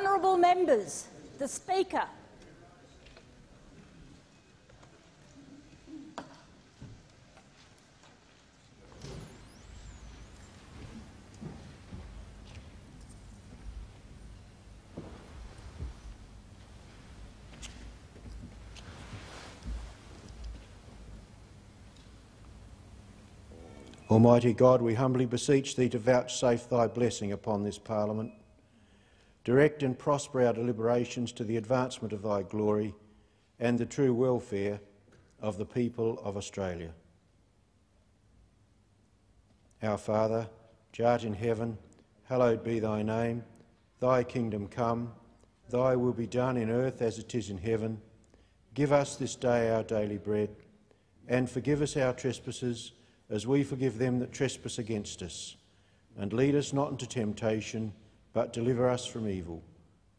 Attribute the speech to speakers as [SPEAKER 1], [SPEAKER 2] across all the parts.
[SPEAKER 1] Honourable members, the Speaker.
[SPEAKER 2] Almighty God, we humbly beseech Thee to vouchsafe Thy blessing upon this Parliament. Direct and prosper our deliberations to the advancement of Thy glory and the true welfare of the people of Australia. Our Father, art in heaven, hallowed be Thy name. Thy kingdom come, Thy will be done in earth as it is in heaven. Give us this day our daily bread, and forgive us our trespasses as we forgive them that trespass against us. And lead us not into temptation, but deliver us from evil.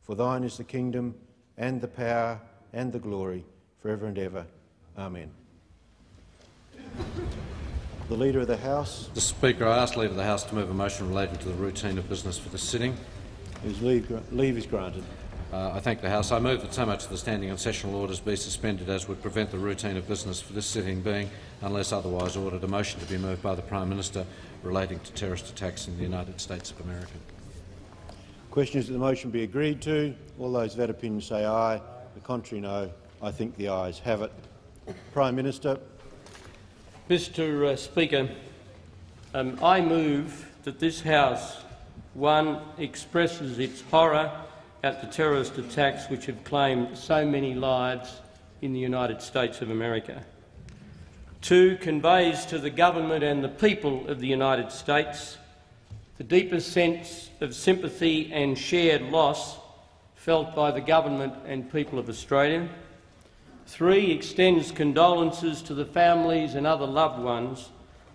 [SPEAKER 2] For thine is the kingdom, and the power, and the glory, forever and ever. Amen. The Leader of the House.
[SPEAKER 3] The Speaker, I ask Leader of the House to move a motion relating to the routine of business for the sitting.
[SPEAKER 2] Whose leave, leave is granted.
[SPEAKER 3] Uh, I thank the House. I move that so much of the standing and sessional orders be suspended as would prevent the routine of business for this sitting being, unless otherwise ordered, a motion to be moved by the Prime Minister relating to terrorist attacks in the United States of America.
[SPEAKER 2] The question is that the motion be agreed to. All those of that opinion say aye. The contrary, no. I think the ayes have it. Prime Minister.
[SPEAKER 4] Mr uh, Speaker, um, I move that this House, one, expresses its horror at the terrorist attacks which have claimed so many lives in the United States of America. Two, conveys to the government and the people of the United States the deepest sense of sympathy and shared loss felt by the government and people of Australia. Three, extends condolences to the families and other loved ones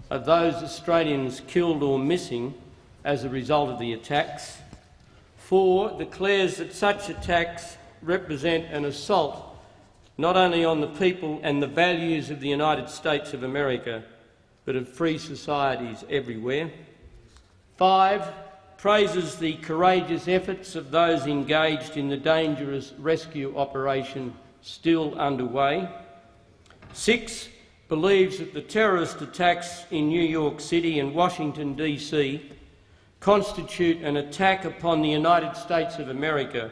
[SPEAKER 4] of those Australians killed or missing as a result of the attacks. Four, declares that such attacks represent an assault not only on the people and the values of the United States of America, but of free societies everywhere. Five, praises the courageous efforts of those engaged in the dangerous rescue operation still underway. Six, believes that the terrorist attacks in New York City and Washington, D.C constitute an attack upon the United States of America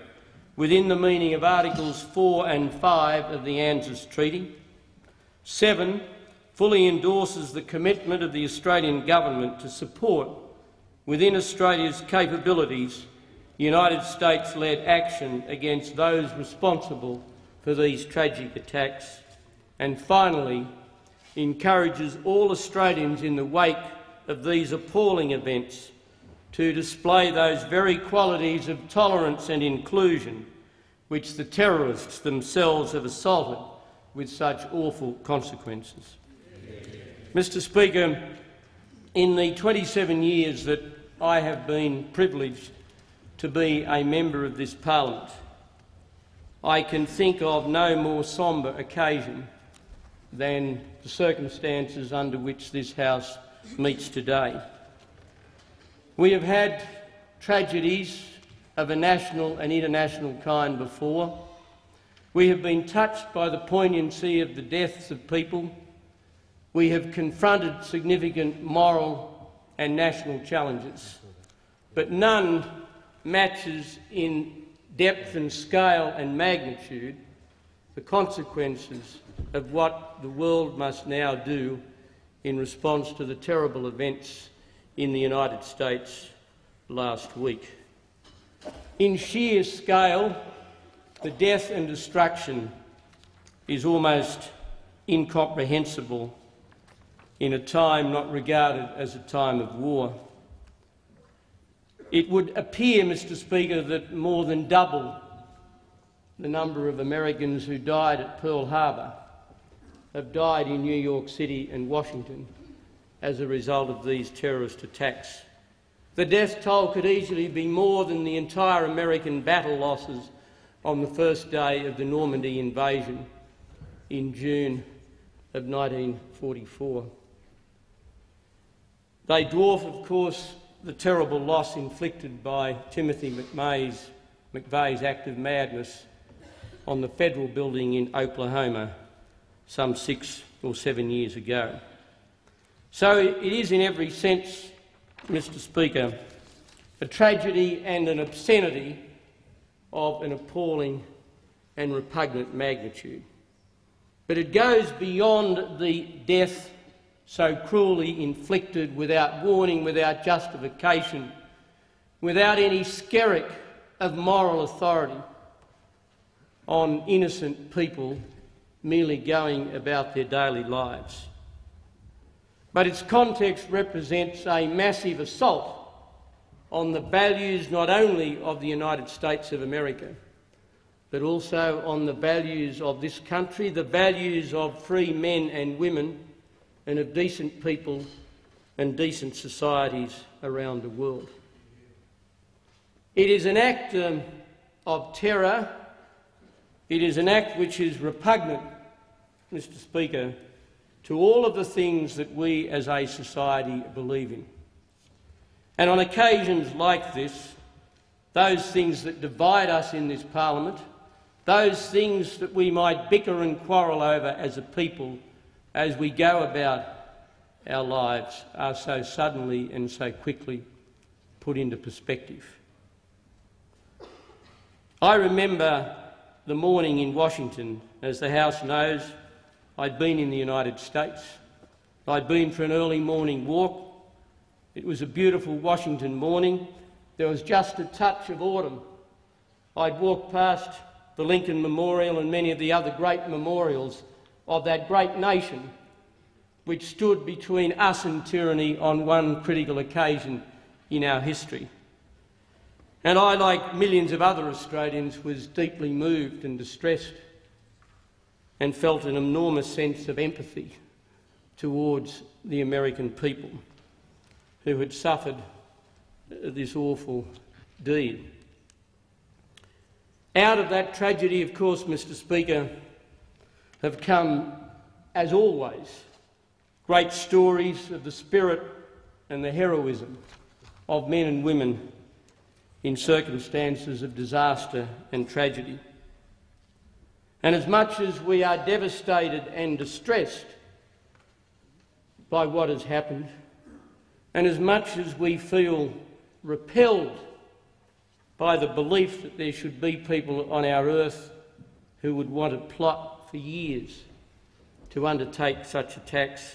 [SPEAKER 4] within the meaning of Articles 4 and 5 of the ANZUS Treaty. 7. Fully endorses the commitment of the Australian Government to support, within Australia's capabilities, United States-led action against those responsible for these tragic attacks. And finally, encourages all Australians in the wake of these appalling events to display those very qualities of tolerance and inclusion which the terrorists themselves have assaulted with such awful consequences. Mr Speaker, in the 27 years that I have been privileged to be a member of this parliament, I can think of no more sombre occasion than the circumstances under which this House meets today. We have had tragedies of a national and international kind before. We have been touched by the poignancy of the deaths of people. We have confronted significant moral and national challenges. But none matches in depth and scale and magnitude the consequences of what the world must now do in response to the terrible events in the United States last week. In sheer scale, the death and destruction is almost incomprehensible in a time not regarded as a time of war. It would appear, Mr Speaker, that more than double the number of Americans who died at Pearl Harbor have died in New York City and Washington as a result of these terrorist attacks. The death toll could easily be more than the entire American battle losses on the first day of the Normandy invasion in June of 1944. They dwarf, of course, the terrible loss inflicted by Timothy McVeigh's McVeigh's act of madness on the federal building in Oklahoma some six or seven years ago. So it is, in every sense, Mr. Speaker, a tragedy and an obscenity of an appalling and repugnant magnitude. But it goes beyond the death so cruelly inflicted without warning, without justification, without any skerrick of moral authority on innocent people merely going about their daily lives. But its context represents a massive assault on the values not only of the United States of America, but also on the values of this country, the values of free men and women, and of decent people and decent societies around the world. It is an act um, of terror. It is an act which is repugnant, Mr. Speaker, to all of the things that we as a society believe in. And on occasions like this, those things that divide us in this Parliament, those things that we might bicker and quarrel over as a people as we go about our lives, are so suddenly and so quickly put into perspective. I remember the morning in Washington. As the House knows, I'd been in the United States. I'd been for an early morning walk. It was a beautiful Washington morning. There was just a touch of autumn. I'd walked past the Lincoln Memorial and many of the other great memorials of that great nation which stood between us and tyranny on one critical occasion in our history. And I, like millions of other Australians, was deeply moved and distressed and felt an enormous sense of empathy towards the American people who had suffered uh, this awful deed. Out of that tragedy, of course, Mr. Speaker, have come, as always, great stories of the spirit and the heroism of men and women in circumstances of disaster and tragedy. And as much as we are devastated and distressed by what has happened, and as much as we feel repelled by the belief that there should be people on our earth who would want to plot for years to undertake such attacks,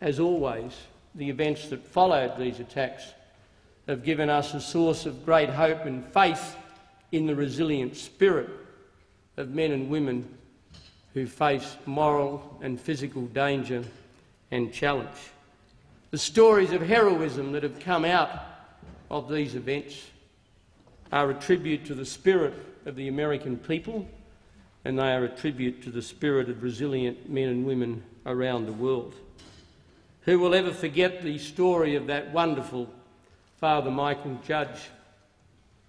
[SPEAKER 4] as always, the events that followed these attacks have given us a source of great hope and faith in the resilient spirit of men and women who face moral and physical danger and challenge. The stories of heroism that have come out of these events are a tribute to the spirit of the American people and they are a tribute to the spirit of resilient men and women around the world. Who will ever forget the story of that wonderful Father Michael Judge,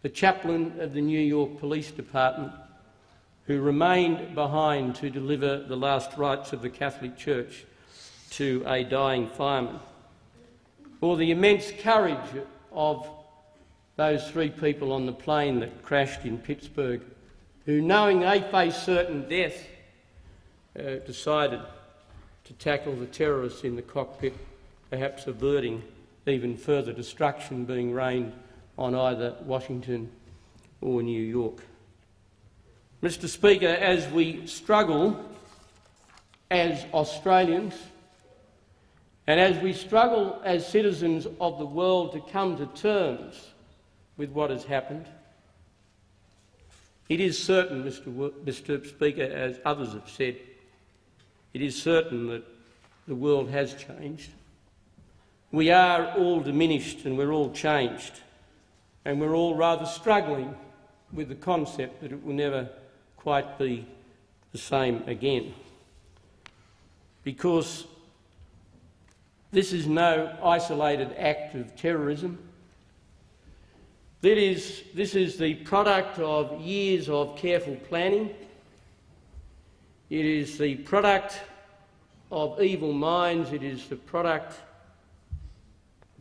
[SPEAKER 4] the chaplain of the New York Police Department, who remained behind to deliver the last rites of the Catholic Church to a dying fireman, or the immense courage of those three people on the plane that crashed in Pittsburgh, who, knowing they faced certain death, uh, decided to tackle the terrorists in the cockpit, perhaps averting even further destruction being rained on either Washington or New York. Mr Speaker, as we struggle as Australians and as we struggle as citizens of the world to come to terms with what has happened, it is certain, Mr. Speaker, as others have said, it is certain that the world has changed. We are all diminished and we're all changed. And we're all rather struggling with the concept that it will never quite be the same again. Because this is no isolated act of terrorism. That is, this is the product of years of careful planning. It is the product of evil minds. It is the product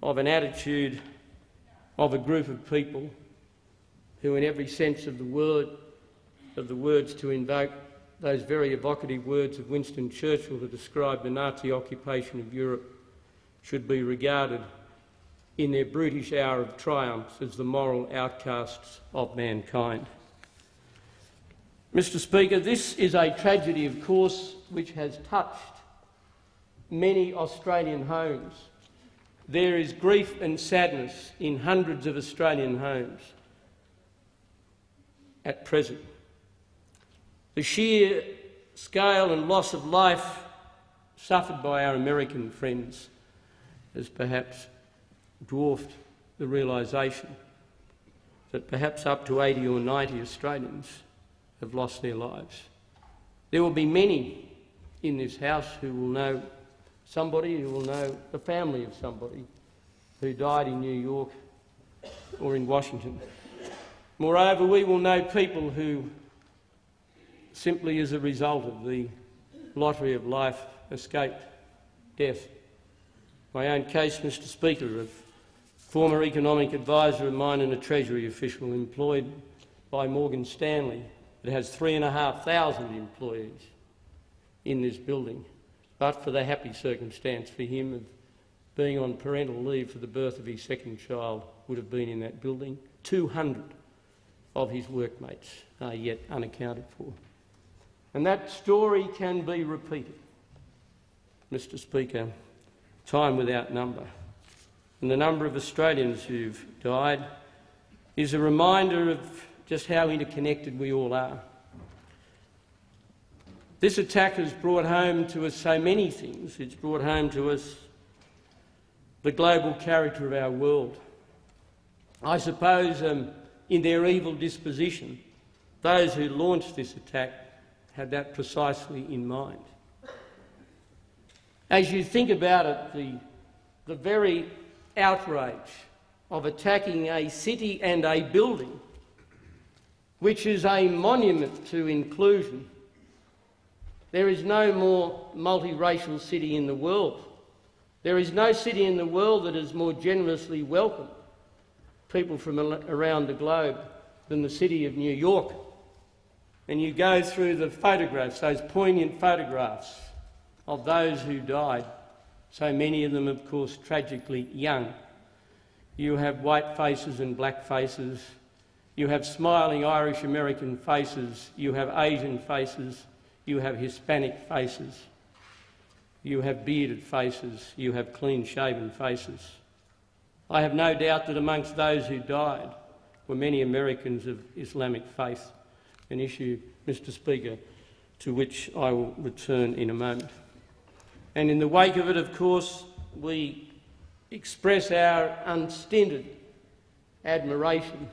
[SPEAKER 4] of an attitude of a group of people who, in every sense of the word, of the words to invoke those very evocative words of Winston Churchill to describe the Nazi occupation of Europe, should be regarded in their brutish hour of triumph as the moral outcasts of mankind. Mr Speaker, this is a tragedy, of course, which has touched many Australian homes. There is grief and sadness in hundreds of Australian homes at present. The sheer scale and loss of life suffered by our American friends has perhaps dwarfed the realisation that perhaps up to 80 or 90 Australians have lost their lives. There will be many in this House who will know somebody, who will know the family of somebody who died in New York or in Washington. Moreover, we will know people who, simply as a result of the lottery of life, escaped death. My own case, Mr Speaker, of former economic advisor of mine and a Treasury official employed by Morgan Stanley it has 3,500 employees in this building, but for the happy circumstance for him of being on parental leave for the birth of his second child would have been in that building. 200 of his workmates are yet unaccounted for. And that story can be repeated, Mr Speaker, time without number. And the number of Australians who've died is a reminder of just how interconnected we all are. This attack has brought home to us so many things. It's brought home to us the global character of our world. I suppose um, in their evil disposition, those who launched this attack had that precisely in mind. As you think about it, the, the very outrage of attacking a city and a building which is a monument to inclusion. There is no more multiracial city in the world. There is no city in the world that has more generously welcomed people from around the globe than the city of New York. And you go through the photographs, those poignant photographs of those who died, so many of them, of course, tragically young. You have white faces and black faces, you have smiling Irish American faces, you have Asian faces, you have Hispanic faces, you have bearded faces, you have clean shaven faces. I have no doubt that amongst those who died were many Americans of Islamic faith, an issue, Mr Speaker, to which I will return in a moment. And in the wake of it, of course, we express our unstinted admiration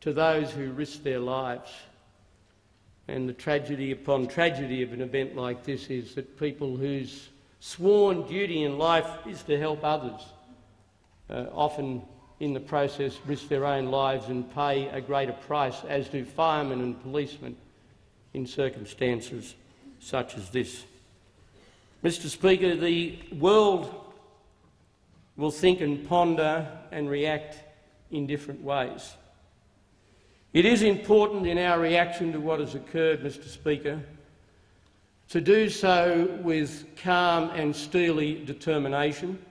[SPEAKER 4] to those who risk their lives. And the tragedy upon tragedy of an event like this is that people whose sworn duty in life is to help others uh, often in the process risk their own lives and pay a greater price, as do firemen and policemen in circumstances such as this. Mr Speaker, the world will think and ponder and react in different ways. It is important in our reaction to what has occurred, Mr Speaker, to do so with calm and steely determination.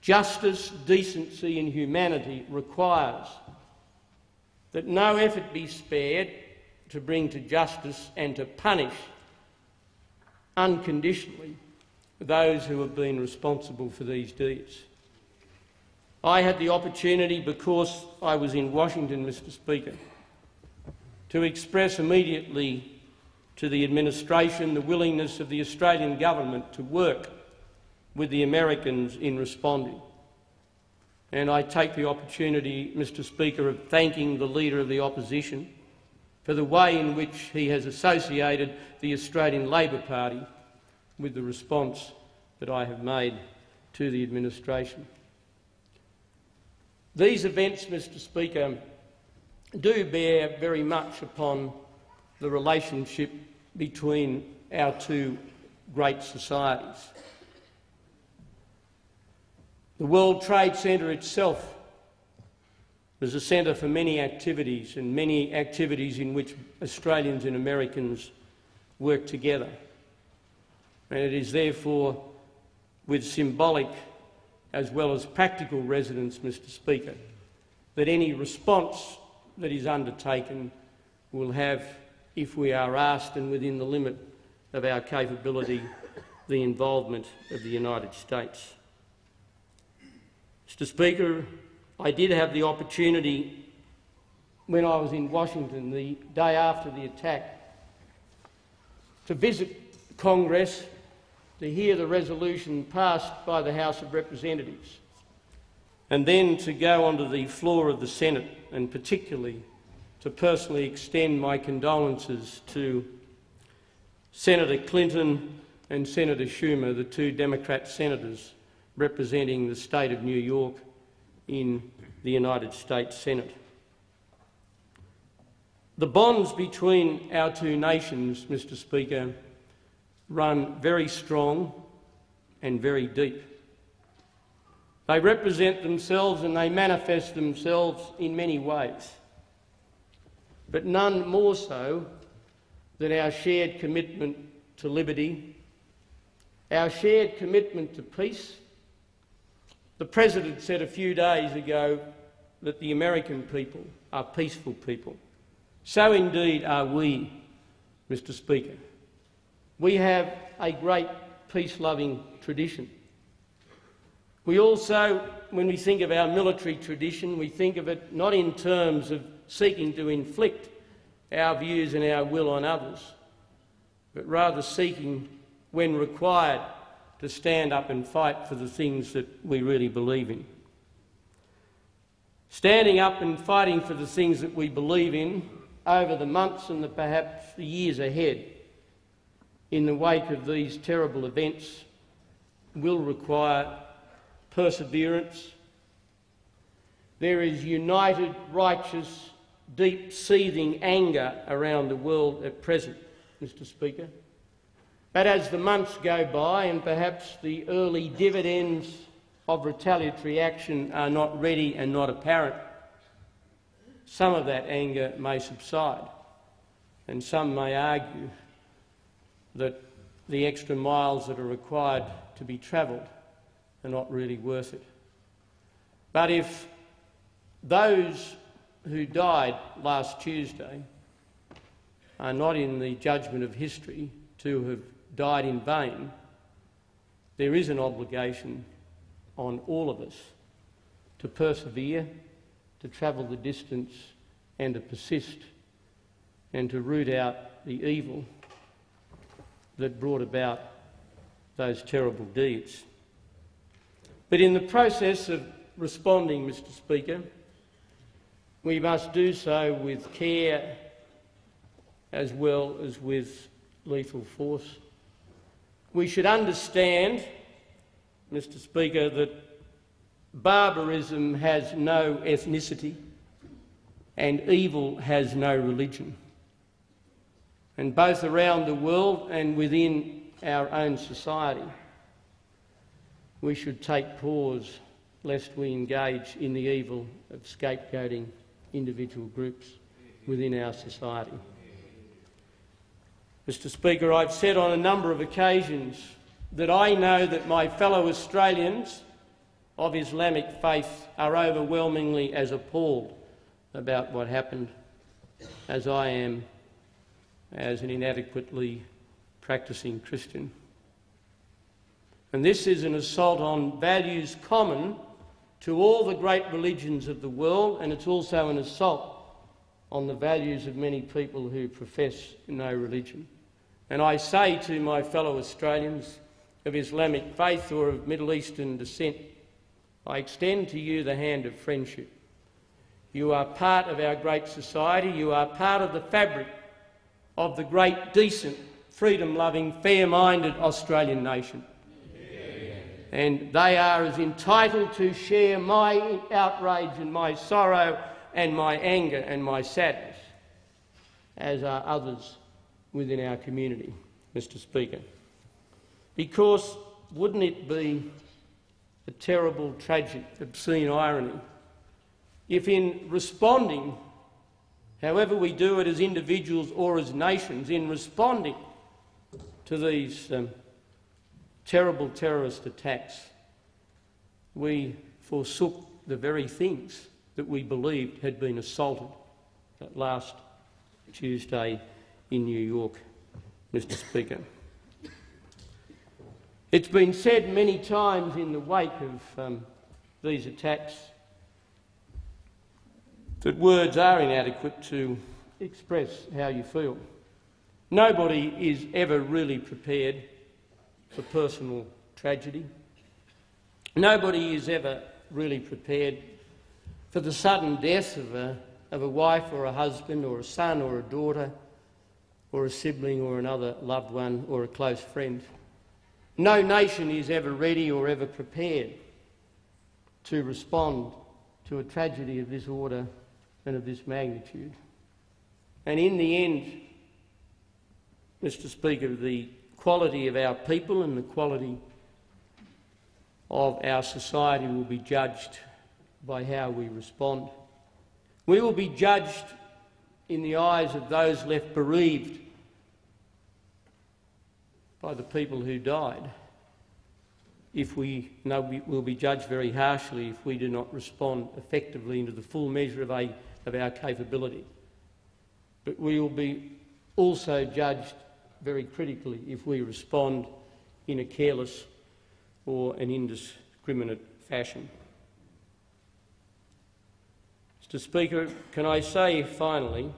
[SPEAKER 4] Justice, decency and humanity requires that no effort be spared to bring to justice and to punish unconditionally those who have been responsible for these deeds. I had the opportunity, because I was in Washington, Mr Speaker, to express immediately to the administration the willingness of the Australian government to work with the Americans in responding. And I take the opportunity, Mr Speaker, of thanking the Leader of the Opposition for the way in which he has associated the Australian Labor Party with the response that I have made to the administration. These events, Mr Speaker, do bear very much upon the relationship between our two great societies. The World Trade Centre itself There's a centre for many activities and many activities in which Australians and Americans work together. And it is therefore with symbolic as well as practical resonance, Mr Speaker, that any response that is undertaken will have, if we are asked and within the limit of our capability, the involvement of the United States. Mr Speaker, I did have the opportunity when I was in Washington the day after the attack to visit Congress to hear the resolution passed by the House of Representatives and then to go onto the floor of the Senate and particularly to personally extend my condolences to Senator Clinton and Senator Schumer, the two Democrat senators representing the state of New York in the United States Senate. The bonds between our two nations, Mr Speaker, run very strong and very deep. They represent themselves and they manifest themselves in many ways, but none more so than our shared commitment to liberty, our shared commitment to peace. The President said a few days ago that the American people are peaceful people. So indeed are we, Mr Speaker. We have a great peace-loving tradition. We also, when we think of our military tradition, we think of it not in terms of seeking to inflict our views and our will on others, but rather seeking, when required, to stand up and fight for the things that we really believe in. Standing up and fighting for the things that we believe in over the months and the, perhaps the years ahead in the wake of these terrible events will require perseverance. There is united, righteous, deep seething anger around the world at present, Mr Speaker. But as the months go by and perhaps the early dividends of retaliatory action are not ready and not apparent, some of that anger may subside, and some may argue that the extra miles that are required to be travelled are not really worth it. But if those who died last Tuesday are not in the judgment of history to have died in vain, there is an obligation on all of us to persevere, to travel the distance and to persist and to root out the evil that brought about those terrible deeds. But in the process of responding, Mr Speaker, we must do so with care as well as with lethal force. We should understand, Mr Speaker, that barbarism has no ethnicity and evil has no religion and both around the world and within our own society. We should take pause lest we engage in the evil of scapegoating individual groups within our society. Mr Speaker, I've said on a number of occasions that I know that my fellow Australians of Islamic faith are overwhelmingly as appalled about what happened as I am as an inadequately practicing Christian. And this is an assault on values common to all the great religions of the world, and it's also an assault on the values of many people who profess no religion. And I say to my fellow Australians of Islamic faith or of Middle Eastern descent, I extend to you the hand of friendship. You are part of our great society, you are part of the fabric of the great, decent, freedom loving, fair minded Australian nation. And they are as entitled to share my outrage and my sorrow and my anger and my sadness as are others within our community, Mr. Speaker. Because wouldn't it be a terrible, tragic, obscene irony if in responding, however we do it as individuals or as nations, in responding to these um, terrible terrorist attacks, we forsook the very things that we believed had been assaulted that last Tuesday in New York, Mr Speaker. It's been said many times in the wake of um, these attacks that words are inadequate to express how you feel. Nobody is ever really prepared for personal tragedy. Nobody is ever really prepared for the sudden death of a, of a wife or a husband or a son or a daughter or a sibling or another loved one or a close friend. No nation is ever ready or ever prepared to respond to a tragedy of this order and of this magnitude. And in the end, Mr. Speaker, the quality of our people and the quality of our society will be judged by how we respond. We will be judged in the eyes of those left bereaved by the people who died. If we know we will be judged very harshly if we do not respond effectively into the full measure of, a, of our capability. But we will be also judged very critically if we respond in a careless or an indiscriminate fashion. Mr Speaker, can I say finally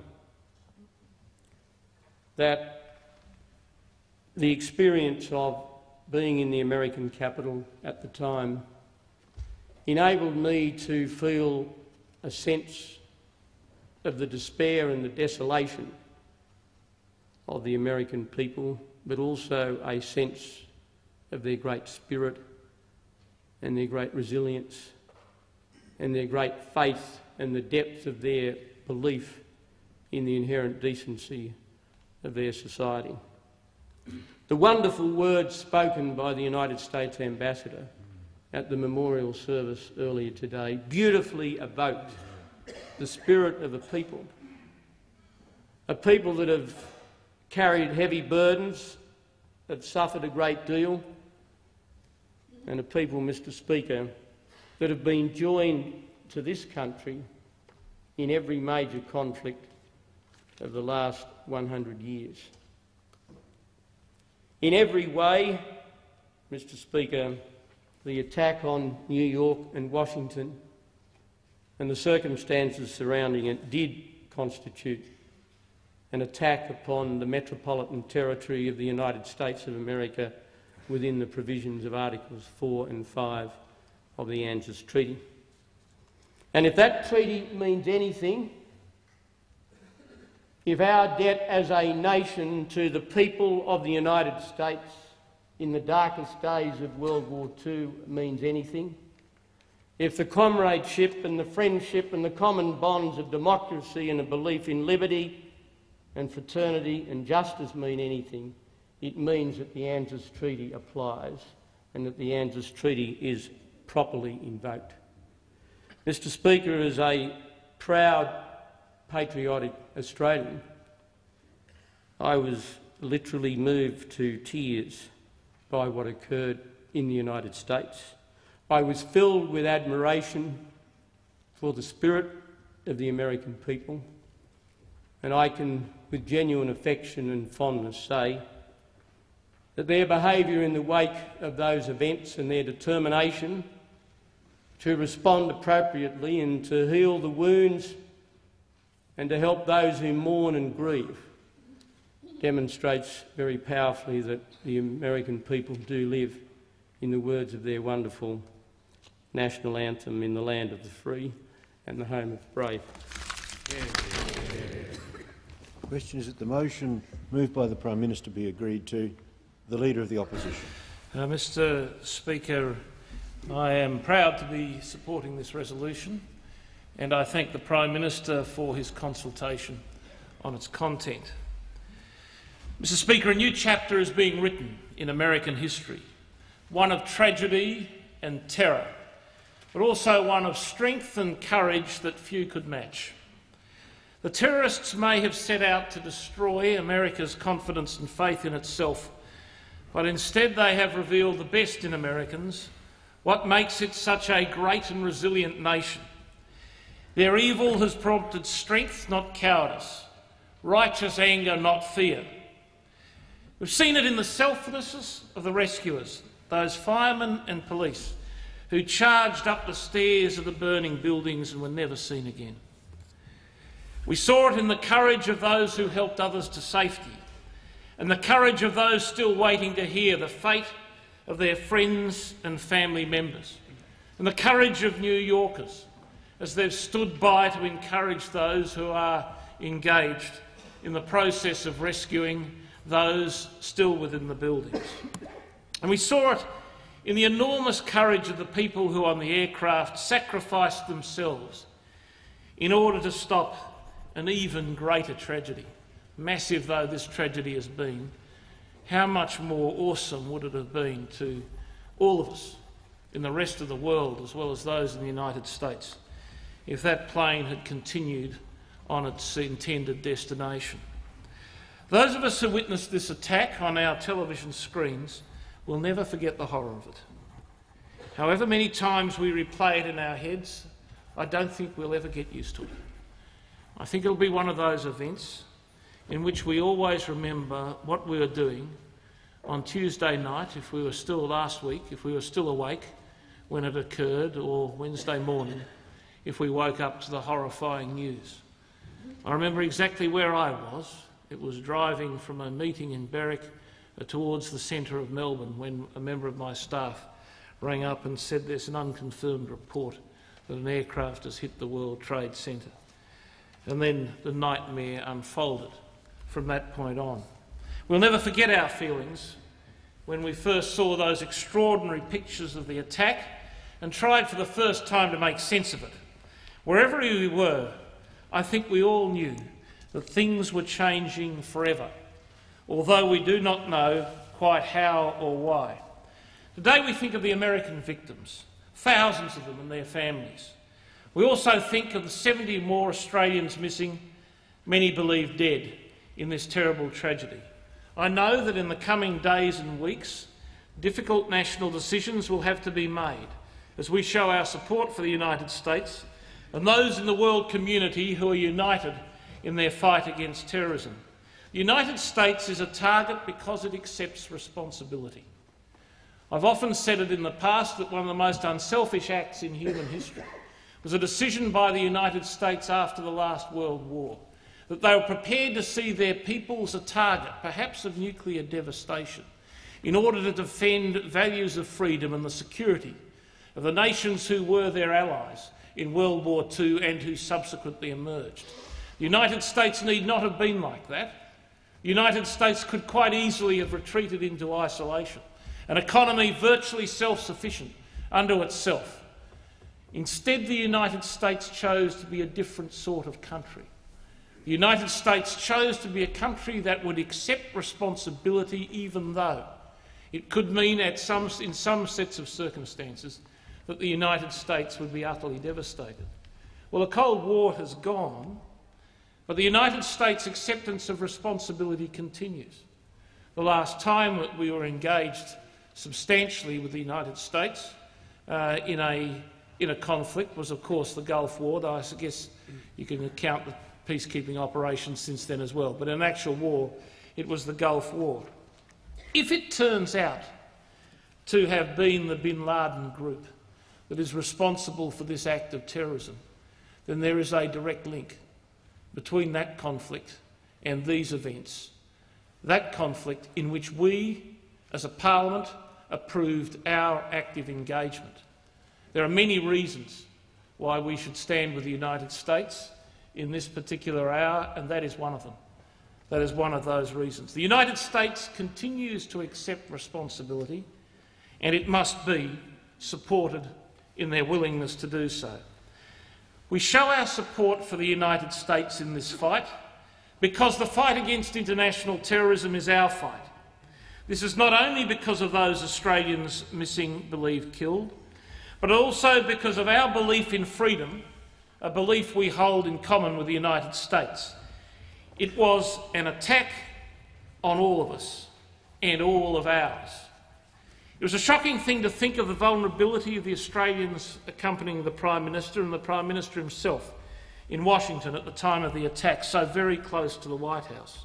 [SPEAKER 4] that the experience of being in the American capital at the time enabled me to feel a sense of the despair and the desolation of the American people, but also a sense of their great spirit and their great resilience and their great faith and the depth of their belief in the inherent decency of their society. The wonderful words spoken by the United States ambassador at the memorial service earlier today beautifully evoked the spirit of a people, a people that have carried heavy burdens, have suffered a great deal, and a people, Mr Speaker, that have been joined to this country in every major conflict of the last 100 years. In every way, Mr Speaker, the attack on New York and Washington and the circumstances surrounding it did constitute an attack upon the metropolitan territory of the United States of America within the provisions of Articles 4 and 5 of the ANZUS Treaty. And if that treaty means anything, if our debt as a nation to the people of the United States in the darkest days of World War II means anything, if the comradeship and the friendship and the common bonds of democracy and a belief in liberty and fraternity and justice mean anything, it means that the ANZUS Treaty applies and that the ANZUS Treaty is properly invoked. Mr Speaker, as a proud, patriotic Australian, I was literally moved to tears by what occurred in the United States. I was filled with admiration for the spirit of the American people, and I can, with genuine affection and fondness, say that their behaviour in the wake of those events and their determination to respond appropriately and to heal the wounds and to help those who mourn and grieve demonstrates very powerfully that the American people do live, in the words of their wonderful national anthem, in the land of the free and the home of the brave.
[SPEAKER 5] The question is that the motion moved by the Prime Minister be agreed to. The Leader of the Opposition.
[SPEAKER 6] Uh, Mr Speaker, I am proud to be supporting this resolution and I thank the Prime Minister for his consultation on its content. Mr Speaker, a new chapter is being written in American history, one of tragedy and terror, but also one of strength and courage that few could match. The terrorists may have set out to destroy America's confidence and faith in itself, but instead they have revealed the best in Americans, what makes it such a great and resilient nation. Their evil has prompted strength, not cowardice, righteous anger, not fear. We've seen it in the selflessness of the rescuers, those firemen and police who charged up the stairs of the burning buildings and were never seen again. We saw it in the courage of those who helped others to safety and the courage of those still waiting to hear the fate of their friends and family members, and the courage of New Yorkers as they've stood by to encourage those who are engaged in the process of rescuing those still within the buildings. And we saw it in the enormous courage of the people who on the aircraft sacrificed themselves in order to stop an even greater tragedy. Massive though this tragedy has been, how much more awesome would it have been to all of us in the rest of the world as well as those in the United States if that plane had continued on its intended destination. Those of us who witnessed this attack on our television screens will never forget the horror of it. However many times we replay it in our heads, I don't think we'll ever get used to it. I think it'll be one of those events in which we always remember what we were doing on Tuesday night, if we were still last week, if we were still awake when it occurred, or Wednesday morning, if we woke up to the horrifying news. I remember exactly where I was it was driving from a meeting in Berwick towards the centre of Melbourne when a member of my staff rang up and said there's an unconfirmed report that an aircraft has hit the World Trade Centre. And then the nightmare unfolded from that point on. We'll never forget our feelings when we first saw those extraordinary pictures of the attack and tried for the first time to make sense of it. Wherever we were, I think we all knew that things were changing forever, although we do not know quite how or why. Today we think of the American victims, thousands of them and their families. We also think of the 70 more Australians missing, many believed dead, in this terrible tragedy. I know that in the coming days and weeks, difficult national decisions will have to be made as we show our support for the United States and those in the world community who are united in their fight against terrorism. The United States is a target because it accepts responsibility. I've often said it in the past that one of the most unselfish acts in human history was a decision by the United States after the last World War that they were prepared to see their peoples a target, perhaps of nuclear devastation, in order to defend values of freedom and the security of the nations who were their allies in World War II and who subsequently emerged. The United States need not have been like that. The United States could quite easily have retreated into isolation, an economy virtually self-sufficient unto itself. Instead, the United States chose to be a different sort of country. The United States chose to be a country that would accept responsibility even though it could mean some, in some sets of circumstances that the United States would be utterly devastated. Well, the Cold War has gone, but the United States' acceptance of responsibility continues. The last time that we were engaged substantially with the United States uh, in, a, in a conflict was, of course, the Gulf War, though I guess you can count the peacekeeping operations since then as well. But in actual war, it was the Gulf War. If it turns out to have been the bin Laden group that is responsible for this act of terrorism, then there is a direct link between that conflict and these events. That conflict in which we, as a parliament, approved our active engagement. There are many reasons why we should stand with the United States in this particular hour, and that is one of them. That is one of those reasons. The United States continues to accept responsibility, and it must be supported in their willingness to do so. We show our support for the United States in this fight because the fight against international terrorism is our fight. This is not only because of those Australians missing, believed killed, but also because of our belief in freedom, a belief we hold in common with the United States. It was an attack on all of us and all of ours. It was a shocking thing to think of the vulnerability of the Australians accompanying the Prime Minister and the Prime Minister himself in Washington at the time of the attack, so very close to the White House,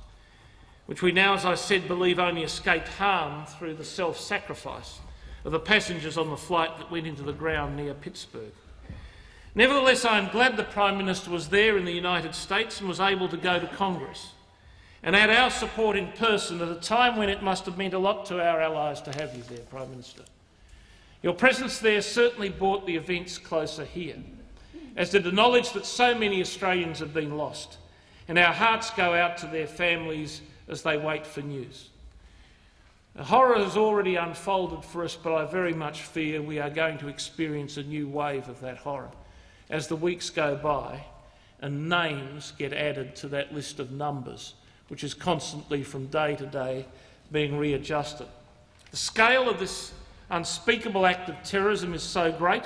[SPEAKER 6] which we now, as I said, believe only escaped harm through the self sacrifice of the passengers on the flight that went into the ground near Pittsburgh. Nevertheless, I am glad the Prime Minister was there in the United States and was able to go to Congress and had our support in person at a time when it must have meant a lot to our allies to have you there, Prime Minister. Your presence there certainly brought the events closer here, as did the knowledge that so many Australians have been lost, and our hearts go out to their families as they wait for news. The horror has already unfolded for us, but I very much fear we are going to experience a new wave of that horror as the weeks go by and names get added to that list of numbers, which is constantly from day to day being readjusted. The scale of this unspeakable act of terrorism is so great,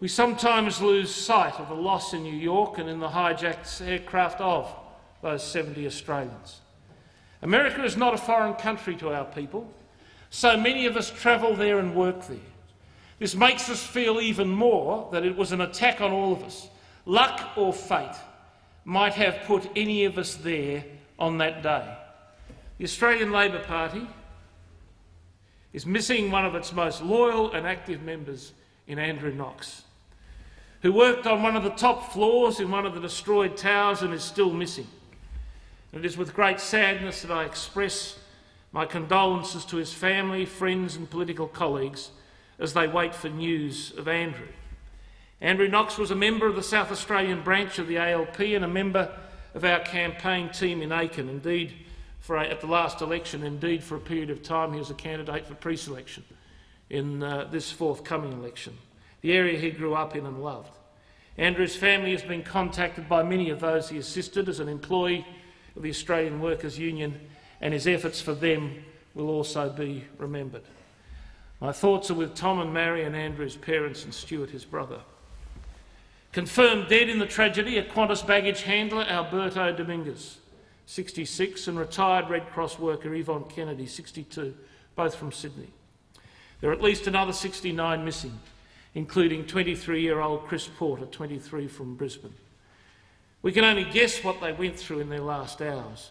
[SPEAKER 6] we sometimes lose sight of the loss in New York and in the hijacked aircraft of those 70 Australians. America is not a foreign country to our people. So many of us travel there and work there. This makes us feel even more that it was an attack on all of us. Luck or fate might have put any of us there on that day. The Australian Labor Party is missing one of its most loyal and active members in Andrew Knox, who worked on one of the top floors in one of the destroyed towers and is still missing. It is with great sadness that I express my condolences to his family, friends, and political colleagues as they wait for news of Andrew. Andrew Knox was a member of the South Australian branch of the ALP and a member of our campaign team in Aiken. Indeed, for a, at the last election, indeed, for a period of time, he was a candidate for pre selection in uh, this forthcoming election, the area he grew up in and loved. Andrew's family has been contacted by many of those he assisted as an employee of the Australian Workers' Union, and his efforts for them will also be remembered. My thoughts are with Tom and Mary and Andrew's parents and Stuart, his brother. Confirmed dead in the tragedy, a Qantas baggage handler, Alberto Dominguez, 66, and retired Red Cross worker Yvonne Kennedy, 62, both from Sydney. There are at least another 69 missing, including 23-year-old Chris Porter, 23, from Brisbane. We can only guess what they went through in their last hours,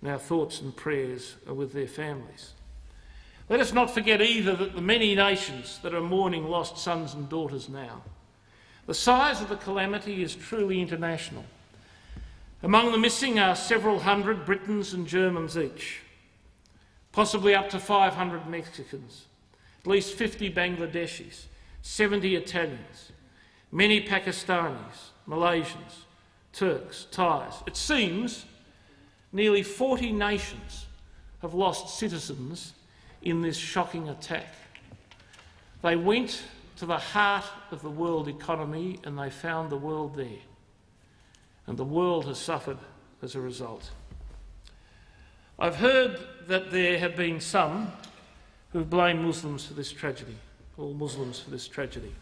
[SPEAKER 6] and our thoughts and prayers are with their families. Let us not forget either that the many nations that are mourning lost sons and daughters now. The size of the calamity is truly international. Among the missing are several hundred Britons and Germans each, possibly up to 500 Mexicans, at least 50 Bangladeshis, 70 Italians, many Pakistanis, Malaysians, Turks, Thais. It seems nearly 40 nations have lost citizens in this shocking attack. They went to the heart of the world economy and they found the world there. And the world has suffered as a result. I've heard that there have been some who blame Muslims for this tragedy, all Muslims for this tragedy.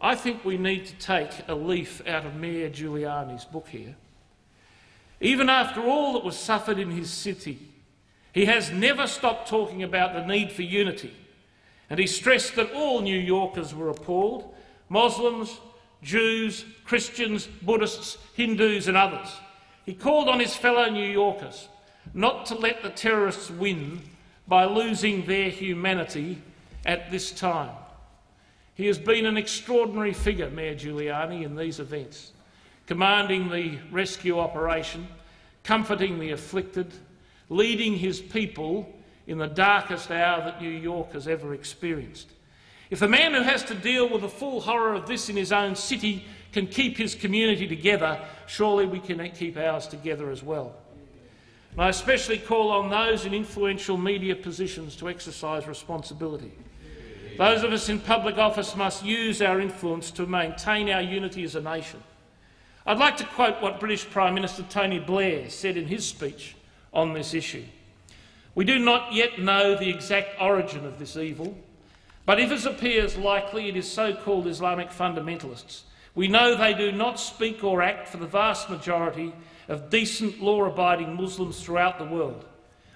[SPEAKER 6] I think we need to take a leaf out of Mayor Giuliani's book here. Even after all that was suffered in his city, he has never stopped talking about the need for unity. And he stressed that all New Yorkers were appalled Muslims, Jews, Christians, Buddhists, Hindus, and others. He called on his fellow New Yorkers not to let the terrorists win by losing their humanity at this time. He has been an extraordinary figure, Mayor Giuliani, in these events, commanding the rescue operation, comforting the afflicted, leading his people in the darkest hour that New York has ever experienced. If a man who has to deal with the full horror of this in his own city can keep his community together, surely we can keep ours together as well. And I especially call on those in influential media positions to exercise responsibility. Those of us in public office must use our influence to maintain our unity as a nation. I'd like to quote what British Prime Minister Tony Blair said in his speech on this issue. We do not yet know the exact origin of this evil, But if it appears likely it is so-called Islamic fundamentalists, we know they do not speak or act for the vast majority of decent, law-abiding Muslims throughout the world.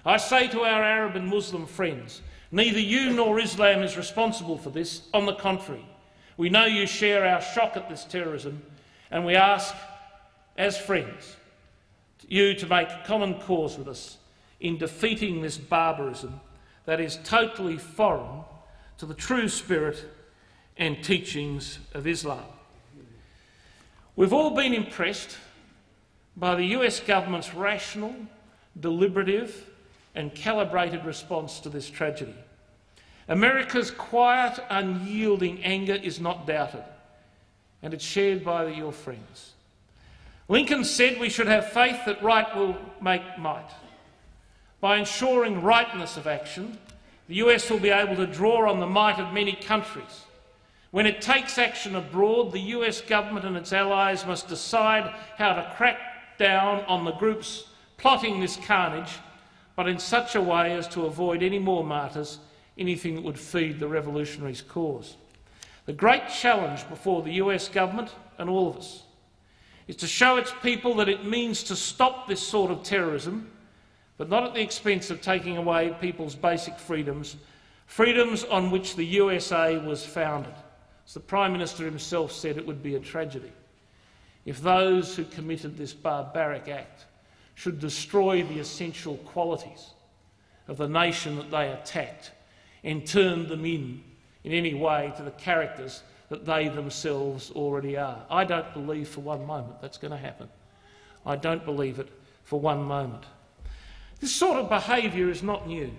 [SPEAKER 6] I say to our Arab and Muslim friends, neither you nor Islam is responsible for this. On the contrary, we know you share our shock at this terrorism, and we ask, as friends, you to make common cause with us in defeating this barbarism that is totally foreign to the true spirit and teachings of Islam. We've all been impressed by the US government's rational, deliberative and calibrated response to this tragedy. America's quiet, unyielding anger is not doubted, and it's shared by your friends. Lincoln said we should have faith that right will make might. By ensuring rightness of action, the US will be able to draw on the might of many countries. When it takes action abroad, the US government and its allies must decide how to crack down on the groups plotting this carnage, but in such a way as to avoid any more martyrs, anything that would feed the revolutionaries' cause. The great challenge before the US government and all of us is to show its people that it means to stop this sort of terrorism, but not at the expense of taking away people's basic freedoms, freedoms on which the USA was founded. As the Prime Minister himself said, it would be a tragedy if those who committed this barbaric act should destroy the essential qualities of the nation that they attacked and turn them in in any way to the characters that they themselves already are. I don't believe for one moment that's going to happen. I don't believe it for one moment. This sort of behaviour is not new.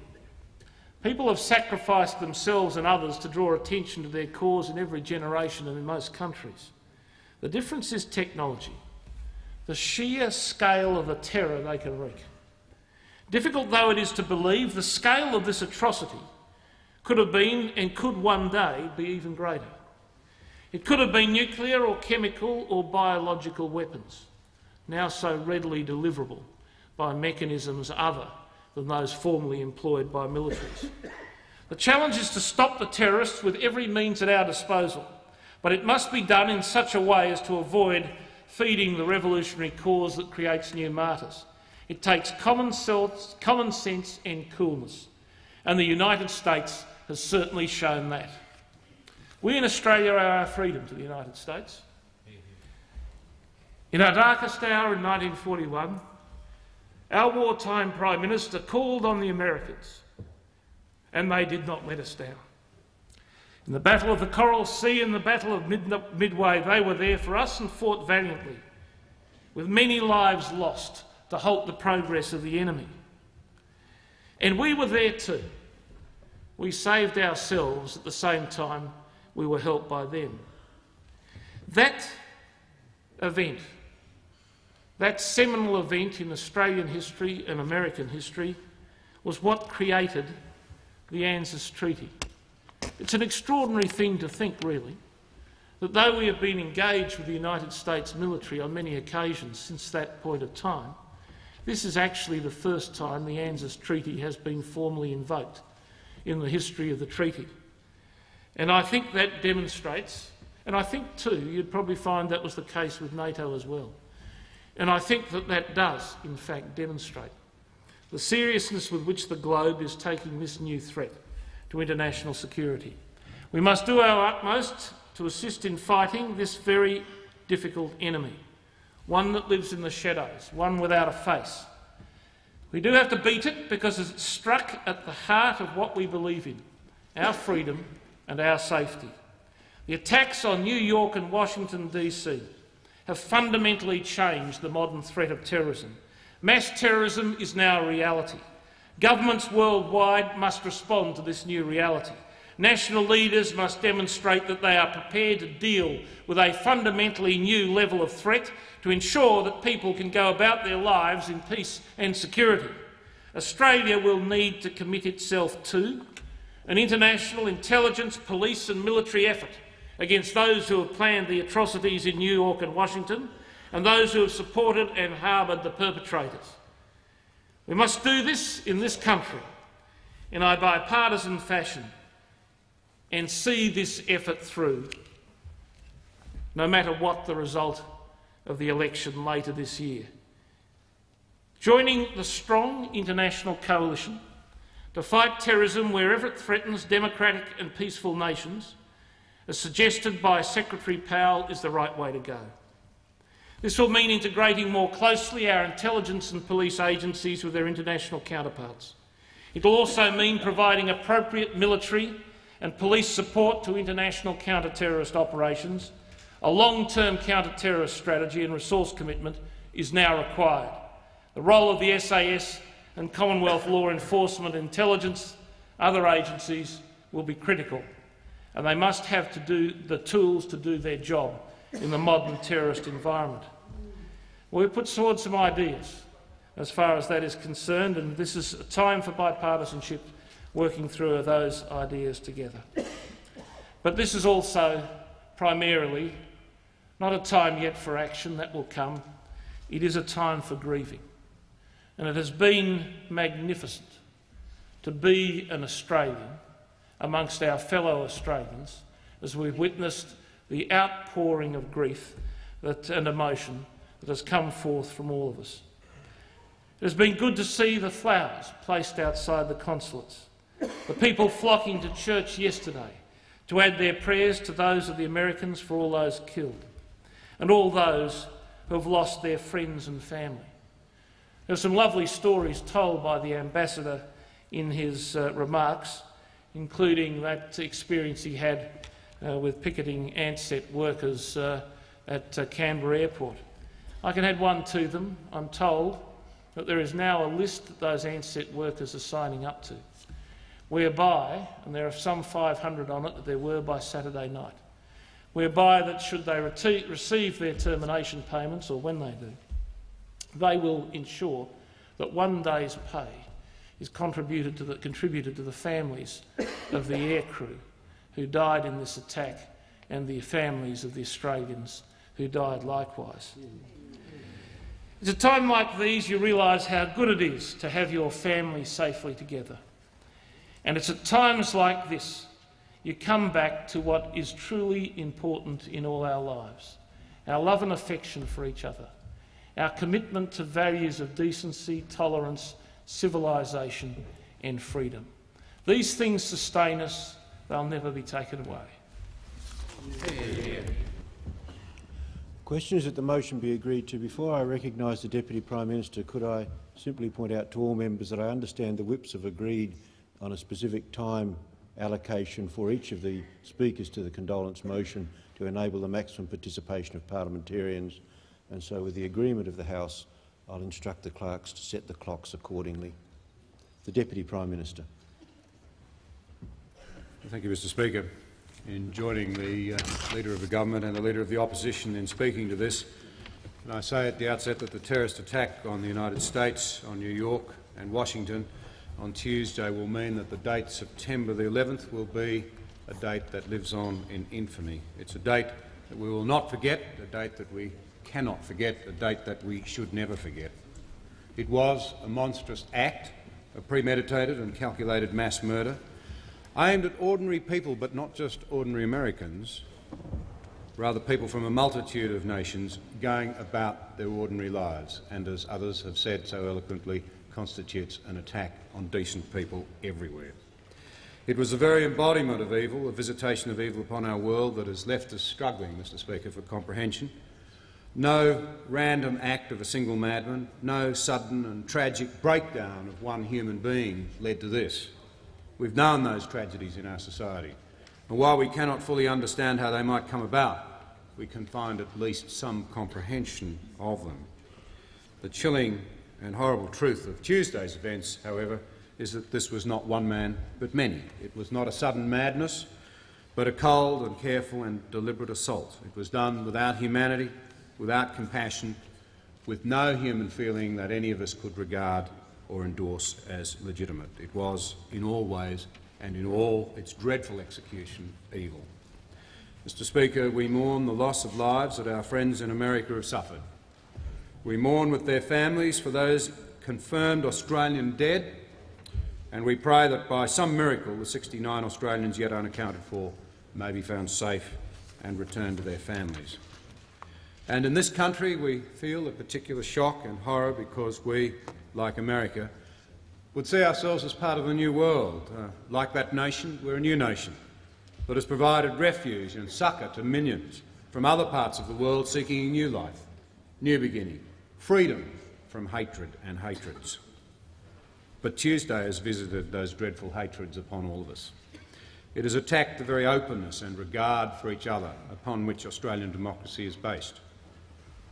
[SPEAKER 6] People have sacrificed themselves and others to draw attention to their cause in every generation and in most countries. The difference is technology, the sheer scale of the terror they can wreak. Difficult though it is to believe, the scale of this atrocity could have been and could one day be even greater. It could have been nuclear or chemical or biological weapons, now so readily deliverable by mechanisms other than those formerly employed by militaries. The challenge is to stop the terrorists with every means at our disposal, but it must be done in such a way as to avoid feeding the revolutionary cause that creates new martyrs. It takes common sense, and coolness, and the United States has certainly shown that. We in Australia owe our freedom to the United States. In our darkest hour in 1941, our wartime Prime Minister called on the Americans, and they did not let us down. In the Battle of the Coral Sea and the Battle of Midway, they were there for us and fought valiantly, with many lives lost to halt the progress of the enemy. And we were there too. We saved ourselves at the same time we were helped by them. That event, that seminal event in Australian history and American history, was what created the ANZUS Treaty. It's an extraordinary thing to think, really, that though we have been engaged with the United States military on many occasions since that point of time, this is actually the first time the ANZUS Treaty has been formally invoked in the history of the treaty. And I think that demonstrates, and I think too, you'd probably find that was the case with NATO as well. And I think that that does, in fact, demonstrate the seriousness with which the globe is taking this new threat to international security. We must do our utmost to assist in fighting this very difficult enemy, one that lives in the shadows, one without a face. We do have to beat it because it's struck at the heart of what we believe in, our freedom and our safety. The attacks on New York and Washington, D.C. have fundamentally changed the modern threat of terrorism. Mass terrorism is now a reality. Governments worldwide must respond to this new reality. National leaders must demonstrate that they are prepared to deal with a fundamentally new level of threat to ensure that people can go about their lives in peace and security. Australia will need to commit itself to an international intelligence, police and military effort against those who have planned the atrocities in New York and Washington and those who have supported and harboured the perpetrators. We must do this in this country in a bipartisan fashion and see this effort through, no matter what the result of the election later this year. Joining the strong international coalition to fight terrorism wherever it threatens democratic and peaceful nations, as suggested by Secretary Powell, is the right way to go. This will mean integrating more closely our intelligence and police agencies with their international counterparts. It will also mean providing appropriate military and police support to international counter-terrorist operations. A long-term counter-terrorist strategy and resource commitment is now required. The role of the SAS and Commonwealth law enforcement, intelligence, other agencies will be critical, and they must have to do the tools to do their job in the modern terrorist environment. We've put forward some ideas as far as that is concerned, and this is a time for bipartisanship working through those ideas together. But this is also primarily not a time yet for action, that will come. It is a time for grieving. And it has been magnificent to be an Australian amongst our fellow Australians as we've witnessed the outpouring of grief that, and emotion that has come forth from all of us. It has been good to see the flowers placed outside the consulates, the people flocking to church yesterday to add their prayers to those of the Americans for all those killed, and all those who have lost their friends and family. There are some lovely stories told by the ambassador in his uh, remarks, including that experience he had uh, with picketing Ansett workers uh, at uh, Canberra Airport. I can add one to them. I'm told that there is now a list that those Ansett workers are signing up to, whereby, and there are some 500 on it that there were by Saturday night, whereby that should they receive their termination payments, or when they do, they will ensure that one day's pay is contributed to the, contributed to the families of the aircrew who died in this attack and the families of the Australians who died likewise. At a time like these you realise how good it is to have your family safely together. And it's at times like this you come back to what is truly important in all our lives our love and affection for each other, our commitment to values of decency, tolerance, civilisation, and freedom. These things sustain us, they'll never be taken away.
[SPEAKER 5] Yeah. Question is that the motion be agreed to. Before I recognise the Deputy Prime Minister, could I simply point out to all members that I understand the whips have agreed on a specific time allocation for each of the speakers to the condolence motion to enable the maximum participation of parliamentarians. And so, with the agreement of the House, I'll instruct the clerks to set the clocks accordingly. The Deputy Prime Minister.
[SPEAKER 7] Thank you, Mr Speaker in joining the uh, Leader of the Government and the Leader of the Opposition in speaking to this. And I say at the outset that the terrorist attack on the United States, on New York and Washington on Tuesday will mean that the date September the 11th will be a date that lives on in infamy. It's a date that we will not forget, a date that we cannot forget, a date that we should never forget. It was a monstrous act, a premeditated and calculated mass murder, aimed at ordinary people, but not just ordinary Americans, rather people from a multitude of nations going about their ordinary lives, and as others have said so eloquently, constitutes an attack on decent people everywhere. It was the very embodiment of evil, a visitation of evil upon our world that has left us struggling, Mr Speaker, for comprehension. No random act of a single madman, no sudden and tragic breakdown of one human being led to this. We've known those tragedies in our society, and while we cannot fully understand how they might come about, we can find at least some comprehension of them. The chilling and horrible truth of Tuesday's events, however, is that this was not one man but many. It was not a sudden madness, but a cold and careful and deliberate assault. It was done without humanity, without compassion, with no human feeling that any of us could regard or endorse as legitimate. It was, in all ways and in all its dreadful execution, evil. Mr Speaker, we mourn the loss of lives that our friends in America have suffered. We mourn with their families for those confirmed Australian dead and we pray that by some miracle the 69 Australians yet unaccounted for may be found safe and returned to their families. And in this country we feel a particular shock and horror because we, like America, would see ourselves as part of a new world. Uh, like that nation, we're a new nation that has provided refuge and succour to millions from other parts of the world seeking a new life, new beginning, freedom from hatred and hatreds. But Tuesday has visited those dreadful hatreds upon all of us. It has attacked the very openness and regard for each other upon which Australian democracy is based.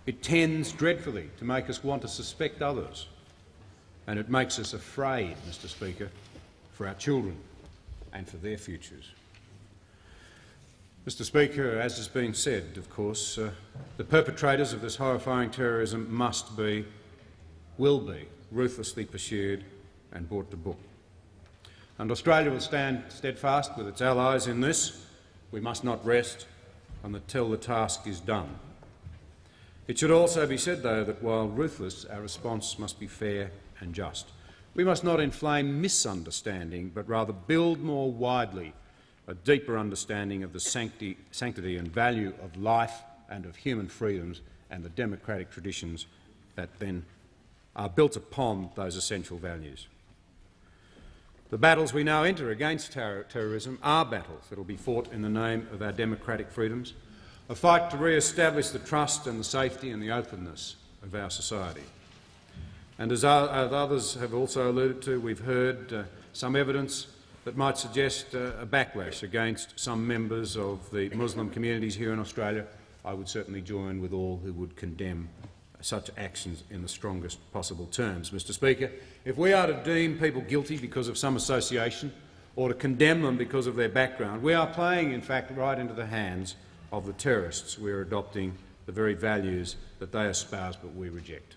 [SPEAKER 7] It tends dreadfully to make us want to suspect others, and it makes us afraid, Mr Speaker, for our children and for their futures. Mr Speaker, as has been said, of course, uh, the perpetrators of this horrifying terrorism must be, will be, ruthlessly pursued and brought to book. And Australia will stand steadfast with its allies in this. We must not rest until the task is done. It should also be said, though, that while ruthless, our response must be fair and just. We must not inflame misunderstanding, but rather build more widely a deeper understanding of the sanctity, sanctity and value of life and of human freedoms and the democratic traditions that then are built upon those essential values. The battles we now enter against terror terrorism are battles that will be fought in the name of our democratic freedoms, a fight to re-establish the trust and the safety and the openness of our society. And as others have also alluded to, we've heard uh, some evidence that might suggest uh, a backlash against some members of the Muslim communities here in Australia. I would certainly join with all who would condemn such actions in the strongest possible terms. Mr Speaker, if we are to deem people guilty because of some association or to condemn them because of their background, we are playing, in fact, right into the hands of the terrorists. We are adopting the very values that they espouse but we reject.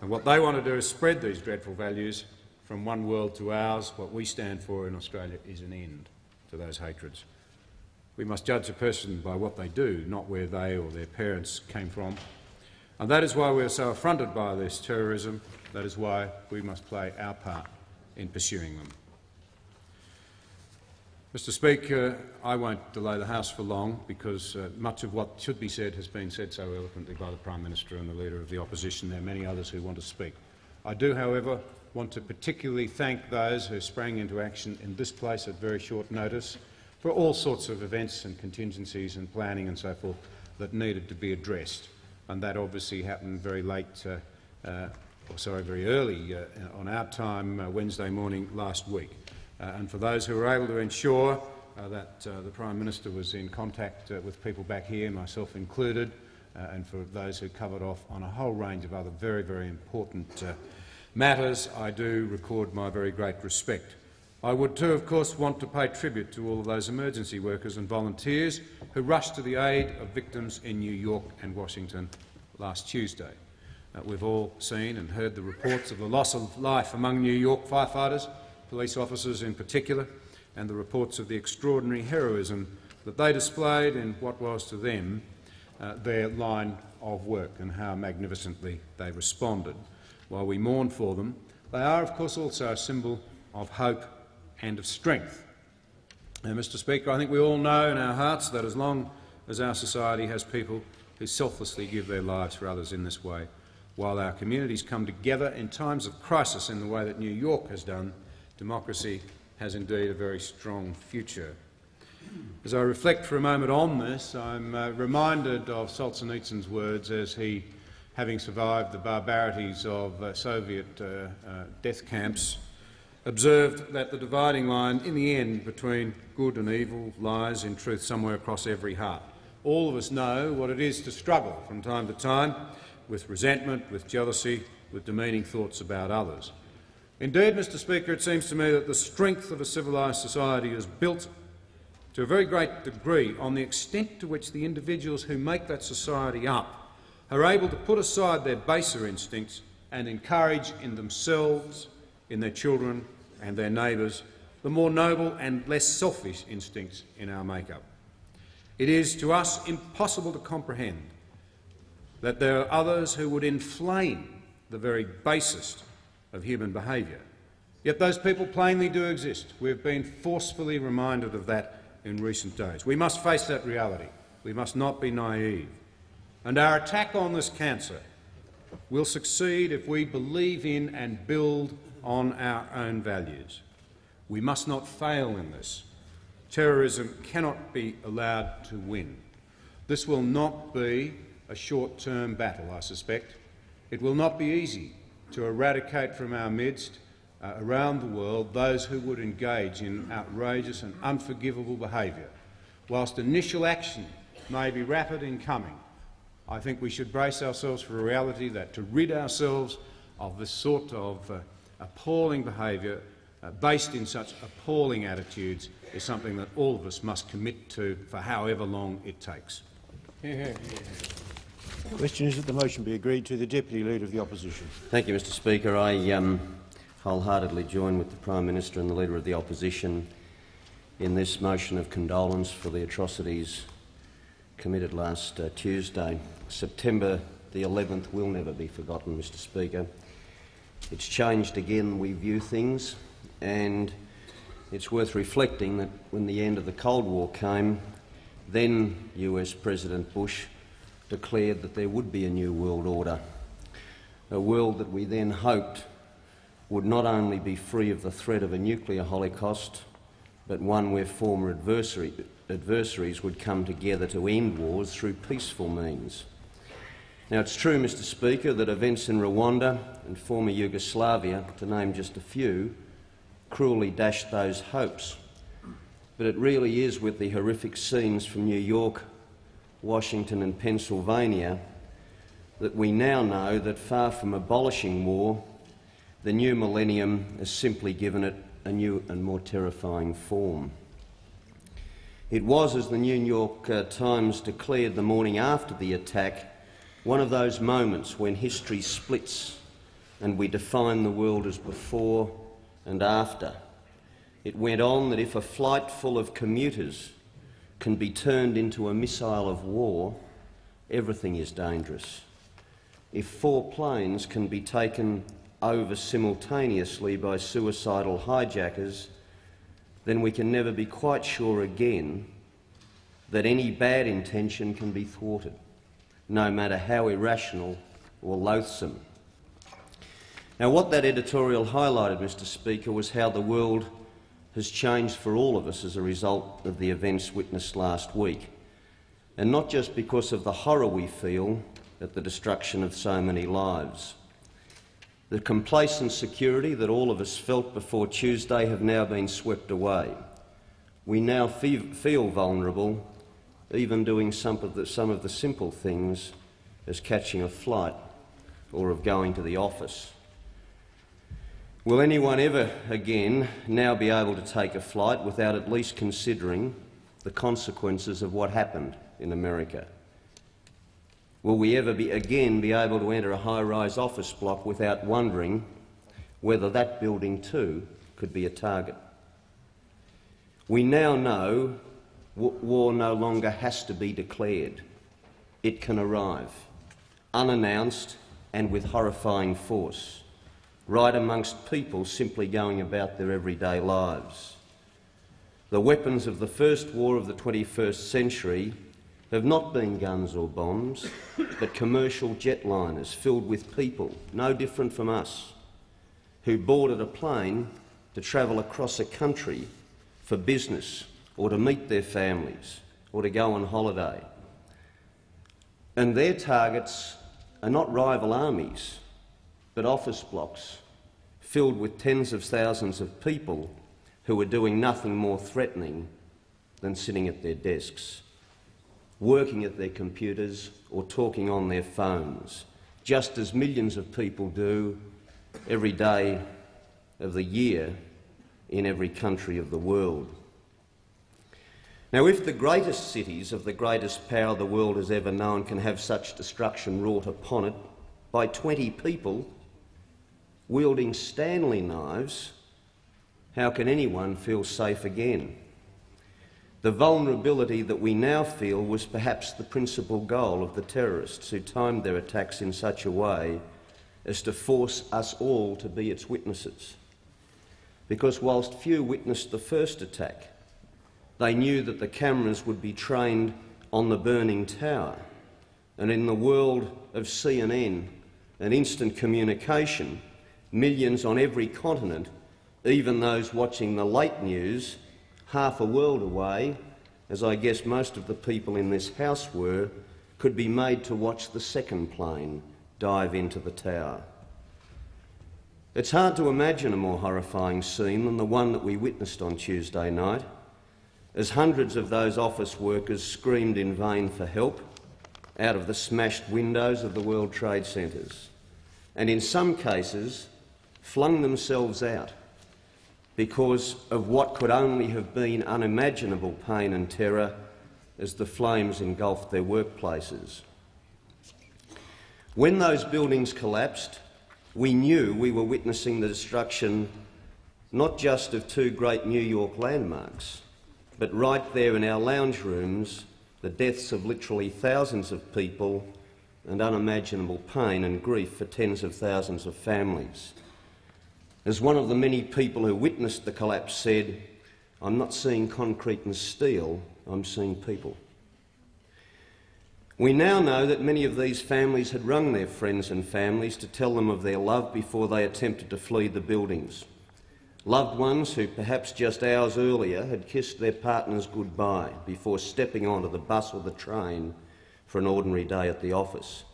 [SPEAKER 7] And what they want to do is spread these dreadful values from one world to ours. What we stand for in Australia is an end to those hatreds. We must judge a person by what they do, not where they or their parents came from and that is why we are so affronted by this terrorism. That is why we must play our part in pursuing them. Mr Speaker, I won't delay the House for long because uh, much of what should be said has been said so eloquently by the Prime Minister and the Leader of the Opposition. There are many others who want to speak. I do, however, want to particularly thank those who sprang into action in this place at very short notice for all sorts of events and contingencies and planning and so forth that needed to be addressed and that obviously happened very late, uh, uh, or sorry, very early uh, on our time uh, Wednesday morning last week. Uh, and for those who were able to ensure uh, that uh, the Prime Minister was in contact uh, with people back here, myself included, and for those who covered off on a whole range of other very, very important matters, I do record my very great respect. I would too, of course, want to pay tribute to all of those emergency workers and volunteers who rushed to the aid of victims in New York and Washington last Tuesday. Uh, we've all seen and heard the reports of the loss of life among New York firefighters, police officers in particular, and the reports of the extraordinary heroism that they displayed in what was to them uh, their line of work and how magnificently they responded. While we mourn for them, they are, of course, also a symbol of hope and of strength. Now, Mr Speaker, I think we all know in our hearts that as long as our society has people who selflessly give their lives for others in this way, while our communities come together in times of crisis in the way that New York has done, democracy has indeed a very strong future. As I reflect for a moment on this, I'm uh, reminded of Solzhenitsyn's words as he, having survived the barbarities of uh, Soviet uh, uh death camps, observed that the dividing line in the end between good and evil lies in truth somewhere across every heart. All of us know what it is to struggle from time to time with resentment, with jealousy, with demeaning thoughts about others. Indeed, Mr Speaker, it seems to me that the strength of a civilised society is built to a very great degree on the extent to which the individuals who make that society up are able to put aside their baser instincts and encourage in themselves in their children and their neighbours the more noble and less selfish instincts in our make-up. It is to us impossible to comprehend that there are others who would inflame the very basest of human behaviour Yet those people plainly do exist. We've been forcefully reminded of that in recent days. We must face that reality. We must not be naive. And our attack on this cancer will succeed if we believe in and build on our own values. We must not fail in this. Terrorism cannot be allowed to win. This will not be a short-term battle, I suspect. It will not be easy to eradicate from our midst uh, around the world those who would engage in outrageous and unforgivable behaviour. Whilst initial action may be rapid in coming, I think we should brace ourselves for a reality that to rid ourselves of this sort of uh, appalling behaviour uh, based in such appalling attitudes is something that all of us must commit to for however long it takes.
[SPEAKER 5] The question is that the motion be agreed to. The Deputy Leader of the Opposition.
[SPEAKER 8] Thank you, Mr Speaker. I um, wholeheartedly join with the Prime Minister and the Leader of the Opposition in this motion of condolence for the atrocities committed last uh, Tuesday. September the 11th will never be forgotten, Mr Speaker. It's changed again we view things and it's worth reflecting that when the end of the Cold War came, then US President Bush declared that there would be a new world order, a world that we then hoped would not only be free of the threat of a nuclear holocaust, but one where former adversary, adversaries would come together to end wars through peaceful means. Now, it's true, Mr Speaker, that events in Rwanda and former Yugoslavia, to name just a few, cruelly dashed those hopes. But it really is with the horrific scenes from New York, Washington and Pennsylvania that we now know that far from abolishing war, the new millennium has simply given it a new and more terrifying form. It was, as the New York uh, Times declared the morning after the attack, one of those moments when history splits and we define the world as before and after. It went on that if a flight full of commuters can be turned into a missile of war, everything is dangerous. If four planes can be taken over simultaneously by suicidal hijackers, then we can never be quite sure again that any bad intention can be thwarted, no matter how irrational or loathsome. Now, what that editorial highlighted, Mr Speaker, was how the world has changed for all of us as a result of the events witnessed last week, and not just because of the horror we feel at the destruction of so many lives. The complacent security that all of us felt before Tuesday have now been swept away. We now feel vulnerable, even doing some of, the, some of the simple things as catching a flight or of going to the office. Will anyone ever again now be able to take a flight without at least considering the consequences of what happened in America? Will we ever be, again be able to enter a high-rise office block without wondering whether that building too could be a target? We now know war no longer has to be declared. It can arrive, unannounced and with horrifying force, right amongst people simply going about their everyday lives. The weapons of the first war of the 21st century have not been guns or bombs, but commercial jetliners filled with people, no different from us, who boarded a plane to travel across a country for business or to meet their families or to go on holiday. And their targets are not rival armies, but office blocks filled with tens of thousands of people who are doing nothing more threatening than sitting at their desks working at their computers or talking on their phones, just as millions of people do every day of the year in every country of the world. Now, if the greatest cities of the greatest power the world has ever known can have such destruction wrought upon it by 20 people wielding Stanley knives, how can anyone feel safe again? The vulnerability that we now feel was perhaps the principal goal of the terrorists who timed their attacks in such a way as to force us all to be its witnesses. because whilst few witnessed the first attack, they knew that the cameras would be trained on the burning tower. And in the world of CNN and instant communication, millions on every continent, even those watching the late news, half a world away, as I guess most of the people in this house were, could be made to watch the second plane dive into the tower. It's hard to imagine a more horrifying scene than the one that we witnessed on Tuesday night, as hundreds of those office workers screamed in vain for help out of the smashed windows of the World Trade Centres, and in some cases flung themselves out because of what could only have been unimaginable pain and terror as the flames engulfed their workplaces. When those buildings collapsed, we knew we were witnessing the destruction not just of two great New York landmarks, but right there in our lounge rooms, the deaths of literally thousands of people and unimaginable pain and grief for tens of thousands of families. As one of the many people who witnessed the collapse said, I'm not seeing concrete and steel, I'm seeing people. We now know that many of these families had rung their friends and families to tell them of their love before they attempted to flee the buildings. Loved ones who perhaps just hours earlier had kissed their partners goodbye before stepping onto the bus or the train for an ordinary day at the office.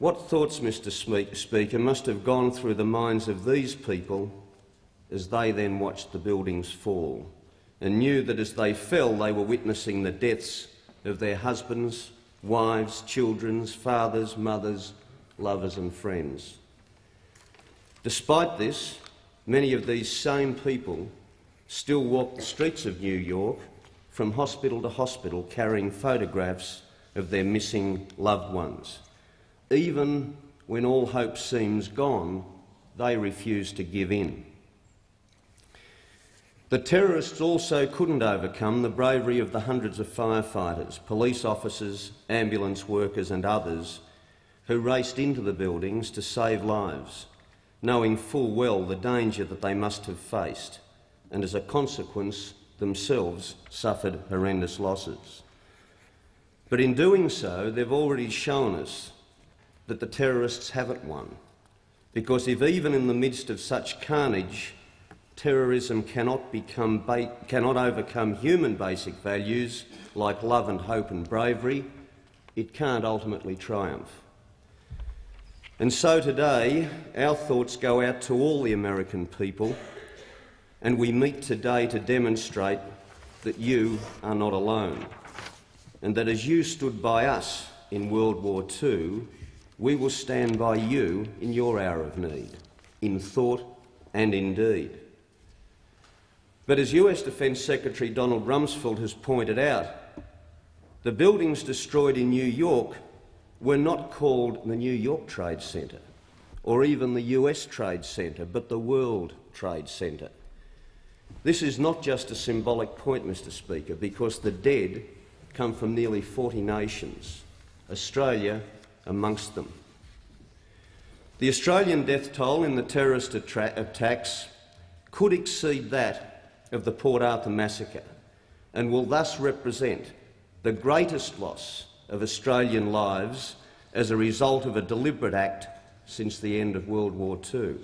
[SPEAKER 8] What thoughts, Mr Speaker, must have gone through the minds of these people as they then watched the buildings fall and knew that as they fell they were witnessing the deaths of their husbands, wives, children's, fathers, mothers, lovers and friends. Despite this, many of these same people still walk the streets of New York from hospital to hospital carrying photographs of their missing loved ones. Even when all hope seems gone, they refuse to give in. The terrorists also couldn't overcome the bravery of the hundreds of firefighters, police officers, ambulance workers and others who raced into the buildings to save lives, knowing full well the danger that they must have faced, and as a consequence themselves suffered horrendous losses. But in doing so, they've already shown us that the terrorists haven't won, because if even in the midst of such carnage terrorism cannot, become cannot overcome human basic values like love and hope and bravery, it can't ultimately triumph. And so today, our thoughts go out to all the American people, and we meet today to demonstrate that you are not alone, and that as you stood by us in World War II, we will stand by you in your hour of need, in thought and in deed. But as US Defence Secretary Donald Rumsfeld has pointed out, the buildings destroyed in New York were not called the New York Trade Centre or even the US Trade Centre, but the World Trade Centre. This is not just a symbolic point, Mr Speaker, because the dead come from nearly 40 nations, Australia amongst them. The Australian death toll in the terrorist attacks could exceed that of the Port Arthur massacre and will thus represent the greatest loss of Australian lives as a result of a deliberate act since the end of World War II.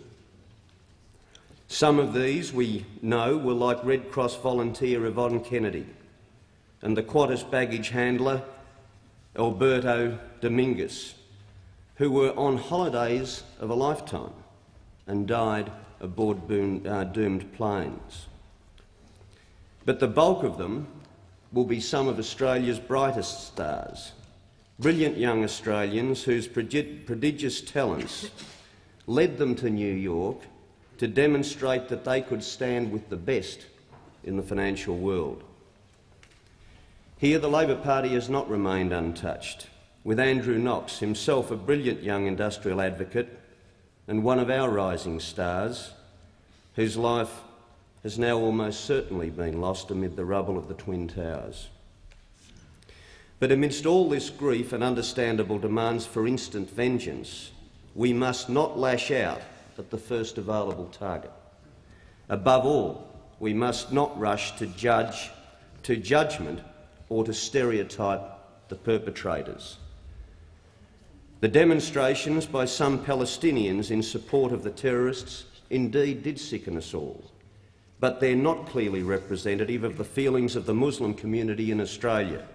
[SPEAKER 8] Some of these, we know, were like Red Cross volunteer Yvonne Kennedy and the Qantas baggage handler Alberto Dominguez, who were on holidays of a lifetime and died aboard uh, doomed planes. But the bulk of them will be some of Australia's brightest stars, brilliant young Australians whose prodigious talents led them to New York to demonstrate that they could stand with the best in the financial world. Here, the Labor Party has not remained untouched, with Andrew Knox, himself a brilliant young industrial advocate and one of our rising stars, whose life has now almost certainly been lost amid the rubble of the Twin Towers. But amidst all this grief and understandable demands for instant vengeance, we must not lash out at the first available target. Above all, we must not rush to judge, to judgment, or to stereotype the perpetrators. The demonstrations by some Palestinians in support of the terrorists indeed did sicken us all, but they're not clearly representative of the feelings of the Muslim community in Australia,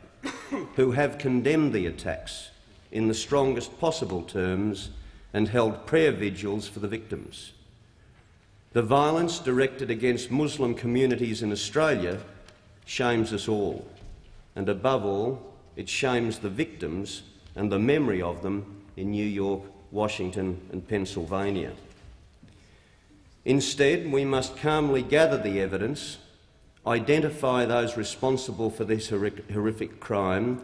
[SPEAKER 8] who have condemned the attacks in the strongest possible terms and held prayer vigils for the victims. The violence directed against Muslim communities in Australia shames us all, and above all, it shames the victims and the memory of them in New York, Washington, and Pennsylvania. Instead, we must calmly gather the evidence, identify those responsible for this horrific crime,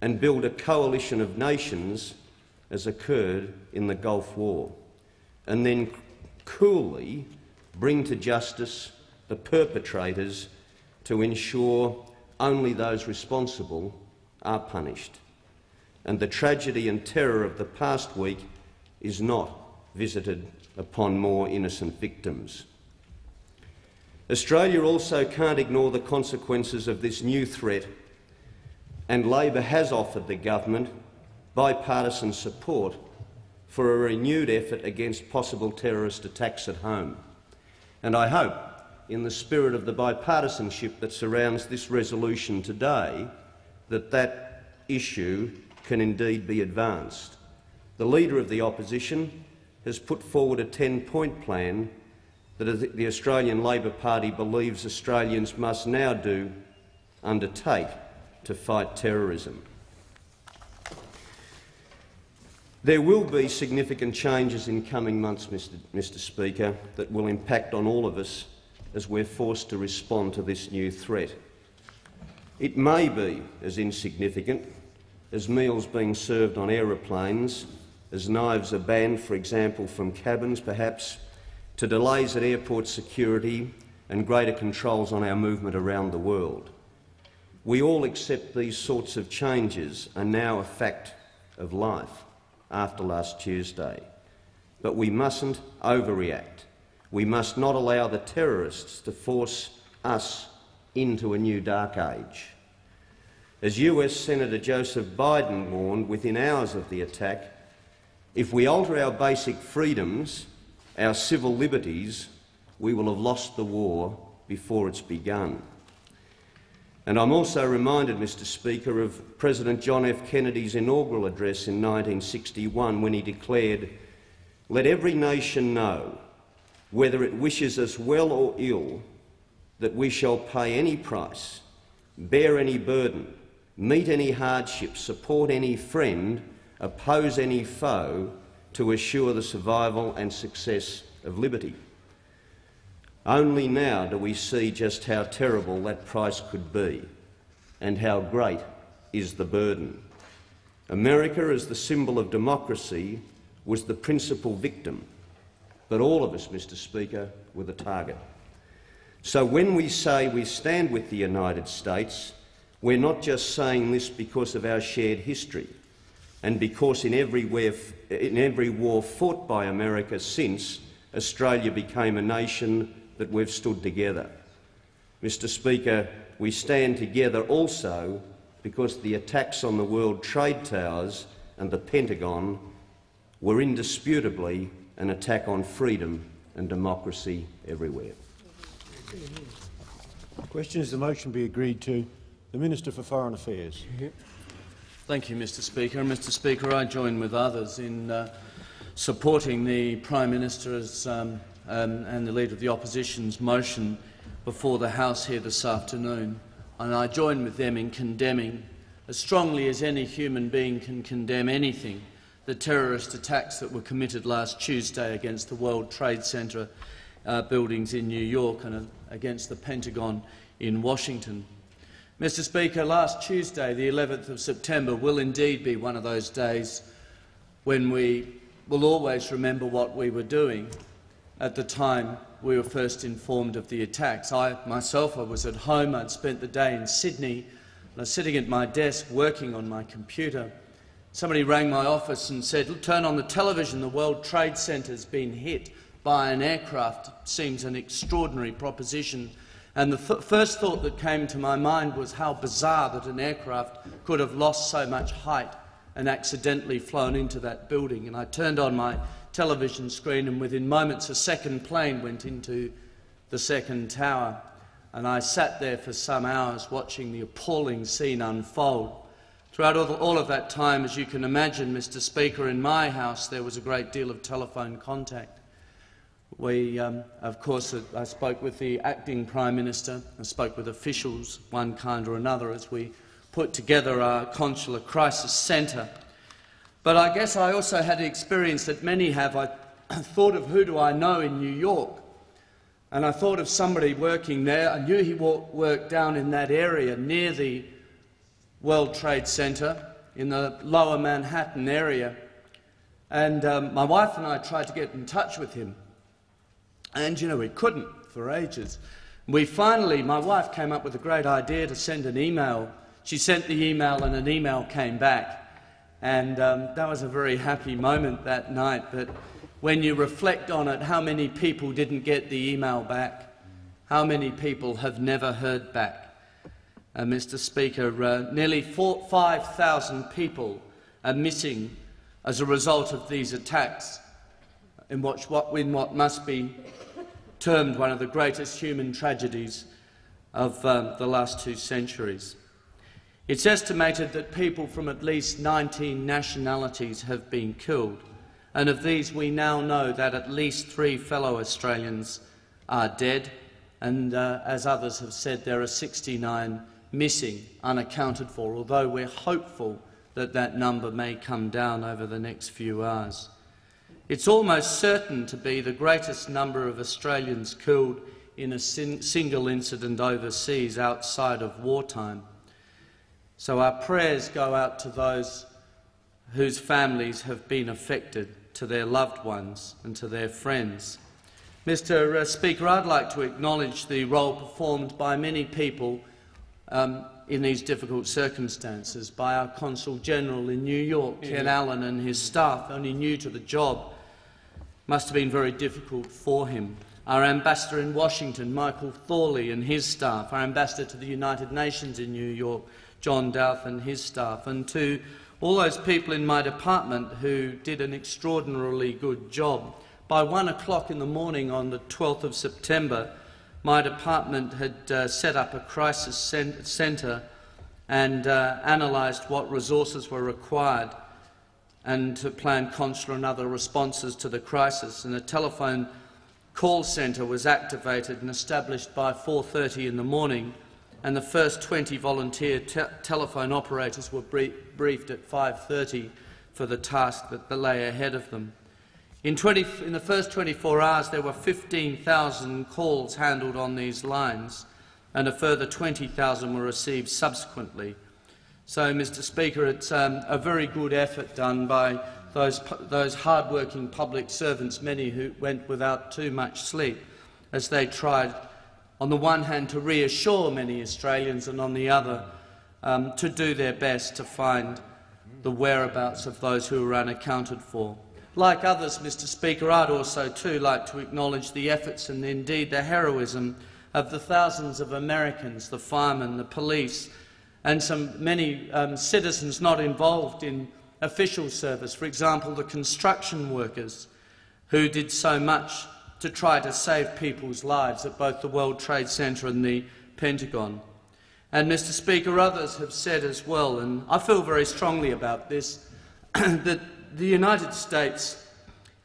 [SPEAKER 8] and build a coalition of nations as occurred in the Gulf War, and then coolly bring to justice the perpetrators to ensure only those responsible are punished. And the tragedy and terror of the past week is not visited upon more innocent victims. Australia also can't ignore the consequences of this new threat, and Labor has offered the government bipartisan support for a renewed effort against possible terrorist attacks at home. And I hope, in the spirit of the bipartisanship that surrounds this resolution today, that that issue can indeed be advanced. The Leader of the Opposition has put forward a 10-point plan that the Australian Labor Party believes Australians must now do undertake to fight terrorism. There will be significant changes in coming months, Mr, Mr Speaker, that will impact on all of us as we're forced to respond to this new threat. It may be as insignificant as meals being served on aeroplanes, as knives are banned, for example, from cabins, perhaps, to delays at airport security and greater controls on our movement around the world. We all accept these sorts of changes are now a fact of life after last Tuesday. But we mustn't overreact. We must not allow the terrorists to force us into a new dark age. As US Senator Joseph Biden warned within hours of the attack, if we alter our basic freedoms, our civil liberties, we will have lost the war before it's begun. And I'm also reminded, Mr Speaker, of President John F Kennedy's inaugural address in 1961 when he declared, let every nation know, whether it wishes us well or ill, that we shall pay any price, bear any burden, meet any hardship, support any friend, oppose any foe to assure the survival and success of liberty. Only now do we see just how terrible that price could be and how great is the burden. America, as the symbol of democracy, was the principal victim, but all of us, Mr Speaker, were the target. So when we say we stand with the United States, we're not just saying this because of our shared history and because in every, in every war fought by America since, Australia became a nation that we've stood together. Mr Speaker, we stand together also because the attacks on the World Trade Towers and the Pentagon were indisputably an attack on freedom and democracy everywhere.
[SPEAKER 5] The question is the motion be agreed to. The Minister for Foreign Affairs.
[SPEAKER 9] Thank you, Mr Speaker. Mr Speaker, I join with others in uh, supporting the Prime Minister's um, um, and the Leader of the Opposition's motion before the House here this afternoon. And I join with them in condemning, as strongly as any human being can condemn anything, the terrorist attacks that were committed last Tuesday against the World Trade Center uh, buildings in New York and uh, against the Pentagon in Washington. Mr Speaker, last Tuesday, the 11th of September, will indeed be one of those days when we will always remember what we were doing at the time we were first informed of the attacks. I myself I was at home. I'd spent the day in Sydney. I was sitting at my desk working on my computer. Somebody rang my office and said, turn on the television, the World Trade Centre's been hit. by an aircraft seems an extraordinary proposition. And the th first thought that came to my mind was how bizarre that an aircraft could have lost so much height and accidentally flown into that building. And I turned on my television screen, and within moments, a second plane went into the second tower. And I sat there for some hours watching the appalling scene unfold. Throughout all of that time, as you can imagine, Mr. Speaker, in my house there was a great deal of telephone contact. We, um, of course, uh, I spoke with the acting Prime Minister, I spoke with officials, one kind or another, as we put together our consular crisis centre. But I guess I also had the experience that many have. I thought of who do I know in New York, and I thought of somebody working there. I knew he worked down in that area near the World Trade Center in the lower Manhattan area. And um, my wife and I tried to get in touch with him. And, you know, we couldn't for ages. We finally, my wife came up with a great idea to send an email. She sent the email and an email came back. And um, that was a very happy moment that night. But when you reflect on it, how many people didn't get the email back? How many people have never heard back? Uh, Mr. Speaker, uh, nearly 5,000 people are missing as a result of these attacks in what, in what must be termed one of the greatest human tragedies of um, the last two centuries. It's estimated that people from at least 19 nationalities have been killed, and of these we now know that at least three fellow Australians are dead, and uh, as others have said, there are 69 missing, unaccounted for, although we're hopeful that that number may come down over the next few hours. It's almost certain to be the greatest number of Australians killed in a single incident overseas outside of wartime. So our prayers go out to those whose families have been affected, to their loved ones and to their friends. Mr uh, Speaker, I'd like to acknowledge the role performed by many people um, in these difficult circumstances by our Consul General in New York, yeah. Ken Allen, and his staff, only new to the job. Must have been very difficult for him. Our ambassador in Washington, Michael Thawley, and his staff, our ambassador to the United Nations in New York, John Dauth, and his staff, and to all those people in my department who did an extraordinarily good job. By one o'clock in the morning on the 12th of September, my department had uh, set up a crisis centre and uh, analysed what resources were required and to plan consular and other responses to the crisis. And a telephone call centre was activated and established by 4.30 in the morning, and the first 20 volunteer te telephone operators were briefed at 5.30 for the task that lay ahead of them. In, 20, in, the first 24 hours, there were 15,000 calls handled on these lines, and a further 20,000 were received subsequently. So, Mr Speaker, it's um, a very good effort done by those, those hard-working public servants, many who went without too much sleep, as they tried, on the one hand, to reassure many Australians, and on the other, um, to do their best to find the whereabouts of those who were unaccounted for. Like others, Mr Speaker, I'd also too like to acknowledge the efforts and indeed the heroism of the thousands of Americans, the firemen, the police, and some many um, citizens not involved in official service. For example, the construction workers who did so much to try to save people's lives at both the World Trade Center and the Pentagon. And, Mr Speaker, others have said as well, and I feel very strongly about this, that the United States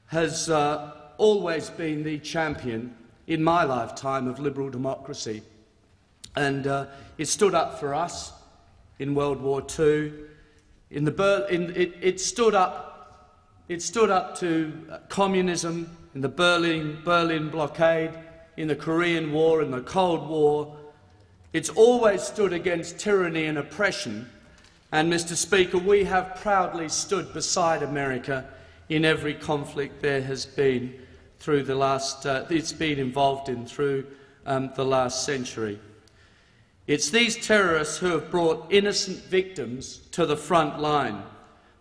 [SPEAKER 9] has uh, always been the champion in my lifetime of liberal democracy. And uh, it stood up for us in World War II. In the Ber in, it, it, stood up, it stood up to uh, communism in the Berlin, Berlin blockade, in the Korean War, in the Cold War. It's always stood against tyranny and oppression and, Mr Speaker, we have proudly stood beside America in every conflict there has been through the last, uh, it's been involved in through um, the last century. It's these terrorists who have brought innocent victims to the front line.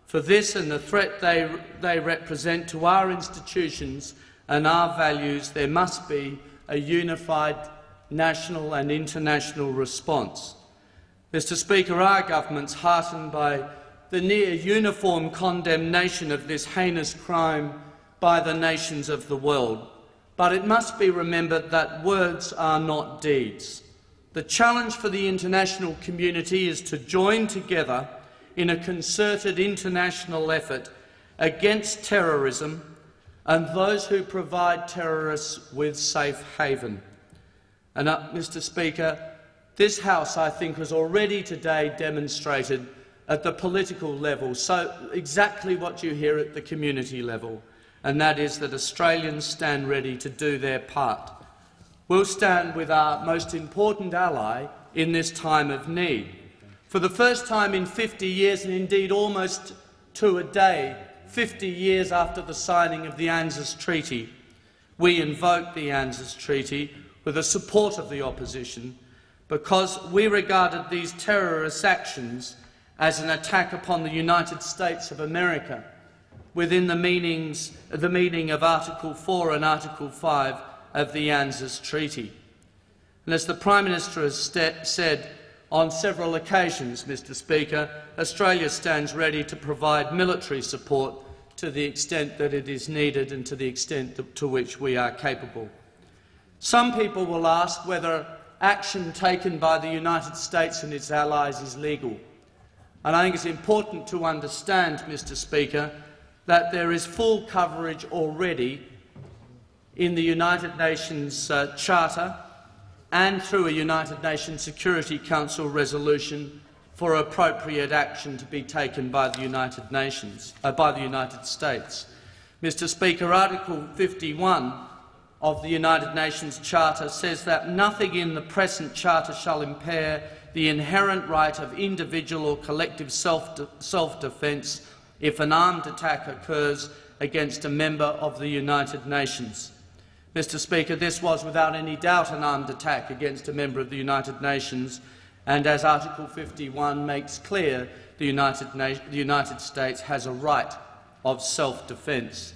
[SPEAKER 9] For this and the threat they, they represent to our institutions and our values, there must be a unified national and international response. Mr Speaker, our government's heartened by the near uniform condemnation of this heinous crime by the nations of the world. But it must be remembered that words are not deeds. The challenge for the international community is to join together in a concerted international effort against terrorism and those who provide terrorists with safe haven. And, uh, Mr Speaker, this House, I think, has already today demonstrated at the political level so exactly what you hear at the community level, and that is that Australians stand ready to do their part. We'll stand with our most important ally in this time of need. For the first time in 50 years, and indeed almost to a day, 50 years after the signing of the ANZUS Treaty, we invoke the ANZUS Treaty with the support of the opposition because we regarded these terrorist actions as an attack upon the United States of America within the, meanings, the meaning of Article 4 and Article 5 of the ANZUS Treaty. And as the Prime Minister has said on several occasions, Mr Speaker, Australia stands ready to provide military support to the extent that it is needed and to the extent to which we are capable. Some people will ask whether action taken by the United States and its allies is legal. And I think it's important to understand, Mr Speaker, that there is full coverage already in the United Nations uh, Charter and through a United Nations Security Council resolution for appropriate action to be taken by the United Nations, uh, by the United States. Mr Speaker, Article 51 of the United Nations Charter says that nothing in the present Charter shall impair the inherent right of individual or collective self-defence if an armed attack occurs against a member of the United Nations. Mr Speaker, this was without any doubt an armed attack against a member of the United Nations, and as Article 51 makes clear, the United, the United States has a right of self-defence.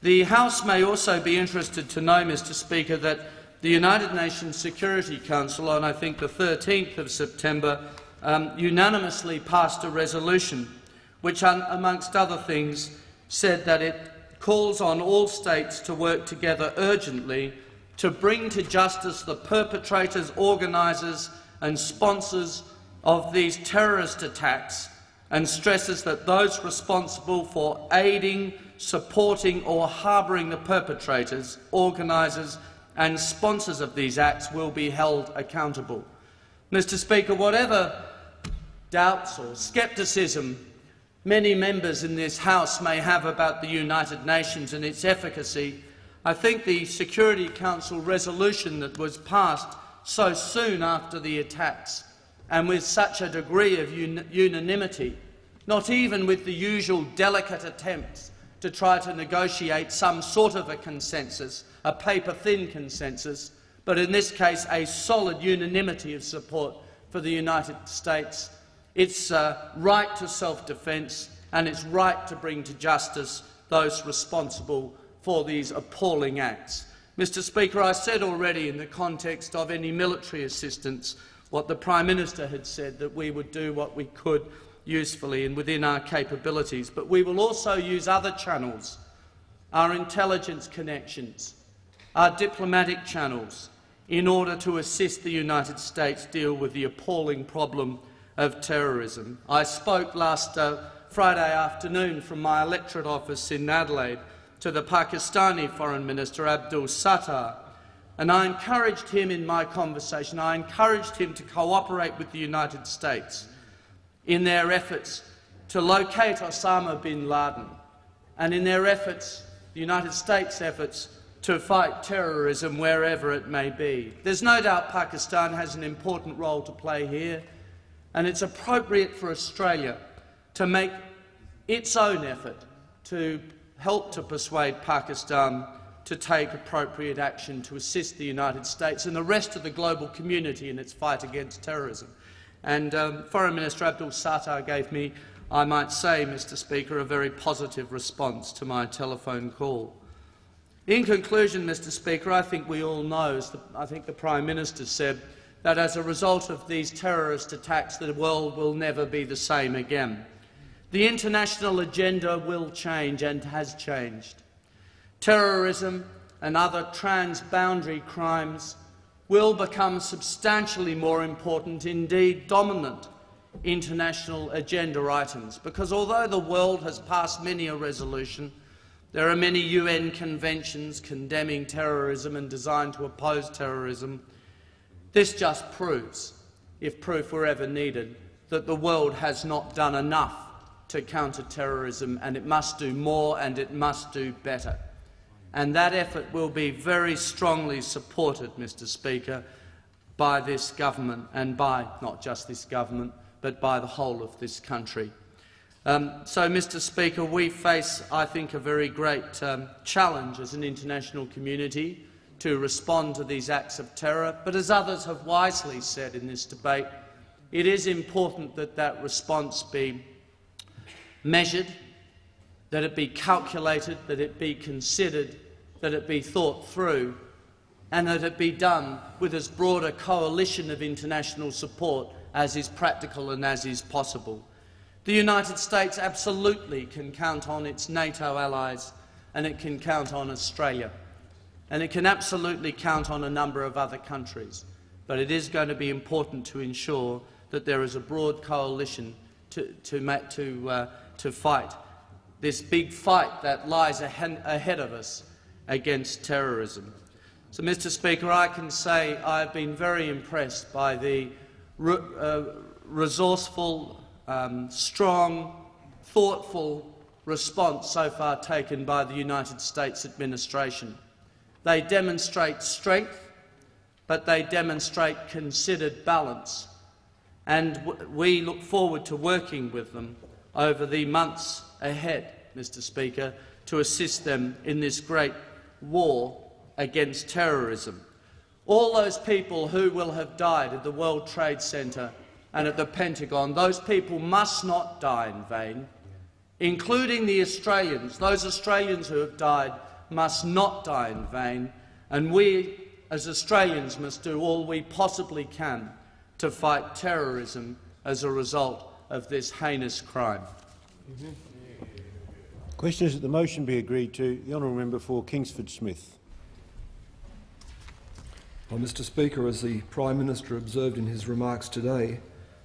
[SPEAKER 9] The House may also be interested to know, Mr Speaker, that the United Nations Security Council on, I think, the 13th of September um, unanimously passed a resolution which, amongst other things, said that it calls on all states to work together urgently to bring to justice the perpetrators, organisers and sponsors of these terrorist attacks and stresses that those responsible for aiding, supporting or harbouring the perpetrators, organisers and sponsors of these acts will be held accountable. Mr Speaker, whatever doubts or scepticism many members in this House may have about the United Nations and its efficacy, I think the Security Council resolution that was passed so soon after the attacks and with such a degree of un unanimity, not even with the usual delicate attempts to try to negotiate some sort of a consensus, a paper-thin consensus, but in this case a solid unanimity of support for the United States, its uh, right to self-defence and its right to bring to justice those responsible for these appalling acts. Mr Speaker, I said already in the context of any military assistance what the Prime Minister had said, that we would do what we could usefully and within our capabilities. But we will also use other channels, our intelligence connections, our diplomatic channels, in order to assist the United States deal with the appalling problem of terrorism. I spoke last uh, Friday afternoon from my electorate office in Adelaide to the Pakistani Foreign Minister Abdul Sattar, and I encouraged him in my conversation, I encouraged him to cooperate with the United States in their efforts to locate Osama bin Laden and in their efforts, the United States' efforts, to fight terrorism wherever it may be. There's no doubt Pakistan has an important role to play here, and it's appropriate for Australia to make its own effort to help to persuade Pakistan to take appropriate action to assist the United States and the rest of the global community in its fight against terrorism. And um, Foreign Minister Abdul Sattar gave me, I might say, Mr Speaker, a very positive response to my telephone call. In conclusion, Mr Speaker, I think we all know, as the, I think the Prime Minister said, that as a result of these terrorist attacks, the world will never be the same again. The international agenda will change and has changed. Terrorism and other transboundary crimes will become substantially more important, indeed dominant, international agenda items, because although the world has passed many a resolution, there are many UN conventions condemning terrorism and designed to oppose terrorism. This just proves, if proof were ever needed, that the world has not done enough to counter terrorism and it must do more and it must do better. And that effort will be very strongly supported, Mr Speaker, by this government and by not just this government, but by the whole of this country. Um, so, Mr Speaker, we face, I think, a very great um, challenge as an international community to respond to these acts of terror. But as others have wisely said in this debate, it is important that that response be measured, that it be calculated, that it be considered, that it be thought through, and that it be done with as broad a coalition of international support as is practical and as is possible. The United States absolutely can count on its NATO allies and it can count on Australia. And it can absolutely count on a number of other countries. But it is going to be important to ensure that there is a broad coalition to, to, to, uh, to fight this big fight that lies ahead of us against terrorism. So, Mr Speaker, I can say I have been very impressed by the re uh, resourceful, um, strong, thoughtful response so far taken by the United States administration. They demonstrate strength, but they demonstrate considered balance. And we look forward to working with them over the months ahead, Mr Speaker, to assist them in this great war against terrorism. All those people who will have died at the World Trade Center and at the Pentagon, those people must not die in vain, including the Australians. Those Australians who have died must not die in vain, and we as Australians must do all we possibly can to fight terrorism as a result of this heinous crime. Mm -hmm.
[SPEAKER 5] Question is that the motion be agreed to. The honourable member for Kingsford Smith.
[SPEAKER 10] Well, Mr Speaker, as the Prime Minister observed in his remarks today,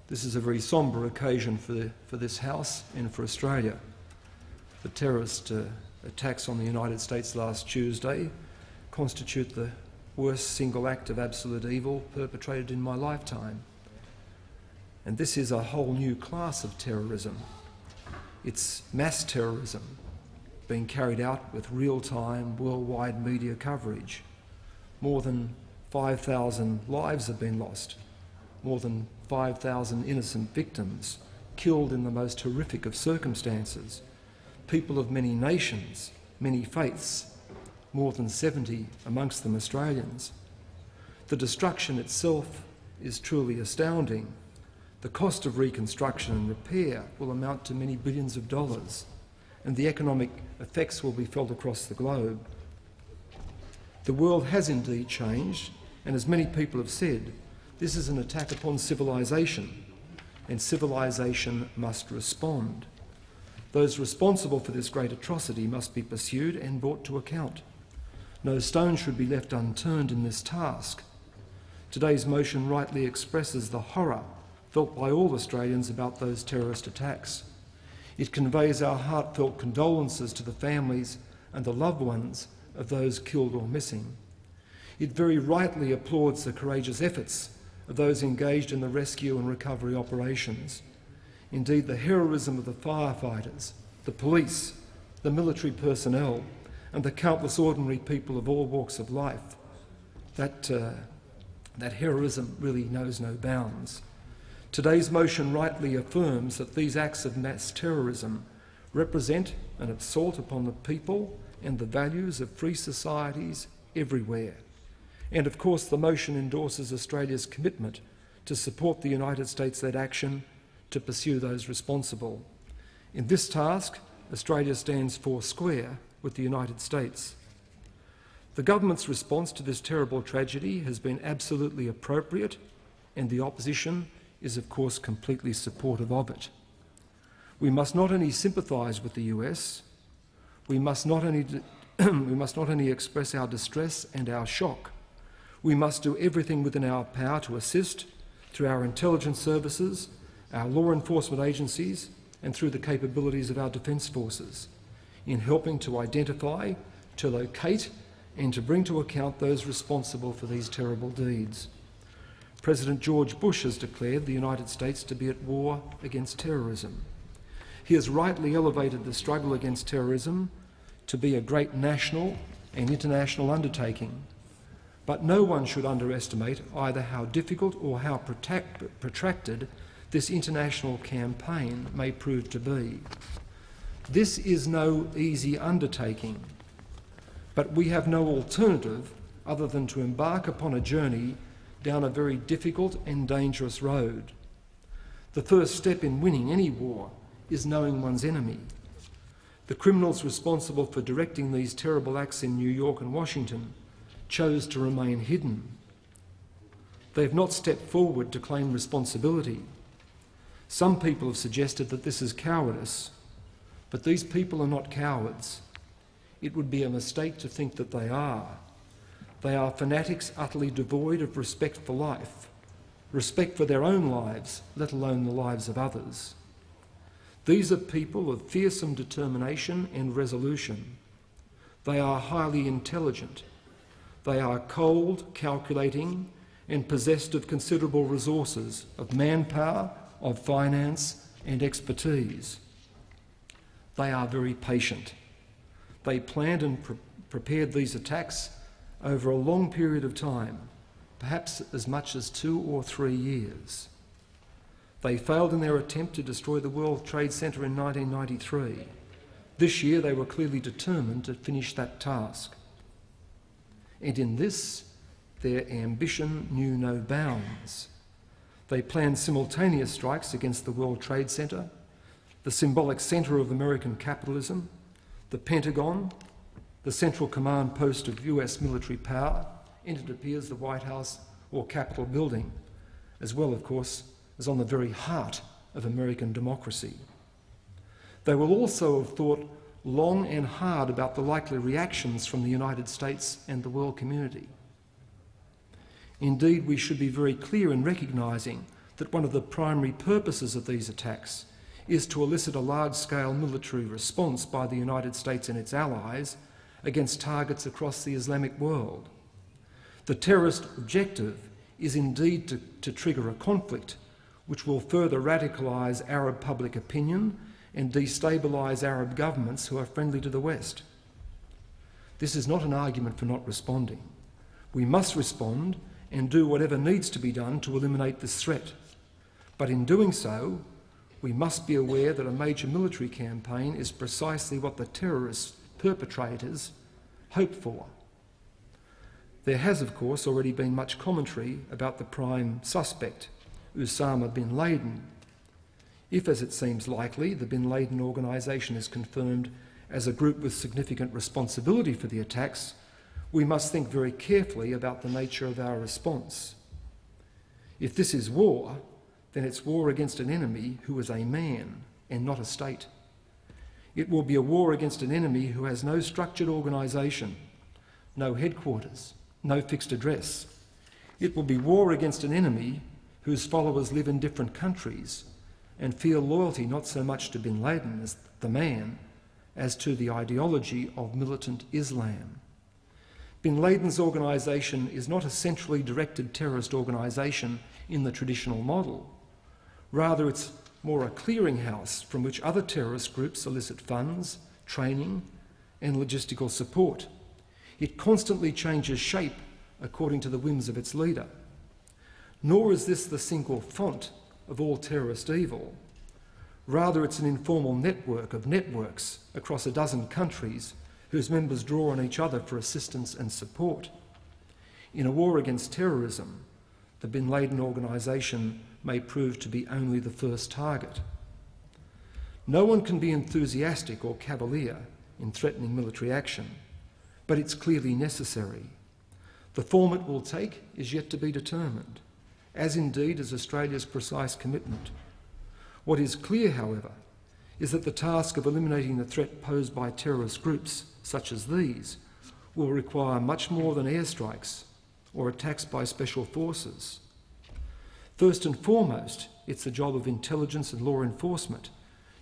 [SPEAKER 10] this is a very sombre occasion for, for this House and for Australia. The terrorist uh, attacks on the United States last Tuesday constitute the worst single act of absolute evil perpetrated in my lifetime. And this is a whole new class of terrorism. It's mass terrorism being carried out with real time, worldwide media coverage. More than 5,000 lives have been lost, more than 5,000 innocent victims killed in the most horrific of circumstances, people of many nations, many faiths, more than 70 amongst them Australians. The destruction itself is truly astounding. The cost of reconstruction and repair will amount to many billions of dollars, and the economic effects will be felt across the globe. The world has indeed changed, and as many people have said, this is an attack upon civilization, and civilization must respond. Those responsible for this great atrocity must be pursued and brought to account. No stone should be left unturned in this task. Today's motion rightly expresses the horror felt by all Australians about those terrorist attacks. It conveys our heartfelt condolences to the families and the loved ones of those killed or missing. It very rightly applauds the courageous efforts of those engaged in the rescue and recovery operations. Indeed, the heroism of the firefighters, the police, the military personnel, and the countless ordinary people of all walks of life, that, uh, that heroism really knows no bounds. Today's motion rightly affirms that these acts of mass terrorism represent an assault upon the people and the values of free societies everywhere. And of course, the motion endorses Australia's commitment to support the United States-led action to pursue those responsible. In this task, Australia stands four square with the United States. The government's response to this terrible tragedy has been absolutely appropriate, and the opposition is, of course, completely supportive of it. We must not only sympathise with the US, we must not only, we must not only express our distress and our shock, we must do everything within our power to assist through our intelligence services, our law enforcement agencies, and through the capabilities of our defence forces in helping to identify, to locate, and to bring to account those responsible for these terrible deeds. President George Bush has declared the United States to be at war against terrorism. He has rightly elevated the struggle against terrorism to be a great national and international undertaking. But no one should underestimate either how difficult or how protracted this international campaign may prove to be. This is no easy undertaking, but we have no alternative other than to embark upon a journey down a very difficult and dangerous road. The first step in winning any war is knowing one's enemy. The criminals responsible for directing these terrible acts in New York and Washington chose to remain hidden. They have not stepped forward to claim responsibility. Some people have suggested that this is cowardice, but these people are not cowards. It would be a mistake to think that they are. They are fanatics utterly devoid of respect for life, respect for their own lives, let alone the lives of others. These are people of fearsome determination and resolution. They are highly intelligent. They are cold, calculating, and possessed of considerable resources of manpower, of finance, and expertise. They are very patient. They planned and pre prepared these attacks over a long period of time, perhaps as much as two or three years. They failed in their attempt to destroy the World Trade Center in 1993. This year they were clearly determined to finish that task. And in this, their ambition knew no bounds. They planned simultaneous strikes against the World Trade Center, the symbolic centre of American capitalism, the Pentagon, the central command post of US military power, and it appears the White House or Capitol building, as well, of course, as on the very heart of American democracy. They will also have thought long and hard about the likely reactions from the United States and the world community. Indeed, we should be very clear in recognising that one of the primary purposes of these attacks is to elicit a large-scale military response by the United States and its allies against targets across the Islamic world. The terrorist objective is indeed to, to trigger a conflict which will further radicalise Arab public opinion and destabilise Arab governments who are friendly to the West. This is not an argument for not responding. We must respond and do whatever needs to be done to eliminate this threat. But in doing so, we must be aware that a major military campaign is precisely what the terrorist perpetrators hope for. There has, of course, already been much commentary about the prime suspect, Osama bin Laden. If, as it seems likely, the bin Laden organisation is confirmed as a group with significant responsibility for the attacks, we must think very carefully about the nature of our response. If this is war, then it's war against an enemy who is a man and not a state. It will be a war against an enemy who has no structured organisation, no headquarters, no fixed address. It will be war against an enemy whose followers live in different countries and feel loyalty not so much to bin Laden as the man as to the ideology of militant Islam. Bin Laden's organisation is not a centrally directed terrorist organisation in the traditional model. Rather, it's more a clearinghouse from which other terrorist groups elicit funds, training, and logistical support. It constantly changes shape according to the whims of its leader. Nor is this the single font of all terrorist evil. Rather, it's an informal network of networks across a dozen countries whose members draw on each other for assistance and support. In a war against terrorism, the bin Laden organisation may prove to be only the first target. No one can be enthusiastic or cavalier in threatening military action, but it's clearly necessary. The form it will take is yet to be determined, as indeed is Australia's precise commitment. What is clear, however, is that the task of eliminating the threat posed by terrorist groups such as these will require much more than airstrikes or attacks by special forces. First and foremost, it's the job of intelligence and law enforcement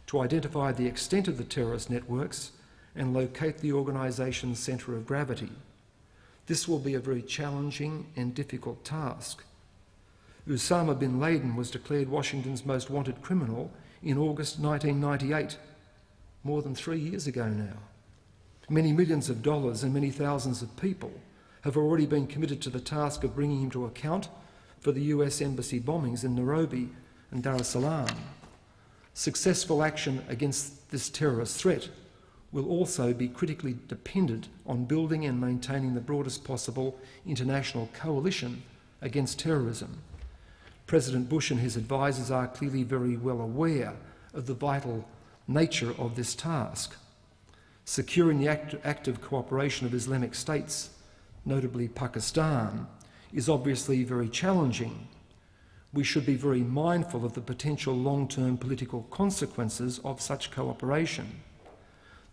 [SPEAKER 10] to identify the extent of the terrorist networks and locate the organisation's centre of gravity. This will be a very challenging and difficult task. Osama bin Laden was declared Washington's most wanted criminal in August 1998, more than three years ago now. Many millions of dollars and many thousands of people have already been committed to the task of bringing him to account for the US Embassy bombings in Nairobi and Dar es Salaam. Successful action against this terrorist threat will also be critically dependent on building and maintaining the broadest possible international coalition against terrorism. President Bush and his advisers are clearly very well aware of the vital nature of this task. Securing the act active cooperation of Islamic states, notably Pakistan, is obviously very challenging. We should be very mindful of the potential long-term political consequences of such cooperation.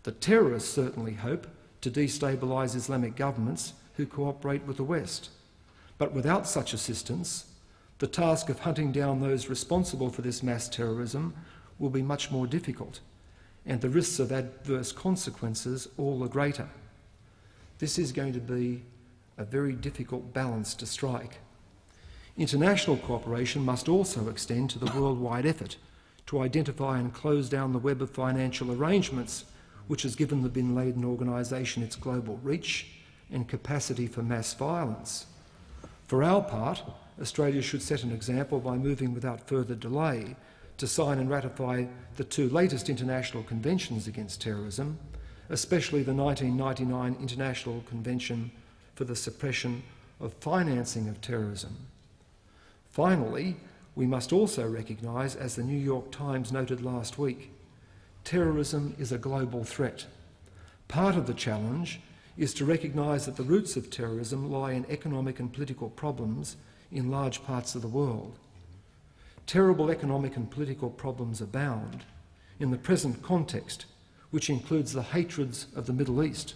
[SPEAKER 10] The terrorists certainly hope to destabilise Islamic governments who cooperate with the West. But without such assistance, the task of hunting down those responsible for this mass terrorism will be much more difficult, and the risks of adverse consequences all the greater. This is going to be a very difficult balance to strike. International cooperation must also extend to the worldwide effort to identify and close down the web of financial arrangements which has given the bin Laden organisation its global reach and capacity for mass violence. For our part, Australia should set an example by moving without further delay to sign and ratify the two latest international conventions against terrorism, especially the 1999 International Convention for the Suppression of Financing of Terrorism. Finally, we must also recognise, as the New York Times noted last week, terrorism is a global threat. Part of the challenge is to recognise that the roots of terrorism lie in economic and political problems in large parts of the world. Terrible economic and political problems abound. In the present context, which includes the hatreds of the Middle East,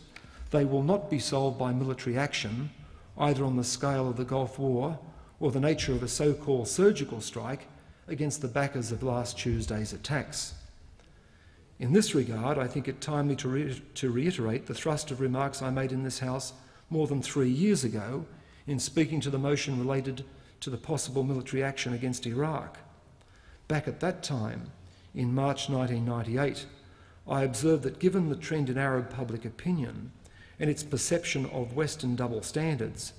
[SPEAKER 10] they will not be solved by military action, either on the scale of the Gulf War or the nature of a so-called surgical strike against the backers of last Tuesday's attacks. In this regard, I think it timely to, re to reiterate the thrust of remarks I made in this House more than three years ago in speaking to the motion related to the possible military action against Iraq. Back at that time, in March 1998, I observed that given the trend in Arab public opinion and its perception of Western double standards,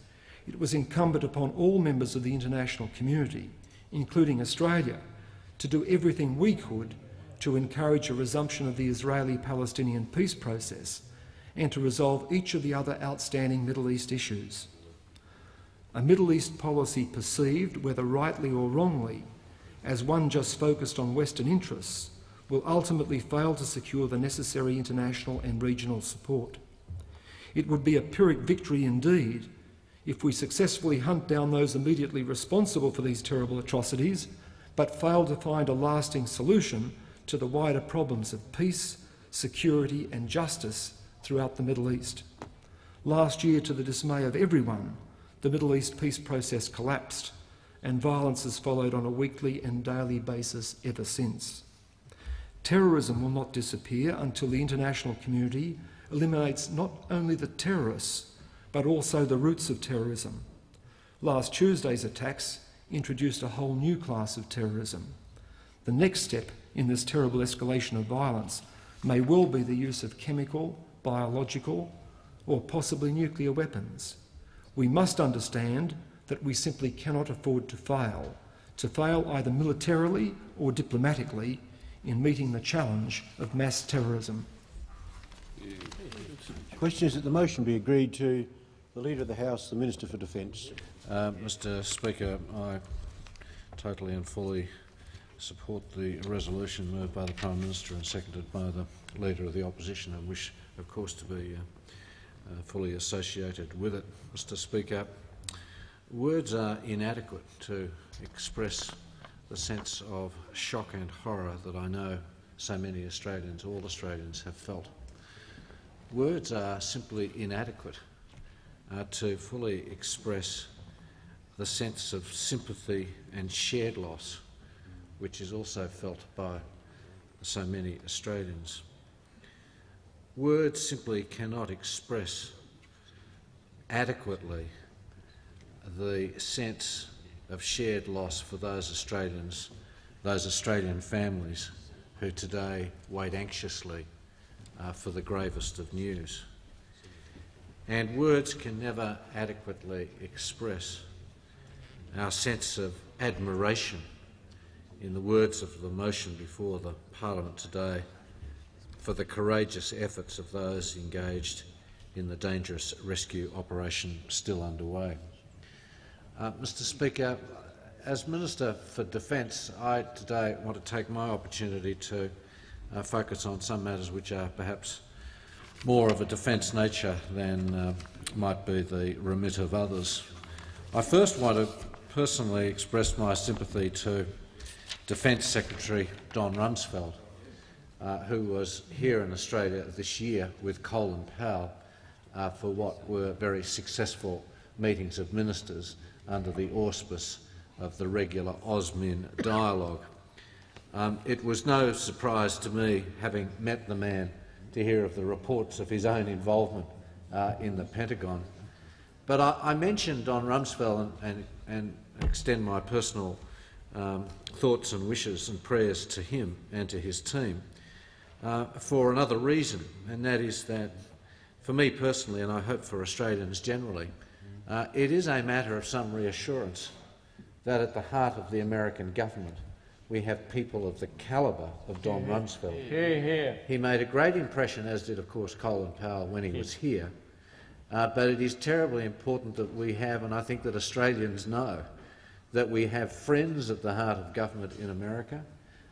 [SPEAKER 10] it was incumbent upon all members of the international community, including Australia, to do everything we could to encourage a resumption of the Israeli-Palestinian peace process and to resolve each of the other outstanding Middle East issues. A Middle East policy perceived, whether rightly or wrongly, as one just focused on Western interests, will ultimately fail to secure the necessary international and regional support. It would be a Pyrrhic victory indeed if we successfully hunt down those immediately responsible for these terrible atrocities, but fail to find a lasting solution to the wider problems of peace, security and justice throughout the Middle East. Last year, to the dismay of everyone, the Middle East peace process collapsed and violence has followed on a weekly and daily basis ever since. Terrorism will not disappear until the international community eliminates not only the terrorists, but also the roots of terrorism. Last Tuesday's attacks introduced a whole new class of terrorism. The next step in this terrible escalation of violence may well be the use of chemical, biological, or possibly nuclear weapons. We must understand that we simply cannot afford to fail, to fail either militarily or diplomatically in meeting the challenge of mass terrorism.
[SPEAKER 5] Question is that the motion be agreed to. The Leader of the House, the Minister for Defence.
[SPEAKER 3] Uh, Mr Speaker, I totally and fully support the resolution moved by the Prime Minister and seconded by the Leader of the Opposition and wish, of course, to be uh, fully associated with it. Mr Speaker, words are inadequate to express the sense of shock and horror that I know so many Australians, all Australians, have felt. Words are simply inadequate uh, to fully express the sense of sympathy and shared loss, which is also felt by so many Australians. Words simply cannot express adequately the sense of shared loss for those Australians, those Australian families who today wait anxiously uh, for the gravest of news. And words can never adequately express our sense of admiration in the words of the motion before the Parliament today for the courageous efforts of those engaged in the dangerous rescue operation still underway. Uh, Mr Speaker, as Minister for Defence, I today want to take my opportunity to uh, focus on some matters which are perhaps more of a defence nature than uh, might be the remit of others. I first want to personally express my sympathy to Defence Secretary Don Rumsfeld, uh, who was here in Australia this year with Colin Powell uh, for what were very successful meetings of ministers under the auspice of the regular AUSMIN dialogue. Um, it was no surprise to me, having met the man, to hear of the reports of his own involvement uh, in the Pentagon. But I, I mentioned Don Rumsfeld and, and, and extend my personal um, thoughts and wishes and prayers to him and to his team uh, for another reason, and that is that for me personally, and I hope for Australians generally, uh, it is a matter of some reassurance that at the heart of the American government we have people of the calibre of Don yeah. Rumsfeld.
[SPEAKER 4] Here.
[SPEAKER 3] He made a great impression, as did, of course, Colin Powell when he was here. Uh, but it is terribly important that we have, and I think that Australians know, that we have friends at the heart of government in America.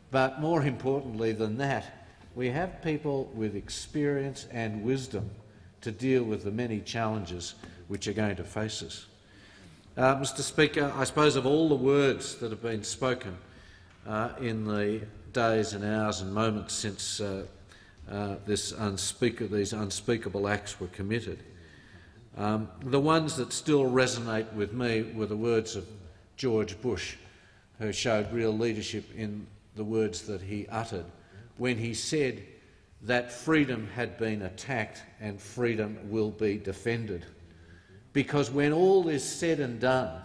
[SPEAKER 3] But more importantly than that, we have people with experience and wisdom to deal with the many challenges which are going to face us. Uh, Mr Speaker, I suppose of all the words that have been spoken in the days and hours and moments since uh, uh this unspeak these unspeakable acts were committed, um, the ones that still resonate with me were the words of George Bush, who showed real leadership in the words that he uttered when he said that freedom had been attacked and freedom will be defended. Because when all is said and done,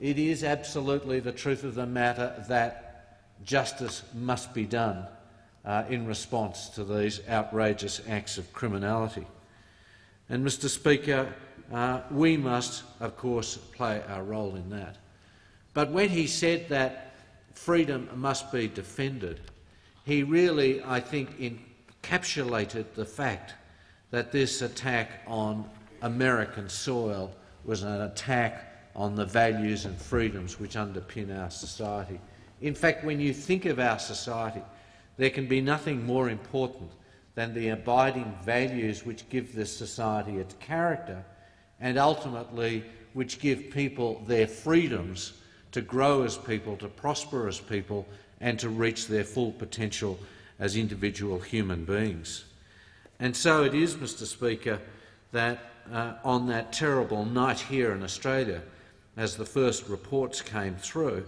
[SPEAKER 3] it is absolutely the truth of the matter that justice must be done uh, in response to these outrageous acts of criminality. And, Mr Speaker, uh, we must, of course, play our role in that. But when he said that freedom must be defended, he really, I think, encapsulated the fact that this attack on American soil was an attack on the values and freedoms which underpin our society. In fact, when you think of our society, there can be nothing more important than the abiding values which give this society its character and ultimately which give people their freedoms to grow as people, to prosper as people and to reach their full potential as individual human beings. And so it is, Mr Speaker, that uh, on that terrible night here in Australia, as the first reports came through,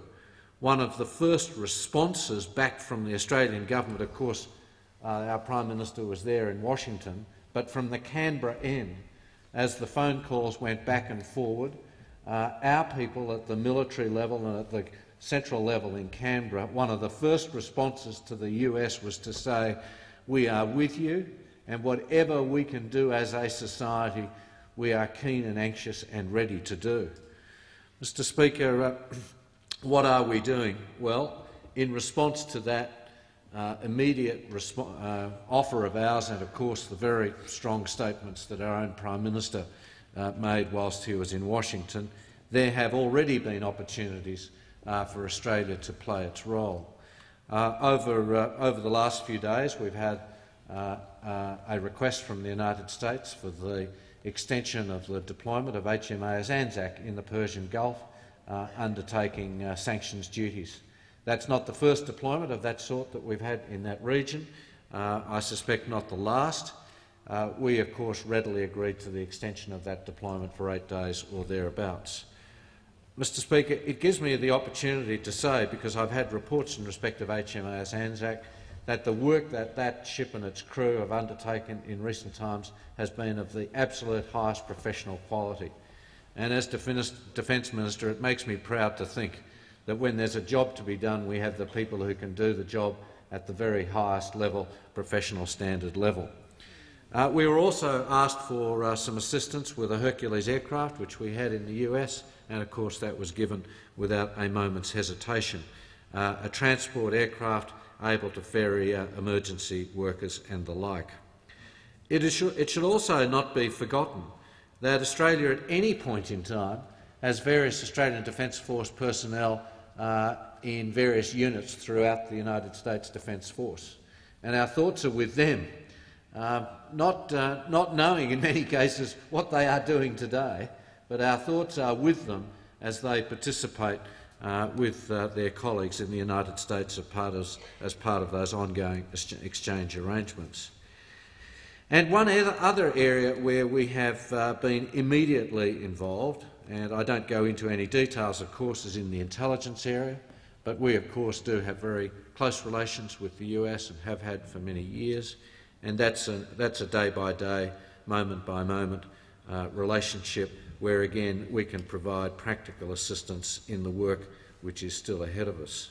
[SPEAKER 3] one of the first responses back from the Australian government, of course, uh, our Prime Minister was there in Washington, but from the Canberra end, as the phone calls went back and forward, uh, our people at the military level and at the central level in Canberra, one of the first responses to the US was to say, we are with you, and whatever we can do as a society we are keen and anxious and ready to do. Mr Speaker, uh, what are we doing? Well, in response to that uh, immediate uh, offer of ours and, of course, the very strong statements that our own Prime Minister uh, made whilst he was in Washington, there have already been opportunities uh, for Australia to play its role. Uh, over, over the last few days, we've had a request from the United States for the extension of the deployment of HMAS Anzac in the Persian Gulf, uh, undertaking uh, sanctions duties. That's not the first deployment of that sort that we've had in that region. Uh, I suspect not the last. Uh, we, of course, readily agreed to the extension of that deployment for eight days or thereabouts. Mr Speaker, it gives me the opportunity to say, because I've had reports in respect of HMAS Anzac, that the work that that ship and its crew have undertaken in recent times has been of the absolute highest professional quality. And as Defence Minister, it makes me proud to think that when there's a job to be done, we have the people who can do the job at the very highest level, professional standard level. Uh, we were also asked for uh, some assistance with a Hercules aircraft, which we had in the US, and of course that was given without a moment's hesitation. Uh, a transport aircraft able to ferry uh, emergency workers and the like. It, is, it should also not be forgotten that Australia at any point in time has various Australian Defence Force personnel uh, in various units throughout the United States Defence Force. And our thoughts are with them, uh, not, uh, not knowing in many cases what they are doing today, but our thoughts are with them as they participate uh, with uh, their colleagues in the United States as part of, as part of those ongoing exchange arrangements. And one other area where we have uh, been immediately involved, and I don't go into any details, of course, is in the intelligence area, but we, of course, do have very close relations with the US and have had for many years, and that's a, that's a day-by-day, moment-by-moment uh, relationship where again we can provide practical assistance in the work which is still ahead of us.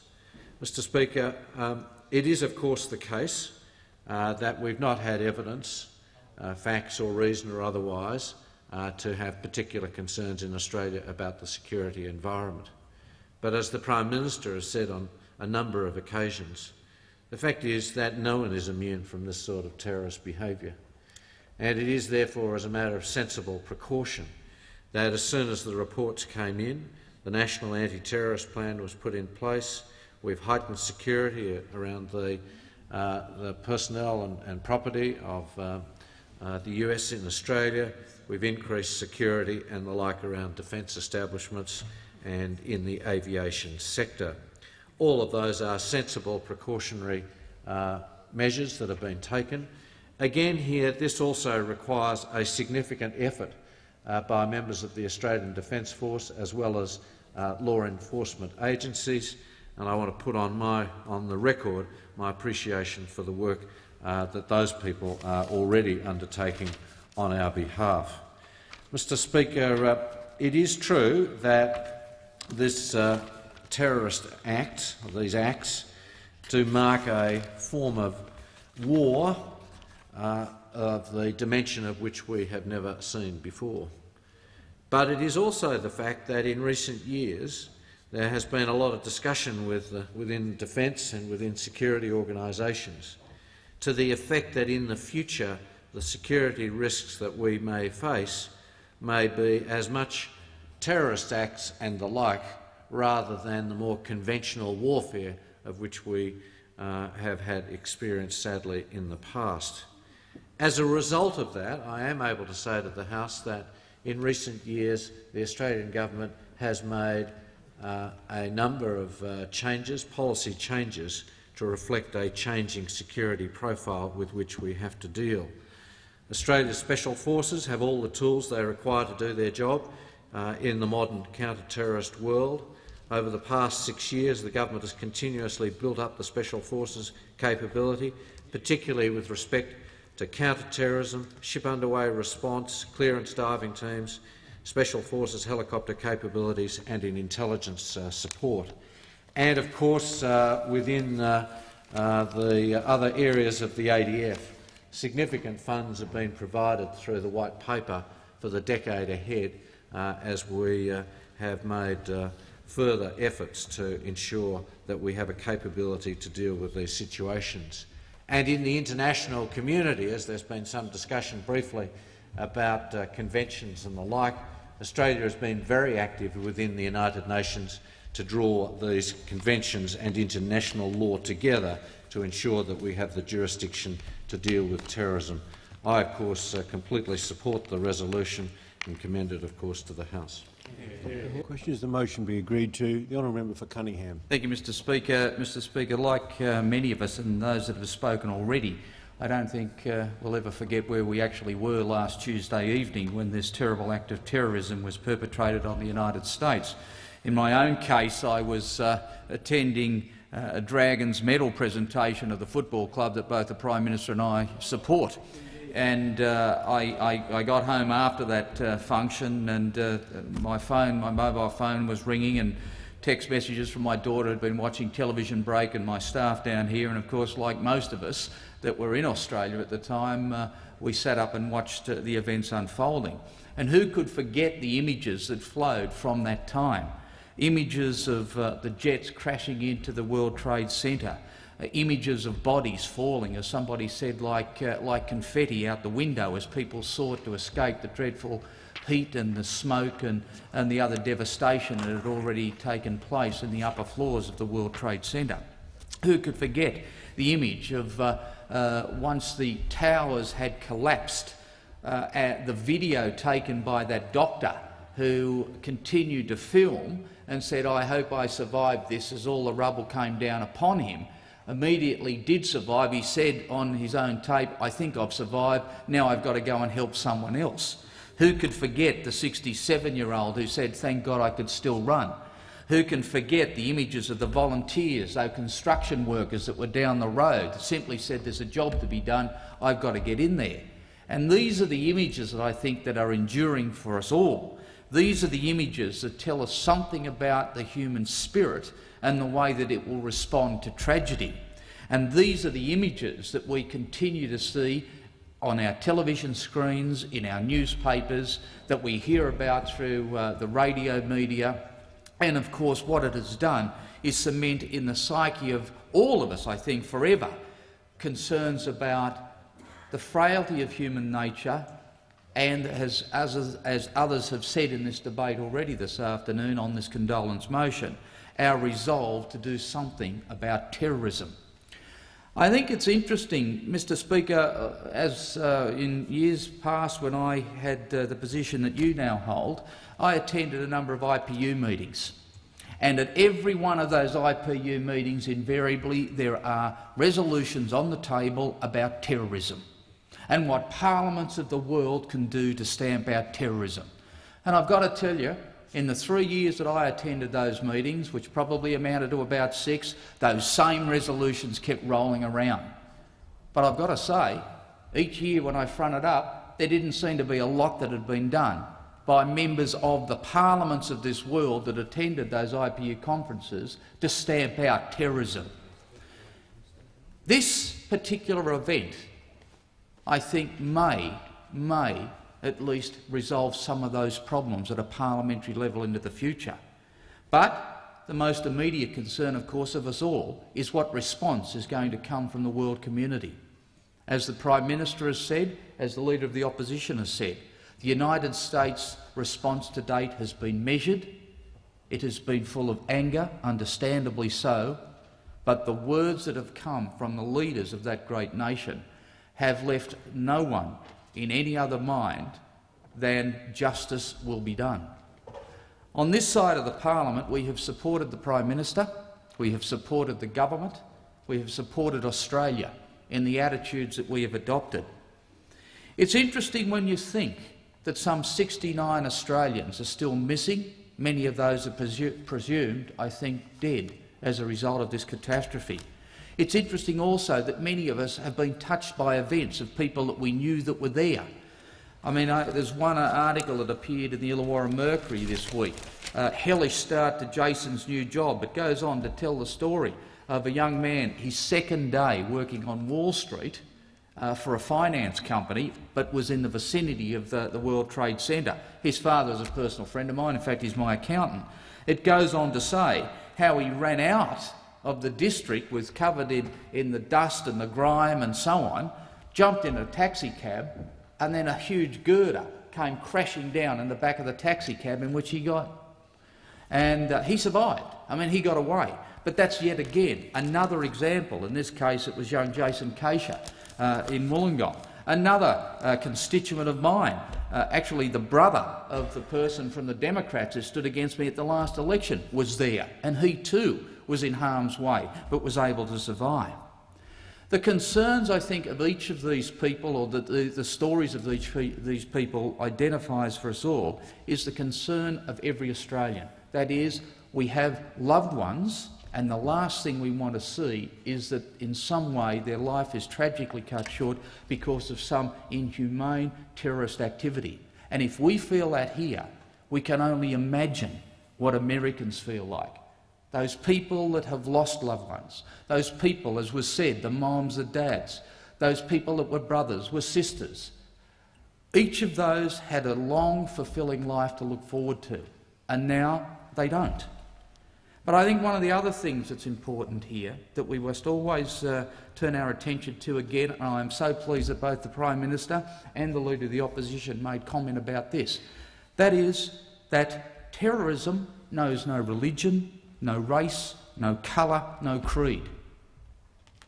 [SPEAKER 3] Mr Speaker, um, it is of course the case uh, that we've not had evidence, uh, facts or reason or otherwise, uh, to have particular concerns in Australia about the security environment. But as the Prime Minister has said on a number of occasions, the fact is that no one is immune from this sort of terrorist behaviour, and it is therefore as a matter of sensible precaution that as soon as the reports came in, the National Anti-Terrorist Plan was put in place. We've heightened security around the, the personnel and, and, property of uh, uh, the US in Australia. We've increased security and the like around defence establishments and in the aviation sector. All of those are sensible precautionary uh, measures that have been taken. Again here, this also requires a significant effort uh, by members of the Australian Defence Force as well as uh, law enforcement agencies. And I want to put on, my, on the record my appreciation for the work uh, that those people are already undertaking on our behalf. Mr Speaker, uh, it is true that this uh, terrorist act, these acts, do mark a form of war uh, of the dimension of which we have never seen before. But it is also the fact that in recent years there has been a lot of discussion with, uh, within defence and within security organisations to the effect that in the future the security risks that we may face may be as much terrorist acts and the like rather than the more conventional warfare of which we uh, have had experience, sadly, in the past. As a result of that, I am able to say to the House that in recent years the Australian government has made uh, a number of uh, changes, policy changes, to reflect a changing security profile with which we have to deal. Australia's Special Forces have all the tools they require to do their job uh, in the modern counter-terrorist world. Over the past six years, the government has continuously built up the Special Forces capability, particularly with respect to counter-terrorism, ship underway response, clearance diving teams, Special Forces helicopter capabilities and in intelligence uh, support. And of course, uh, within uh, the other areas of the ADF, significant funds have been provided through the White Paper for the decade ahead as we have made further efforts to ensure that we have a capability to deal with these situations and in the international community, as there's been some discussion briefly about uh, conventions and the like, Australia has been very active within the United Nations to draw these conventions and international law together to ensure that we have the jurisdiction to deal with terrorism I, of course, uh, completely support the resolution and commend it, of course, to the House.
[SPEAKER 5] The question is the motion be agreed to. The honourable member for Cunningham.
[SPEAKER 11] Thank you, Mr Speaker. Mr Speaker, like uh, many of us and those that have spoken already, I don't think uh, we'll ever forget where we actually were last Tuesday evening when this terrible act of terrorism was perpetrated on the United States. In my own case, I was uh, attending uh, a Dragons medal presentation of the football club that both the Prime Minister and I support and uh, I, I, I, got home after that uh, function and uh, my phone, my mobile phone was ringing and text messages from my daughter had been watching television break and my staff down here and of course like most of us that were in Australia at the time uh, we sat up and watched uh, the events unfolding. And who could forget the images that flowed from that time? Images of uh, the jets crashing into the World Trade Center, uh, images of bodies falling, as somebody said, like, uh, like confetti out the window as people sought to escape the dreadful heat and the smoke and, and the other devastation that had already taken place in the upper floors of the World Trade Center. Who could forget the image of uh, once the towers had collapsed, uh, the video taken by that doctor who continued to film and said, I hope I survived this as all the rubble came down upon him immediately did survive. He said on his own tape, I think I've survived, now I've got to go and help someone else. Who could forget the 67-year-old who said, thank God I could still run? Who can forget the images of the volunteers, those construction workers that were down the road, simply said there's a job to be done, I've got to get in there. And these are the images that I think that are enduring for us all. These are the images that tell us something about the human spirit and the way that it will respond to tragedy. And these are the images that we continue to see on our television screens, in our newspapers, that we hear about through uh, the radio media. And of course, what it has done is cement in the psyche of all of us, I think, forever, concerns about the frailty of human nature and as, as, as others have said in this debate already this afternoon on this condolence motion, our resolve to do something about terrorism. I think it's interesting, Mr Speaker, uh, as uh, in years past when I had uh, the position that you now hold, I attended a number of IPU meetings. And at every one of those IPU meetings, invariably, there are resolutions on the table about terrorism and what parliaments of the world can do to stamp out terrorism. And I've got to tell you, in the three years that I attended those meetings, which probably amounted to about six, those same resolutions kept rolling around. But I've got to say, each year when I fronted up, there didn't seem to be a lot that had been done by members of the parliaments of this world that attended those IPU conferences to stamp out terrorism. This particular event, I think, may, may at least resolve some of those problems at a parliamentary level into the future. But the most immediate concern, of course, of us all is what response is going to come from the world community. As the Prime Minister has said, as the Leader of the Opposition has said, the United States response to date has been measured, it has been full of anger, understandably so, but the words that have come from the leaders of that great nation have left no one in any other mind than justice will be done. On this side of the parliament, we have supported the Prime Minister, we have supported the government, we have supported Australia in the attitudes that we have adopted. It's interesting when you think that some 69 Australians are still missing, many of those are presu presumed, I think, dead as a result of this catastrophe. It's interesting also that many of us have been touched by events of people that we knew that were there. I mean, I, there's one article that appeared in the Illawarra Mercury this week, uh, hellish start to Jason's new job. It goes on to tell the story of a young man, his second day working on Wall Street uh, for a finance company, but was in the vicinity of the, the World Trade Center. His father is a personal friend of mine. In fact, he's my accountant. It goes on to say how he ran out of the district was covered in, in the dust and the grime and so on, jumped in a taxi cab, and then a huge girder came crashing down in the back of the taxi cab in which he got. And uh, he survived. I mean, he got away. But that's yet again another example. In this case, it was young Jason Kasher in Wollongong. Another uh, constituent of mine, uh, actually the brother of the person from the Democrats who stood against me at the last election, was there, and he too was in harm's way, but was able to survive. The concerns, I think, of each of these people, or the, the, the stories of each, these people identifies for us all, is the concern of every Australian. That is, we have loved ones and the last thing we want to see is that in some way their life is tragically cut short because of some inhumane terrorist activity. And if we feel that here, we can only imagine what Americans feel like. Those people that have lost loved ones, those people, as was said, the moms, the dads, those people that were brothers, were sisters. Each of those had a long, fulfilling life to look forward to, and now they don't. But I think one of the other things that's important here that we must always uh, turn our attention to again, and I am so pleased that both the Prime Minister and the Leader of the Opposition made comment about this, that is that terrorism knows no religion, no race, no colour, no creed.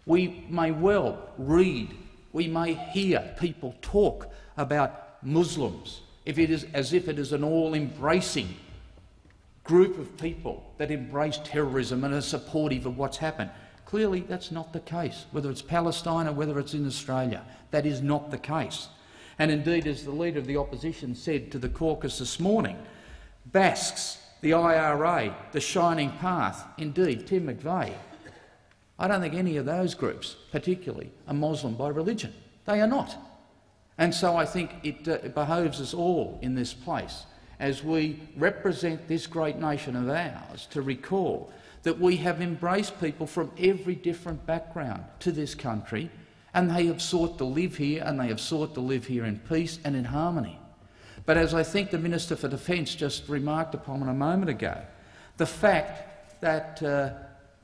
[SPEAKER 11] We may well read, we may hear people talk about Muslims if it is as if it is an all-embracing group of people that embrace terrorism and are supportive of what's happened. Clearly, that's not the case, whether it's Palestine or whether it's in Australia. That is not the case. And indeed, as the Leader of the Opposition said to the caucus this morning, Basques, the IRA, the Shining Path, indeed, Tim McVeigh, I don't think any of those groups, particularly, are Muslim by religion. They are not. And so I think it, uh, it behoves us all in this place as we represent this great nation of ours to recall that we have embraced people from every different background to this country and they have sought to live here and they have sought to live here in peace and in harmony. But as I think the Minister for Defence just remarked upon a moment ago, the fact that uh,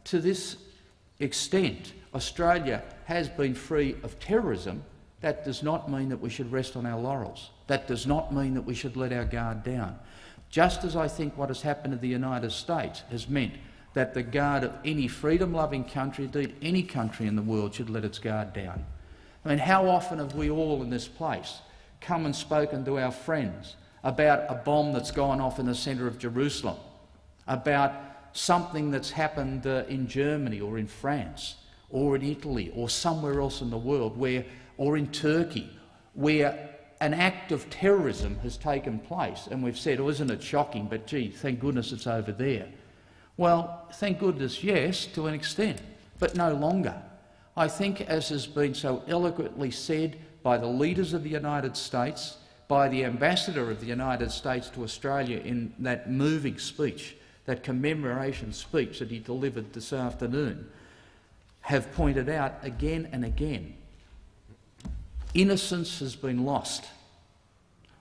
[SPEAKER 11] to this extent Australia has been free of terrorism, that does not mean that we should rest on our laurels. That does not mean that we should let our guard down. Just as I think what has happened in the United States has meant that the guard of any freedom-loving country, indeed any country in the world, should let its guard down. I mean, how often have we all in this place come and spoken to our friends about a bomb that's gone off in the centre of Jerusalem, about something that's happened uh, in Germany or in France or in Italy or somewhere else in the world, where, or in Turkey, where an act of terrorism has taken place, and we've said, oh, isn't it shocking, but gee, thank goodness it's over there. Well, thank goodness, yes, to an extent, but no longer. I think, as has been so eloquently said by the leaders of the United States, by the ambassador of the United States to Australia in that moving speech, that commemoration speech that he delivered this afternoon, have pointed out again and again Innocence has been lost.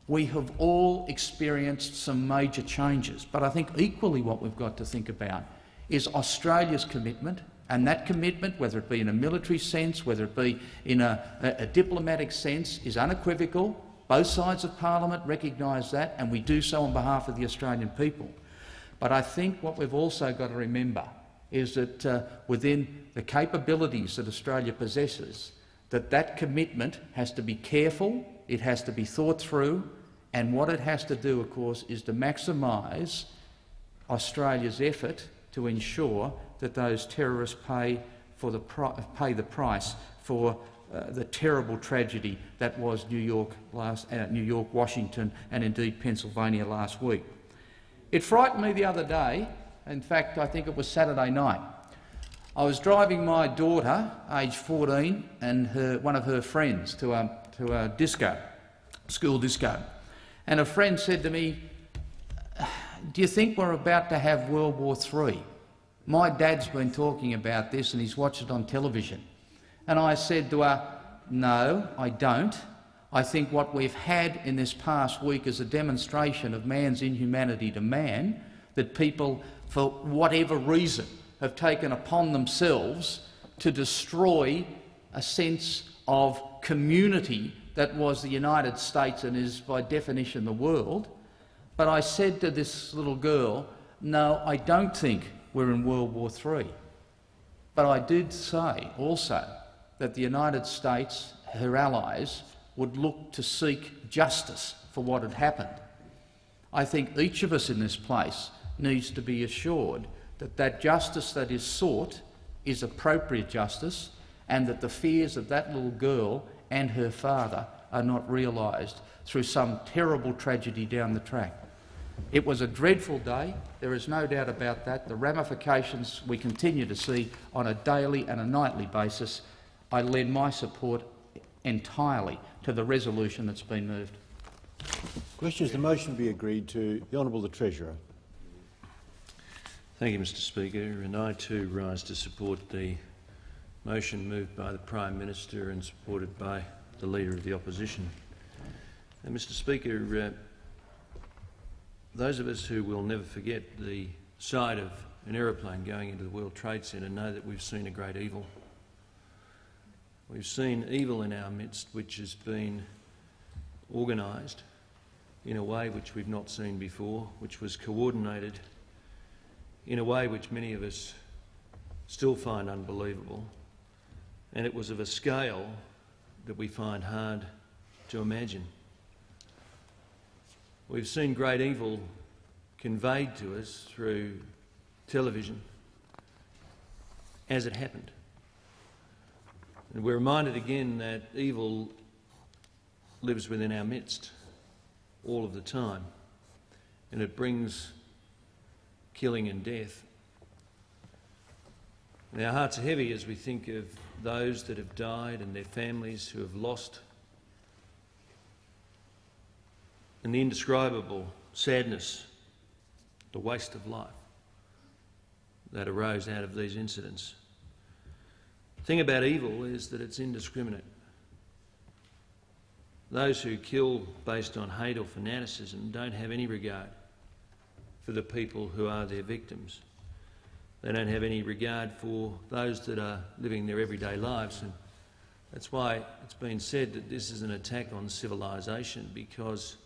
[SPEAKER 11] We have all experienced some major changes, but I think equally what we've got to think about is Australia's commitment, and that commitment, whether it be in a military sense, whether it be in a, a, a diplomatic sense, is unequivocal. Both sides of parliament recognise that, and we do so on behalf of the Australian people. But I think what we've also got to remember is that uh, within the capabilities that Australia possesses, that that commitment has to be careful, it has to be thought through, and what it has to do, of course, is to maximise Australia's effort to ensure that those terrorists pay, for the, pay the price for uh, the terrible tragedy that was New York, last, uh, New York, Washington and indeed Pennsylvania last week. It frightened me the other day, in fact I think it was Saturday night, I was driving my daughter, aged 14, and her, one of her friends to a, to a disco, school disco. And a friend said to me, do you think we're about to have World War III? My dad's been talking about this and he's watched it on television. And I said to her, no, I don't. I think what we've had in this past week is a demonstration of man's inhumanity to man, that people, for whatever reason, have taken upon themselves to destroy a sense of community that was the United States and is by definition the world. But I said to this little girl, no, I don't think we're in World War III. But I did say also that the United States, her allies, would look to seek justice for what had happened. I think each of us in this place needs to be assured that that justice that is sought is appropriate justice and that the fears of that little girl and her father are not realised through some terrible tragedy down the track. It was a dreadful day, there is no doubt about that. The ramifications we continue to see on a daily and a nightly basis. I lend my support entirely to the resolution that's been moved.
[SPEAKER 5] Questions. The motion be agreed to. The Honourable the Treasurer.
[SPEAKER 12] Thank you, Mr Speaker, and I too rise to support the motion moved by the Prime Minister and supported by the Leader of the Opposition. And Mr Speaker, uh, those of us who will never forget the sight of an aeroplane going into the World Trade Centre know that we've seen a great evil. We've seen evil in our midst which has been organised in a way which we've not seen before, which was coordinated in a way which many of us still find unbelievable, and it was of a scale that we find hard to imagine. We've seen great evil conveyed to us through television as it happened. And we're reminded again that evil lives within our midst all of the time, and it brings killing and death. And our hearts are heavy as we think of those that have died and their families who have lost, and the indescribable sadness, the waste of life that arose out of these incidents. The thing about evil is that it's indiscriminate. Those who kill based on hate or fanaticism don't have any regard for the people who are their victims. They don't have any regard for those that are living their everyday lives. And that's why it's been said that this is an attack on civilisation because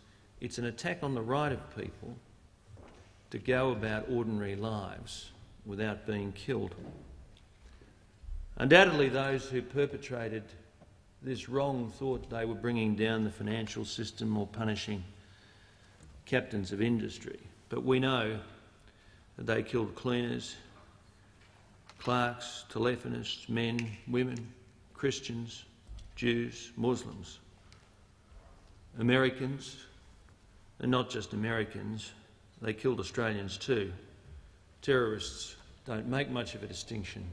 [SPEAKER 12] it's an attack on the right of people to go about ordinary lives without being killed. Undoubtedly, those who perpetrated this wrong thought they were bringing down the financial system or punishing captains of industry. But we know that they killed cleaners, clerks, telephonists, men, women, Christians, Jews, Muslims, Americans, and not just Americans, they killed Australians too. Terrorists don't make much of a distinction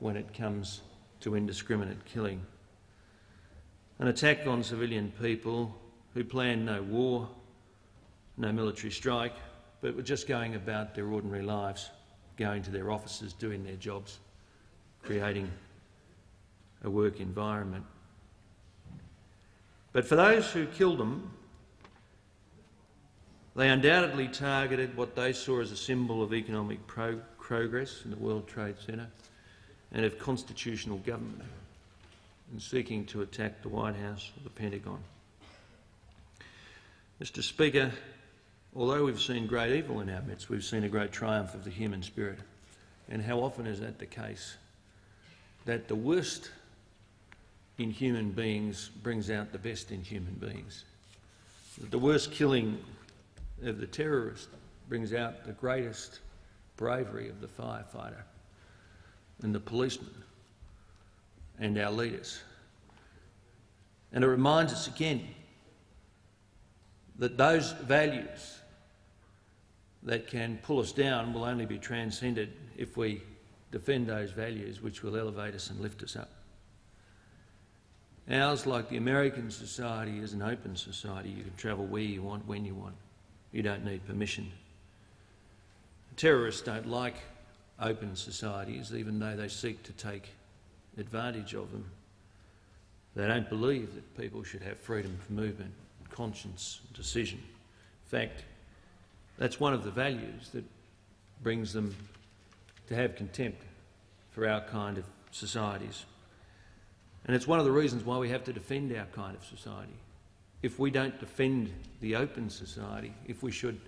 [SPEAKER 12] when it comes to indiscriminate killing an attack on civilian people who planned no war, no military strike, but were just going about their ordinary lives, going to their offices, doing their jobs, creating a work environment. But for those who killed them, they undoubtedly targeted what they saw as a symbol of economic pro progress in the World Trade Centre and of constitutional government in seeking to attack the White House or the Pentagon. Mr Speaker, although we've seen great evil in our midst, we've seen a great triumph of the human spirit. And how often is that the case? That the worst in human beings brings out the best in human beings. That the worst killing of the terrorist brings out the greatest bravery of the firefighter and the policeman and our leaders. And it reminds us again that those values that can pull us down will only be transcended if we defend those values which will elevate us and lift us up. Ours, like the American society, is an open society. You can travel where you want, when you want. You don't need permission. Terrorists don't like open societies, even though they seek to take advantage of them. They don't believe that people should have freedom of movement, conscience, decision. In fact, that's one of the values that brings them to have contempt for our kind of societies. And it's one of the reasons why we have to defend our kind of society. If we don't defend the open society, if we should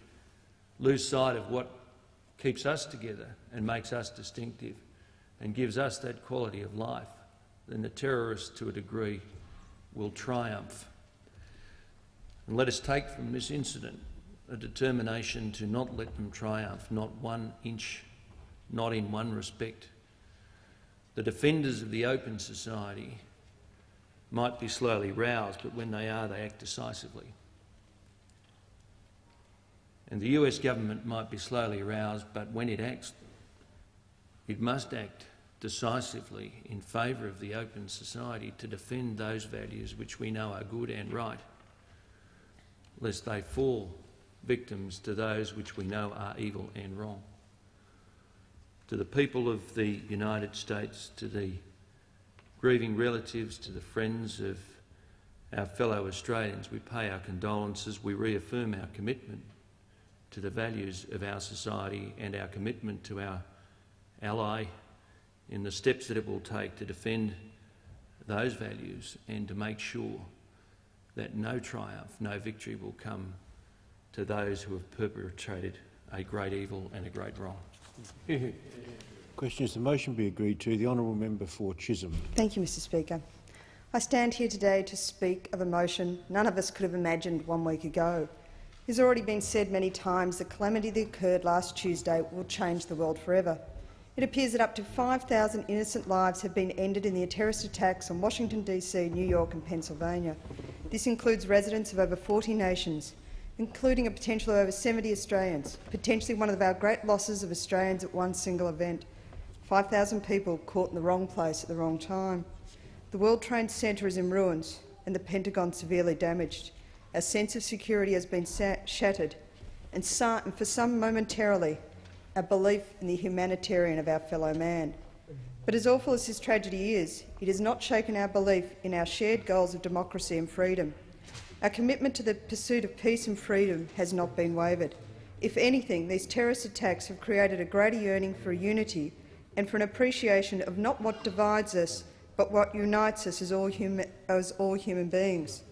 [SPEAKER 12] lose sight of what keeps us together and makes us distinctive, and gives us that quality of life, then the terrorists, to a degree, will triumph And let us take from this incident a determination to not let them triumph, not one inch, not in one respect. The defenders of the open society might be slowly roused, but when they are, they act decisively. And the US government might be slowly roused, but when it acts, it must act decisively in favour of the open society to defend those values which we know are good and right, lest they fall victims to those which we know are evil and wrong. To the people of the United States, to the grieving relatives, to the friends of our fellow Australians, we pay our condolences, we reaffirm our commitment to the values of our society and our commitment to our ally in the steps that it will take to defend those values and to make sure that no triumph, no victory will come to those who have perpetrated a great evil and a great wrong.
[SPEAKER 5] Question is the motion be agreed to. The honourable member for Chisholm.
[SPEAKER 13] Thank you, Mr Speaker. I stand here today to speak of a motion none of us could have imagined one week ago. It has already been said many times the calamity that occurred last Tuesday will change the world forever. It appears that up to 5,000 innocent lives have been ended in the terrorist attacks on Washington, D.C., New York and Pennsylvania. This includes residents of over 40 nations, including a potential of over 70 Australians, potentially one of our great losses of Australians at one single event. 5,000 people caught in the wrong place at the wrong time. The World Trade Centre is in ruins and the Pentagon severely damaged. Our sense of security has been shattered, and, and for some momentarily, our belief in the humanitarian of our fellow man. But as awful as this tragedy is, it has not shaken our belief in our shared goals of democracy and freedom. Our commitment to the pursuit of peace and freedom has not been wavered. If anything, these terrorist attacks have created a greater yearning for unity and for an appreciation of not what divides us, but what unites us as all human, as all human beings.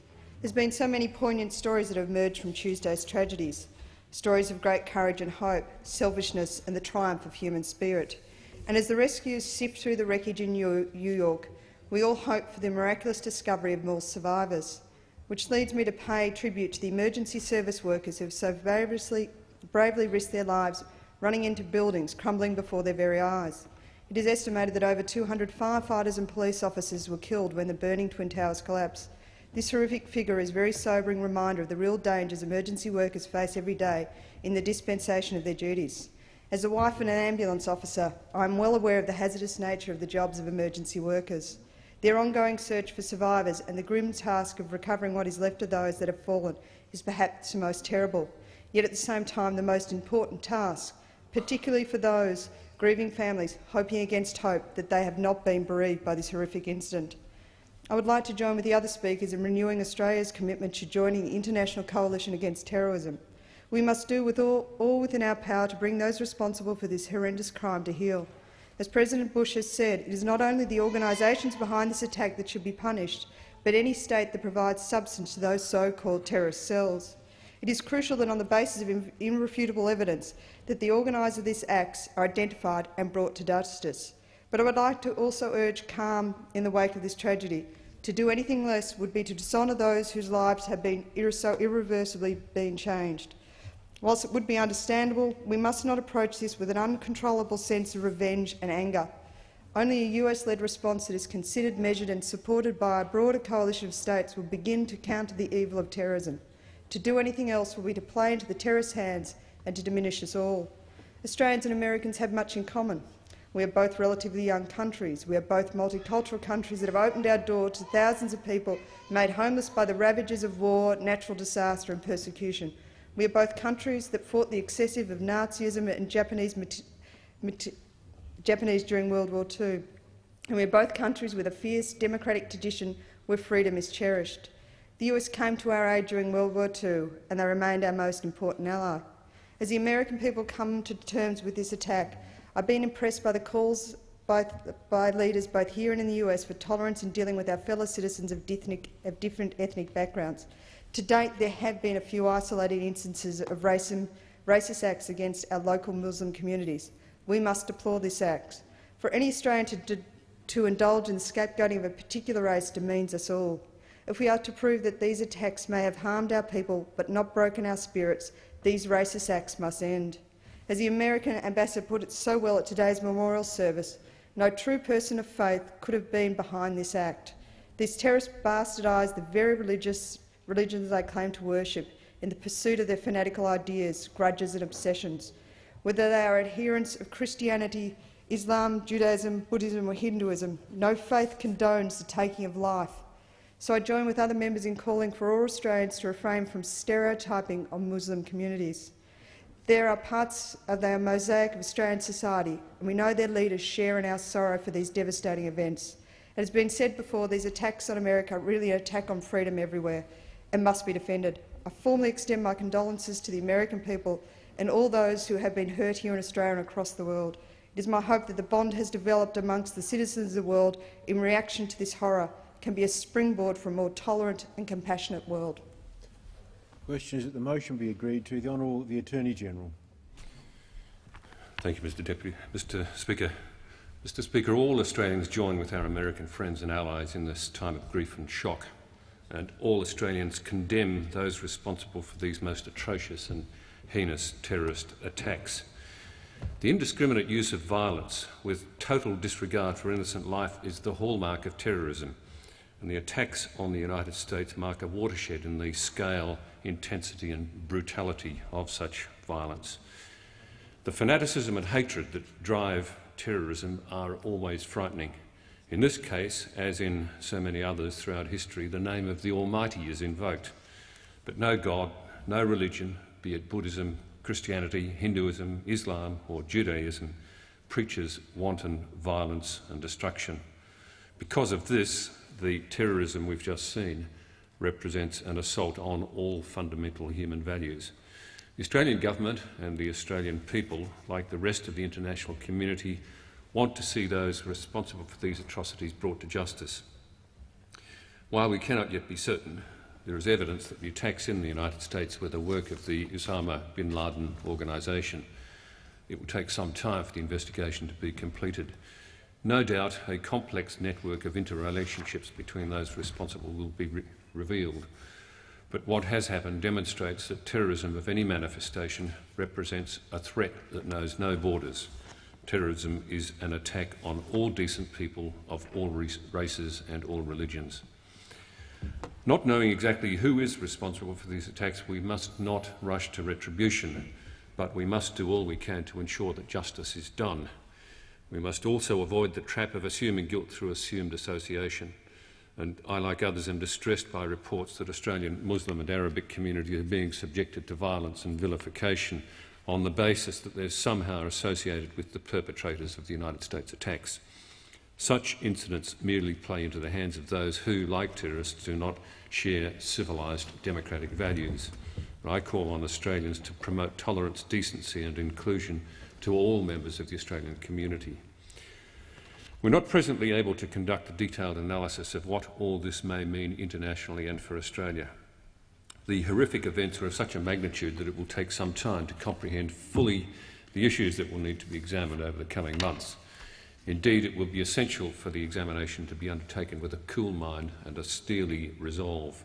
[SPEAKER 13] There's been so many poignant stories that have emerged from Tuesday's tragedies, stories of great courage and hope, selfishness and the triumph of human spirit. And as the rescuers sift through the wreckage in New York, we all hope for the miraculous discovery of more survivors, which leads me to pay tribute to the emergency service workers who have so bravely, bravely risked their lives running into buildings crumbling before their very eyes. It is estimated that over 200 firefighters and police officers were killed when the burning Twin Towers collapsed. This horrific figure is a very sobering reminder of the real dangers emergency workers face every day in the dispensation of their duties. As a wife and an ambulance officer, I am well aware of the hazardous nature of the jobs of emergency workers. Their ongoing search for survivors and the grim task of recovering what is left of those that have fallen is perhaps the most terrible, yet at the same time the most important task, particularly for those grieving families hoping against hope that they have not been bereaved by this horrific incident. I would like to join with the other speakers in renewing Australia's commitment to joining the International Coalition Against Terrorism. We must do with all, all within our power to bring those responsible for this horrendous crime to heel. As President Bush has said, it is not only the organisations behind this attack that should be punished, but any state that provides substance to those so-called terrorist cells. It is crucial that on the basis of irrefutable evidence that the organisers of this acts are identified and brought to justice. But I would like to also urge calm in the wake of this tragedy. To do anything less would be to dishonour those whose lives have been so irreversibly been changed. Whilst it would be understandable, we must not approach this with an uncontrollable sense of revenge and anger. Only a US-led response that is considered, measured and supported by a broader coalition of states will begin to counter the evil of terrorism. To do anything else will be to play into the terrorist hands and to diminish us all. Australians and Americans have much in common. We are both relatively young countries. We are both multicultural countries that have opened our door to thousands of people made homeless by the ravages of war, natural disaster and persecution. We are both countries that fought the excessive of Nazism and Japanese, Japanese during World War II. And we are both countries with a fierce democratic tradition where freedom is cherished. The US came to our aid during World War II, and they remained our most important ally. As the American people come to terms with this attack, I've been impressed by the calls by, by leaders both here and in the US for tolerance in dealing with our fellow citizens of, of different ethnic backgrounds. To date, there have been a few isolated instances of racism, racist acts against our local Muslim communities. We must deplore this act. For any Australian to, to, indulge in scapegoating of a particular race demeans us all. If we are to prove that these attacks may have harmed our people but not broken our spirits, these racist acts must end. As the American ambassador put it so well at today's memorial service, no true person of faith could have been behind this act. This terrorist bastardised the very religious religions they claim to worship in the pursuit of their fanatical ideas, grudges and obsessions. Whether they are adherents of Christianity, Islam, Judaism, Buddhism or Hinduism, no faith condones the taking of life. So I join with other members in calling for all Australians to refrain from stereotyping on Muslim communities. There are parts of the mosaic of Australian society, and we know their leaders share in our sorrow for these devastating events. It has been said before, these attacks on America are really an attack on freedom everywhere and must be defended. I formally extend my condolences to the American people and all those who have been hurt here in Australia and across the world. It is my hope that the bond has developed amongst the citizens of the world in reaction to this horror can be a springboard for a more tolerant and compassionate world.
[SPEAKER 5] Question is that the motion be agreed to. The Honourable the Attorney-General.
[SPEAKER 14] Thank you, Mr Deputy. Mr Speaker, Mr Speaker, all Australians join with our American friends and allies in this time of grief and shock and all Australians condemn those responsible for these most atrocious and heinous terrorist attacks. The indiscriminate use of violence with total disregard for innocent life is the hallmark of terrorism, and the attacks on the United States mark a watershed in the scale, intensity and brutality of such violence. The fanaticism and hatred that drive terrorism are always frightening. In this case, as in so many others throughout history, the name of the Almighty is invoked. But no God, no religion, be it Buddhism, Christianity, Hinduism, Islam or Judaism, preaches wanton violence and destruction. Because of this, the terrorism we've just seen represents an assault on all fundamental human values. The Australian government and the Australian people, like the rest of the international community, want to see those responsible for these atrocities brought to justice. While we cannot yet be certain, there is evidence that the attacks in the United States were the work of the Osama bin Laden organisation. It will take some time for the investigation to be completed. No doubt a complex network of interrelationships between those responsible will be re revealed. But what has happened demonstrates that terrorism of any manifestation represents a threat that knows no borders terrorism is an attack on all decent people of all races and all religions. Not knowing exactly who is responsible for these attacks, we must not rush to retribution, but we must do all we can to ensure that justice is done. We must also avoid the trap of assuming guilt through assumed association. And I, like others, am distressed by reports that Australian Muslim and Arabic communities are being subjected to violence and vilification on the basis that they're somehow associated with the perpetrators of the United States attacks. Such incidents merely play into the hands of those who, like terrorists, do not share civilised democratic values. I call on Australians to promote tolerance, decency and inclusion to all members of the Australian community. We're not presently able to conduct a detailed analysis of what all this may mean internationally and for Australia the horrific events are of such a magnitude that it will take some time to comprehend fully the issues that will need to be examined over the coming months. Indeed, it will be essential for the examination to be undertaken with a cool mind and a steely resolve.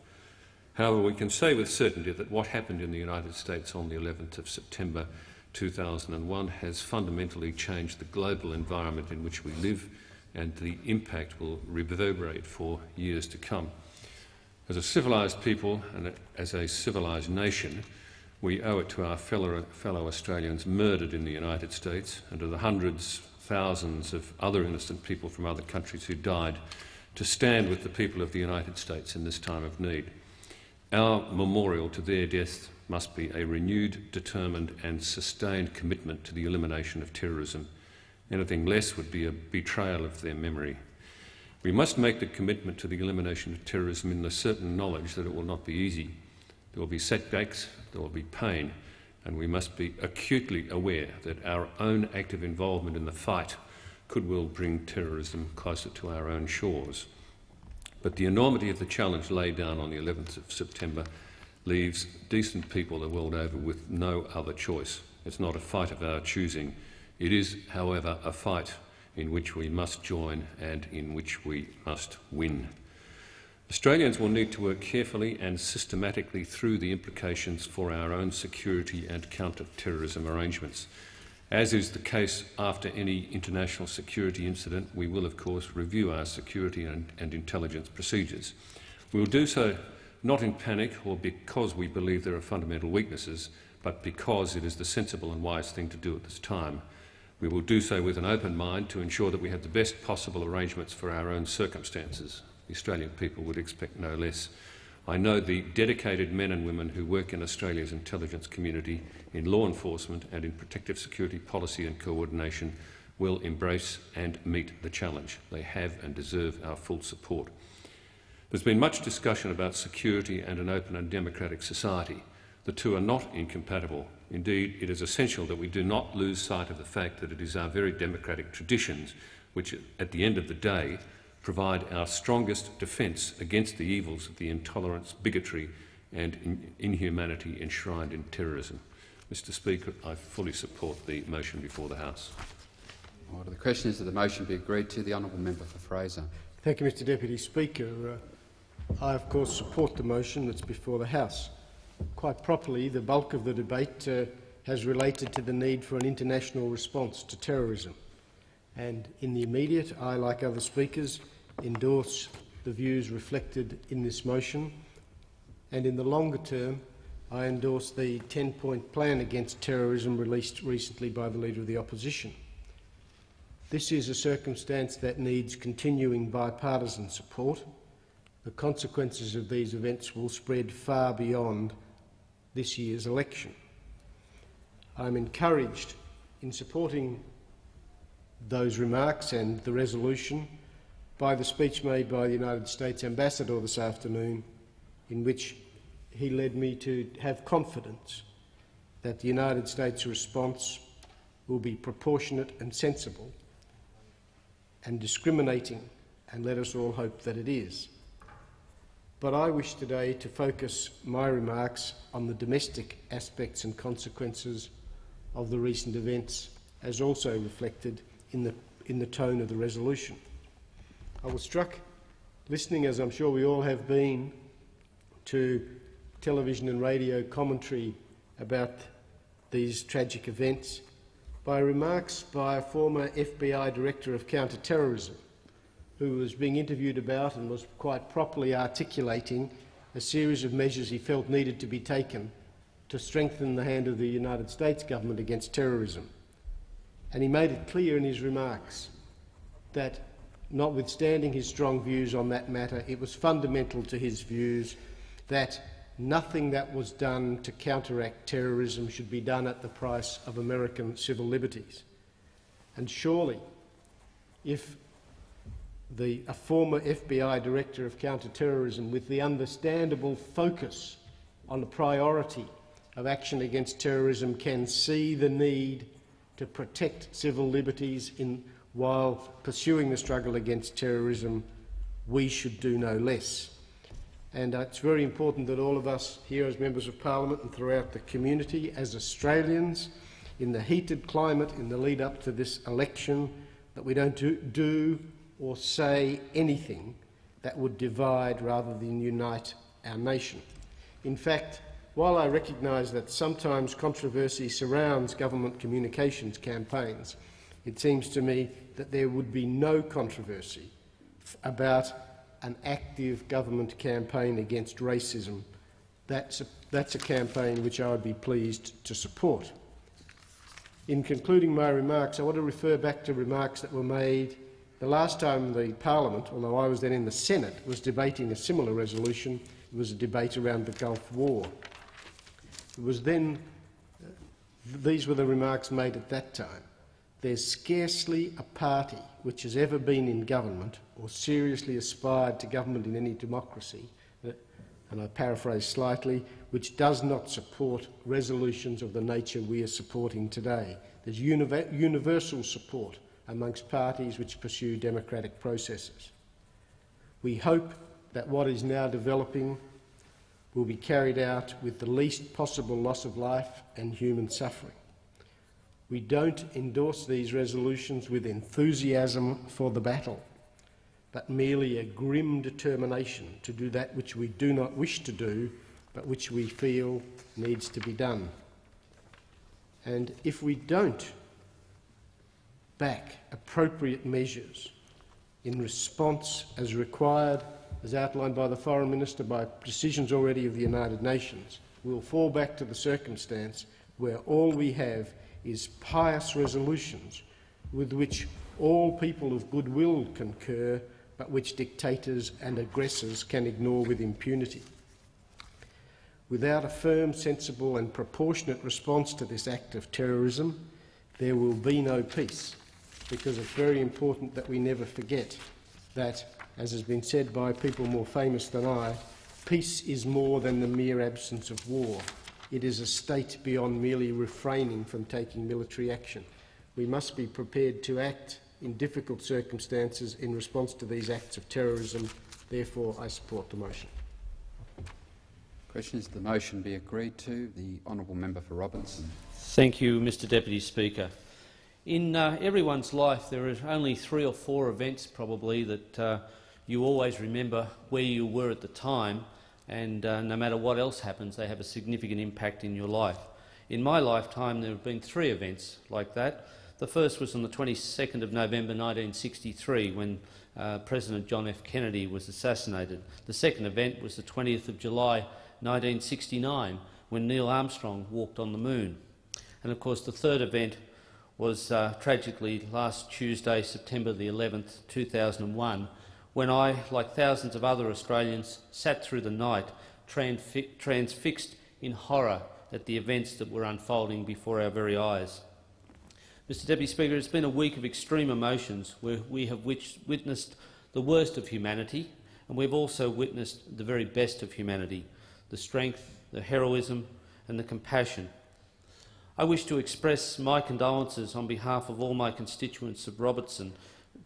[SPEAKER 14] However, we can say with certainty that what happened in the United States on the 11th of September 2001 has fundamentally changed the global environment in which we live and the impact will reverberate for years to come. As a civilised people and as a civilised nation, we owe it to our fellow, fellow Australians murdered in the United States and to the hundreds, thousands of other innocent people from other countries who died to stand with the people of the United States in this time of need. Our memorial to their death must be a renewed, determined and sustained commitment to the elimination of terrorism. Anything less would be a betrayal of their memory. We must make the commitment to the elimination of terrorism in the certain knowledge that it will not be easy. There will be setbacks, there will be pain, and we must be acutely aware that our own active involvement in the fight could well bring terrorism closer to our own shores. But the enormity of the challenge laid down on the 11th of September leaves decent people the world over with no other choice. It's not a fight of our choosing. It is, however, a fight in which we must join and in which we must win. Australians will need to work carefully and systematically through the implications for our own security and counter-terrorism arrangements. As is the case after any international security incident, we will of course review our security and, and intelligence procedures. We will do so not in panic or because we believe there are fundamental weaknesses, but because it is the sensible and wise thing to do at this time. We will do so with an open mind to ensure that we have the best possible arrangements for our own circumstances. The Australian people would expect no less. I know the dedicated men and women who work in Australia's intelligence community, in law enforcement and in protective security policy and coordination will embrace and meet the challenge. They have and deserve our full support. There's been much discussion about security and an open and democratic society. The two are not incompatible. Indeed, it is essential that we do not lose sight of the fact that it is our very democratic traditions which, at the end of the day, provide our strongest defence against the evils of the intolerance, bigotry and in inhumanity enshrined in terrorism. Mr Speaker, I fully support the motion before the House.
[SPEAKER 15] Order. The question is that the motion be agreed to. The honourable member for Fraser.
[SPEAKER 16] Thank you, Mr Deputy Speaker. Uh, I, of course, support the motion that's before the House. Quite properly, the bulk of the debate uh, has related to the need for an international response to terrorism. And in the immediate, I, like other speakers, endorse the views reflected in this motion. And in the longer term, I endorse the 10-point plan against terrorism released recently by the Leader of the Opposition. This is a circumstance that needs continuing bipartisan support. The consequences of these events will spread far beyond this year's election. I'm encouraged in supporting those remarks and the resolution by the speech made by the United States Ambassador this afternoon, in which he led me to have confidence that the United States response will be proportionate and sensible and discriminating, and let us all hope that it is. But I wish today to focus my remarks on the domestic aspects and consequences of the recent events, as also reflected in the, in the tone of the resolution. I was struck listening, as I'm sure we all have been, to television and radio commentary about these tragic events by remarks by a former FBI Director of Counterterrorism who was being interviewed about and was quite properly articulating a series of measures he felt needed to be taken to strengthen the hand of the United States government against terrorism. And he made it clear in his remarks that notwithstanding his strong views on that matter, it was fundamental to his views that nothing that was done to counteract terrorism should be done at the price of American civil liberties. And surely, if the, a former FBI director of counterterrorism with the understandable focus on the priority of action against terrorism can see the need to protect civil liberties in while pursuing the struggle against terrorism, we should do no less. And uh, it's very important that all of us here as members of parliament and throughout the community, as Australians, in the heated climate in the lead up to this election, that we don't do, do or say anything that would divide rather than unite our nation. In fact, while I recognise that sometimes controversy surrounds government communications campaigns, it seems to me that there would be no controversy about an active government campaign against racism. That's a, that's a campaign which I would be pleased to support. In concluding my remarks, I want to refer back to remarks that were made the last time the Parliament, although I was then in the Senate, was debating a similar resolution. It was a debate around the Gulf War. It was then, uh, these were the remarks made at that time. There's scarcely a party which has ever been in government or seriously aspired to government in any democracy, and I paraphrase slightly, which does not support resolutions of the nature we are supporting today. There's universal support amongst parties which pursue democratic processes. We hope that what is now developing will be carried out with the least possible loss of life and human suffering. We don't endorse these resolutions with enthusiasm for the battle, but merely a grim determination to do that which we do not wish to do, but which we feel needs to be done. And if we don't back appropriate measures in response as required, as outlined by the Foreign Minister by decisions already of the United Nations, we'll fall back to the circumstance where all we have is pious resolutions with which all people of goodwill concur, but which dictators and aggressors can ignore with impunity. Without a firm, sensible and proportionate response to this act of terrorism, there will be no peace, because it's very important that we never forget that, as has been said by people more famous than I, peace is more than the mere absence of war. It is a state beyond merely refraining from taking military action. We must be prepared to act in difficult circumstances in response to these acts of terrorism. Therefore, I support the motion.
[SPEAKER 15] Question is the motion be agreed to. The honourable member for Robertson.
[SPEAKER 17] Thank you, Mr Deputy Speaker. In uh, everyone's life, there are only three or four events probably that uh, you always remember where you were at the time, and uh, no matter what else happens, they have a significant impact in your life. In my lifetime, there have been three events like that. The first was on the 22nd of November 1963 when uh, President John F Kennedy was assassinated. The second event was the 20th of July 1969, when Neil Armstrong walked on the moon. And of course, the third event was uh, tragically last Tuesday, September the 11th, 2001, when I, like thousands of other Australians, sat through the night transfi transfixed in horror at the events that were unfolding before our very eyes. Mr Deputy Speaker, it's been a week of extreme emotions where we have witnessed the worst of humanity and we've also witnessed the very best of humanity the strength, the heroism and the compassion. I wish to express my condolences on behalf of all my constituents of Robertson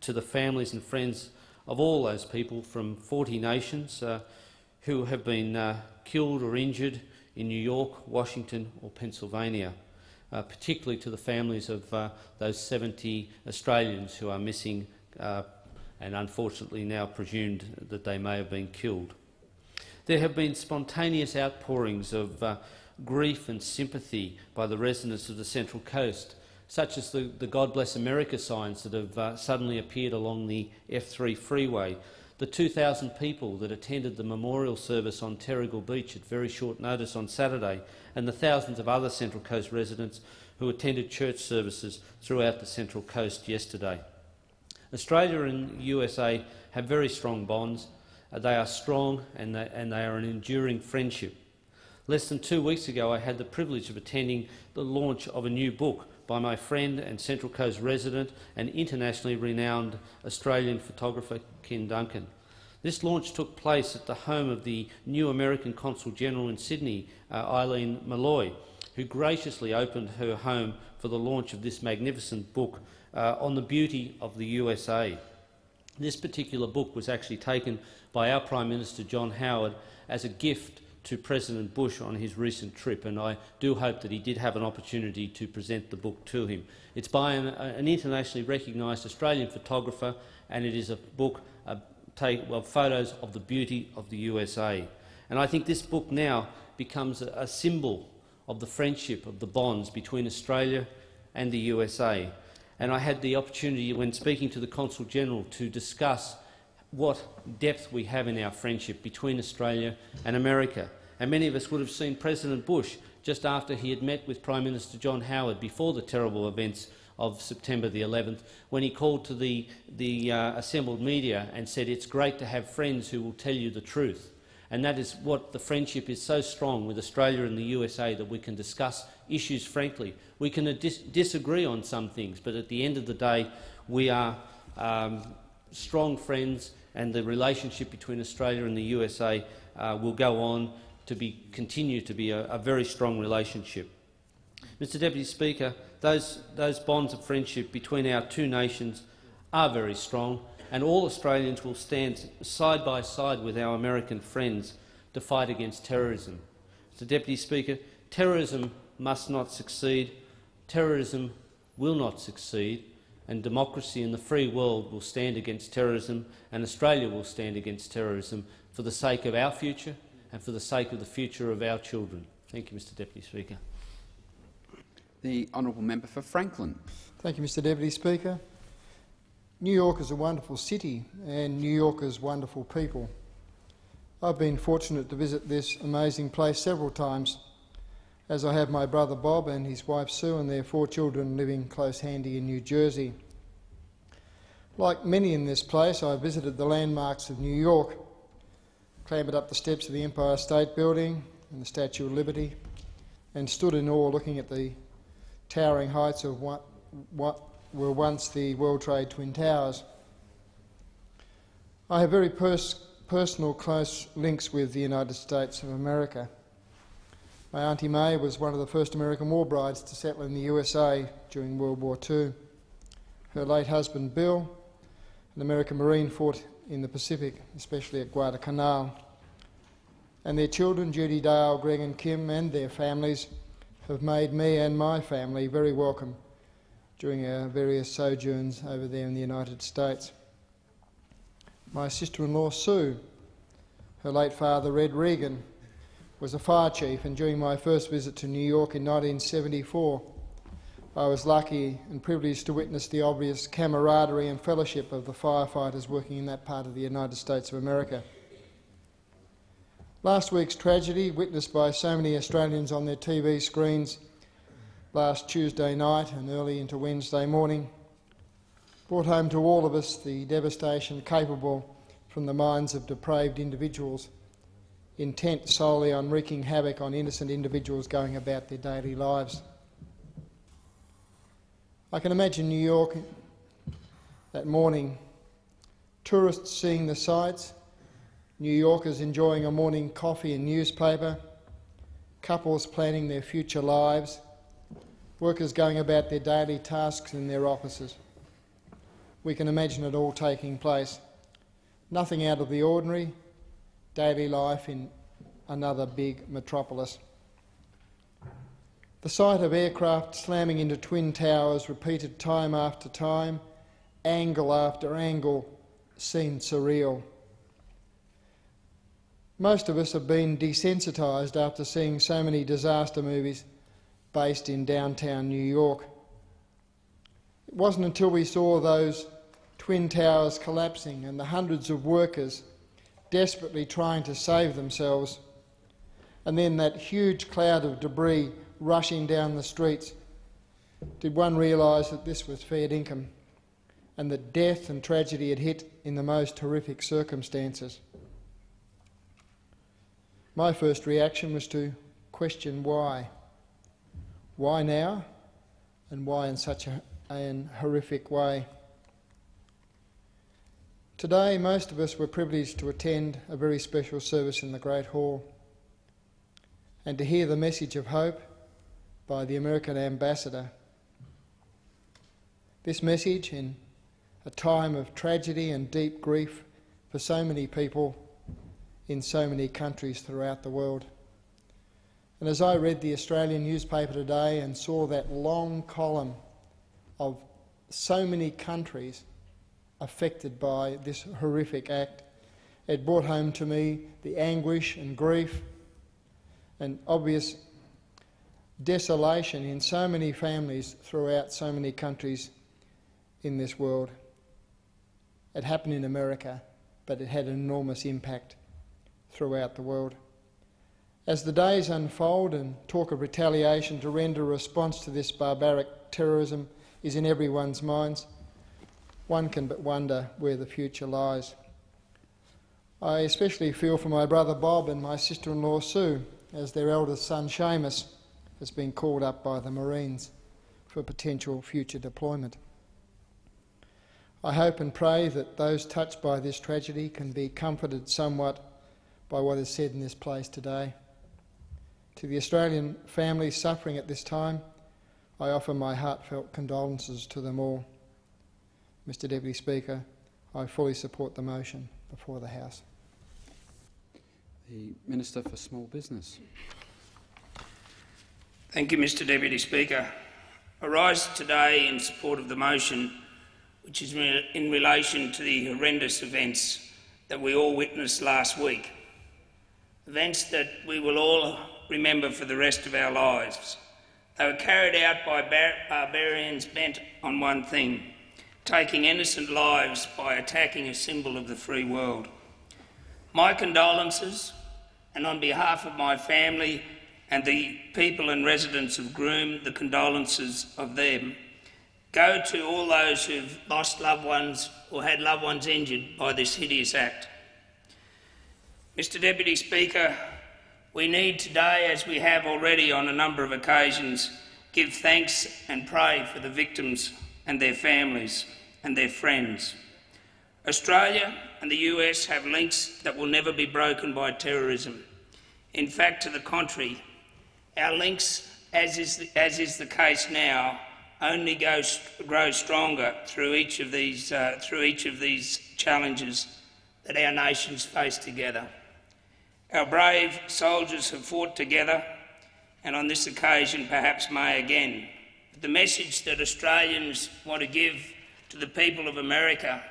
[SPEAKER 17] to the families and friends of all those people from 40 nations uh, who have been uh, killed or injured in New York, Washington or Pennsylvania, uh, particularly to the families of uh, those 70 Australians who are missing uh, and unfortunately now presumed that they may have been killed. There have been spontaneous outpourings of uh, grief and sympathy by the residents of the Central Coast, such as the, the God Bless America signs that have uh, suddenly appeared along the F3 freeway, the 2,000 people that attended the memorial service on Terrigal Beach at very short notice on Saturday, and the thousands of other Central Coast residents who attended church services throughout the Central Coast yesterday. Australia and USA have very strong bonds, uh, they are strong and they, and they are an enduring friendship. Less than two weeks ago, I had the privilege of attending the launch of a new book by my friend and Central Coast resident and internationally renowned Australian photographer Ken Duncan. This launch took place at the home of the new American Consul General in Sydney, uh, Eileen Malloy, who graciously opened her home for the launch of this magnificent book uh, on the beauty of the USA. This particular book was actually taken by our Prime Minister John Howard as a gift to President Bush on his recent trip, and I do hope that he did have an opportunity to present the book to him. It's by an, an internationally recognised Australian photographer, and it is a book uh, take, well, photos of the beauty of the USA. And I think this book now becomes a, a symbol of the friendship, of the bonds between Australia and the USA and I had the opportunity when speaking to the Consul General to discuss what depth we have in our friendship between Australia and America. And many of us would have seen President Bush just after he had met with Prime Minister John Howard before the terrible events of September the 11th, when he called to the, the uh, assembled media and said, it's great to have friends who will tell you the truth. And that is what the friendship is so strong with Australia and the USA, that we can discuss issues frankly. We can dis disagree on some things, but at the end of the day, we are um, strong friends, and the relationship between Australia and the USA uh, will go on to be, continue to be a, a very strong relationship. Mr Deputy Speaker, those, those bonds of friendship between our two nations are very strong, and all Australians will stand side by side with our American friends to fight against terrorism. Mr Deputy Speaker, terrorism must not succeed. Terrorism will not succeed and democracy and the free world will stand against terrorism and Australia will stand against terrorism for the sake of our future and for the sake of the future of our children. Thank you, Mr Deputy Speaker.
[SPEAKER 15] The honourable member for Franklin.
[SPEAKER 18] Thank you, Mr Deputy Speaker. New York is a wonderful city and New Yorkers wonderful people. I've been fortunate to visit this amazing place several times, as I have my brother Bob and his wife Sue and their four children living close handy in New Jersey. Like many in this place, I visited the landmarks of New York, clambered up the steps of the Empire State Building and the Statue of Liberty, and stood in awe looking at the towering heights of what, what were once the World Trade Twin Towers. I have very pers personal close links with the United States of America. My Auntie May was one of the first American war brides to settle in the USA during World War II. Her late husband Bill, an American Marine, fought in the Pacific, especially at Guadalcanal. And their children, Judy Dale, Greg and Kim, and their families, have made me and my family very welcome during our various sojourns over there in the United States. My sister in law, Sue, her late father, Red Regan, was a fire chief, and during my first visit to New York in 1974, I was lucky and privileged to witness the obvious camaraderie and fellowship of the firefighters working in that part of the United States of America. Last week's tragedy, witnessed by so many Australians on their TV screens, last Tuesday night and early into Wednesday morning brought home to all of us the devastation capable from the minds of depraved individuals intent solely on wreaking havoc on innocent individuals going about their daily lives. I can imagine New York that morning, tourists seeing the sights, New Yorkers enjoying a morning coffee and newspaper, couples planning their future lives, workers going about their daily tasks in their offices. We can imagine it all taking place. Nothing out of the ordinary, daily life in another big metropolis. The sight of aircraft slamming into twin towers repeated time after time, angle after angle, seemed surreal. Most of us have been desensitised after seeing so many disaster movies based in downtown New York. It wasn't until we saw those twin towers collapsing and the hundreds of workers desperately trying to save themselves, and then that huge cloud of debris rushing down the streets, did one realise that this was fair dinkum and that death and tragedy had hit in the most horrific circumstances. My first reaction was to question why. Why now? And why in such a, an horrific way? Today, most of us were privileged to attend a very special service in the Great Hall and to hear the message of hope by the American ambassador. This message, in a time of tragedy and deep grief for so many people in so many countries throughout the world. And as I read the Australian newspaper today and saw that long column of so many countries affected by this horrific act, it brought home to me the anguish and grief and obvious desolation in so many families throughout so many countries in this world. It happened in America, but it had an enormous impact throughout the world. As the days unfold and talk of retaliation to render a response to this barbaric terrorism is in everyone's minds, one can but wonder where the future lies. I especially feel for my brother Bob and my sister in law Sue, as their eldest son Seamus has been called up by the Marines for potential future deployment. I hope and pray that those touched by this tragedy can be comforted somewhat by what is said in this place today. To the Australian families suffering at this time, I offer my heartfelt condolences to them all. Mr Deputy Speaker, I fully support the motion before the House.
[SPEAKER 15] The Minister for Small Business.
[SPEAKER 19] Thank you, Mr Deputy Speaker. I rise today in support of the motion which is in relation to the horrendous events that we all witnessed last week. Events that we will all remember for the rest of our lives. They were carried out by bar barbarians bent on one thing taking innocent lives by attacking a symbol of the free world. My condolences, and on behalf of my family and the people and residents of Groom, the condolences of them, go to all those who've lost loved ones or had loved ones injured by this hideous act. Mr Deputy Speaker, we need today, as we have already on a number of occasions, give thanks and pray for the victims and their families and their friends. Australia and the US have links that will never be broken by terrorism. In fact, to the contrary, our links, as is the, as is the case now, only go, grow stronger through each of these, uh, through each of these challenges that our nations face together. Our brave soldiers have fought together, and on this occasion perhaps may again. But the message that Australians want to give to the people of America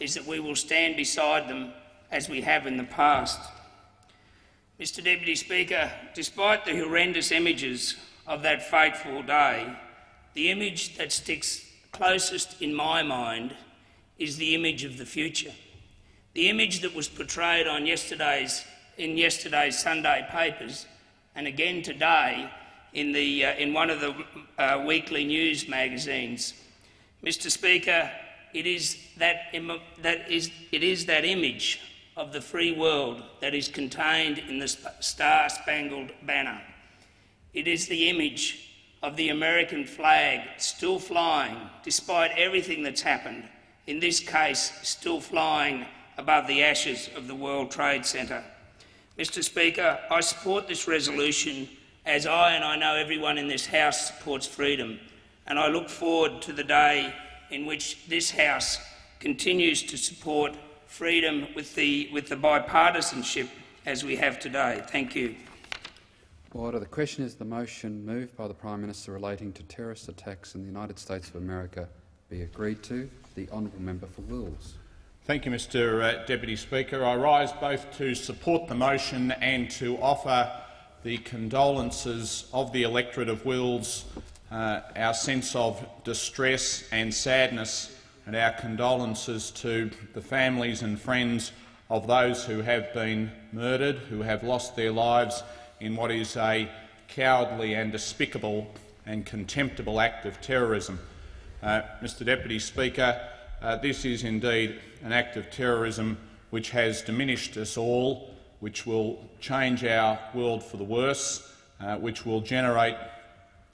[SPEAKER 19] is that we will stand beside them as we have in the past. Mr Deputy Speaker, despite the horrendous images of that fateful day, the image that sticks closest in my mind is the image of the future. The image that was portrayed on yesterday's, in yesterday's Sunday papers and again today in, the, uh, in one of the uh, weekly news magazines. Mr Speaker, it is that, that is, it is that image of the free world that is contained in the Star Spangled Banner. It is the image of the American flag still flying, despite everything that's happened, in this case, still flying above the ashes of the World Trade Centre. Mr Speaker, I support this resolution as I and I know everyone in this House supports freedom, and I look forward to the day in which this House continues to support freedom with the, with the bipartisanship as we have today. Thank you.
[SPEAKER 15] Order. The question is the motion moved by the Prime Minister relating to terrorist attacks in the United States of America be agreed to. The honourable member for Wills.
[SPEAKER 20] Thank you, Mr uh, Deputy Speaker. I rise both to support the motion and to offer the condolences of the electorate of Wills, uh, our sense of distress and sadness and our condolences to the families and friends of those who have been murdered, who have lost their lives in what is a cowardly and despicable and contemptible act of terrorism. Uh, Mr Deputy Speaker, uh, this is indeed an act of terrorism which has diminished us all, which will change our world for the worse, uh, which will generate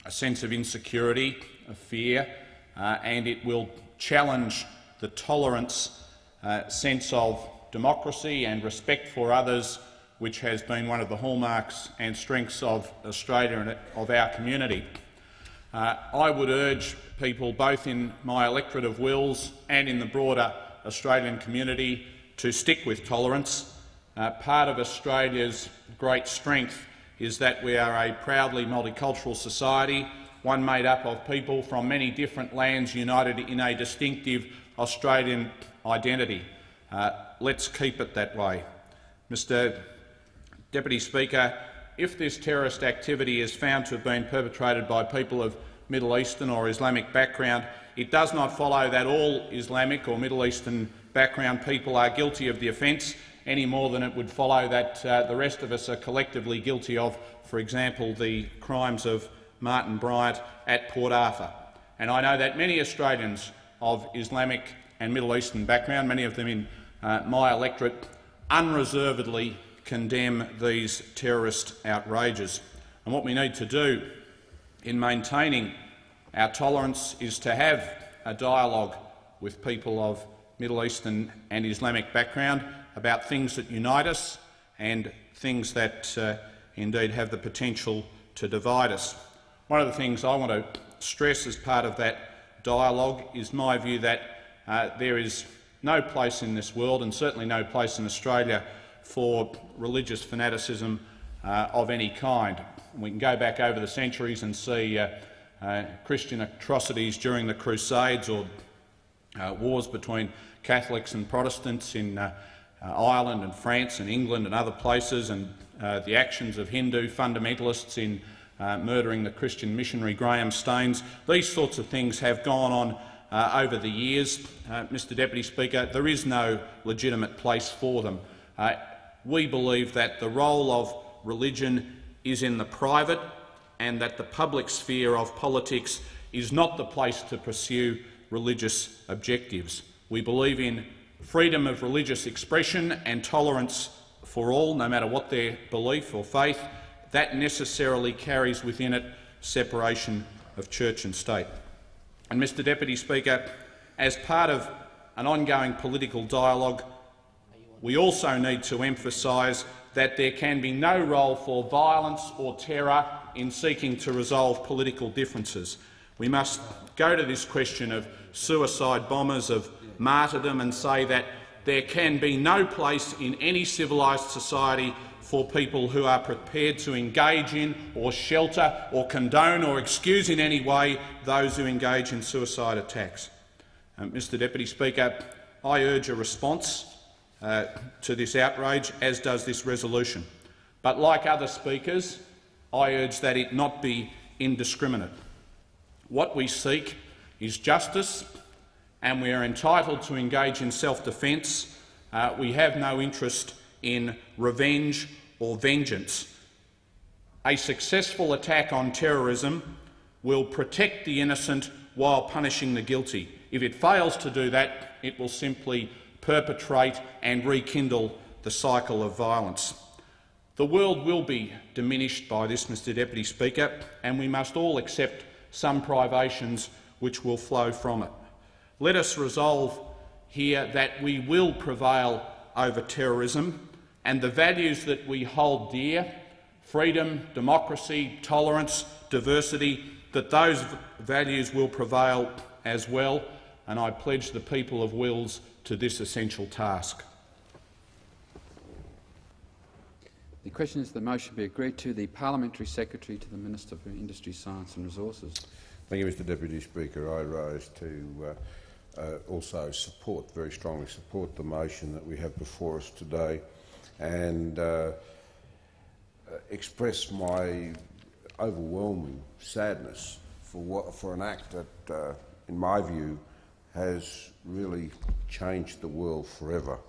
[SPEAKER 20] a sense of insecurity, of fear, uh, and it will challenge the tolerance, uh, sense of democracy and respect for others, which has been one of the hallmarks and strengths of Australia and of our community. Uh, I would urge people, both in my electorate of Wills and in the broader Australian community, to stick with tolerance. Uh, part of Australia's great strength is that we are a proudly multicultural society one made up of people from many different lands united in a distinctive Australian identity. Uh, let's keep it that way. Mr Deputy Speaker, if this terrorist activity is found to have been perpetrated by people of Middle Eastern or Islamic background, it does not follow that all Islamic or Middle Eastern background people are guilty of the offence any more than it would follow that uh, the rest of us are collectively guilty of, for example, the crimes of Martin Bryant at Port Arthur. And I know that many Australians of Islamic and Middle Eastern background, many of them in uh, my electorate, unreservedly condemn these terrorist outrages. And what we need to do in maintaining our tolerance is to have a dialogue with people of Middle Eastern and Islamic background about things that unite us and things that uh, indeed have the potential to divide us. One of the things I want to stress as part of that dialogue is my view that uh, there is no place in this world, and certainly no place in Australia, for religious fanaticism uh, of any kind. We can go back over the centuries and see uh, uh Christian atrocities during the Crusades or uh, wars between Catholics and Protestants in uh, uh, Ireland and France and England and other places, and the actions of Hindu fundamentalists in uh, murdering the Christian missionary Graham Staines. These sorts of things have gone on uh, over the years. Uh, Mr Deputy Speaker, there is no legitimate place for them. Uh, we believe that the role of religion is in the private and that the public sphere of politics is not the place to pursue religious objectives. We believe in freedom of religious expression and tolerance for all, no matter what their belief or faith. That necessarily carries within it separation of church and state. And, Mr Deputy Speaker, as part of an ongoing political dialogue, we also need to emphasise that there can be no role for violence or terror in seeking to resolve political differences. We must go to this question of suicide bombers, of martyrdom, and say that there can be no place in any civilised society for people who are prepared to engage in or shelter or condone or excuse in any way those who engage in suicide attacks. Um, Mr Deputy Speaker, I urge a response uh, to this outrage, as does this resolution. But like other speakers, I urge that it not be indiscriminate. What we seek is justice, and we are entitled to engage in self-defence. Uh, we have no interest in revenge or vengeance. A successful attack on terrorism will protect the innocent while punishing the guilty. If it fails to do that, it will simply perpetrate and rekindle the cycle of violence. The world will be diminished by this, Mr Deputy Speaker, and we must all accept some privations which will flow from it. Let us resolve here that we will prevail over terrorism and the values that we hold dear freedom, democracy, tolerance, diversity that those values will prevail as well, and I pledge the people of Wills to this essential task.
[SPEAKER 15] The question is the motion be agreed to. The Parliamentary Secretary to the Minister for Industry, Science and Resources.
[SPEAKER 21] Thank you, Mr Deputy Speaker. I rise to uh, uh, also support, very strongly support the motion that we have before us today and uh, express my overwhelming sadness for, what, for an act that, uh, in my view, has really changed the world forever.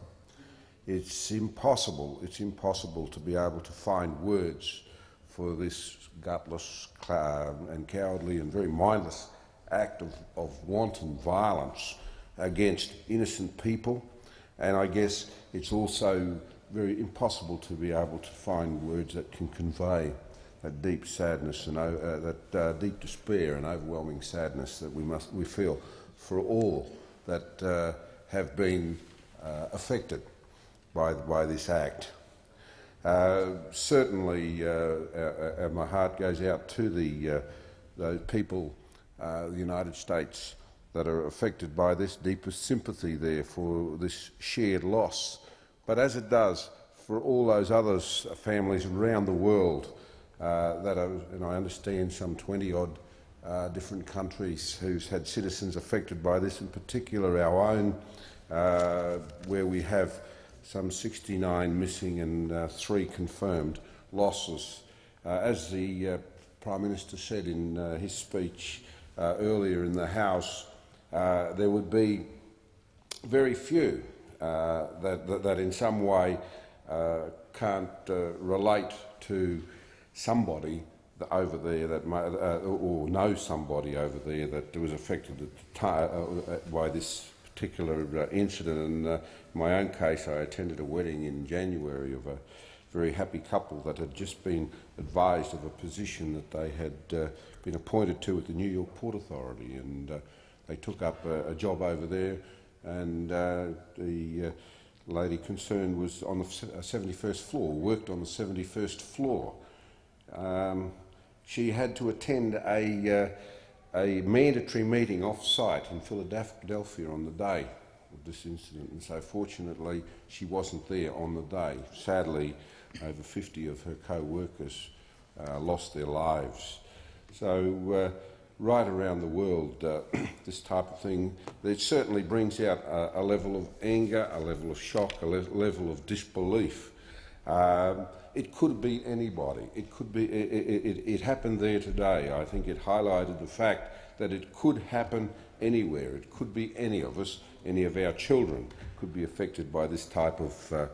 [SPEAKER 21] It's impossible, it's impossible to be able to find words for this gutless uh, and cowardly and very mindless act of, of wanton violence against innocent people. And I guess it's also very impossible to be able to find words that can convey that deep sadness and uh, that uh, deep despair and overwhelming sadness that we must we feel for all that uh, have been uh, affected by, by this act. Uh, certainly, uh, my heart goes out to the those people, the United States, that are affected by this. Deepest sympathy there for this shared loss. But as it does for all those other families around the world that are, and I understand some 20 odd uh, different countries who's had citizens affected by this, in particular our own, uh, where we have some 69 missing and uh, three confirmed losses. Uh, as the uh, Prime Minister said in uh, his speech earlier in the House, there would be very few that, that, that, in some way can't relate to somebody over there that uh, or know somebody over there that was affected uh, uh, by this particular uh, incident. And uh, in my own case, I attended a wedding in January of a very happy couple that had just been advised of a position that they had uh, been appointed to at the New York Port Authority, and they took up a, a, job over there, and the lady concerned was on the 71st floor, worked on the 71st floor. Um, she had to attend a, uh, a mandatory meeting off-site in Philadelphia on the day of this incident, and so fortunately she wasn't there on the day. Sadly, over 50 of her co-workers uh, lost their lives. So uh, right around the world, uh, this type of thing, it certainly brings out a, a, level of anger, a level of shock, a le level of disbelief. Um, it could be anybody. It could be. It, it, it, happened there today. I think it highlighted the fact that it could happen anywhere. It could be any of us, any of our children could be affected by this type of uh,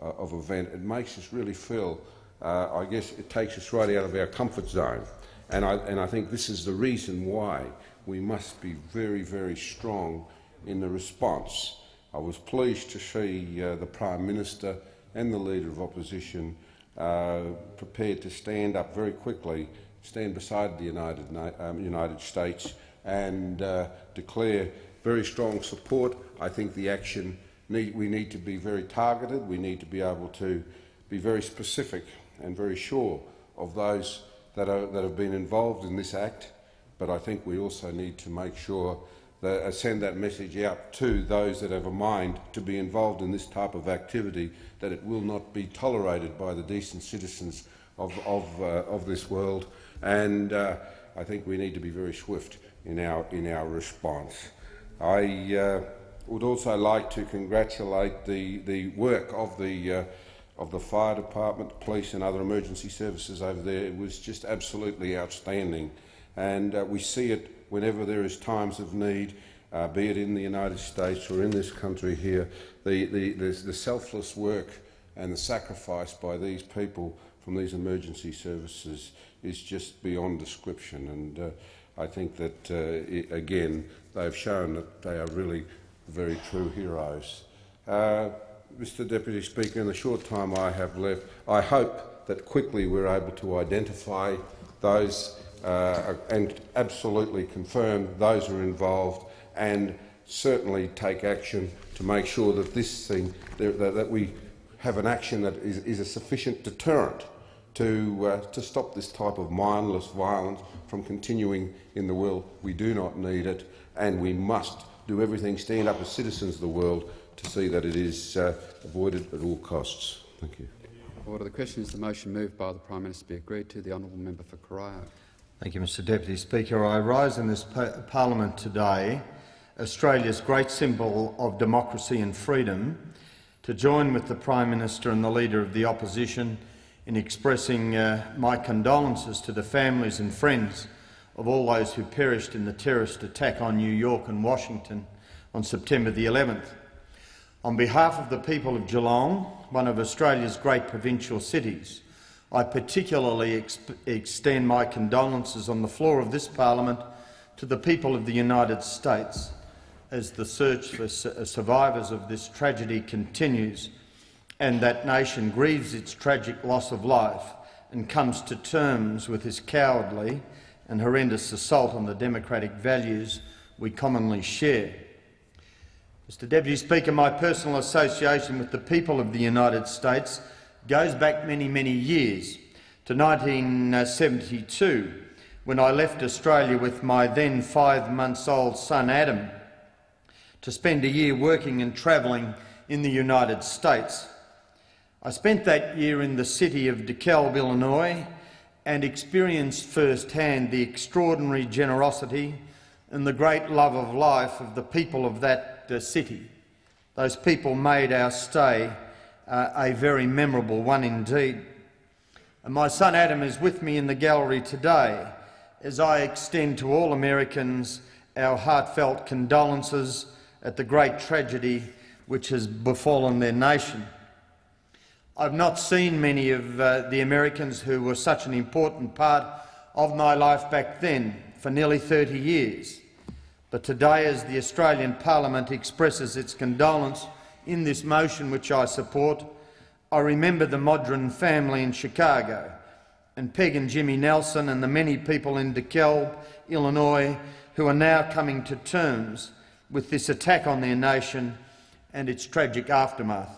[SPEAKER 21] of event. It makes us really feel. Uh, I guess it takes us right out of our comfort zone. And I, and I think this is the reason why we must be very, very strong in the response. I was pleased to see uh, the Prime Minister and the Leader of Opposition uh, prepared to stand up very quickly, stand beside the United, um, United States and uh, declare very strong support. I think the action, need, we need to be very targeted, we need to be able to be very specific and very sure of those that, are, that have been involved in this act, but I think we also need to make sure that uh, send that message out to those that have a mind to be involved in this type of activity, that it will not be tolerated by the decent citizens of, of, uh, of this world. And uh, I think we need to be very swift in our, in our response. I uh, would also like to congratulate the, the work of the uh, of the fire department, police and other emergency services over there. Was just absolutely outstanding. And uh, we see it whenever there is times of need, uh, be it in the United States or in this country here, the, the, the, the selfless work and the sacrifice by these people from these emergency services is just beyond description. And uh, I think that, uh, it, again, they've shown that they are really very true heroes. Uh, Mr Deputy Speaker, in the short time I have left, I hope that quickly we're able to identify those uh, and absolutely confirm those who are involved and certainly take action to make sure that this thing, that, that we have an action that is, is a sufficient deterrent to, uh, to stop this type of mindless violence from continuing in the world. We do not need it and we must do everything, stand up as citizens of the world to see that it is uh, avoided at all costs. Thank you.
[SPEAKER 15] Order. The question is the motion moved by the Prime Minister be agreed to. The honourable member for Corio.
[SPEAKER 5] Thank you, Mr Deputy Speaker. I rise in this parliament today, Australia's great symbol of democracy and freedom, to join with the Prime Minister and the Leader of the Opposition in expressing uh, my condolences to the families and friends of all those who perished in the terrorist attack on New York and Washington on September the 11th. On behalf of the people of Geelong, one of Australia's great provincial cities, I particularly extend my condolences on the floor of this parliament to the people of the United States as the search for uh, survivors of this tragedy continues and that nation grieves its tragic loss of life and comes to terms with this cowardly and horrendous assault on the democratic values we commonly share. Mr Deputy Speaker, my personal association with the people of the United States goes back many, many years to 1972, when I left Australia with my then five months old son Adam to spend a year working and travelling in the United States. I spent that year in the city of DeKalb, Illinois, and experienced firsthand the extraordinary generosity and the great love of life of the people of that uh, city. Those people made our stay uh, a very memorable one indeed. And my son Adam is with me in the gallery today as I extend to all Americans our heartfelt condolences at the great tragedy which has befallen their nation. I've not seen many of uh, the Americans who were such an important part of my life back then for nearly 30 years. But today, as the Australian Parliament expresses its condolence in this motion which I support, I remember the Modron family in Chicago and Peg and Jimmy Nelson and the many people in DeKalb, Illinois, who are now coming to terms with this attack on their nation and its tragic aftermath.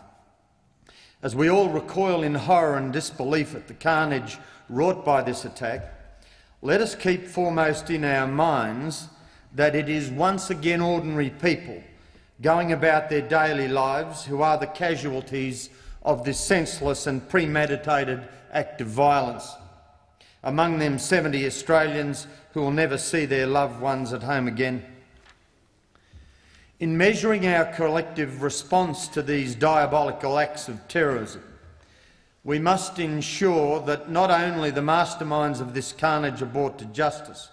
[SPEAKER 5] As we all recoil in horror and disbelief at the carnage wrought by this attack, let us keep foremost in our minds that it is once again ordinary people going about their daily lives who are the casualties of this senseless and premeditated act of violence.
[SPEAKER 22] among them 70 Australians who will never see their loved ones at home again. In measuring our collective response to these diabolical acts of terrorism, we must ensure that not only the masterminds of this carnage are brought to justice,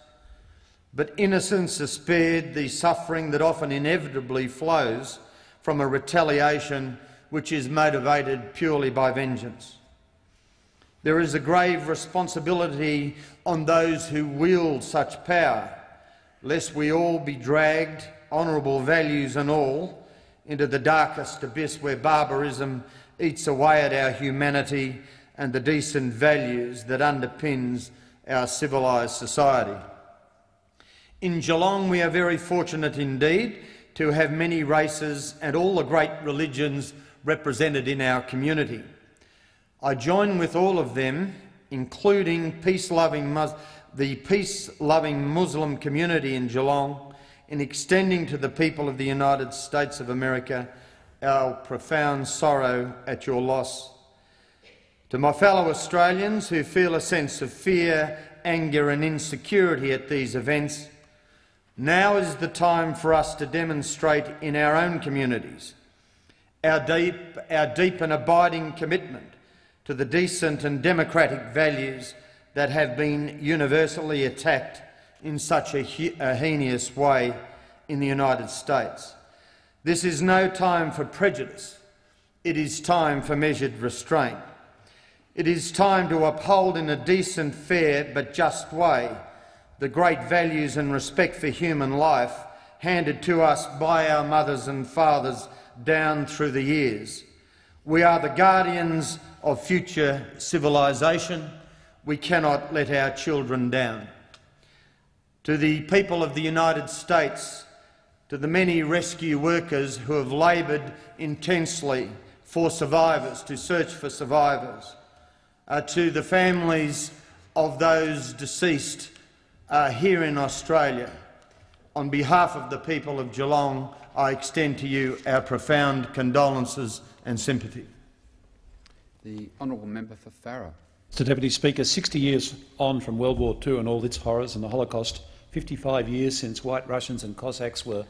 [SPEAKER 22] but innocence is spared the suffering that often inevitably flows from a retaliation which is motivated purely by vengeance. There is a grave responsibility on those who wield such power, lest we all be dragged, honourable values and all, into the darkest abyss where barbarism eats away at our humanity and the decent values that underpins our civilised society. In Geelong, we are very fortunate indeed to have many races and all the great religions represented in our community. I join with all of them, including peace-loving the peace-loving Muslim community in Geelong, in extending to the people of the United States of America our profound sorrow at your loss. To my fellow Australians who feel a sense of fear, anger and insecurity at these events, now is the time for us to demonstrate in our own communities our deep, our deep and abiding commitment to the decent and democratic values that have been universally attacked in such a, a heinous way in the United States. This is no time for prejudice. It is time for measured restraint. It is time to uphold in a decent, fair but just way the great values and respect for human life handed to us by our mothers and fathers down through the years. We are the guardians of future civilisation. We cannot let our children down. To the people of the United States, to the many rescue workers who have laboured intensely for survivors, to search for survivors, uh, to the families of those deceased uh, here in Australia. On behalf of the people of Geelong, I extend to you our profound condolences and sympathy.
[SPEAKER 15] The honourable member for Farrer.
[SPEAKER 23] Mr Deputy Speaker, 60 years on from World War II and all its horrors and the Holocaust, 55 years since White Russians and Cossacks were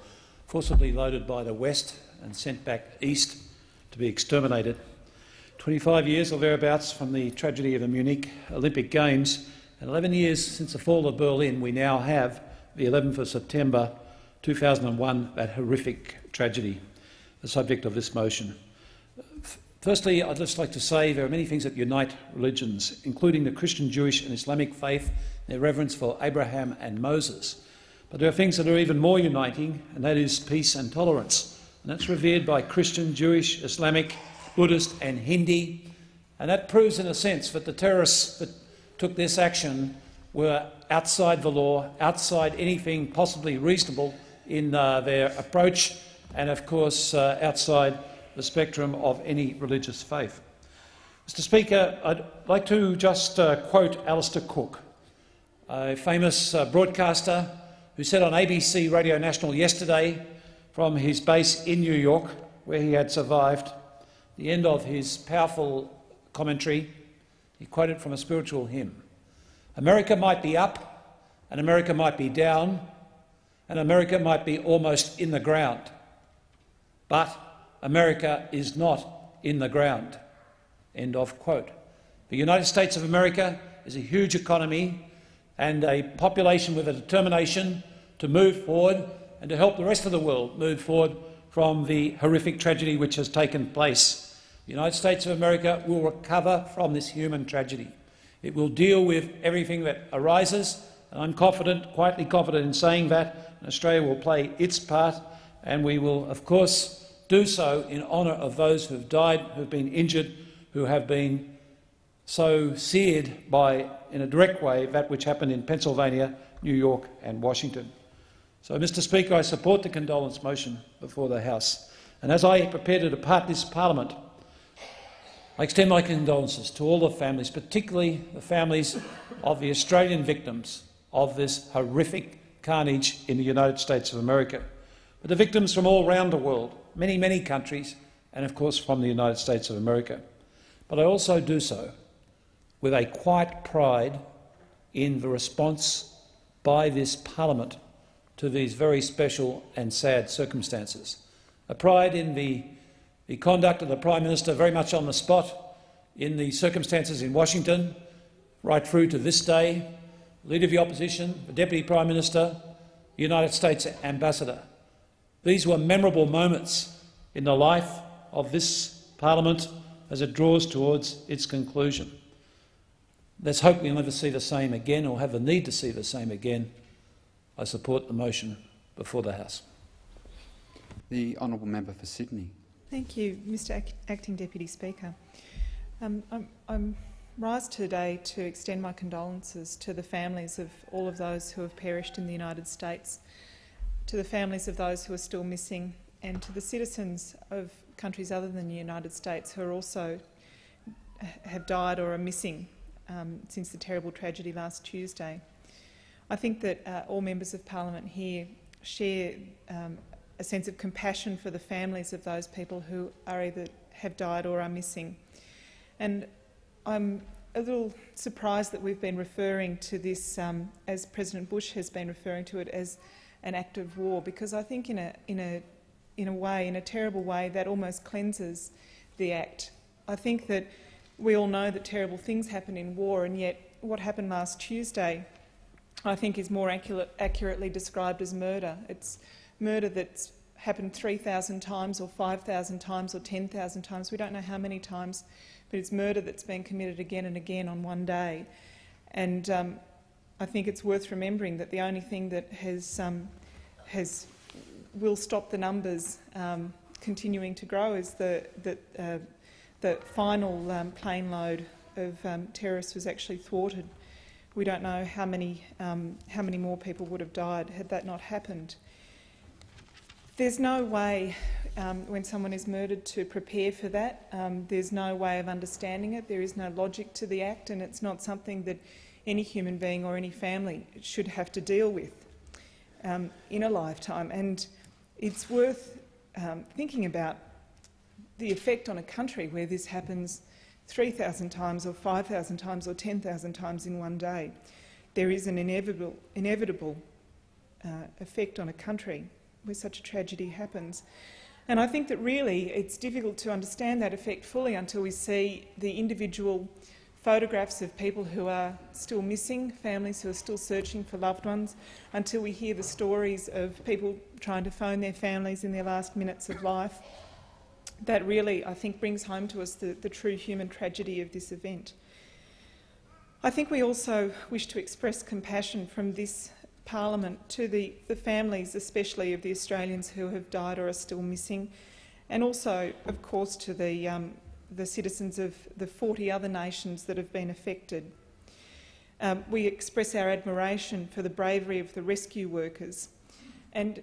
[SPEAKER 23] forcibly loaded by the West and sent back east to be exterminated, 25 years or thereabouts from the tragedy of the Munich Olympic Games, and 11 years since the fall of Berlin, we now have the 11th of September 2001, that horrific tragedy, the subject of this motion. Firstly, I'd just like to say there are many things that unite religions, including the Christian, Jewish and Islamic faith, their reverence for Abraham and Moses. But there are things that are even more uniting, and that is peace and tolerance. And that's revered by Christian, Jewish, Islamic, Buddhist and Hindi. And that proves, in a sense, that the terrorists that took this action were outside the law, outside anything possibly reasonable in uh, their approach, and of course uh, outside the spectrum of any religious faith. Mr Speaker, I'd like to just uh, quote Alistair Cooke, a famous uh, broadcaster who said on ABC Radio National yesterday from his base in New York, where he had survived, the end of his powerful commentary, he quoted from a spiritual hymn. America might be up, and America might be down, and America might be almost in the ground, but America is not in the ground. End of quote. The United States of America is a huge economy and a population with a determination to move forward and to help the rest of the world move forward from the horrific tragedy which has taken place. The United States of America will recover from this human tragedy. It will deal with everything that arises, and I'm confident, quietly confident in saying that, Australia will play its part, and we will, of course, do so in honour of those who have died, who have been injured, who have been so seared by, in a direct way, that which happened in Pennsylvania, New York and Washington. So, Mr Speaker, I support the condolence motion before the House. And as I prepare to depart this parliament, I extend my condolences to all the families, particularly the families of the Australian victims of this horrific carnage in the United States of America, but the victims from all around the world, many, many countries, and of course from the United States of America. But I also do so with a quiet pride in the response by this parliament to these very special and sad circumstances. A pride in the, the conduct of the Prime Minister very much on the spot, in the circumstances in Washington, right through to this day, Leader of the Opposition, the Deputy Prime Minister, United States Ambassador. These were memorable moments in the life of this parliament as it draws towards its conclusion. Let's hope we'll never see the same again or have the need to see the same again. I support the motion before the House.
[SPEAKER 15] The Honourable Member for Sydney.
[SPEAKER 24] Thank you, Mr Acting Deputy Speaker. Um, I'm, I'm rise today to extend my condolences to the families of all of those who have perished in the United States, to the families of those who are still missing, and to the citizens of countries other than the United States who are also have died or are missing um, since the terrible tragedy last Tuesday. I think that uh, all members of parliament here share um, a sense of compassion for the families of those people who are either have died or are missing. And I'm a little surprised that we've been referring to this, um, as President Bush has been referring to it, as an act of war, because I think in a, in a, in a way, in a terrible way, that almost cleanses the act. I think that we all know that terrible things happen in war, and yet what happened last Tuesday, I think, is more accurate, accurately described as murder. It's murder that's happened 3,000 times, or 5,000 times, or 10,000 times. We don't know how many times, but it's murder that's been committed again and again on one day. And um, I think it's worth remembering that the only thing that has, um, has will stop the numbers um, continuing to grow is the, the uh, the final um, plane load of um, terrorists was actually thwarted. We don't know how many, um, how many more people would have died had that not happened. There's no way, um, when someone is murdered, to prepare for that. Um, there's no way of understanding it. There is no logic to the act, and it's not something that any human being or any family should have to deal with um, in a lifetime. And it's worth thinking about the effect on a country where this happens 3,000 times or 5,000 times or 10,000 times in one day. There is an inevitable, inevitable uh, effect on a country where such a tragedy happens. And I think that really it's difficult to understand that effect fully until we see the individual photographs of people who are still missing, families who are still searching for loved ones, until we hear the stories of people trying to phone their families in their last minutes of life that really, I think, brings home to us the, the true human tragedy of this event. I think we also wish to express compassion from this Parliament to the, the families, especially of the Australians who have died or are still missing, and also, of course, to the, um, the citizens of the 40 other nations that have been affected. Um, we express our admiration for the bravery of the rescue workers. And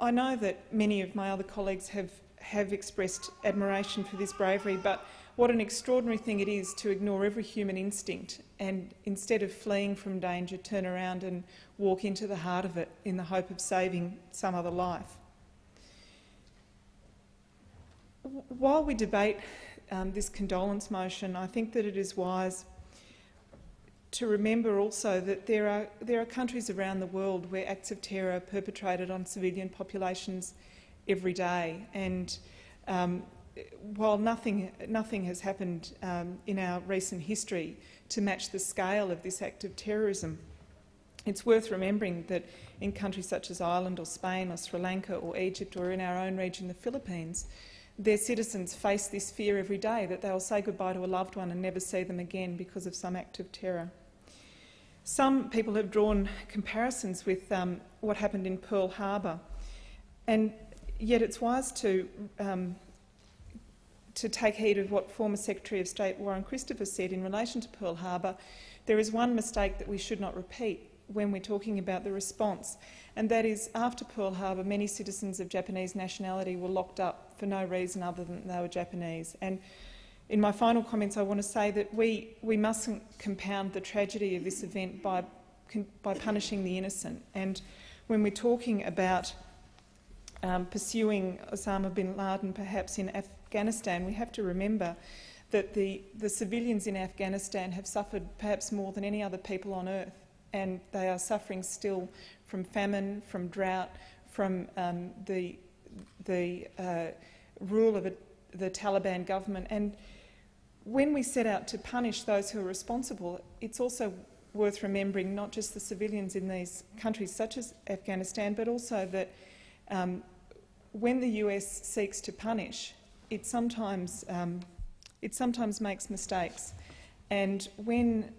[SPEAKER 24] I know that many of my other colleagues have have expressed admiration for this bravery, but what an extraordinary thing it is to ignore every human instinct and instead of fleeing from danger, turn around and walk into the heart of it in the hope of saving some other life. While we debate um, this condolence motion, I think that it is wise to remember also that there are, there are countries around the world where acts of terror are perpetrated on civilian populations every day. And um, while nothing, nothing has happened um, in our recent history to match the scale of this act of terrorism, it's worth remembering that in countries such as Ireland or Spain or Sri Lanka or Egypt or in our own region, the Philippines, their citizens face this fear every day that they will say goodbye to a loved one and never see them again because of some act of terror. Some people have drawn comparisons with um, what happened in Pearl Harbor, and yet it's wise to, um, to take heed of what former Secretary of State Warren Christopher said in relation to Pearl Harbor. There is one mistake that we should not repeat when we're talking about the response, and that is after Pearl Harbor, many citizens of Japanese nationality were locked up for no reason other than they were Japanese. And in my final comments, I want to say that we, we mustn't compound the tragedy of this event by, by punishing the innocent. And when we're talking about um, pursuing Osama bin Laden perhaps in Afghanistan, we have to remember that the, the civilians in Afghanistan have suffered perhaps more than any other people on earth, and they are suffering still from famine, from drought, from um, the, the uh, rule of a, the Taliban government. And when we set out to punish those who are responsible, it's also worth remembering not just the civilians in these countries such as Afghanistan, but also that um, when the US seeks to punish, it sometimes, um, it sometimes makes mistakes. And when,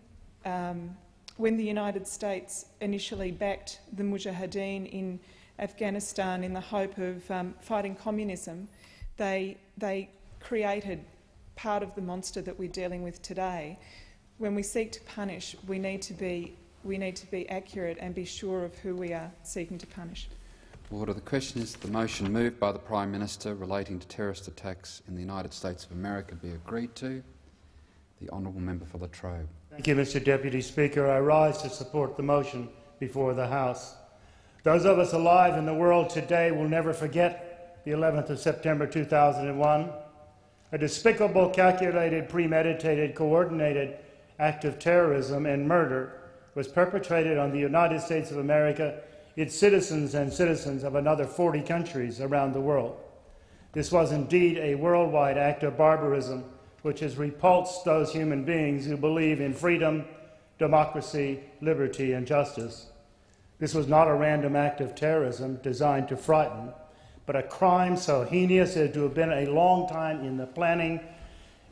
[SPEAKER 24] um, when the United States initially backed the Mujahideen in Afghanistan in the hope of um, fighting communism, they, they created part of the monster that we're dealing with today. When we seek to punish, we need to be, we need to be accurate and be sure of who we are seeking to punish.
[SPEAKER 15] Order. The question is the motion moved by the Prime Minister relating to terrorist attacks in the United States of America be agreed to. The honourable member for Latrobe.
[SPEAKER 25] Thank you, Mr Deputy Speaker. I rise to support the motion before the House. Those of us alive in the world today will never forget the 11th of September 2001 a despicable, calculated, premeditated, coordinated act of terrorism and murder was perpetrated on the United States of America, its citizens and citizens of another 40 countries around the world. This was indeed a worldwide act of barbarism which has repulsed those human beings who believe in freedom, democracy, liberty, and justice. This was not a random act of terrorism designed to frighten but a crime so heinous as to have been a long time in the planning,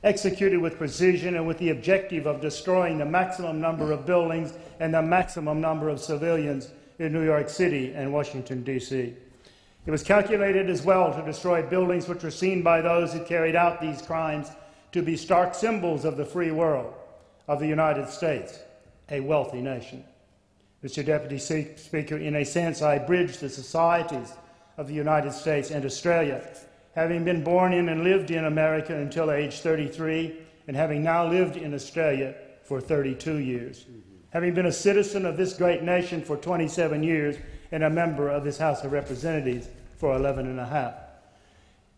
[SPEAKER 25] executed with precision and with the objective of destroying the maximum number of buildings and the maximum number of civilians in New York City and Washington, D.C. It was calculated as well to destroy buildings which were seen by those who carried out these crimes to be stark symbols of the free world, of the United States, a wealthy nation. Mr. Deputy Speaker, in a sense, I bridge the societies of the United States and Australia, having been born in and lived in America until age 33, and having now lived in Australia for 32 years. Mm-hmm. Having been a citizen of this great nation for 27 years and a member of this House of Representatives for 11 and a half.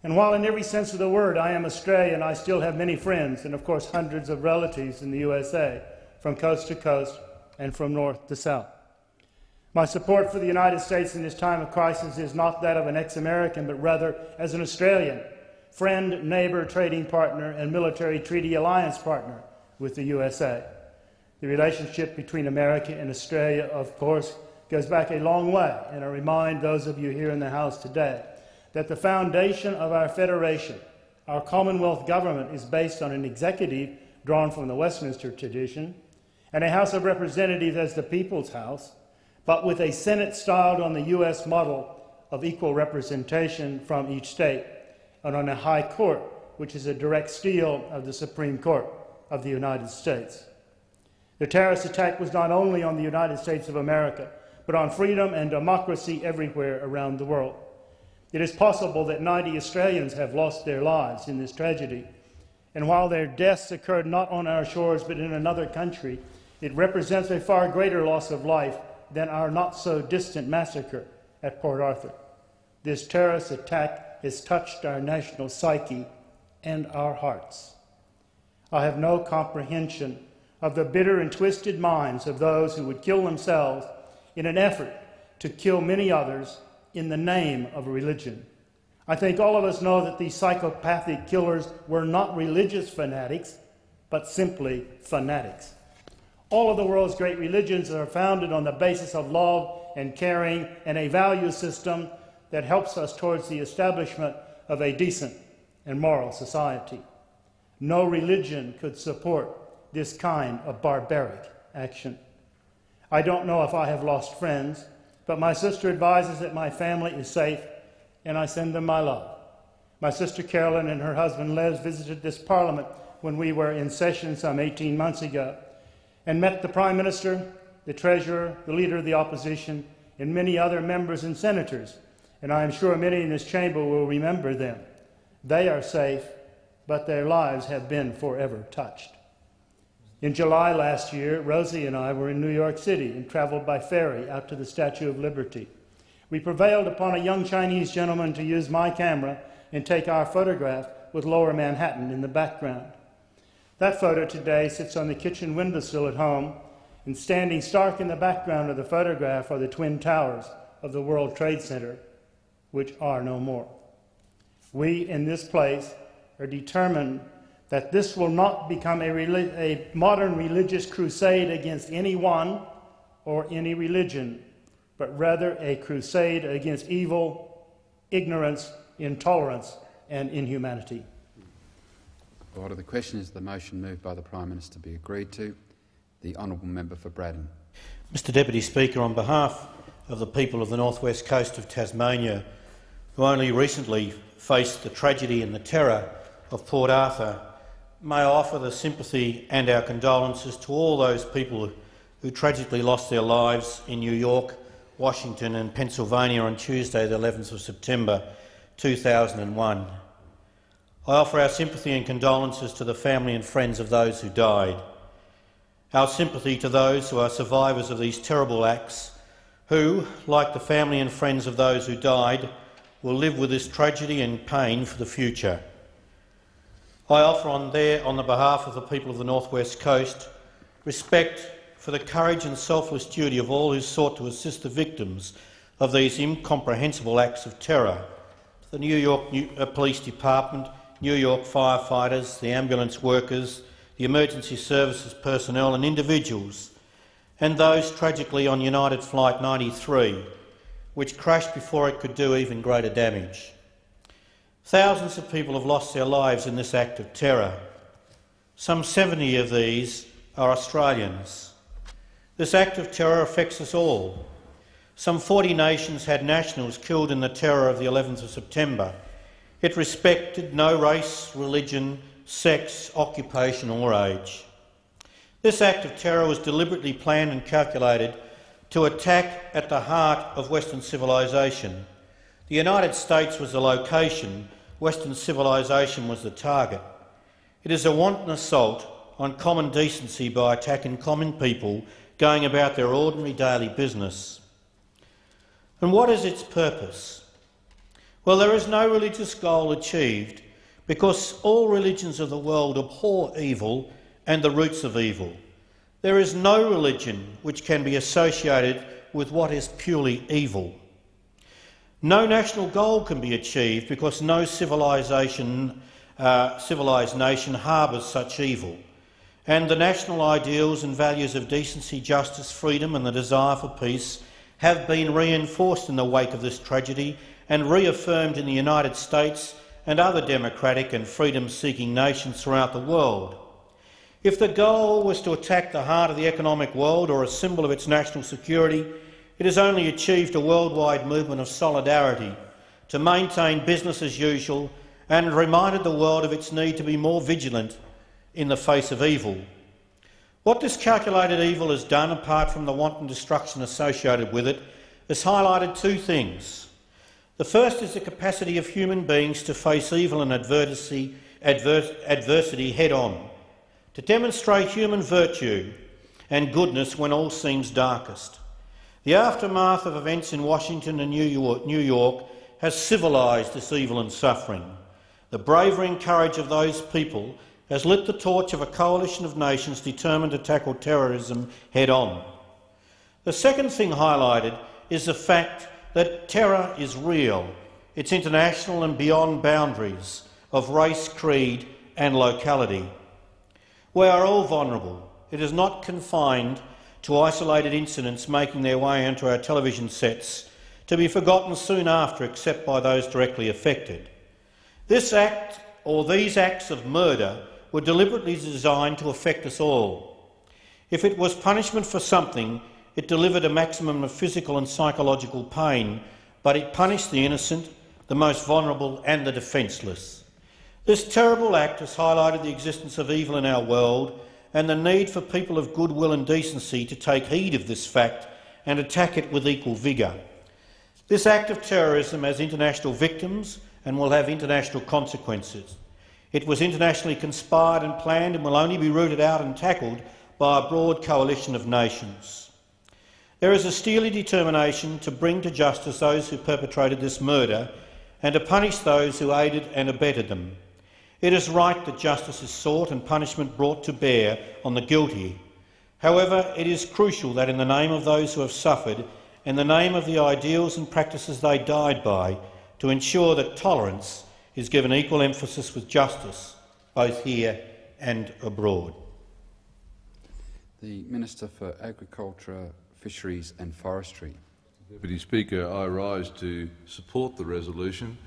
[SPEAKER 25] And while in every sense of the word I am Australian, I still have many friends and, of course, hundreds of relatives in the USA, from coast to coast and from north to south. My support for the United States in this time of crisis is not that of an ex American, but rather as an Australian, friend, neighbor, trading partner, and military treaty alliance partner with the USA. The relationship between America and Australia, of course, goes back a long way, and I remind those of you here in the House today that the foundation of our federation, our Commonwealth government, is based on an executive drawn from the Westminster tradition, and a House of Representatives as the People's House but with a Senate styled on the U.S. model of equal representation from each state, and on a high court, which is a direct steal of the Supreme Court of the United States. The terrorist attack was not only on the United States of America, but on freedom and democracy everywhere around the world. It is possible that 90 Australians have lost their lives in this tragedy, and while their deaths occurred not on our shores but in another country, it represents a far greater loss of life than our not so distant massacre at Port Arthur. This terrorist attack has touched our national psyche and our hearts. I have no comprehension of the bitter and twisted minds of those who would kill themselves in an effort to kill many others in the name of religion. I think all of us know that these psychopathic killers were not religious fanatics, but simply fanatics. All of the world's great religions are founded on the basis of love and caring and a value system that helps us towards the establishment of a decent and moral society. No religion could support this kind of barbaric action. I don't know if I have lost friends, but my sister advises that my family is safe, and I send them my love. My sister Carolyn and her husband Les visited this parliament when we were in session some 18 months ago and met the Prime Minister, the Treasurer, the Leader of the Opposition, and many other members and senators, and I am sure many in this chamber will remember them. They are safe, but their lives have been forever touched. In July last year, Rosie and I were in New York City and traveled by ferry out to the Statue of Liberty. We prevailed upon a young Chinese gentleman to use my camera and take our photograph with Lower Manhattan in the background. That photo today sits on the kitchen windowsill at home, and standing stark in the background of the photograph are the Twin Towers of the World Trade Center, which are no more. We in this place are determined that this will not become a, a modern religious crusade against anyone or any religion, but rather a crusade against evil, ignorance, intolerance, and inhumanity.
[SPEAKER 15] Order. The question is the motion moved by the Prime Minister be agreed to. The honourable member for Braddon.
[SPEAKER 26] Mr Deputy Speaker, on behalf of the people of the northwest coast of Tasmania, who only recently faced the tragedy and the terror of Port Arthur, may I offer the sympathy and our condolences to all those people who tragically lost their lives in New York, Washington and Pennsylvania on Tuesday, the 11th of September 2001. I offer our sympathy and condolences to the family and friends of those who died. Our sympathy to those who are survivors of these terrible acts, who, like the family and friends of those who died, will live with this tragedy and pain for the future. I offer on, there, on the behalf of the people of the North West Coast respect for the courage and selfless duty of all who sought to assist the victims of these incomprehensible acts of terror. The New York uh, Police Department, New York firefighters, the ambulance workers, the emergency services personnel and individuals, and those tragically on United Flight 93, which crashed before it could do even greater damage. Thousands of people have lost their lives in this act of terror. Some 70 of these are Australians. This act of terror affects us all. Some 40 nations had nationals killed in the terror of the 11th of September, it respected no race, religion, sex, occupation or age. This act of terror was deliberately planned and calculated to attack at the heart of Western civilisation. The United States was the location, Western civilisation was the target. It is a wanton assault on common decency by attacking common people going about their ordinary daily business. And what is its purpose? Well, there is no religious goal achieved because all religions of the world abhor evil and the roots of evil. There is no religion which can be associated with what is purely evil. No national goal can be achieved because no civilization, uh, civilized nation harbours such evil. And the national ideals and values of decency, justice, freedom and the desire for peace have been reinforced in the wake of this tragedy and reaffirmed in the United States and other democratic and freedom-seeking nations throughout the world. If the goal was to attack the heart of the economic world or a symbol of its national security, it has only achieved a worldwide movement of solidarity to maintain business as usual and reminded the world of its need to be more vigilant in the face of evil. What this calculated evil has done, apart from the wanton destruction associated with it, has highlighted two things. The first is the capacity of human beings to face evil and adversity, adverse, adversity head on, to demonstrate human virtue and goodness when all seems darkest. The aftermath of events in Washington and New York, New York has civilised this evil and suffering. The bravery and courage of those people has lit the torch of a coalition of nations determined to tackle terrorism head on. The second thing highlighted is the fact that terror is real. It's international and beyond boundaries of race, creed and locality. We are all vulnerable. It is not confined to isolated incidents making their way onto our television sets to be forgotten soon after except by those directly affected. This act or these acts of murder were deliberately designed to affect us all. If it was punishment for something, it delivered a maximum of physical and psychological pain, but it punished the innocent, the most vulnerable and the defenceless. This terrible act has highlighted the existence of evil in our world and the need for people of goodwill and decency to take heed of this fact and attack it with equal vigour. This act of terrorism has international victims and will have international consequences. It was internationally conspired and planned and will only be rooted out and tackled by a broad coalition of nations. There is a steely determination to bring to justice those who perpetrated this murder and to punish those who aided and abetted them. It is right that justice is sought and punishment brought to bear on the guilty. However, it is crucial that in the name of those who have suffered, in the name of the ideals and practices they died by, to ensure that tolerance is given equal emphasis with justice, both here and abroad.
[SPEAKER 15] The Minister for Agriculture, Fisheries and Forestry.
[SPEAKER 27] Deputy Speaker, I rise to support the resolution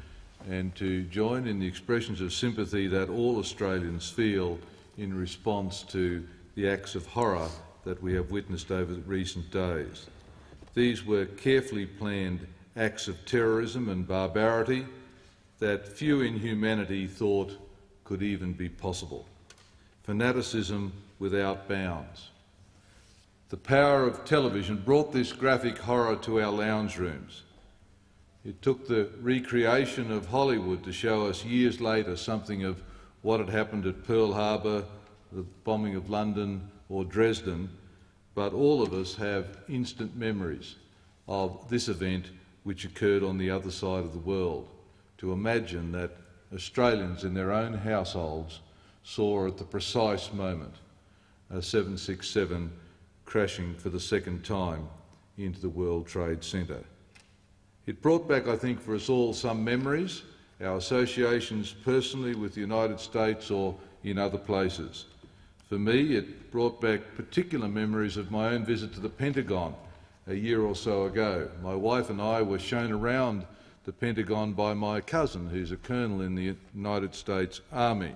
[SPEAKER 27] and to join in the expressions of sympathy that all Australians feel in response to the acts of horror that we have witnessed over recent days. These were carefully planned acts of terrorism and barbarity that few in humanity thought could even be possible. Fanaticism without bounds. The power of television brought this graphic horror to our lounge rooms. It took the recreation of Hollywood to show us years later something of what had happened at Pearl Harbor, the bombing of London or Dresden, but all of us have instant memories of this event which occurred on the other side of the world. To imagine that Australians in their own households saw at the precise moment a 767 crashing for the second time into the World Trade Centre. It brought back, I think, for us all some memories, our associations personally with the United States or in other places. For me, it brought back particular memories of my own visit to the Pentagon a year or so ago. My wife and I were shown around the Pentagon by my cousin, who's a colonel in the United States Army.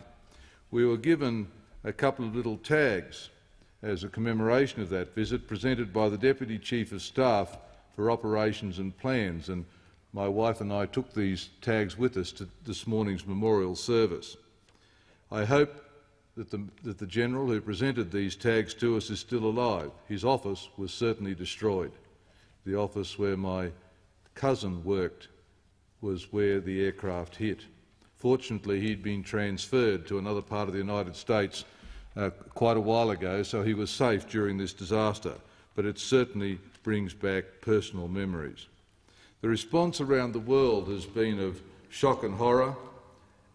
[SPEAKER 27] We were given a couple of little tags as a commemoration of that visit presented by the Deputy Chief of Staff for Operations and Plans, and my wife and I took these tags with us to this morning's memorial service. I hope that the, that the General who presented these tags to us is still alive. His office was certainly destroyed. The office where my cousin worked was where the aircraft hit. Fortunately, he'd been transferred to another part of the United States uh, quite a while ago, so he was safe during this disaster, but it certainly brings back personal memories. The response around the world has been of shock and horror,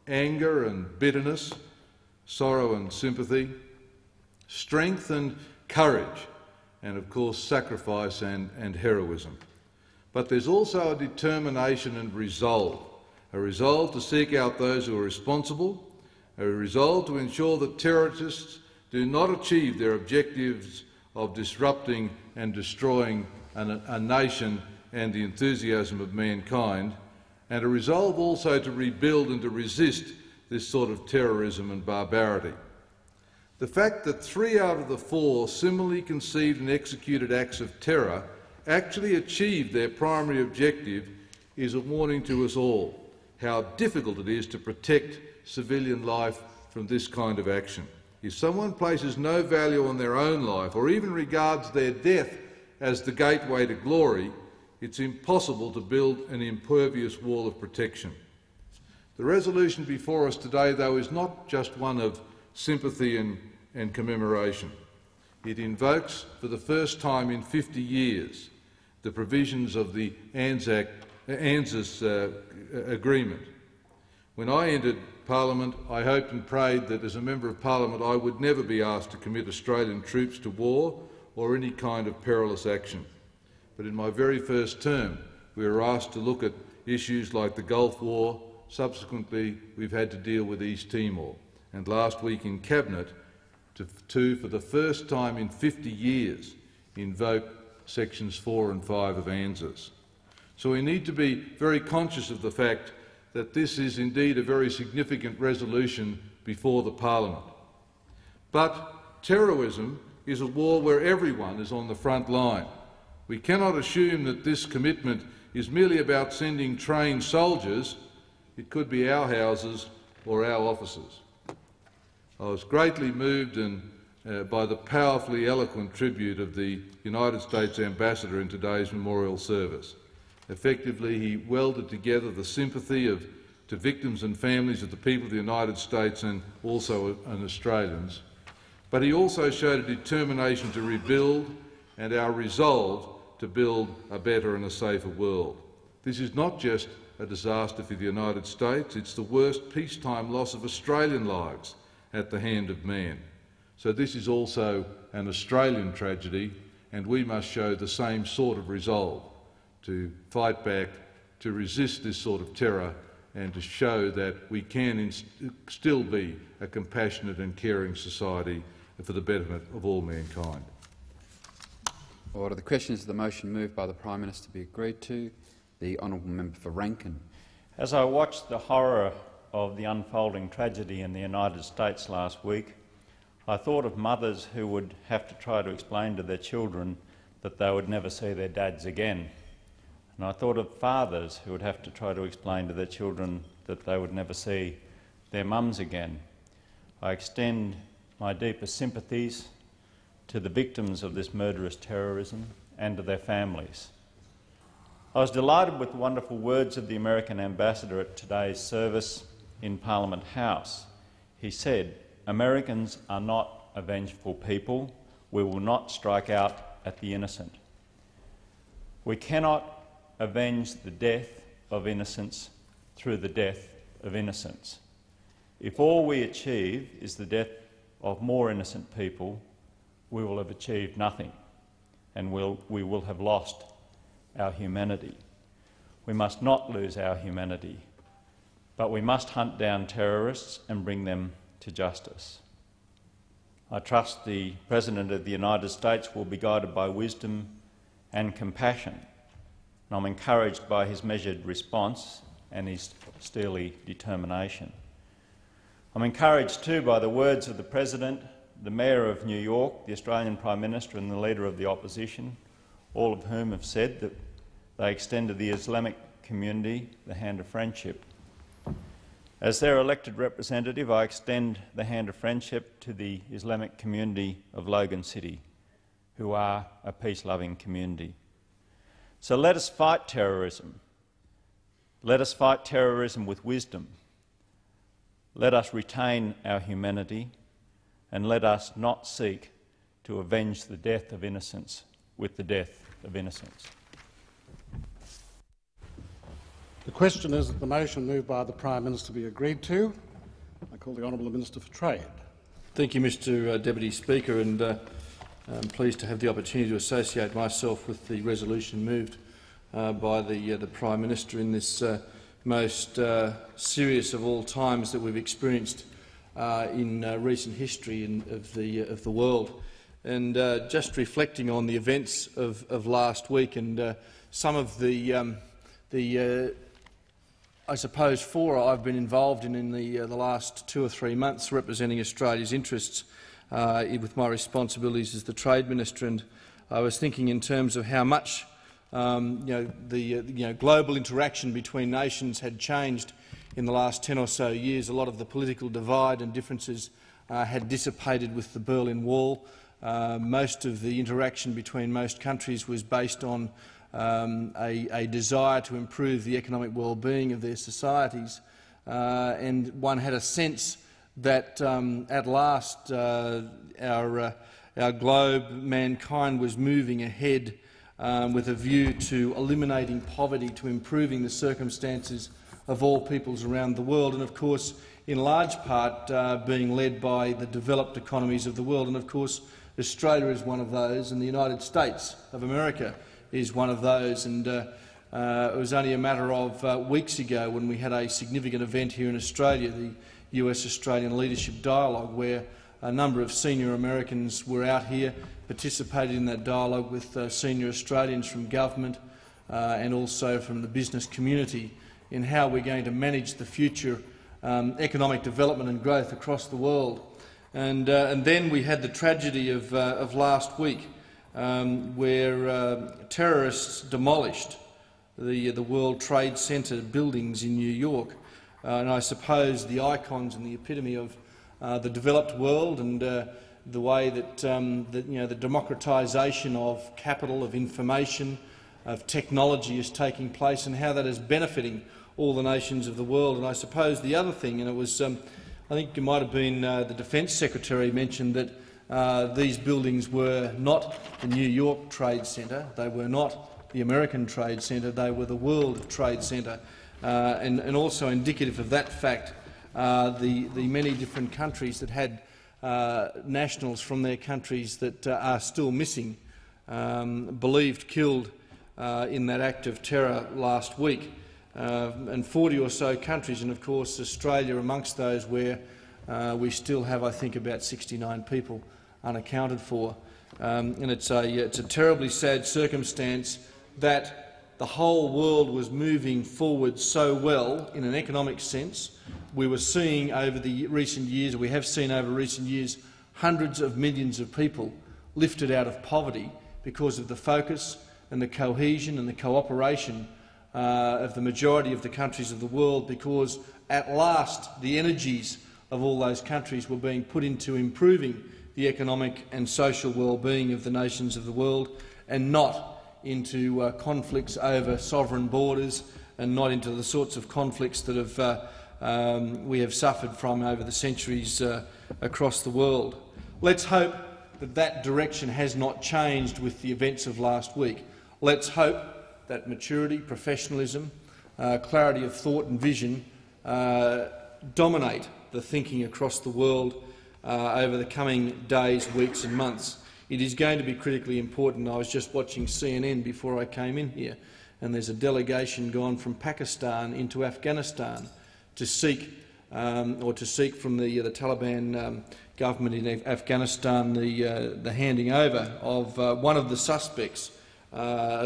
[SPEAKER 27] anger and bitterness, sorrow and sympathy, strength and courage, and of course sacrifice and, and heroism. But there's also a determination and resolve, a resolve to seek out those who are responsible, a resolve to ensure that terrorists do not achieve their objectives of disrupting and destroying an, a nation and the enthusiasm of mankind, and a resolve also to rebuild and to resist this sort of terrorism and barbarity. The fact that three out of the four similarly conceived and executed acts of terror actually achieved their primary objective is a warning to us all how difficult it is to protect civilian life from this kind of action. If someone places no value on their own life or even regards their death as the gateway to glory, it's impossible to build an impervious wall of protection. The resolution before us today, though, is not just one of sympathy and, and commemoration. It invokes, for the first time in 50 years, the provisions of the ANZAC, ANZUS uh, agreement. When I entered Parliament, I hoped and prayed that as a Member of Parliament I would never be asked to commit Australian troops to war or any kind of perilous action. But in my very first term, we were asked to look at issues like the Gulf War. Subsequently, we've had to deal with East Timor. And last week in Cabinet, to, to for the first time in 50 years, invoke sections 4 and 5 of ANZUS. So we need to be very conscious of the fact that this is indeed a very significant resolution before the Parliament. But terrorism is a war where everyone is on the front line. We cannot assume that this commitment is merely about sending trained soldiers. It could be our houses or our offices. I was greatly moved and, uh, by the powerfully eloquent tribute of the United States ambassador in today's memorial service. Effectively, he welded together the sympathy of, to victims and families of the people of the United States and also uh, and Australians. But he also showed a determination to rebuild and our resolve to build a better and a safer world. This is not just a disaster for the United States. It's the worst peacetime loss of Australian lives at the hand of man. So this is also an Australian tragedy, and we must show the same sort of resolve to fight back, to resist this sort of terror, and to show that we can still be a compassionate and caring society for the betterment of all mankind.
[SPEAKER 15] Order. The question is the motion moved by the Prime Minister to be agreed to. The honourable member for Rankin.
[SPEAKER 28] As I watched the horror of the unfolding tragedy in the United States last week, I thought of mothers who would have to try to explain to their children that they would never see their dads again. And I thought of fathers who would have to try to explain to their children that they would never see their mums again. I extend my deepest sympathies to the victims of this murderous terrorism and to their families. I was delighted with the wonderful words of the American ambassador at today's service in Parliament House. He said, Americans are not a vengeful people. We will not strike out at the innocent. We cannot avenge the death of innocence through the death of innocence. If all we achieve is the death of more innocent people, we will have achieved nothing and we'll, we will have lost our humanity. We must not lose our humanity, but we must hunt down terrorists and bring them to justice. I trust the President of the United States will be guided by wisdom and compassion, and I'm encouraged by his measured response and his steely determination. I'm encouraged too by the words of the President the Mayor of New York, the Australian Prime Minister and the Leader of the Opposition, all of whom have said that they extend to the Islamic community the hand of friendship. As their elected representative, I extend the hand of friendship to the Islamic community of Logan City, who are a peace-loving community. So let us fight terrorism. Let us fight terrorism with wisdom. Let us retain our humanity and let us not seek to avenge the death of innocence with the death of innocence.
[SPEAKER 29] The question is that the motion moved by the Prime Minister be agreed to. I call the Honourable Minister for Trade.
[SPEAKER 30] Thank you, Mr uh, Deputy Speaker, and uh, I'm pleased to have the opportunity to associate myself with the resolution moved uh, by the, uh, the, Prime Minister in this uh, most uh, serious of all times that we've experienced uh, in uh, recent history in, of, the, of the world. And just reflecting on the events of, of last week and some of the, um, the I suppose, fora I've been involved in in the, the last two or three months representing Australia's interests with my responsibilities as the Trade Minister. And I was thinking in terms of how much um, you know, the you know, global interaction between nations had changed in the last 10 or so years. A lot of the political divide and differences uh, had dissipated with the Berlin Wall. Uh, most of the interaction between most countries was based on um, a, a, desire to improve the economic well-being of their societies, uh, and one had a sense that um, at last uh, our, uh, our globe, mankind, was moving ahead um, with a view to eliminating poverty, to improving the circumstances of all peoples around the world, and of course, in large part uh, being led by the developed economies of the world. And of course, Australia is one of those, and the United States of America is one of those. And uh, uh, it was only a matter of uh, weeks ago when we had a significant event here in Australia, the US-Australian Leadership Dialogue, where a number of senior Americans were out here, participated in that dialogue with uh, senior Australians from government uh, and also from the business community in how we're going to manage the future um, economic development and growth across the world. And, uh, and then we had the tragedy of, uh, of last week, um, where uh, terrorists demolished the, the World Trade Center buildings in New York. Uh, and I suppose the icons and the epitome of uh, the developed world and uh, the way that, um, the, you know, the democratisation of capital, of information, of technology is taking place and how that is benefiting all the nations of the world. And I suppose the other thing, and it was, um, I think it might have been uh, the Defence Secretary mentioned that uh, these buildings were not the New York Trade Centre, they were not the American Trade Centre, they were the World Trade Centre. Uh, and, and, also indicative of that fact uh, the, the many different countries that had uh, nationals from their countries that uh, are still missing, um, believed killed uh, in that act of terror last week. Uh, and 40 or so countries, and of course Australia amongst those where we still have, I think, about 69 people unaccounted for. Um, and it's a, it's a terribly sad circumstance that the whole world was moving forward so well in an economic sense. We were seeing over the recent years, we have seen over recent years, hundreds of millions of people lifted out of poverty because of the focus and the cohesion and the cooperation uh, of the majority of the countries of the world because at last the energies of all those countries were being put into improving the economic and social well-being of the nations of the world and not into uh, conflicts over sovereign borders and not into the sorts of conflicts that have, uh, um, we have suffered from over the centuries uh, across the world. Let's hope that that direction has not changed with the events of last week. Let's hope that maturity, professionalism, uh, clarity of thought and vision uh, dominate the thinking across the world uh, over the coming days, weeks and months. It is going to be critically important. I was just watching CNN before I came in here, and there's a delegation gone from Pakistan into Afghanistan to seek, um, or to seek from the, uh, the Taliban um, government in Afghanistan the, uh, the handing over of uh, one of the suspects uh,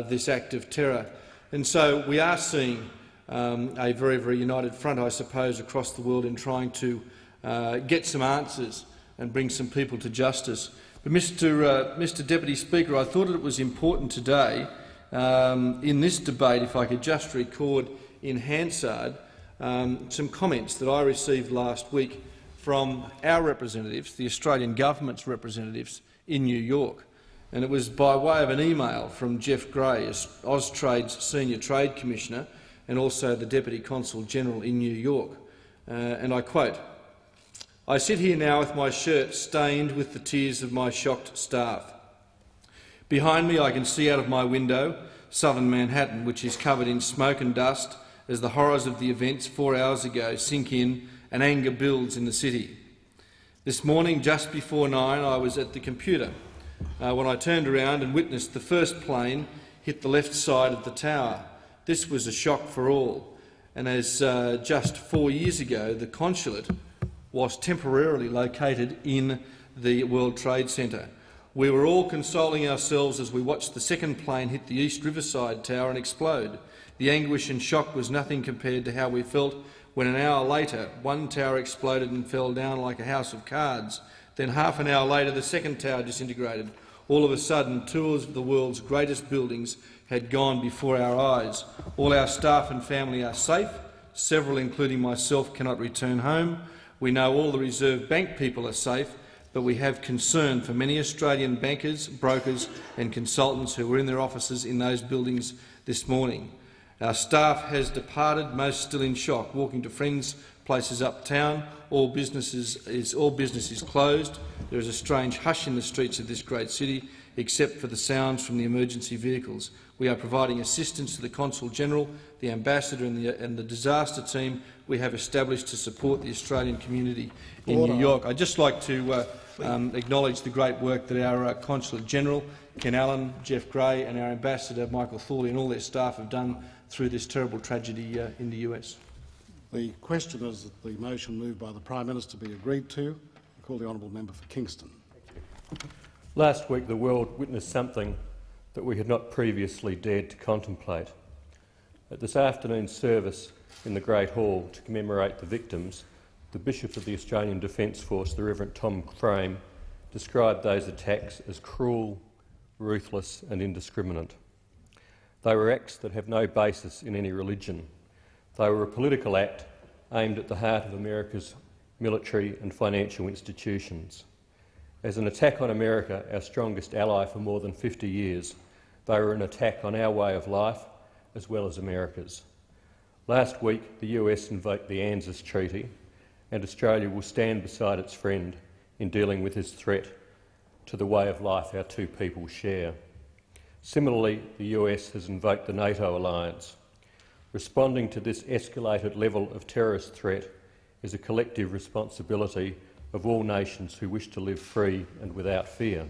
[SPEAKER 30] of this act of terror. And so we are seeing um, a very, very united front, I suppose, across the world in trying to uh, get some answers and bring some people to justice. Mr, uh, Mr Deputy Speaker, I thought it was important today um, in this debate, if I could just record in Hansard um, some comments that I received last week from our representatives, the Australian government's representatives in New York. And it was by way of an email from Jeff Gray, Austrade's Senior Trade Commissioner and also the Deputy Consul General in New York. Uh, and I quote, I sit here now with my shirt stained with the tears of my shocked staff. Behind me I can see out of my window southern Manhattan, which is covered in smoke and dust as the horrors of the events four hours ago sink in and anger builds in the city. This morning, just before nine, I was at the computer uh, when I turned around and witnessed the first plane hit the left side of the tower. This was a shock for all, and as uh, just four years ago, the consulate was temporarily located in the World Trade Centre. We were all consoling ourselves as we watched the second plane hit the East Riverside Tower and explode. The anguish and shock was nothing compared to how we felt when an hour later one tower exploded and fell down like a house of cards. Then half an hour later the second tower disintegrated. All of a sudden two of the world's greatest buildings had gone before our eyes. All our staff and family are safe. Several, including myself, cannot return home. We know all the Reserve Bank people are safe, but we have concern for many Australian bankers, brokers and consultants who were in their offices in those buildings this morning. Our staff has departed, most still in shock, walking to friends' places uptown. All businesses is, all business is closed. There is a strange hush in the streets of this great city, except for the sounds from the emergency vehicles. We are providing assistance to the Consul General, the Ambassador and the, and the disaster team we have established to support the Australian community in Order. New York. I'd just like to uh, um, acknowledge the great work that our uh, Consulate General, Ken Allen, Jeff Gray and our Ambassador, Michael Thawley, and all their staff have done through this terrible tragedy uh, in the US.
[SPEAKER 31] The question is that the motion moved by the Prime Minister be agreed to. I call the honourable member for Kingston.
[SPEAKER 32] Last week the world witnessed something that we had not previously dared to contemplate. At this afternoon's service in the Great Hall to commemorate the victims, the Bishop of the Australian Defence Force, the Reverend Tom Frame, described those attacks as cruel, ruthless and indiscriminate. They were acts that have no basis in any religion. They were a political act aimed at the heart of America's military and financial institutions. As an attack on America, our strongest ally for more than 50 years, they were an attack on our way of life as well as America's. Last week, the US invoked the ANZUS Treaty, and Australia will stand beside its friend in dealing with this threat to the way of life our two peoples share. Similarly, the US has invoked the NATO alliance. Responding to this escalated level of terrorist threat is a collective responsibility of all nations who wish to live free and without fear.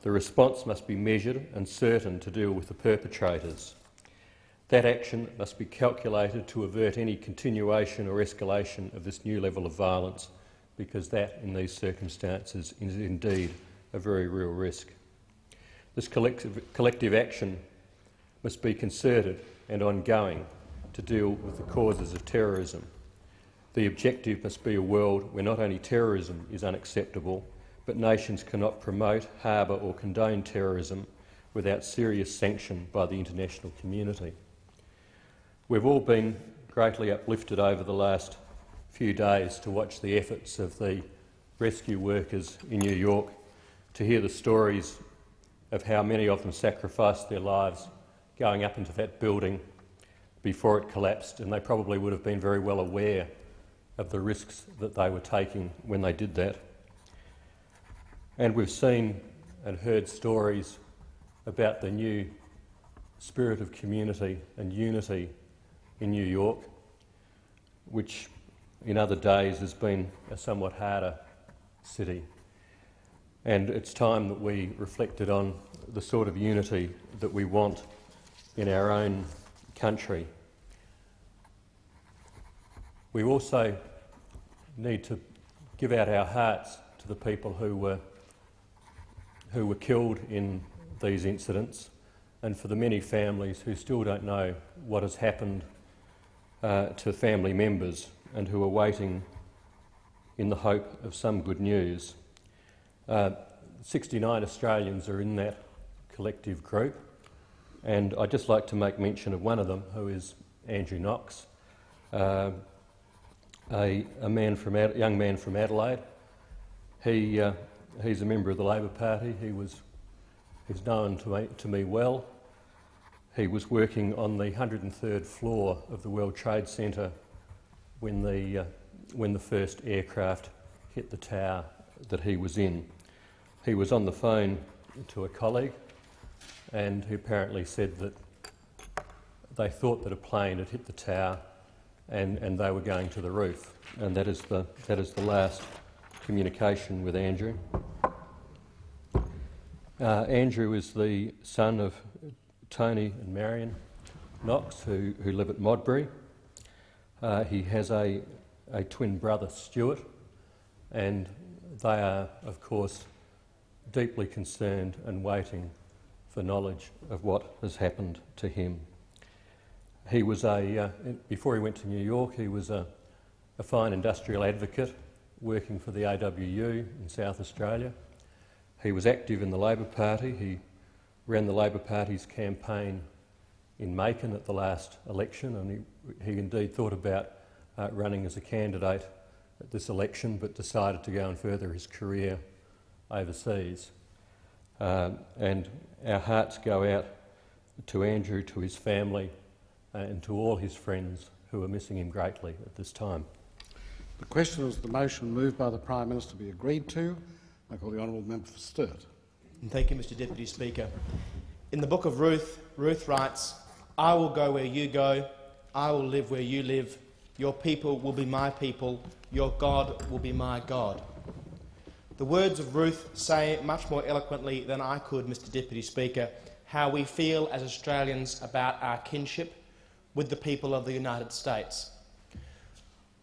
[SPEAKER 32] The response must be measured and certain to deal with the perpetrators. That action must be calculated to avert any continuation or escalation of this new level of violence, because that, in these circumstances, is indeed a very real risk. This collective, collective action must be concerted and ongoing to deal with the causes of terrorism. The objective must be a world where not only terrorism is unacceptable, but nations cannot promote, harbour or condone terrorism without serious sanction by the international community. We've all been greatly uplifted over the last few days to watch the efforts of the rescue workers in New York, to hear the stories of how many of them sacrificed their lives going up into that building before it collapsed, and they probably would have been very well aware of the risks that they were taking when they did that. And we've seen and heard stories about the new spirit of community and unity in New York, which in other days has been a somewhat harder city. And it's time that we reflected on the sort of unity that we want in our own country. We also need to give out our hearts to the people who were who were killed in these incidents and for the many families who still don't know what has happened uh, to family members and who are waiting in the hope of some good news. Uh, 69 Australians are in that collective group, and I'd just like to make mention of one of them, who is Andrew Knox, uh, a, a, man from Ad- young man from Adelaide. He uh, He's a member of the Labor Party. He was, he's known to me, to me well. He was working on the 103rd floor of the World Trade Centre when the, uh, when the first aircraft hit the tower that he was in. He was on the phone to a colleague and he apparently said that they thought that a plane had hit the tower and, and they were going to the roof. And that is the, that is the last communication with Andrew. Uh, Andrew is the son of Tony and Marion Knox, who, who live at Modbury. Uh, he has a, a twin brother, Stuart, and they are, of course, deeply concerned and waiting for knowledge of what has happened to him. He was a, uh, before he went to New York, he was a, a fine industrial advocate working for the AWU in South Australia. He was active in the Labor Party. He ran the Labor Party's campaign in Makin at the last election, and he, he indeed thought about uh, running as a candidate at this election, but decided to go and further his career overseas. Um, and our hearts go out to Andrew, to his family, uh, and to all his friends who are missing him greatly at this time.
[SPEAKER 31] The question is the motion moved by the Prime Minister be agreed to. I call the Honourable Member for Sturt.
[SPEAKER 33] Thank you, Mr Deputy Speaker. In the book of Ruth, Ruth writes, I will go where you go, I will live where you live, your people will be my people, your God will be my God. The words of Ruth say much more eloquently than I could, Mr Deputy Speaker, how we feel as Australians about our kinship with the people of the United States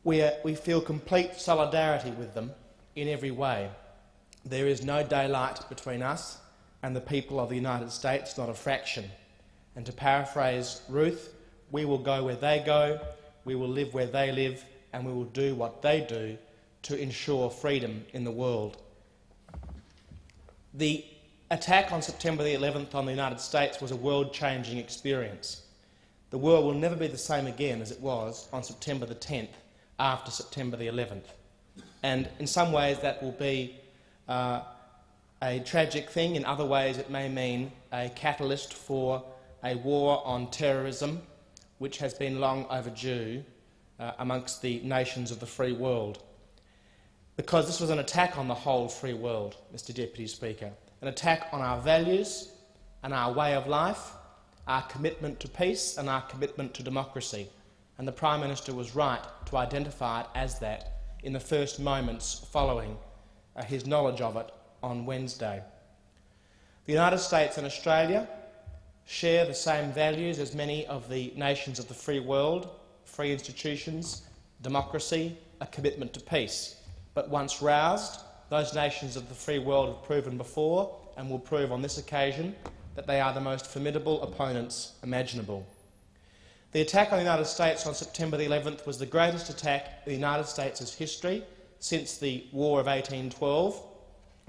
[SPEAKER 33] we, are, we feel complete solidarity with them in every way. There is no daylight between us and the people of the United States, not a fraction. And to paraphrase Ruth, we will go where they go, we will live where they live, and we will do what they do to ensure freedom in the world. The attack on September the 11th on the United States was a world changing experience. The world will never be the same again as it was on September the 10th after September the 11th. And in some ways, that will be uh, a tragic thing. In other ways, it may mean a catalyst for a war on terrorism, which has been long overdue uh, amongst the nations of the free world. Because this was an attack on the whole free world, Mr. Deputy Speaker, an attack on our values and our way of life, our commitment to peace and our commitment to democracy. And the Prime Minister was right to identify it as that in the first moments following uh, his knowledge of it on Wednesday. The United States and Australia share the same values as many of the nations of the free world free institutions, democracy, a commitment to peace. But once roused, those nations of the free world have proven before and will prove on this occasion that they are the most formidable opponents imaginable. The attack on the United States on September the 11th was the greatest attack in the United States' history since the War of 1812,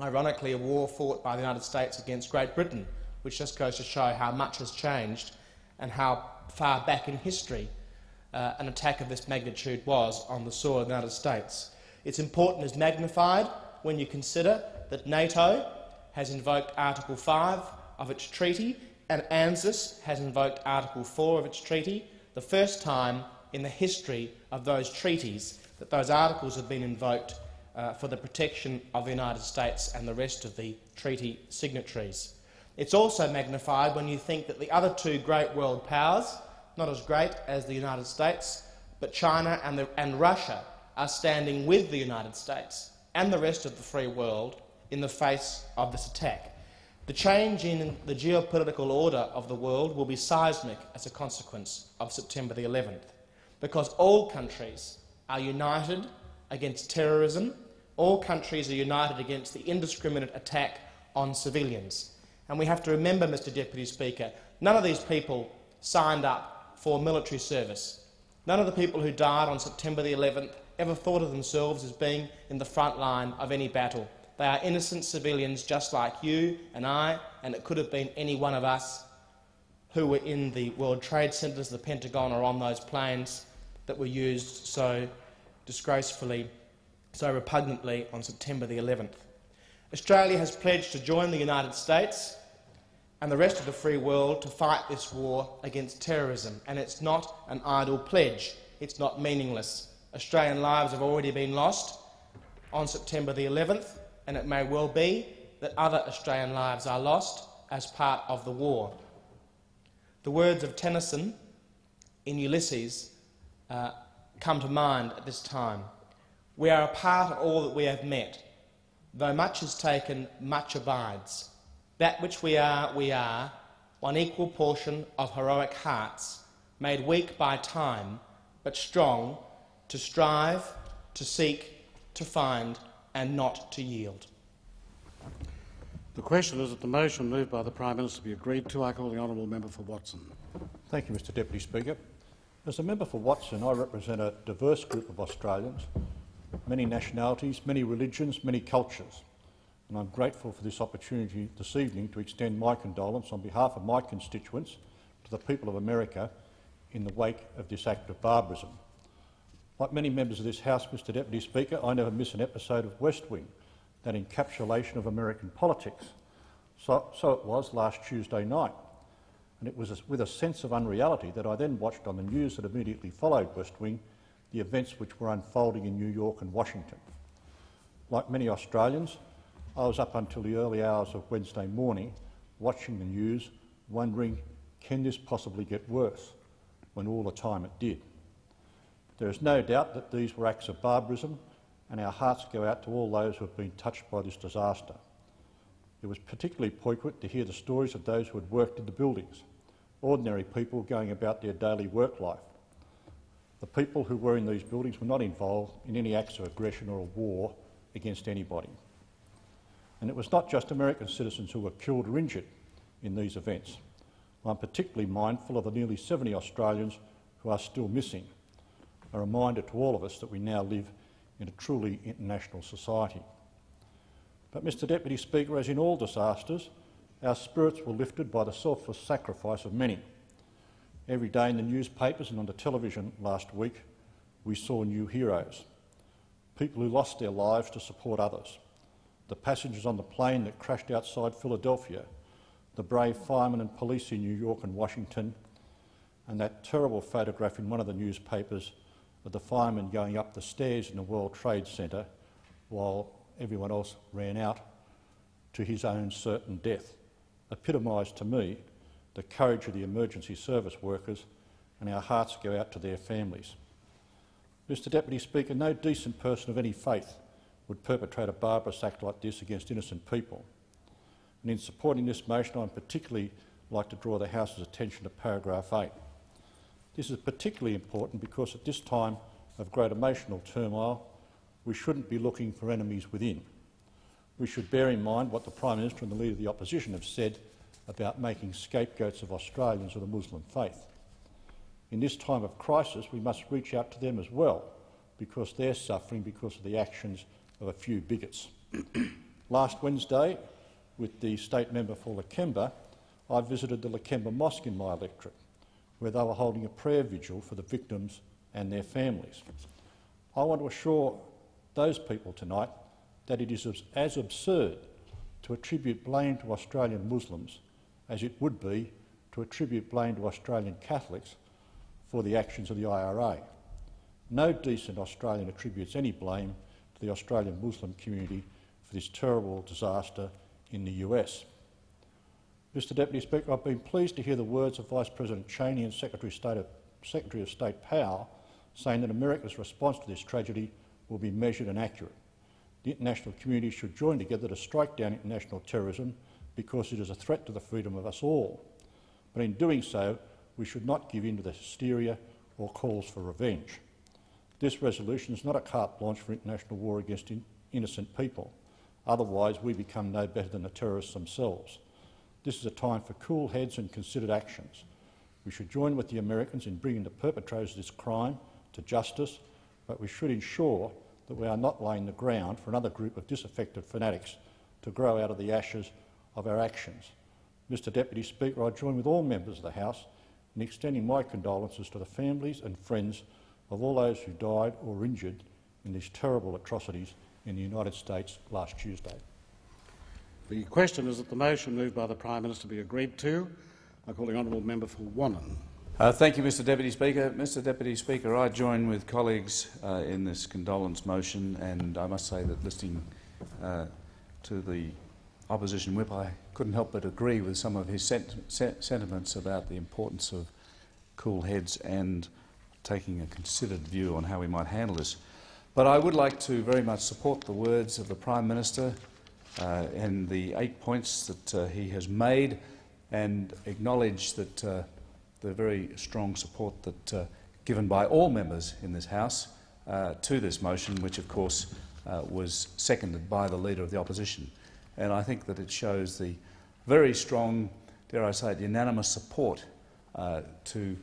[SPEAKER 33] ironically a war fought by the United States against Great Britain, which just goes to show how much has changed and how far back in history uh, an attack of this magnitude was on the soil of the United States. Its importance is magnified when you consider that NATO has invoked Article 5 of its treaty and ANZUS has invoked Article 4 of its treaty, the first time in the history of those treaties that those articles have been invoked uh, for the protection of the United States and the rest of the treaty signatories. It's also magnified when you think that the other two great world powers, not as great as the United States, but China and, the, and Russia, are standing with the United States and the rest of the free world in the face of this attack. The change in the geopolitical order of the world will be seismic as a consequence of September the 11th, because all countries are united against terrorism, all countries are united against the indiscriminate attack on civilians. And we have to remember, Mr Deputy Speaker, none of these people signed up for military service. None of the people who died on September the 11th ever thought of themselves as being in the front line of any battle. They are innocent civilians just like you and I, and it could have been any one of us who were in the World Trade Centres, the Pentagon, or on those planes that were used so disgracefully, so repugnantly on September the 11th. Australia has pledged to join the United States and the rest of the free world to fight this war against terrorism, and it's not an idle pledge. It's not meaningless. Australian lives have already been lost on September the 11th, and it may well be that other Australian lives are lost as part of the war. The words of Tennyson in Ulysses uh, come to mind at this time. We are a part of all that we have met. Though much is taken, much abides. That which we are, we are, one equal portion of heroic hearts, made weak by time, but strong to strive, to seek, to find, and not to yield.
[SPEAKER 31] The question is that the motion moved by the Prime Minister be agreed to. I call the honourable member for Watson.
[SPEAKER 34] Thank you, Mr Deputy Speaker. As a member for Watson, I represent a diverse group of Australians, many nationalities, many religions, many cultures, and I'm grateful for this opportunity this evening to extend my condolence on behalf of my constituents to the people of America in the wake of this act of barbarism. Like many members of this House, Mr Deputy Speaker, I never miss an episode of West Wing, that encapsulation of American politics. So, so it was last Tuesday night, and it was with a sense of unreality that I then watched on the news that immediately followed West Wing the events which were unfolding in New York and Washington. Like many Australians, I was up until the early hours of Wednesday morning watching the news, wondering, can this possibly get worse, when all the time it did. There is no doubt that these were acts of barbarism, and our hearts go out to all those who have been touched by this disaster. It was particularly poignant to hear the stories of those who had worked in the buildings, ordinary people going about their daily work life. The people who were in these buildings were not involved in any acts of aggression or war against anybody. And it was not just American citizens who were killed or injured in these events. I'm particularly mindful of the nearly 70 Australians who are still missing, a reminder to all of us that we now live in a truly international society. But, Mr Deputy Speaker, as in all disasters, our spirits were lifted by the selfless sacrifice of many. Every day in the newspapers and on the television last week, we saw new heroes, people who lost their lives to support others, the passengers on the plane that crashed outside Philadelphia, the brave firemen and police in New York and Washington, and that terrible photograph in one of the newspapers of the firemen going up the stairs in the World Trade Centre while everyone else ran out to his own certain death, epitomised to me the courage of the emergency service workers, and our hearts go out to their families. Mr Deputy Speaker, no decent person of any faith would perpetrate a barbarous act like this against innocent people. And in supporting this motion, I'd particularly like to draw the House's attention to paragraph 8. This is particularly important because at this time of great emotional turmoil, we shouldn't be looking for enemies within. We should bear in mind what the Prime Minister and the Leader of the Opposition have said about making scapegoats of Australians of the Muslim faith. In this time of crisis, we must reach out to them as well, because they're suffering because of the actions of a few bigots. Last Wednesday, with the state member for Lakemba, I visited the Lakemba Mosque in my electorate, where they were holding a prayer vigil for the victims and their families. I want to assure those people tonight that it is as absurd to attribute blame to Australian Muslims as it would be to attribute blame to Australian Catholics for the actions of the IRA. No decent Australian attributes any blame to the Australian Muslim community for this terrible disaster in the US. Mr Deputy Speaker, I've been pleased to hear the words of Vice President Cheney and Secretary of State, of, Secretary of State Powell saying that America's response to this tragedy will be measured and accurate. The international community should join together to strike down international terrorism because it is a threat to the freedom of us all. But in doing so, we should not give in to the hysteria or calls for revenge. This resolution is not a carte blanche for international war against in innocent people. Otherwise, we become no better than the terrorists themselves. This is a time for cool heads and considered actions. We should join with the Americans in bringing the perpetrators of this crime to justice, but we should ensure that we are not laying the ground for another group of disaffected fanatics to grow out of the ashes of our actions. Mr Deputy Speaker, I join with all members of the House in extending my condolences to the families and friends of all those who died or injured in these terrible atrocities in the United States last Tuesday.
[SPEAKER 31] The question is that the motion moved by the Prime Minister be agreed to. I call the honourable member for Wannon.
[SPEAKER 35] Uh, thank you, Mr Deputy Speaker. Mr Deputy Speaker, I join with colleagues uh, in this condolence motion and I must say that listening uh, to the opposition whip, I couldn't help but agree with some of his sent sentiments about the importance of cool heads and taking a considered view on how we might handle this. But I would like to very much support the words of the Prime Minister uh, and the eight points that uh, he has made and acknowledge that uh, the very strong support that uh, given by all members in this House uh, to this motion, which of course uh, was seconded by the Leader of the Opposition. And I think that it shows the very strong, dare I say it, unanimous support uh, to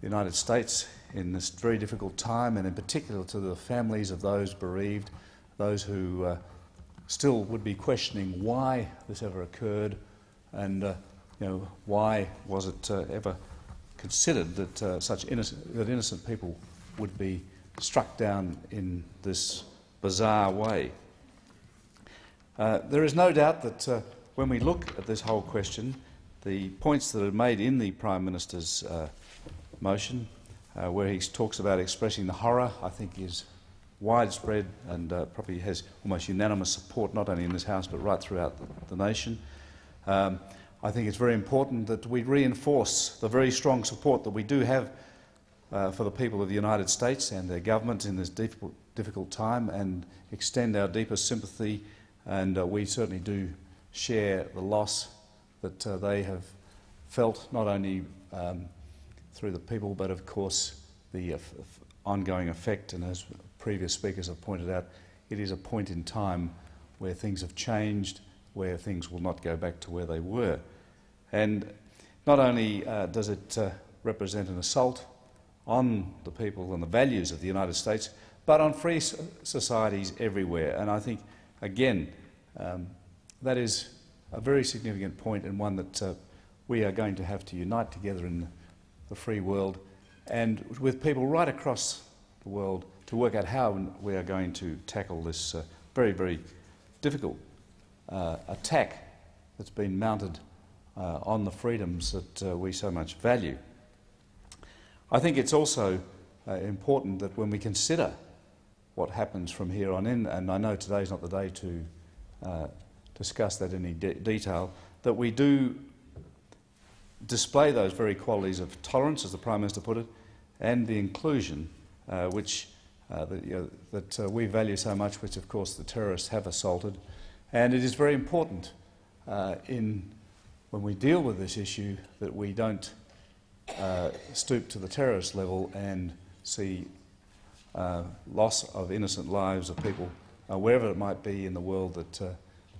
[SPEAKER 35] the United States in this very difficult time, and in particular to the families of those bereaved, those who uh, still would be questioning why this ever occurred, and uh, you know why was it uh, ever considered that uh, such innocent, that innocent people would be struck down in this bizarre way. Uh, there is no doubt that uh, when we look at this whole question, the points that are made in the Prime Minister's uh, motion, uh, where he talks about expressing the horror, I think is widespread and uh, probably has almost unanimous support, not only in this House but right throughout the, the nation. Um, I think it's very important that we reinforce the very strong support that we do have uh, for the people of the United States and their government in this difficult, difficult time and extend our deepest sympathy and uh, we certainly do share the loss that uh, they have felt, not only um, through the people, but of course the uh, ongoing effect. And as previous speakers have pointed out, it is a point in time where things have changed, where things will not go back to where they were. And not only uh, does it uh, represent an assault on the people and the values of the United States, but on free societies everywhere. And I think Again, um, that is a very significant point and one that uh, we are going to have to unite together in the free world and with people right across the world to work out how we are going to tackle this uh, very, very difficult uh, attack that's been mounted uh, on the freedoms that uh, we so much value. I think it's also uh, important that when we consider what happens from here on in, and I know today is not the day to uh, discuss that in any de detail, that we do display those very qualities of tolerance, as the Prime Minister put it, and the inclusion uh, which uh, that, you know, that uh, we value so much, which of course the terrorists have assaulted. And it is very important uh, in, when we deal with this issue that we don't uh, stoop to the terrorist level and see uh, loss of innocent lives of people, uh, wherever it might be in the world, that uh,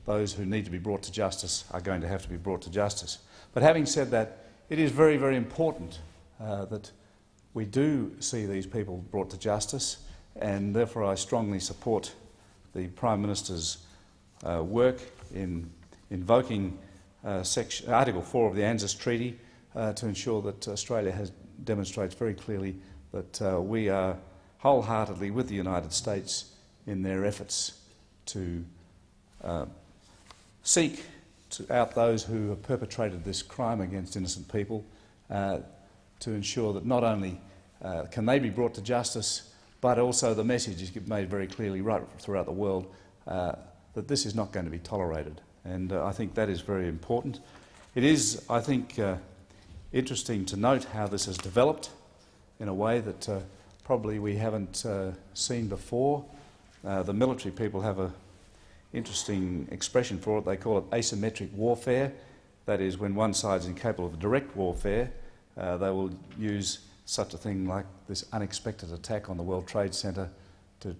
[SPEAKER 35] those who need to be brought to justice are going to have to be brought to justice. But having said that, it is very, very important uh, that we do see these people brought to justice, and therefore I strongly support the Prime Minister's uh, work in invoking section, Article 4 of the ANZUS Treaty uh, to ensure that Australia has, demonstrates very clearly that uh, we are wholeheartedly with the United States in their efforts to uh, seek to out those who have perpetrated this crime against innocent people, uh, to ensure that not only uh, can they be brought to justice, but also the message is made very clearly right throughout the world uh, that this is not going to be tolerated. And uh, I think that is very important. It is, I think, uh, interesting to note how this has developed in a way that uh, probably we haven't uh, seen before. Uh, the military people have an interesting expression for it. They call it asymmetric warfare. That is, when one side is incapable of direct warfare, uh, they will use such a thing like this unexpected attack on the World Trade Center to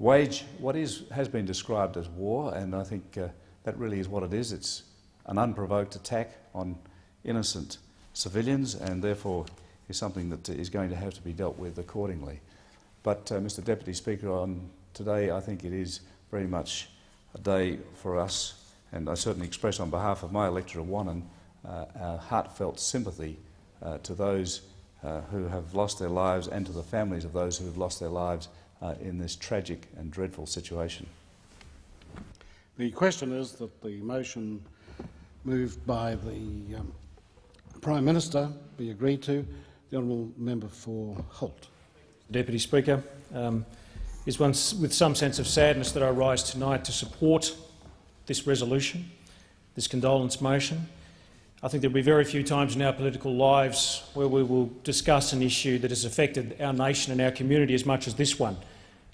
[SPEAKER 35] wage what is, has been described as war, and I think uh, that really is what it is. It's an unprovoked attack on innocent civilians, and therefore is something that is going to have to be dealt with accordingly. But, uh, Mr Deputy Speaker, on today I think it is very much a day for us, and I certainly express on behalf of my electorate of Wannon uh, our heartfelt sympathy uh, to those uh, who have lost their lives and to the families of those who have lost their lives uh, in this tragic and dreadful situation.
[SPEAKER 29] The question is that the motion moved by the um, Prime Minister be agreed to. The honourable member for Holt.
[SPEAKER 36] Deputy Speaker, um, is one with some sense of sadness that I rise tonight to support this resolution, this condolence motion. I think there'll be very few times in our political lives where we will discuss an issue that has affected our nation and our community as much as this one.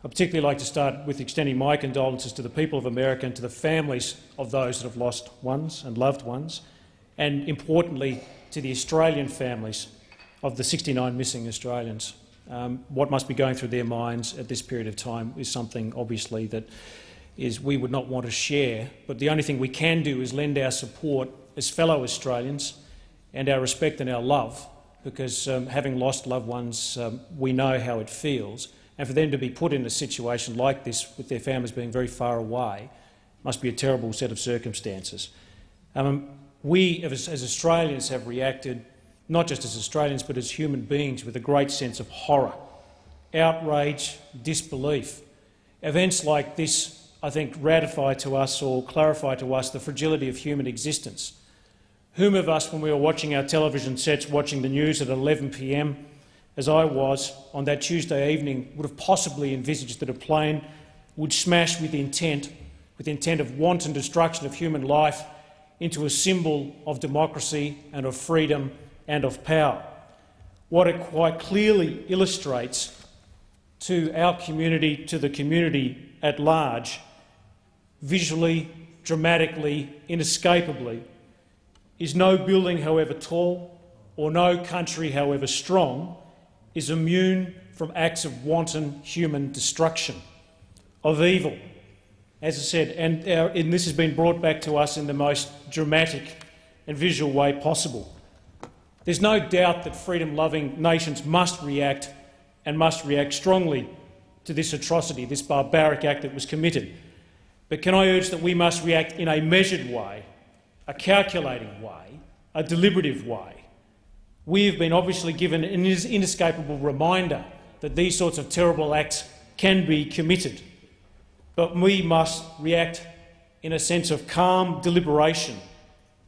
[SPEAKER 36] I'd particularly like to start with extending my condolences to the people of America and to the families of those that have lost ones and loved ones, and importantly to the Australian families of the 69 missing Australians. Um, what must be going through their minds at this period of time is something, obviously, that is we would not want to share. But the only thing we can do is lend our support as fellow Australians and our respect and our love, because um, having lost loved ones, um, we know how it feels. And for them to be put in a situation like this, with their families being very far away, must be a terrible set of circumstances. Um, we, as, as Australians, have reacted not just as Australians but as human beings with a great sense of horror, outrage, disbelief. Events like this, I think, ratify to us or clarify to us the fragility of human existence. Whom of us, when we were watching our television sets, watching the news at 11pm, as I was on that Tuesday evening, would have possibly envisaged that a plane would smash with intent, with intent of wanton destruction of human life, into a symbol of democracy and of freedom and of power. What it quite clearly illustrates to our community, to the community at large, visually, dramatically, inescapably, is no building, however tall, or no country, however strong, is immune from acts of wanton human destruction, of evil, as I said, and, our, and this has been brought back to us in the most dramatic and visual way possible. There's no doubt that freedom-loving nations must react and must react strongly to this atrocity, this barbaric act that was committed. But can I urge that we must react in a measured way, a calculating way, a deliberative way. We have been obviously given an inescapable reminder that these sorts of terrible acts can be committed. But we must react in a sense of calm deliberation,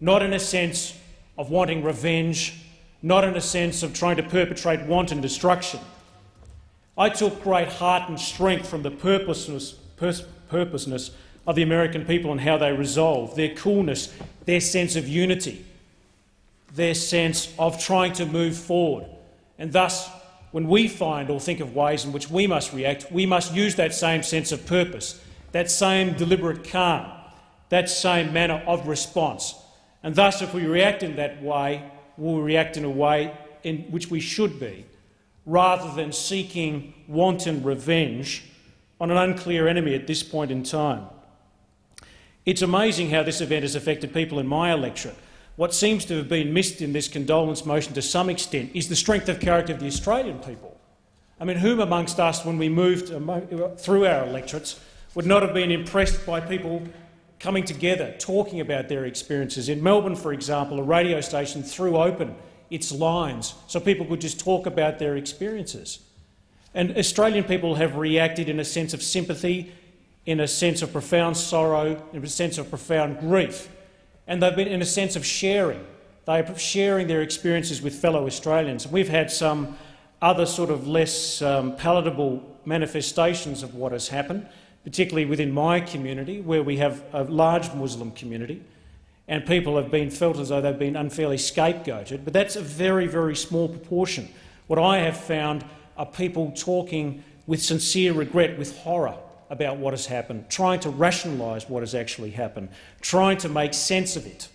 [SPEAKER 36] not in a sense of wanting revenge not in a sense of trying to perpetrate wanton destruction. I took great heart and strength from the purposeness, purposeness of the American people and how they resolve, their coolness, their sense of unity. their sense of trying to move forward. And thus, when we find or think of ways in which we must react, we must use that same sense of purpose, that same deliberate calm, that same manner of response. And thus, if we react in that way, we'll react in a way in which we should be, rather than seeking wanton revenge on an unclear enemy at this point in time. It's amazing how this event has affected people in my electorate. What seems to have been missed in this condolence motion to some extent is the strength of character of the Australian people. I mean, whom amongst us, when we moved through our electorates, would not have been impressed by people coming together, talking about their experiences? In Melbourne, for example, a radio station threw open its lines so people could just talk about their experiences. And Australian people have reacted in a sense of sympathy, in a sense of profound sorrow, in a sense of profound grief and they've been in a sense of sharing. They are sharing their experiences with fellow Australians. We've had some other sort of less um, palatable manifestations of what has happened, particularly within my community, where we have a large Muslim community, and people have been felt as though they've been unfairly scapegoated, but that's a very, very small proportion. What I have found are people talking with sincere regret, with horror, about what has happened, trying to rationalise what has actually happened, trying to make sense of it.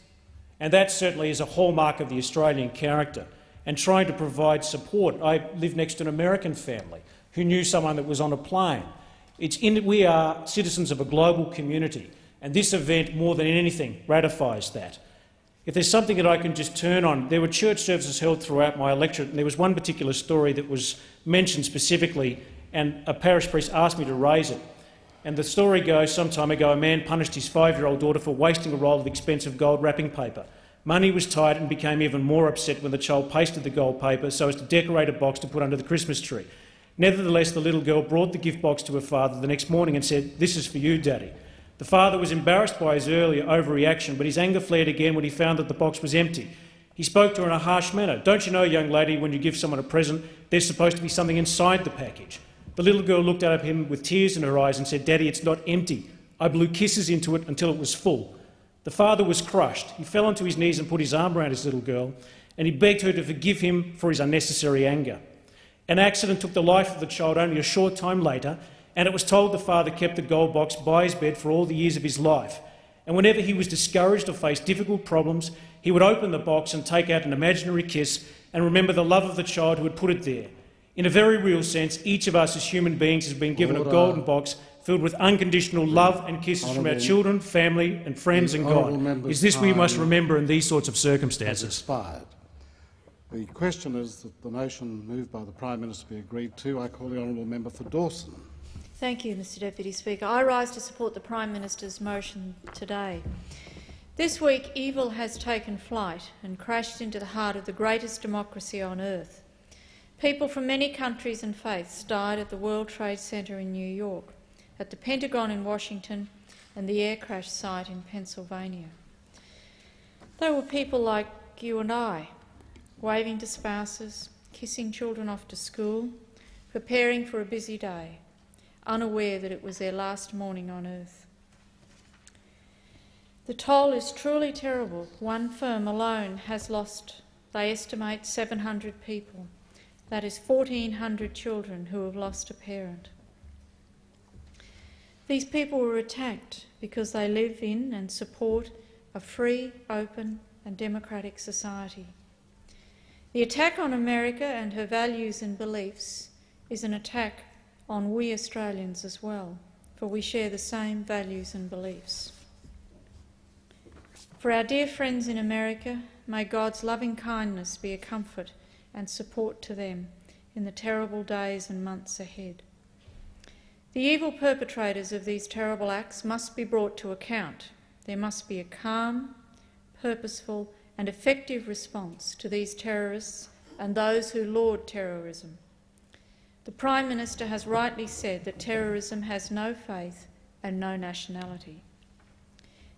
[SPEAKER 36] And that certainly is a hallmark of the Australian character, and trying to provide support. I live next to an American family who knew someone that was on a plane. It's in, we are citizens of a global community, and this event, more than anything, ratifies that. If there's something that I can just turn on, there were church services held throughout my electorate, and there was one particular story that was mentioned specifically, and a parish priest asked me to raise it. And the story goes, some time ago, a man punished his five-year-old daughter for wasting a roll of expensive gold wrapping paper. Money was tight and became even more upset when the child pasted the gold paper so as to decorate a box to put under the Christmas tree. Nevertheless, the little girl brought the gift box to her father the next morning and said, This is for you, Daddy. The father was embarrassed by his earlier overreaction, but his anger flared again when he found that the box was empty. He spoke to her in a harsh manner. Don't you know, young lady, when you give someone a present, there's supposed to be something inside the package? The little girl looked up at him with tears in her eyes and said, Daddy, it's not empty. I blew kisses into it until it was full. The father was crushed. He fell onto his knees and put his arm around his little girl, and he begged her to forgive him for his unnecessary anger. An accident took the life of the child only a short time later, and it was told the father kept the gold box by his bed for all the years of his life. And whenever he was discouraged or faced difficult problems, he would open the box and take out an imaginary kiss and remember the love of the child who had put it there. In a very real sense, each of us as human beings has been given Order. a golden box filled with unconditional love and kisses Honourable. from our children, family and friends and God. Is this what we must remember in these sorts of circumstances?
[SPEAKER 31] expired. The question is that the motion moved by the Prime Minister be agreed to. I call the honourable member for Dawson.
[SPEAKER 37] Thank you, Mr Deputy Speaker. I rise to support the Prime Minister's motion today. This week, evil has taken flight and crashed into the heart of the greatest democracy on earth. People from many countries and faiths died at the World Trade Center in New York, at the Pentagon in Washington, and the air crash site in Pennsylvania. They were people like you and I, waving to spouses, kissing children off to school, preparing for a busy day, unaware that it was their last morning on earth. The toll is truly terrible. One firm alone has lost, they estimate, 700 people. That is 1,400 children who have lost a parent. These people were attacked because they live in and support a free, open, and democratic society. The attack on America and her values and beliefs is an attack on we Australians as well, for we share the same values and beliefs. For our dear friends in America, may God's loving kindness be a comfort and support to them in the terrible days and months ahead. The evil perpetrators of these terrible acts must be brought to account. There must be a calm, purposeful, and effective response to these terrorists and those who laud terrorism. The Prime Minister has rightly said that terrorism has no faith and no nationality.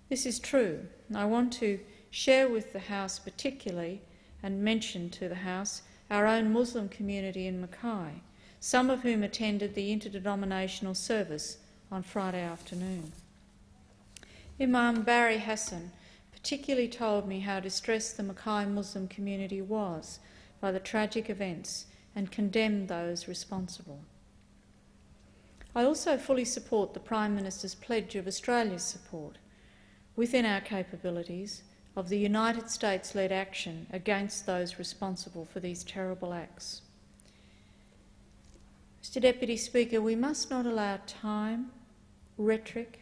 [SPEAKER 37] This is true, I want to share with the House particularly and mentioned to the House our own Muslim community in Mackay, some of whom attended the interdenominational service on Friday afternoon. Imam Barry Hassan particularly told me how distressed the Mackay Muslim community was by the tragic events and condemned those responsible. I also fully support the Prime Minister's pledge of Australia's support, within our capabilities, of the United States-led action against those responsible for these terrible acts. Mr Deputy Speaker, we must not allow time, rhetoric,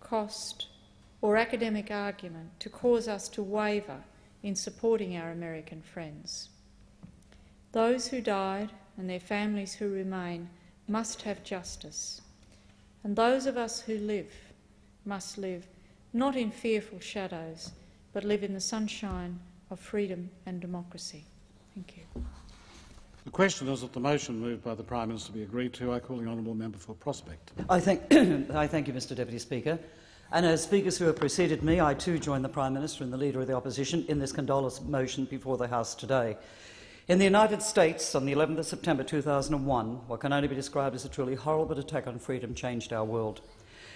[SPEAKER 37] cost or academic argument to cause us to waver in supporting our American friends. Those who died and their families who remain must have justice, and those of us who live must live not in fearful shadows, but live in the sunshine of freedom and democracy. Thank you.
[SPEAKER 31] The question is that the motion moved by the Prime Minister be agreed to. I call the honourable member for Prospect.
[SPEAKER 38] I thank, I thank you, Mr Deputy Speaker. And as speakers who have preceded me, I too join the Prime Minister and the Leader of the Opposition in this condolence motion before the House today. In the United States, on the 11th of September 2001, what can only be described as a truly horrible attack on freedom changed our world.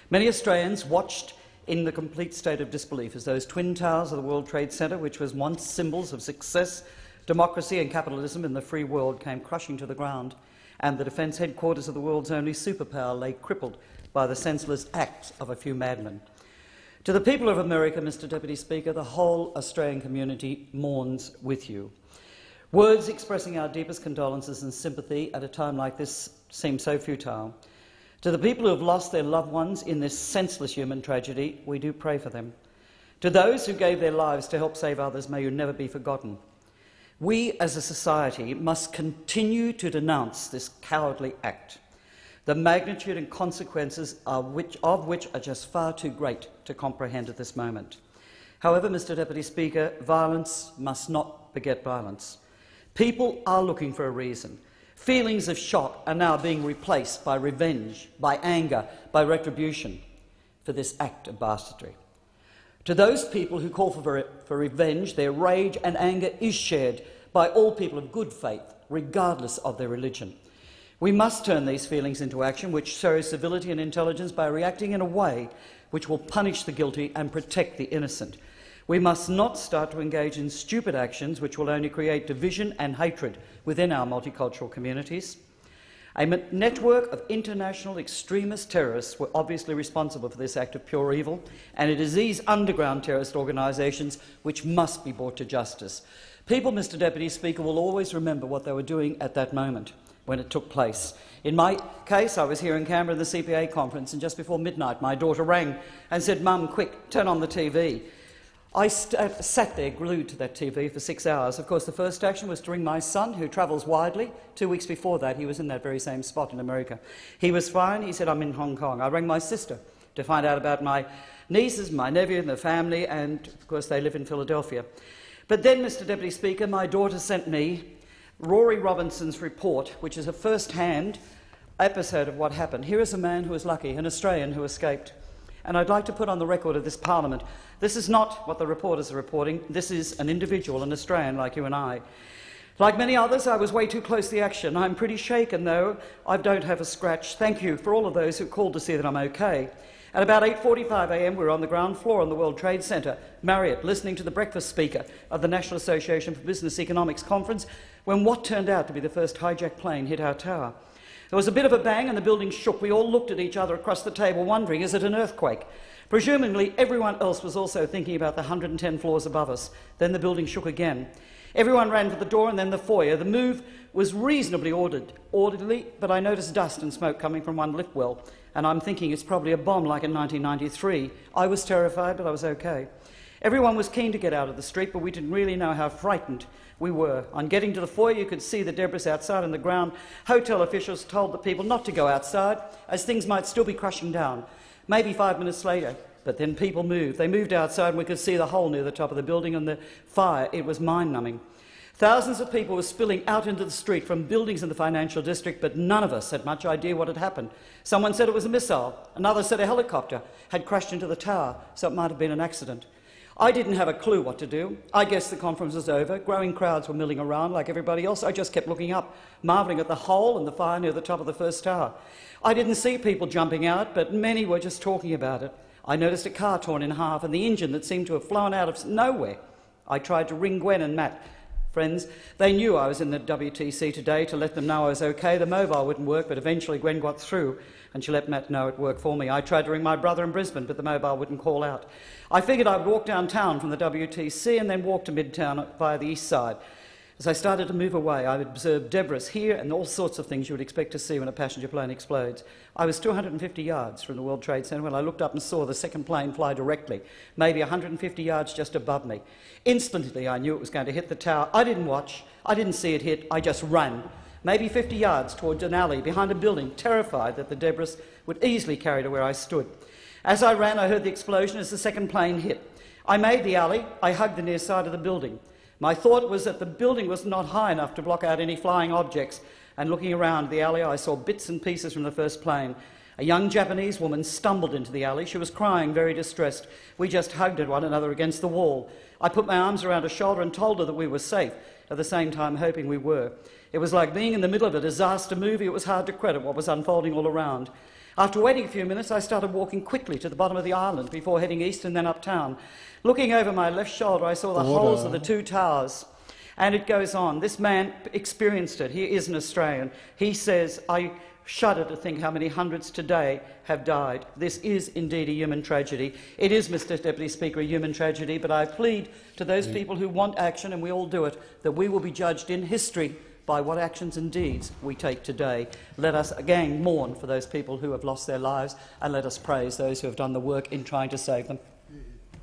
[SPEAKER 38] Many Australians watched in the complete state of disbelief as those twin towers of the World Trade Center, which was once symbols of success, democracy and capitalism in the free world, came crushing to the ground, and the defence headquarters of the world's only superpower lay crippled by the senseless acts of a few madmen. To the people of America, Mr Deputy Speaker, the whole Australian community mourns with you. Words expressing our deepest condolences and sympathy at a time like this seem so futile. To the people who have lost their loved ones in this senseless human tragedy, we do pray for them. To those who gave their lives to help save others, may you never be forgotten. We as a society must continue to denounce this cowardly act, the magnitude and consequences of which, of which are just far too great to comprehend at this moment. However, Mr Deputy Speaker, violence must not beget violence. People are looking for a reason. Feelings of shock are now being replaced by revenge, by anger, by retribution for this act of bastardry. To those people who call for, for revenge, their rage and anger is shared by all people of good faith, regardless of their religion. We must turn these feelings into action which shows civility and intelligence by reacting in a way which will punish the guilty and protect the innocent. We must not start to engage in stupid actions which will only create division and hatred within our multicultural communities. A network of international extremist terrorists were obviously responsible for this act of pure evil, and it is these underground terrorist organisations which must be brought to justice. People, Mr Deputy Speaker, will always remember what they were doing at that moment when it took place. In my case, I was here in Canberra at the CPA conference, and just before midnight, my daughter rang and said, Mum, quick, turn on the TV. I uh, sat there glued to that TV for six hours. Of course, the first action was to ring my son, who travels widely. Two weeks before that, he was in that very same spot in America. He was fine. He said, I'm in Hong Kong. I rang my sister to find out about my nieces, my nephew, and the family, and of course, they live in Philadelphia. But then, Mr. Deputy Speaker, my daughter sent me Rory Robinson's report, which is a first hand episode of what happened. Here is a man who was lucky, an Australian who escaped. And I'd like to put on the record of this Parliament this is not what the reporters are reporting. This is an individual, an Australian like you and I. Like many others, I was way too close to the action. I'm pretty shaken, though. I don't have a scratch. Thank you for all of those who called to see that I'm okay. At about 8.45am, we were on the ground floor in the World Trade Centre, Marriott, listening to the breakfast speaker of the National Association for Business Economics Conference, when what turned out to be the first hijacked plane hit our tower. There was a bit of a bang and the building shook. We all looked at each other across the table, wondering, is it an earthquake? Presumably, everyone else was also thinking about the 110 floors above us. Then the building shook again. Everyone ran for the door and then the foyer. The move was reasonably ordered, orderly, but I noticed dust and smoke coming from one lift well, and I'm thinking it's probably a bomb like in 1993. I was terrified, but I was okay. Everyone was keen to get out of the street, but we didn't really know how frightened we were. On getting to the foyer, you could see the debris outside on the ground. Hotel officials told the people not to go outside, as things might still be crushing down maybe five minutes later. But then people moved. They moved outside and we could see the hole near the top of the building and the fire. It was mind numbing. Thousands of people were spilling out into the street from buildings in the financial district, but none of us had much idea what had happened. Someone said it was a missile. Another said a helicopter had crashed into the tower, so it might have been an accident. I didn't have a clue what to do. I guessed the conference was over. Growing crowds were milling around like everybody else. I just kept looking up, marvelling at the hole and the fire near the top of the first tower. I didn't see people jumping out, but many were just talking about it. I noticed a car torn in half and the engine that seemed to have flown out of nowhere. I tried to ring Gwen and Matt. Friends, they knew I was in the WTC today to let them know I was okay. The mobile wouldn't work, but eventually Gwen got through and she let Matt know it worked for me. I tried to ring my brother in Brisbane, but the mobile wouldn't call out. I figured I'd walk downtown from the WTC and then walk to Midtown via the east side. As I started to move away, I observed debris here and all sorts of things you would expect to see when a passenger plane explodes. I was 250 yards from the World Trade Center when I looked up and saw the second plane fly directly, maybe 150 yards just above me. Instantly, I knew it was going to hit the tower. I didn't watch, I didn't see it hit, I just ran, maybe 50 yards towards an alley behind a building, terrified that the debris would easily carry to where I stood. As I ran, I heard the explosion as the second plane hit. I made the alley, I hugged the near side of the building. My thought was that the building was not high enough to block out any flying objects, and looking around the alley, I saw bits and pieces from the first plane. A young Japanese woman stumbled into the alley. She was crying, very distressed. We just hugged at one another against the wall. I put my arms around her shoulder and told her that we were safe, at the same time hoping we were. It was like being in the middle of a disaster movie. It was hard to credit what was unfolding all around. After waiting a few minutes, I started walking quickly to the bottom of the island before heading east and then uptown. Looking over my left shoulder, I saw the
[SPEAKER 29] Order.
[SPEAKER 38] holes of the two towers. And it goes on. This man experienced it. He is an Australian. He says, I shudder to think how many hundreds today have died. This is indeed a human tragedy. It is, Mr Deputy Speaker, a human tragedy, but I plead to those mm. people who want action, and we all do it, that we will be judged in history by what actions and deeds we take today. Let us again mourn for those people who have lost their lives, and let us praise those who have done the work in trying to save them.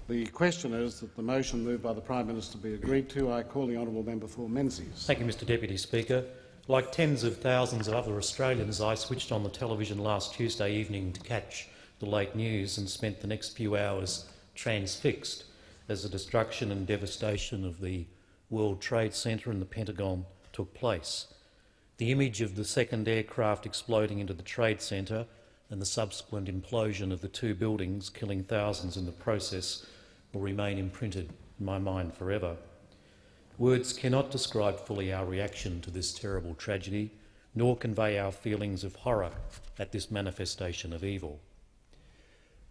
[SPEAKER 29] The question is that the motion moved by the Prime Minister be agreed to. I call the honourable member for Menzies.
[SPEAKER 39] Thank you, Mr Deputy Speaker. Like tens of thousands of other Australians, I switched on the television last Tuesday evening to catch the late news and spent the next few hours transfixed as the destruction and devastation of the World Trade Center and the Pentagon took place. The image of the second aircraft exploding into the Trade Center and the subsequent implosion of the two buildings, killing thousands in the process, will remain imprinted in my mind forever. Words cannot describe fully our reaction to this terrible tragedy, nor convey our feelings of horror at this manifestation of evil.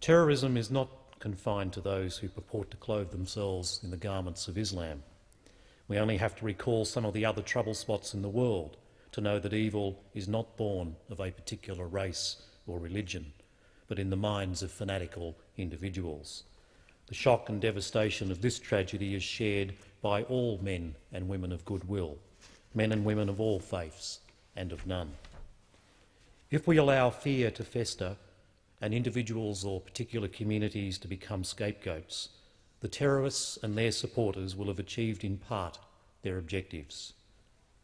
[SPEAKER 39] Terrorism is not confined to those who purport to clothe themselves in the garments of Islam. We only have to recall some of the other trouble spots in the world to know that evil is not born of a particular race or religion, but in the minds of fanatical individuals. The shock and devastation of this tragedy is shared by all men and women of goodwill, men and women of all faiths and of none. If we allow fear to fester and individuals or particular communities to become scapegoats, the terrorists and their supporters will have achieved in part their objectives.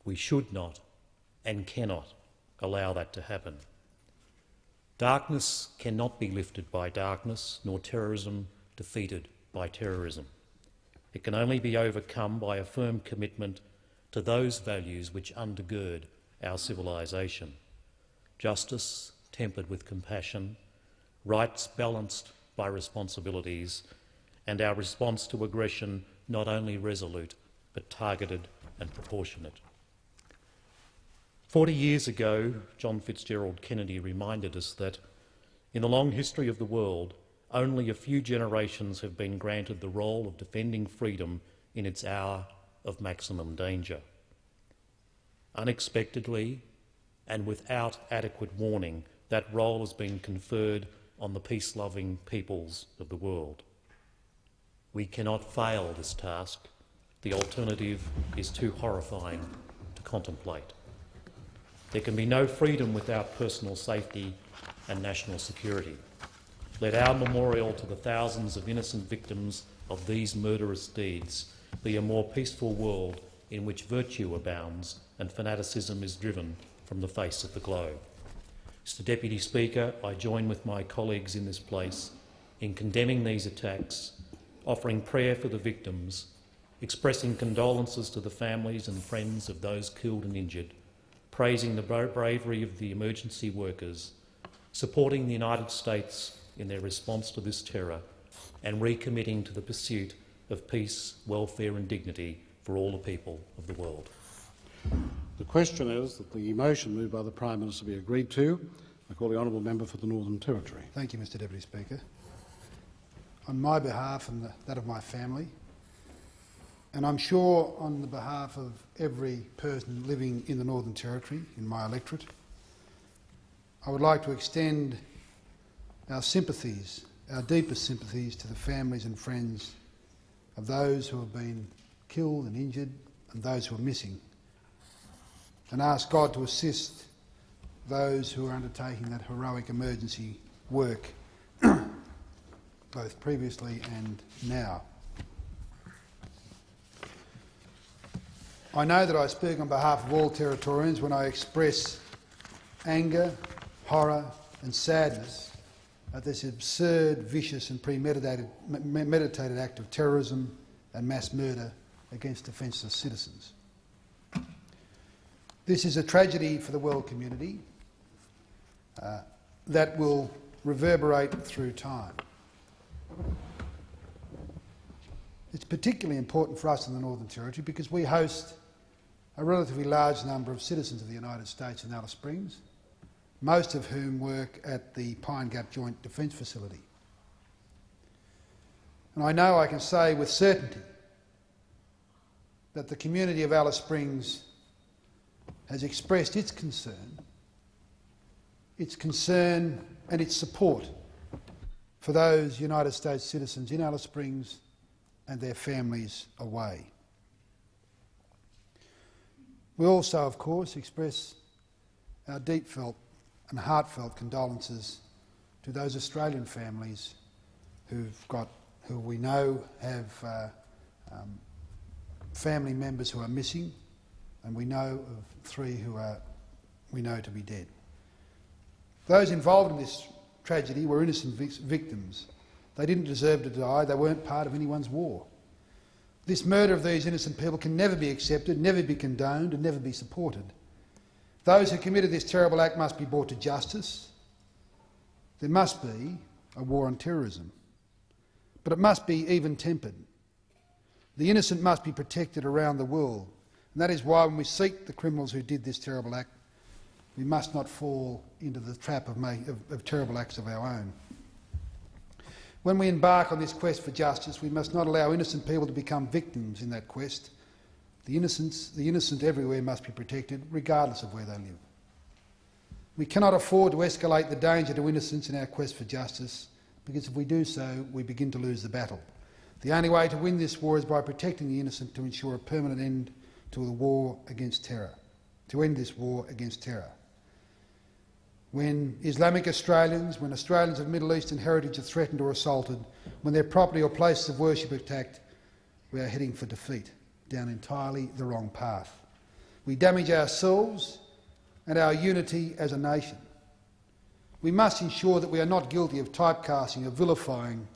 [SPEAKER 39] We should not and cannot allow that to happen. Darkness cannot be lifted by darkness, nor terrorism defeated by terrorism. It can only be overcome by a firm commitment to those values which undergird our civilisation justice tempered with compassion, rights balanced by responsibilities, and our response to aggression not only resolute but targeted and proportionate. Forty years ago, John Fitzgerald Kennedy reminded us that in the long history of the world, only a few generations have been granted the role of defending freedom in its hour of maximum danger. Unexpectedly and without adequate warning, that role has been conferred on the peace loving peoples of the world. We cannot fail this task. The alternative is too horrifying to contemplate. There can be no freedom without personal safety and national security. Let our memorial to the thousands of innocent victims of these murderous deeds be a more peaceful world in which virtue abounds and fanaticism is driven from the face of the globe. Mr Deputy Speaker, I join with my colleagues in this place in condemning these attacks, offering prayer for the victims, expressing condolences to the families and friends of those killed and injured, praising the bravery of the emergency workers, supporting the United States in their response to this terror, and recommitting to the pursuit of peace, welfare and dignity for all the people of the world.
[SPEAKER 29] The question is that the motion moved by the Prime Minister be agreed to. I call the honourable member for the Northern Territory.
[SPEAKER 31] Thank you, Mr Deputy Speaker. On my behalf and the, that of my family, and I'm sure on the behalf of every person living in the Northern Territory, in my electorate, I would like to extend our sympathies, our deepest sympathies to the families and friends of those who have been killed and injured and those who are missing, and ask God to assist those who are undertaking that heroic emergency work, both previously and now. I know that I speak on behalf of all Territorians when I express anger, horror and sadness at this absurd, vicious and premeditated meditated act of terrorism and mass murder against defenceless citizens. This is a tragedy for the world community uh, that will reverberate through time. It's particularly important for us in the Northern Territory because we host a relatively large number of citizens of the United States in Alice Springs, most of whom work at the Pine Gap Joint Defence Facility. And I know I can say with certainty that the community of Alice Springs has expressed its concern, its concern and its support for those United States citizens in Alice Springs and their families away. We also, of course, express our deep felt and heartfelt condolences to those Australian families who've got, who we know have uh, um, family members who are missing, and we know of three who are we know to be dead. Those involved in this tragedy were innocent victims. They didn't deserve to die. They weren't part of anyone's war. This murder of these innocent people can never be accepted, never be condoned, and never be supported. Those who committed this terrible act must be brought to justice. There must be a war on terrorism, but it must be even tempered. The innocent must be protected around the world, and that is why when we seek the criminals who did this terrible act, we must not fall into the trap of, of, of terrible acts of our own. When we embark on this quest for justice, we must not allow innocent people to become victims in that quest. The, innocents, the innocent everywhere must be protected, regardless of where they live. We cannot afford to escalate the danger to innocence in our quest for justice, because if we do so, we begin to lose the battle. The only way to win this war is by protecting the innocent to ensure a permanent end to the war against terror, to end this war against terror when Islamic Australians, when Australians of Middle Eastern heritage are threatened or assaulted, when their property or places of worship are attacked, we are heading for defeat, down entirely the wrong path. We damage ourselves and our unity as a nation. We must ensure that we are not guilty of typecasting, of vilifying,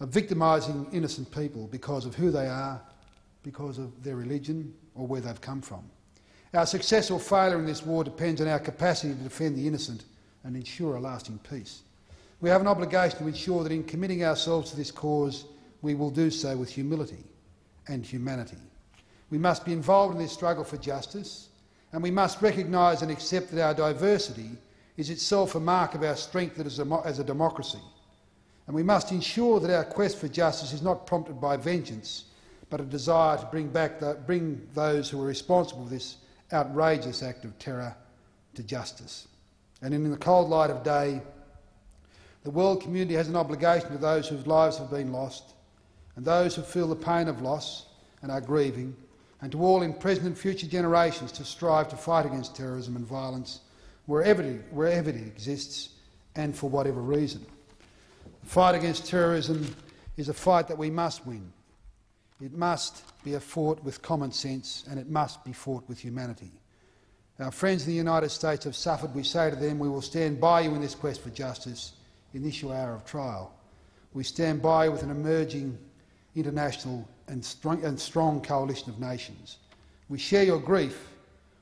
[SPEAKER 31] of victimising innocent people because of who they are, because of their religion or where they've come from. Our success or failure in this war depends on our capacity to defend the innocent and ensure a lasting peace. We have an obligation to ensure that in committing ourselves to this cause, we will do so with humility and humanity. We must be involved in this struggle for justice, and we must recognise and accept that our diversity is itself a mark of our strength as a democracy. And we must ensure that our quest for justice is not prompted by vengeance, but a desire to bring back the, bring those who are responsible for this outrageous act of terror to justice. And in the cold light of day, the world community has an obligation to those whose lives have been lost and those who feel the pain of loss and are grieving, and to all in present and future generations to strive to fight against terrorism and violence wherever it, wherever it exists and for whatever reason. The fight against terrorism is a fight that we must win. It must be a fought with common sense and it must be fought with humanity. Our friends in the United States have suffered. We say to them, we will stand by you in this quest for justice in this hour of trial. We stand by you with an emerging international and strong, and strong coalition of nations. We share your grief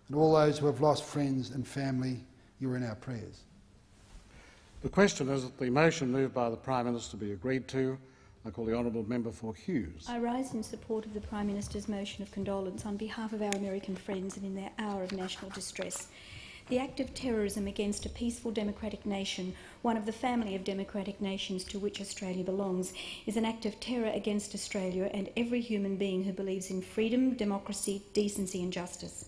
[SPEAKER 31] and all those who have lost friends and family, you are in our prayers. The question is that the motion moved by the Prime Minister be agreed to. I call the honourable member for Hughes.
[SPEAKER 40] I rise in support of the Prime Minister's motion of condolence on behalf of our American friends and in their hour of national distress. The act of terrorism against a peaceful democratic nation, one of the family of democratic nations to which Australia belongs, is an act of terror against Australia and every human being who believes in freedom, democracy, decency, and justice.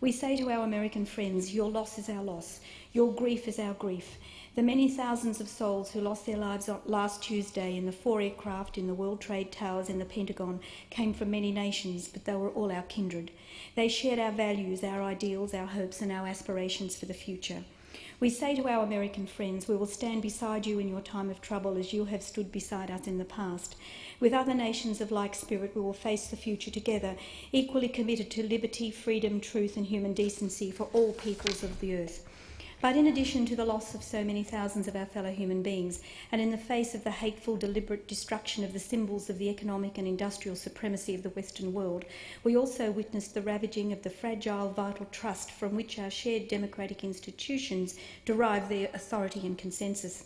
[SPEAKER 40] We say to our American friends, Your loss is our loss, your grief is our grief. The many thousands of souls who lost their lives last Tuesday in the four aircraft in the World Trade Towers and the Pentagon came from many nations, but they were all our kindred. They shared our values, our ideals, our hopes, and our aspirations for the future. We say to our American friends, we will stand beside you in your time of trouble as you have stood beside us in the past. With other nations of like spirit, we will face the future together, equally committed to liberty, freedom, truth, and human decency for all peoples of the earth. But in addition to the loss of so many thousands of our fellow human beings, and in the face of the hateful, deliberate destruction of the symbols of the economic and industrial supremacy of the Western world, we also witnessed the ravaging of the fragile, vital trust from which our shared democratic institutions derive their authority and consensus.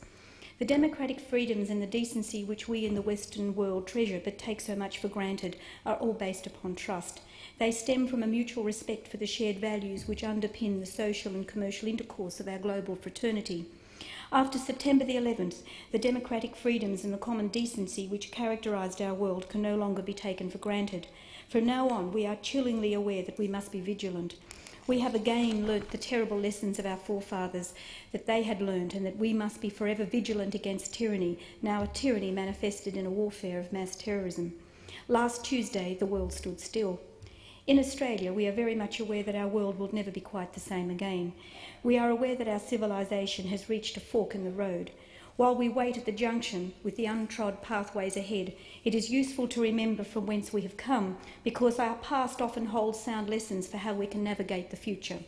[SPEAKER 40] The democratic freedoms and the decency which we in the Western world treasure but take so much for granted are all based upon trust. They stem from a mutual respect for the shared values which underpin the social and commercial intercourse of our global fraternity. After September the 11th, the democratic freedoms and the common decency which characterised our world can no longer be taken for granted. From now on, we are chillingly aware that we must be vigilant. We have again learnt the terrible lessons of our forefathers that they had learnt, and that we must be forever vigilant against tyranny, now a tyranny manifested in a warfare of mass terrorism. Last Tuesday, the world stood still. In Australia, we are very much aware that our world will never be quite the same again. We are aware that our civilisation has reached a fork in the road. While we wait at the junction with the untrod pathways ahead, it is useful to remember from whence we have come, because our past often holds sound lessons for how we can navigate the future.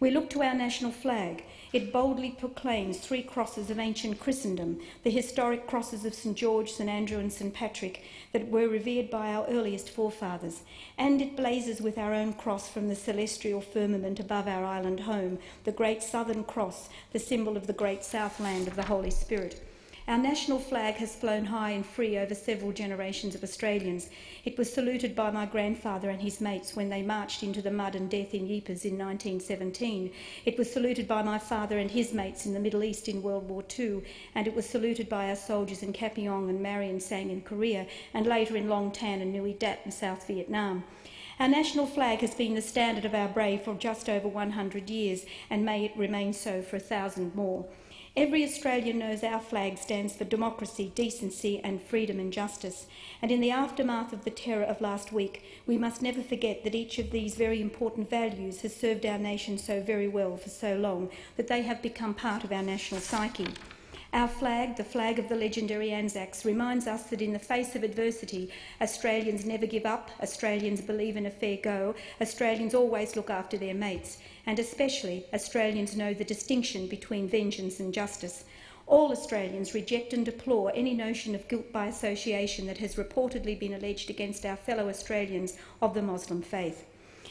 [SPEAKER 40] We look to our national flag. It boldly proclaims three crosses of ancient Christendom, the historic crosses of St George, St Andrew, and St Patrick that were revered by our earliest forefathers. And it blazes with our own cross from the celestial firmament above our island home, the great Southern Cross, the symbol of the great Southland of the Holy Spirit. Our national flag has flown high and free over several generations of Australians. It was saluted by my grandfather and his mates when they marched into the mud and death in Ypres in 1917. It was saluted by my father and his mates in the Middle East in World War II, and it was saluted by our soldiers in Kapyong and Maryang San in Korea, and later in Long Tan and Nui Dat in South Vietnam. Our national flag has been the standard of our brave for just over 100 years, and may it remain so for a thousand more. Every Australian knows our flag stands for democracy, decency, and freedom and justice. And in the aftermath of the terror of last week, we must never forget that each of these very important values has served our nation so very well for so long that they have become part of our national psyche. Our flag, the flag of the legendary Anzacs, reminds us that in the face of adversity, Australians never give up, Australians believe in a fair go, Australians always look after their mates, and especially Australians know the distinction between vengeance and justice. All Australians reject and deplore any notion of guilt by association that has reportedly been alleged against our fellow Australians of the Muslim faith.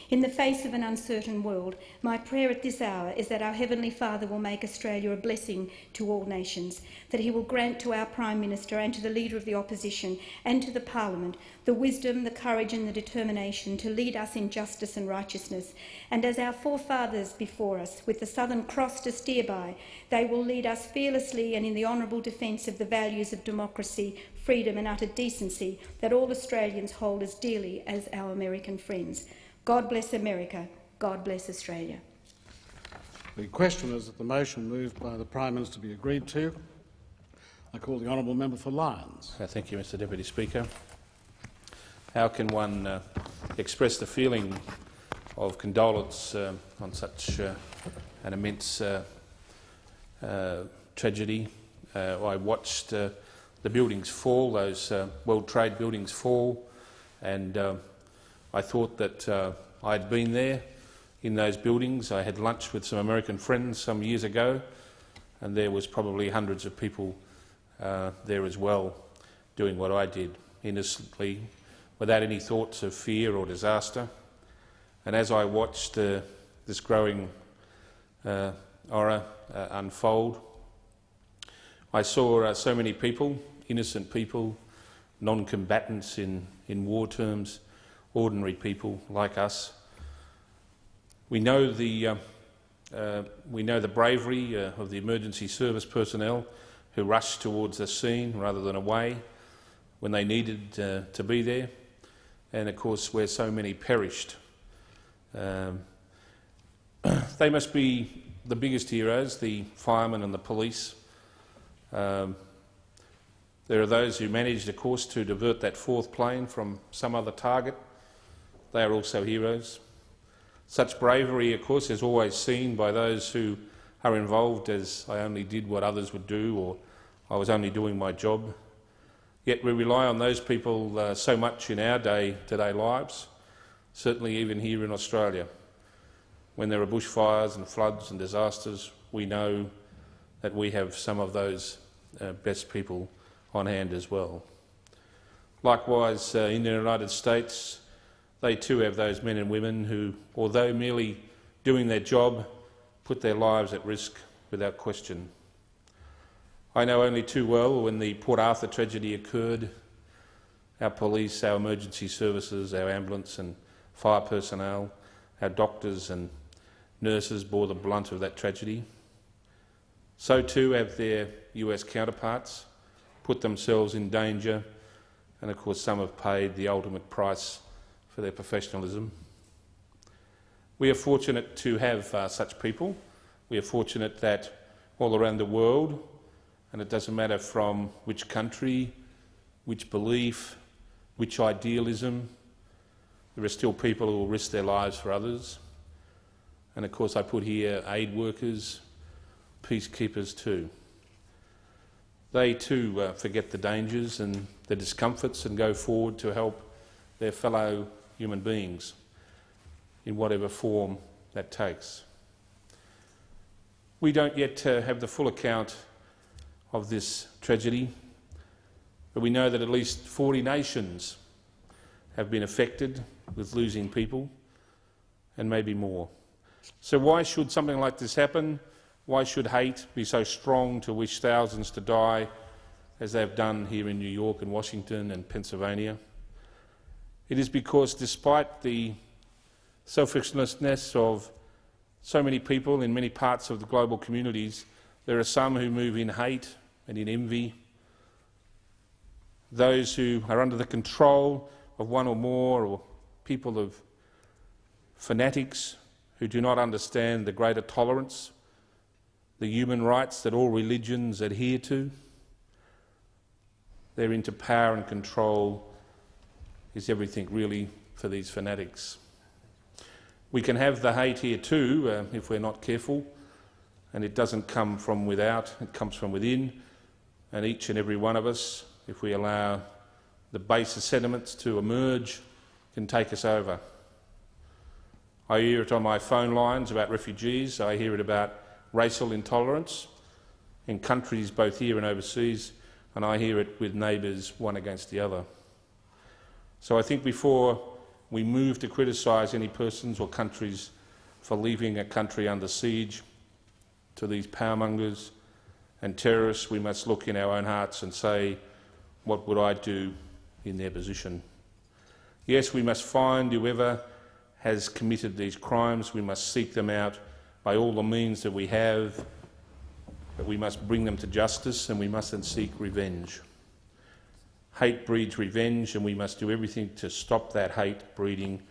[SPEAKER 40] In the face of an uncertain world, my prayer at this hour is that our Heavenly Father will make Australia a blessing to all nations, that He will grant to our Prime Minister and to the Leader of the Opposition and to the Parliament the wisdom, the courage, and the determination to lead us in justice and righteousness. And as our forefathers before us, with the Southern Cross to steer by, they will lead us fearlessly and in the honourable defence of the values of democracy, freedom, and utter decency that all Australians hold as dearly as our American friends. God bless America. God bless Australia.
[SPEAKER 29] The question is that the motion moved by the Prime Minister be agreed to. I call the honourable member for Lyons.
[SPEAKER 41] Uh, thank you, Mr Deputy Speaker. How can one uh, express the feeling of condolence uh, on such uh, an immense uh, uh, tragedy? I watched the buildings fall, those World Trade buildings fall, and I thought that uh, I'd been there in those buildings. I had lunch with some American friends some years ago, and there was probably hundreds of people uh, there as well doing what I did innocently, without any thoughts of fear or disaster. And as I watched uh, this growing uh, uh, unfold, I saw uh, so many people, innocent people, non-combatants in, in war terms, ordinary people like us. We know the, uh, Uh, we know the bravery uh, of the emergency service personnel who rushed towards the scene rather than away when they needed uh, to be there, and of course where so many perished. Um, they must be the biggest heroes, the firemen and the police. Um, there are those who managed, of course, to divert that fourth plane from some other target. They are also heroes. Such bravery, of course, is always seen by those who are involved as I only did what others would do or I was only doing my job. Yet we rely on those people uh, so much in our day-to-day -day lives, certainly even here in Australia. When there are bushfires and floods and disasters, we know that we have some of those uh, best people on hand as well. Likewise, uh, in the United States, they too have those men and women who, although merely doing their job, put their lives at risk without question. I know only too well when the Port Arthur tragedy occurred, our police, our emergency services, our ambulance and fire personnel, our doctors and nurses bore the brunt of that tragedy. So too have their US counterparts put themselves in danger, and of course some have paid the ultimate price for their professionalism. We are fortunate to have uh, such people. We are fortunate that all around the world, and it doesn't matter from which country, which belief, which idealism, there are still people who will risk their lives for others. And of course I put here aid workers, peacekeepers too. They too uh, forget the dangers and the discomforts and go forward to help their fellow human beings in whatever form that takes. We don't yet uh, have the full account of this tragedy, but we know that at least 40 nations have been affected with losing people, and maybe more. So why should something like this happen? Why should hate be so strong to wish thousands to die, as they have done here in New York and Washington and Pennsylvania? It is because despite the selfishness of so many people in many parts of the global communities, there are some who move in hate and in envy, those who are under the control of one or more, or people of fanatics who do not understand the greater tolerance, the human rights that all religions adhere to. They're into power and control is everything really for these fanatics. We can have the hate here too uh, if we're not careful, and it doesn't come from without, it comes from within, and each and every one of us, if we allow the baser sentiments to emerge, can take us over. I hear it on my phone lines about refugees, I hear it about racial intolerance in countries both here and overseas, and I hear it with neighbours one against the other. So I think before we move to criticise any persons or countries for leaving a country under siege to these powermongers and terrorists, we must look in our own hearts and say, what would I do in their position? Yes, we must find whoever has committed these crimes. We must seek them out by all the means that we have, but we must bring them to justice and we mustn't seek revenge. Hate breeds revenge, and we must do everything to stop that hate breeding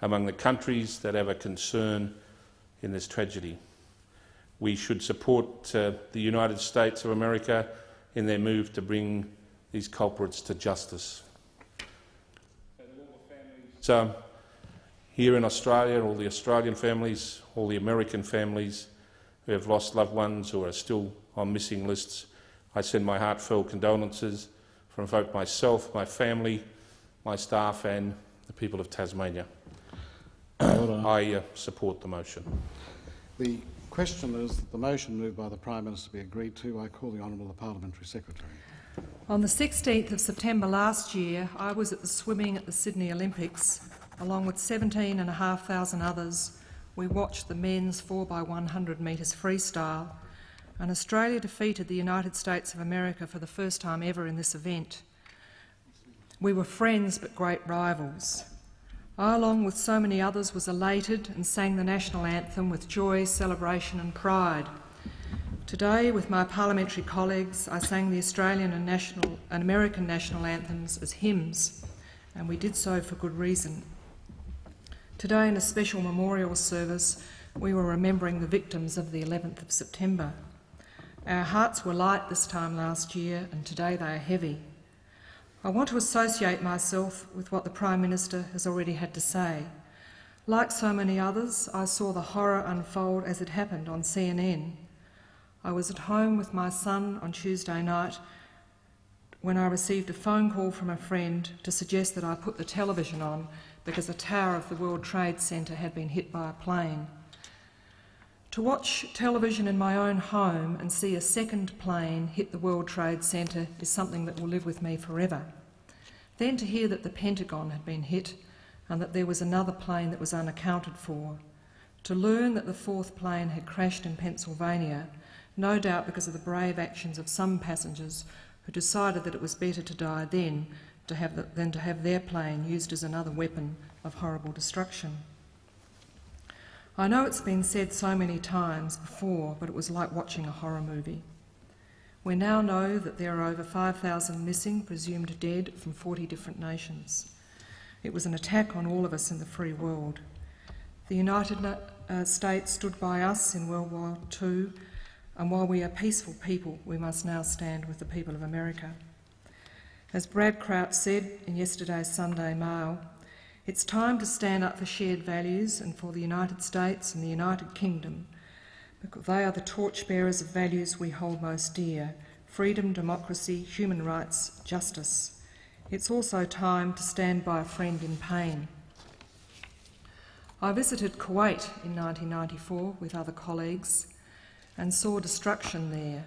[SPEAKER 41] among the countries that have a concern in this tragedy. We should support uh, the United States of America in their move to bring these culprits to justice. So, here in Australia, all the Australian families, all the American families who have lost loved ones or are still on missing lists, I send my heartfelt condolences from both myself, my family, my staff and the people of Tasmania. I uh, support the motion.
[SPEAKER 42] The question is that the motion moved by the Prime Minister be agreed to. I call the Honourable the Parliamentary Secretary.
[SPEAKER 43] On the 16th of September last year, I was at the swimming at the Sydney Olympics. Along with 17,500 others, we watched the men's 4x100 metres freestyle and Australia defeated the United States of America for the first time ever in this event. We were friends but great rivals. I, along with so many others, was elated and sang the national anthem with joy, celebration, and pride. Today, with my parliamentary colleagues, I sang the Australian and, national, and American national anthems as hymns, and we did so for good reason. Today, in a special memorial service, we were remembering the victims of the 11th of September. Our hearts were light this time last year, and today they are heavy. I want to associate myself with what the Prime Minister has already had to say. Like so many others, I saw the horror unfold as it happened on CNN. I was at home with my son on Tuesday night when I received a phone call from a friend to suggest that I put the television on because a tower of the World Trade Centre had been hit by a plane. To watch television in my own home and see a second plane hit the World Trade Centre is something that will live with me forever. Then to hear that the Pentagon had been hit and that there was another plane that was unaccounted for. To learn that the fourth plane had crashed in Pennsylvania, no doubt because of the brave actions of some passengers who decided that it was better to die then to the, than to have their plane used as another weapon of horrible destruction. I know it's been said so many times before, but it was like watching a horror movie. We now know that there are over 5,000 missing, presumed dead, from 40 different nations. It was an attack on all of us in the free world. The United uh, States stood by us in World War II, and while we are peaceful people, we must now stand with the people of America. As Brad Crouch said in yesterday's Sunday Mail, it's time to stand up for shared values and for the United States and the United Kingdom, because they are the torchbearers of values we hold most dear freedom, democracy, human rights, justice. It's also time to stand by a friend in pain. I visited Kuwait in 1994 with other colleagues and saw destruction there.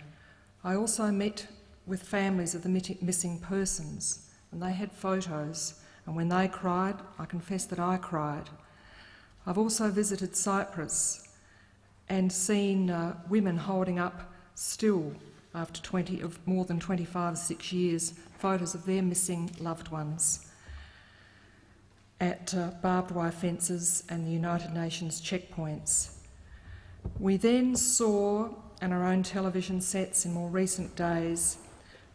[SPEAKER 43] I also met with families of the missing persons, and they had photos and when they cried, I confess that I cried. I've also visited Cyprus and seen uh, women holding up still after 20 of more than 25 6 years photos of their missing loved ones at uh, barbed wire fences and the United Nations checkpoints. We then saw on our own television sets in more recent days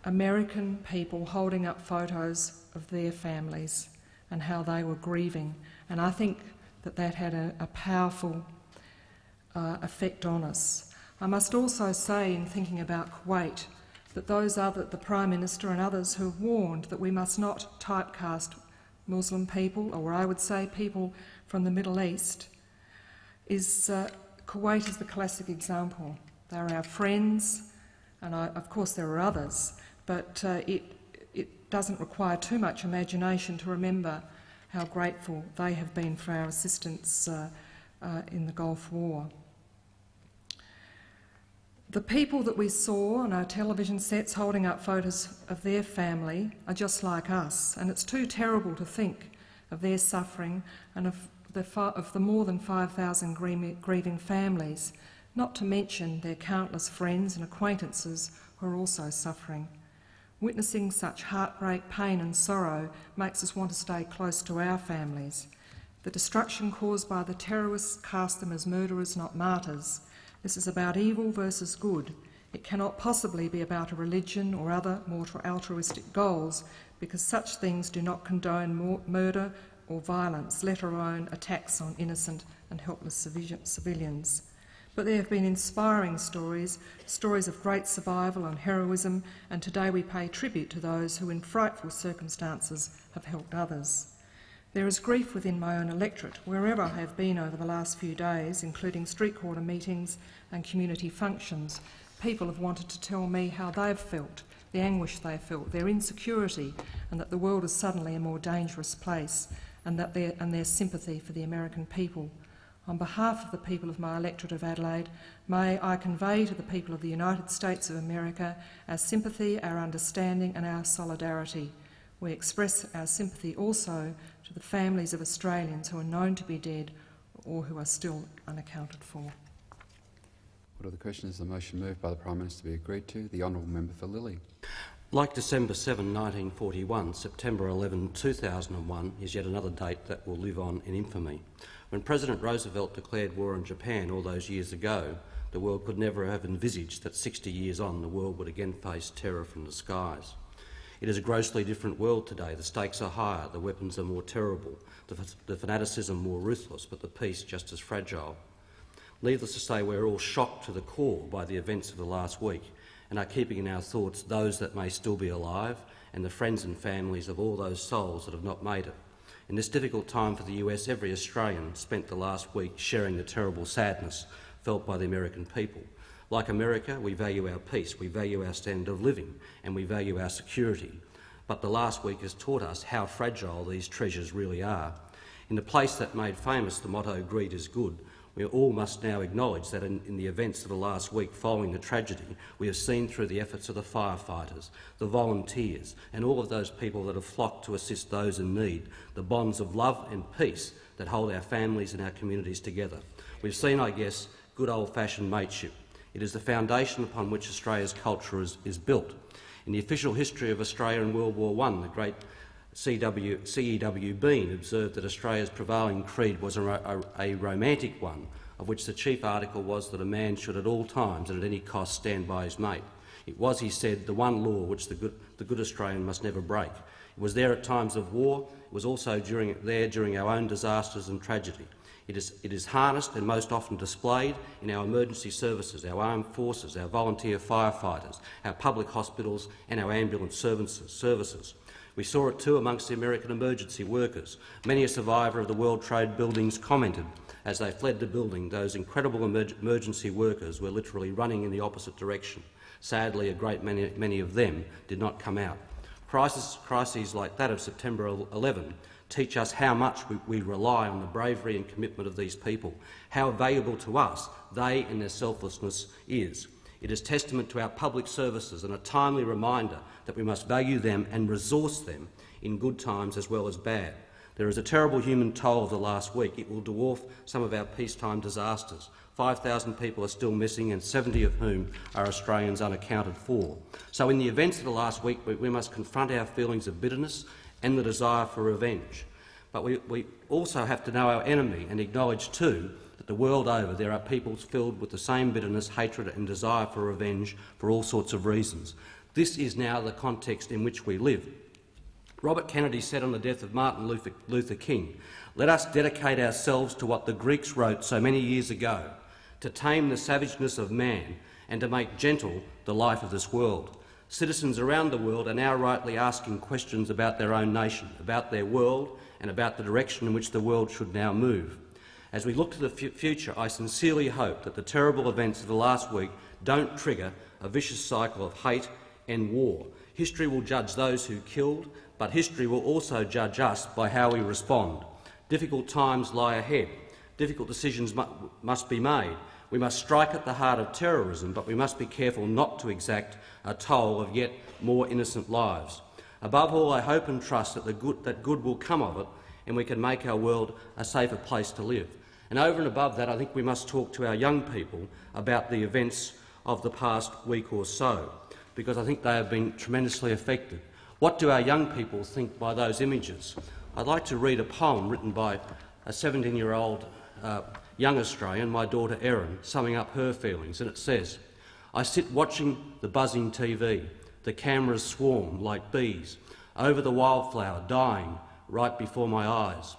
[SPEAKER 43] American people holding up photos of their families and how they were grieving. And I think that that had a, a powerful uh, effect on us. I must also say, in thinking about Kuwait, that those other, the Prime Minister and others who have warned that we must not typecast Muslim people, or I would say people from the Middle East, is uh, Kuwait is the classic example. They're our friends, and I, of course there are others, but uh, it doesn't require too much imagination to remember how grateful they have been for our assistance uh, uh, in the Gulf War. The people that we saw on our television sets holding up photos of their family are just like us, and it's too terrible to think of their suffering and of the, of the more than 5,000 grieving families, not to mention their countless friends and acquaintances who are also suffering. Witnessing such heartbreak, pain, and sorrow makes us want to stay close to our families. The destruction caused by the terrorists cast them as murderers, not martyrs. This is about evil versus good. It cannot possibly be about a religion or other more altruistic goals because such things do not condone murder or violence, let alone attacks on innocent and helpless civilians. But there have been inspiring stories, stories of great survival and heroism, and today we pay tribute to those who, in frightful circumstances, have helped others. There is grief within my own electorate, wherever I have been over the last few days, including street corner meetings and community functions. People have wanted to tell me how they've felt, the anguish they felt, their insecurity, and that the world is suddenly a more dangerous place, and, that and their sympathy for the American people. On behalf of the people of my electorate of Adelaide, may I convey to the people of the United States of America our sympathy, our understanding, and our solidarity. We express our sympathy also to the families of Australians who are known to be dead or who are still unaccounted for.
[SPEAKER 15] What are the questions? The motion moved by the Prime Minister to be agreed to. The honourable member for Lilley.
[SPEAKER 44] Like December 7, 1941, September 11, 2001 is yet another date that will live on in infamy. When President Roosevelt declared war on Japan all those years ago, the world could never have envisaged that 60 years on the world would again face terror from the skies. It is a grossly different world today. The stakes are higher, the weapons are more terrible, the, the fanaticism more ruthless, but the peace just as fragile. Needless to say, we're all shocked to the core by the events of the last week and are keeping in our thoughts those that may still be alive and the friends and families of all those souls that have not made it. In this difficult time for the US, every Australian spent the last week sharing the terrible sadness felt by the American people. Like America, we value our peace, we value our standard of living, and we value our security. But the last week has taught us how fragile these treasures really are. In the place that made famous the motto, greed is good, we all must now acknowledge that in, in, the events of the last week following the tragedy, we have seen through the efforts of the firefighters, the volunteers, and all of those people that have flocked to assist those in need, the bonds of love and peace that hold our families and our communities together. We've seen, I guess, good old-fashioned mateship. It is the foundation upon which Australia's culture is, is built. In the official history of Australia in World War I, the great CW, CEW Bean observed that Australia's prevailing creed was a, a, romantic one, of which the chief article was that a man should at all times and at any cost stand by his mate. It was, he said, the one law which the good, the good Australian must never break. It was there at times of war. It was also during, there during our own disasters and tragedy. It is, it is harnessed and most often displayed in our emergency services, our armed forces, our volunteer firefighters, our public hospitals and our ambulance services. We saw it too amongst the American emergency workers. Many a survivor of the World Trade buildings commented as they fled the building, those incredible emer emergency workers were literally running in the opposite direction. Sadly, a great many, many of them did not come out. Crises, crises like that of September 11 teach us how much we, we, rely on the bravery and commitment of these people, how valuable to us they and their selflessness is. It is testament to our public services and a timely reminder that we must value them and resource them in good times as well as bad. There is a terrible human toll of the last week. It will dwarf some of our peacetime disasters. 5,000 people are still missing and 70 of whom are Australians unaccounted for. So in the events of the last week, we, must confront our feelings of bitterness and the desire for revenge. But we, we also have to know our enemy and acknowledge too that the world over there are peoples filled with the same bitterness, hatred and desire for revenge for all sorts of reasons. This is now the context in which we live. Robert Kennedy said on the death of Martin Luther King, let us dedicate ourselves to what the Greeks wrote so many years ago, to tame the savageness of man and to make gentle the life of this world. Citizens around the world are now rightly asking questions about their own nation, about their world and about the direction in which the world should now move. As we look to the future, I sincerely hope that the terrible events of the last week don't trigger a vicious cycle of hate and war. History will judge those who killed, but history will also judge us by how we respond. Difficult times lie ahead. Difficult decisions mu must be made. We must strike at the heart of terrorism, but we must be careful not to exact a toll of yet more innocent lives. Above all, I hope and trust that, good, that good will come of it and we can make our world a safer place to live. And over and above that, I think we must talk to our young people about the events of the past week or so because I think they have been tremendously affected. What do our young people think by those images? I'd like to read a poem written by a 17-year-old uh, young Australian, my daughter Erin, summing up her feelings, and it says, I sit watching the buzzing TV. The cameras swarm like bees over the wildflower dying right before my eyes.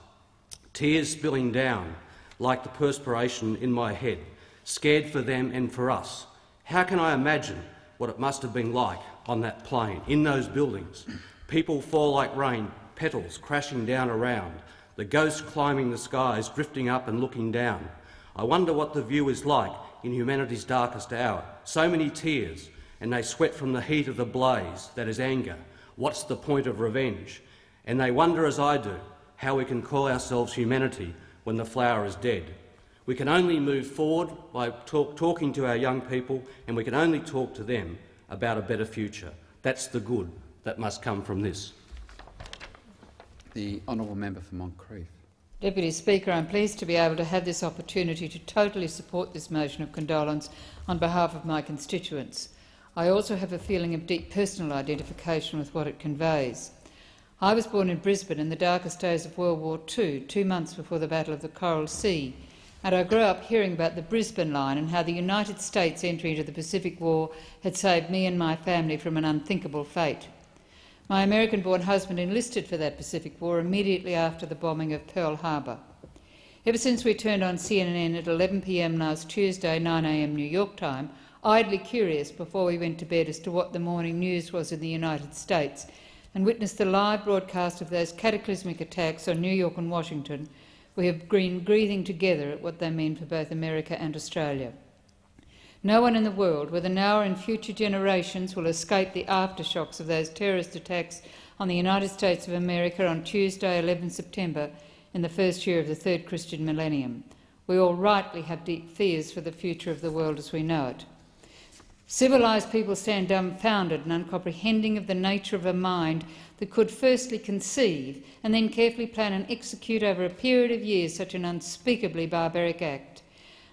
[SPEAKER 44] Tears spilling down like the perspiration in my head, scared for them and for us. How can I imagine what it must have been like on that plane, in those buildings. People fall like rain, petals crashing down around, the ghosts climbing the skies, drifting up and looking down. I wonder what the view is like in humanity's darkest hour. So many tears, and they sweat from the heat of the blaze, that is anger. What's the point of revenge? And they wonder, as I do, how we can call ourselves humanity when the flower is dead. We can only move forward by talk, talking to our young people, and we can only talk to them about a better future. That's the good that must come from this.
[SPEAKER 15] The honourable member for Moncrieff.
[SPEAKER 45] Deputy Speaker, I'm pleased to be able to have this opportunity to totally support this motion of condolence on behalf of my constituents. I also have a feeling of deep personal identification with what it conveys. I was born in Brisbane in the darkest days of World War II, two months before the Battle of the Coral Sea, and I grew up hearing about the Brisbane Line and how the United States entry into the Pacific War had saved me and my family from an unthinkable fate. My American born husband enlisted for that Pacific War immediately after the bombing of Pearl Harbor. Ever since we turned on CNN at 11 pm last Tuesday, 9 am New York time, idly curious before we went to bed as to what the morning news was in the United States, and witnessed the live broadcast of those cataclysmic attacks on New York and Washington, we have been breathing together at what they mean for both America and Australia. No one in the world, whether now or in future generations, will escape the aftershocks of those terrorist attacks on the United States of America on Tuesday, 11 September, in the first year of the third Christian millennium. We all rightly have deep fears for the future of the world as we know it. Civilised people stand dumbfounded and uncomprehending of the nature of a mind that could firstly conceive and then carefully plan and execute over a period of years such an unspeakably barbaric act.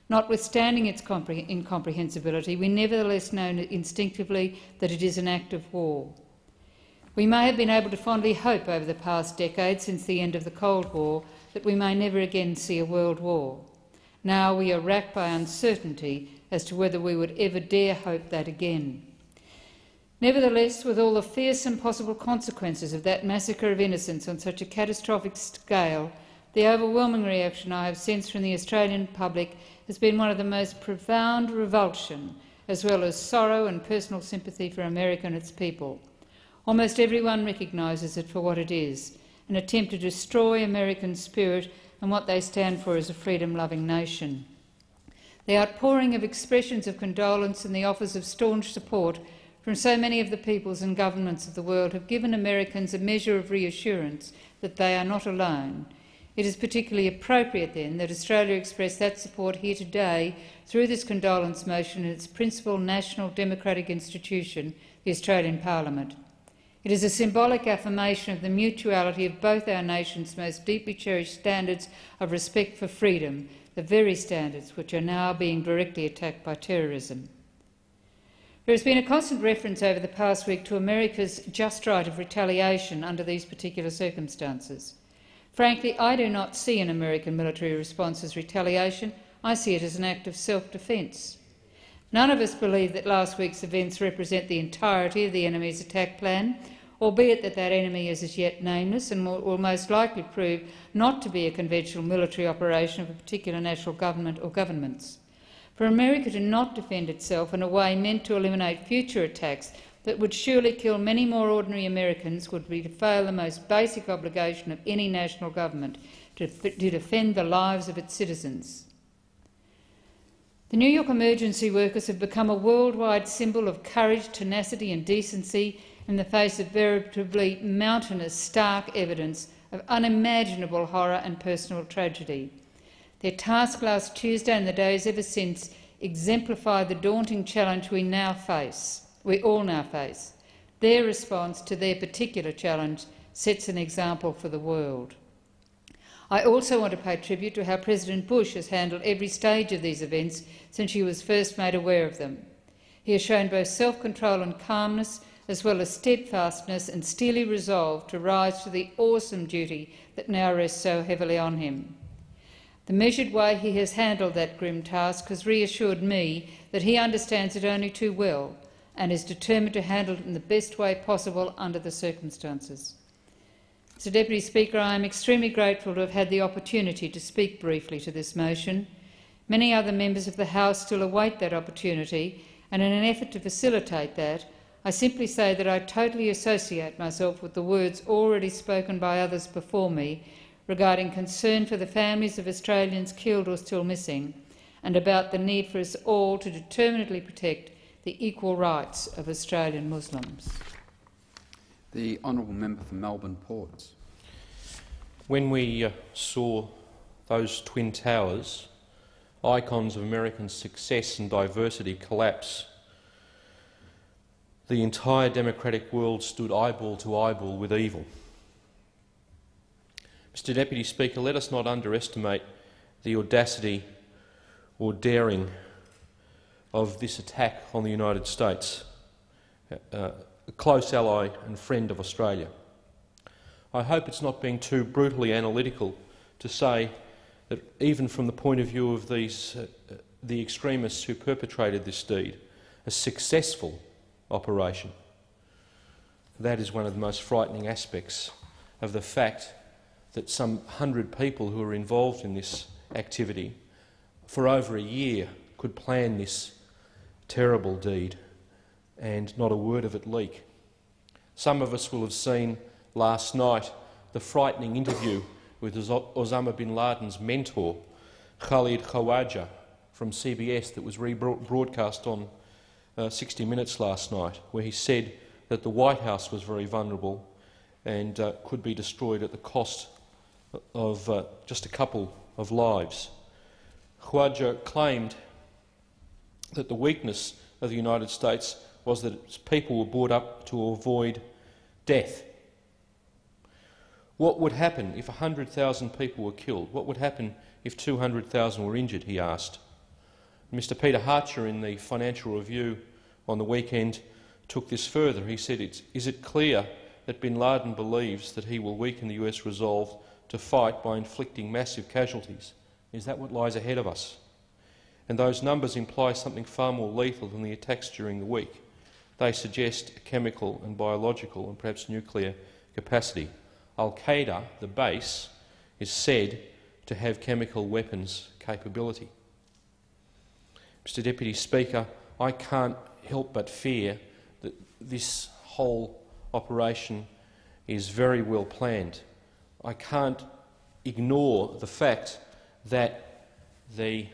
[SPEAKER 45] Notwithstanding its incomprehensibility, we nevertheless know instinctively that it is an act of war. We may have been able to fondly hope over the past decade since the end of the Cold War that we may never again see a world war. Now we are racked by uncertainty as to whether we would ever dare hope that again. Nevertheless, with all the fearsome possible consequences of that massacre of innocents on such a catastrophic scale, the overwhelming reaction I have sensed from the Australian public has been one of the most profound revulsion, as well as sorrow and personal sympathy for America and its people. Almost everyone recognises it for what it is an attempt to destroy American spirit and what they stand for as a freedom loving nation. The outpouring of expressions of condolence and the offers of staunch support from so many of the peoples and governments of the world have given Americans a measure of reassurance that they are not alone. It is particularly appropriate, then, that Australia express that support here today through this condolence motion in its principal national democratic institution, the Australian Parliament. It is a symbolic affirmation of the mutuality of both our nations' most deeply cherished standards of respect for freedom the very standards which are now being directly attacked by terrorism. There has been a constant reference over the past week to America's just right of retaliation under these particular circumstances. Frankly, I do not see an American military response as retaliation. I see it as an act of self-defence. None of us believe that last week's events represent the entirety of the enemy's attack plan albeit that that enemy is as yet nameless and will most likely prove not to be a conventional military operation of a particular national government or governments. For America to not defend itself in a way meant to eliminate future attacks that would surely kill many more ordinary Americans would be to fail the most basic obligation of any national government to, to defend the lives of its citizens. The New York emergency workers have become a worldwide symbol of courage, tenacity and decency in the face of veritably mountainous, stark evidence of unimaginable horror and personal tragedy. Their task last Tuesday and the days ever since exemplify the daunting challenge we now face, we all now face. Their response to their particular challenge sets an example for the world. I also want to pay tribute to how President Bush has handled every stage of these events since he was first made aware of them. He has shown both self-control and calmness as well as steadfastness and steely resolve to rise to the awesome duty that now rests so heavily on him. The measured way he has handled that grim task has reassured me that he understands it only too well and is determined to handle it in the best way possible under the circumstances. Mr Deputy Speaker, I am extremely grateful to have had the opportunity to speak briefly to this motion. Many other members of the House still await that opportunity, and in an effort to facilitate that, I simply say that I totally associate myself with the words already spoken by others before me regarding concern for the families of Australians killed or still missing and about the need for us all to determinedly protect the equal rights of Australian Muslims.
[SPEAKER 15] The Honourable Member for Melbourne Ports.
[SPEAKER 32] When we uh, saw those Twin Towers, icons of American success and diversity, collapse the entire democratic world stood eyeball to eyeball with evil. Mr Deputy Speaker, let us not underestimate the audacity or daring of this attack on the United States.
[SPEAKER 46] uh, a close ally and friend of Australia. I hope it's not being too brutally analytical to say that even from the point of view of these, uh, the extremists who perpetrated this deed, a successful operation. That is one of the most frightening aspects of the fact that some hundred people who were involved in this activity for over a year could plan this terrible deed and not a word of it leak. Some of us will have seen last night the frightening interview with Osama bin Laden's mentor, Khalid Khawaja, from CBS that was rebroadcast on uh, 60 Minutes last night, where he said that the White House was very vulnerable and uh, could be destroyed at the cost of uh, just a couple of lives. Khawaja claimed that the weakness of the United States was that its people were brought up to avoid death. What would happen if 100,000 people were killed? What would happen if 200,000 were injured, he asked. Mr Peter Hartcher in the Financial Review on the weekend took this further. He said, Is it clear that bin Laden believes that he will weaken the US resolve to fight by inflicting massive casualties? Is that what lies ahead of us? And those numbers imply something far more lethal than the attacks during the week. They suggest a chemical and biological and perhaps nuclear capacity. Al Qaeda, the base, is said to have chemical weapons capability. Mr Deputy Speaker, I can't help but fear that this whole operation is very well planned. I can't ignore the fact that the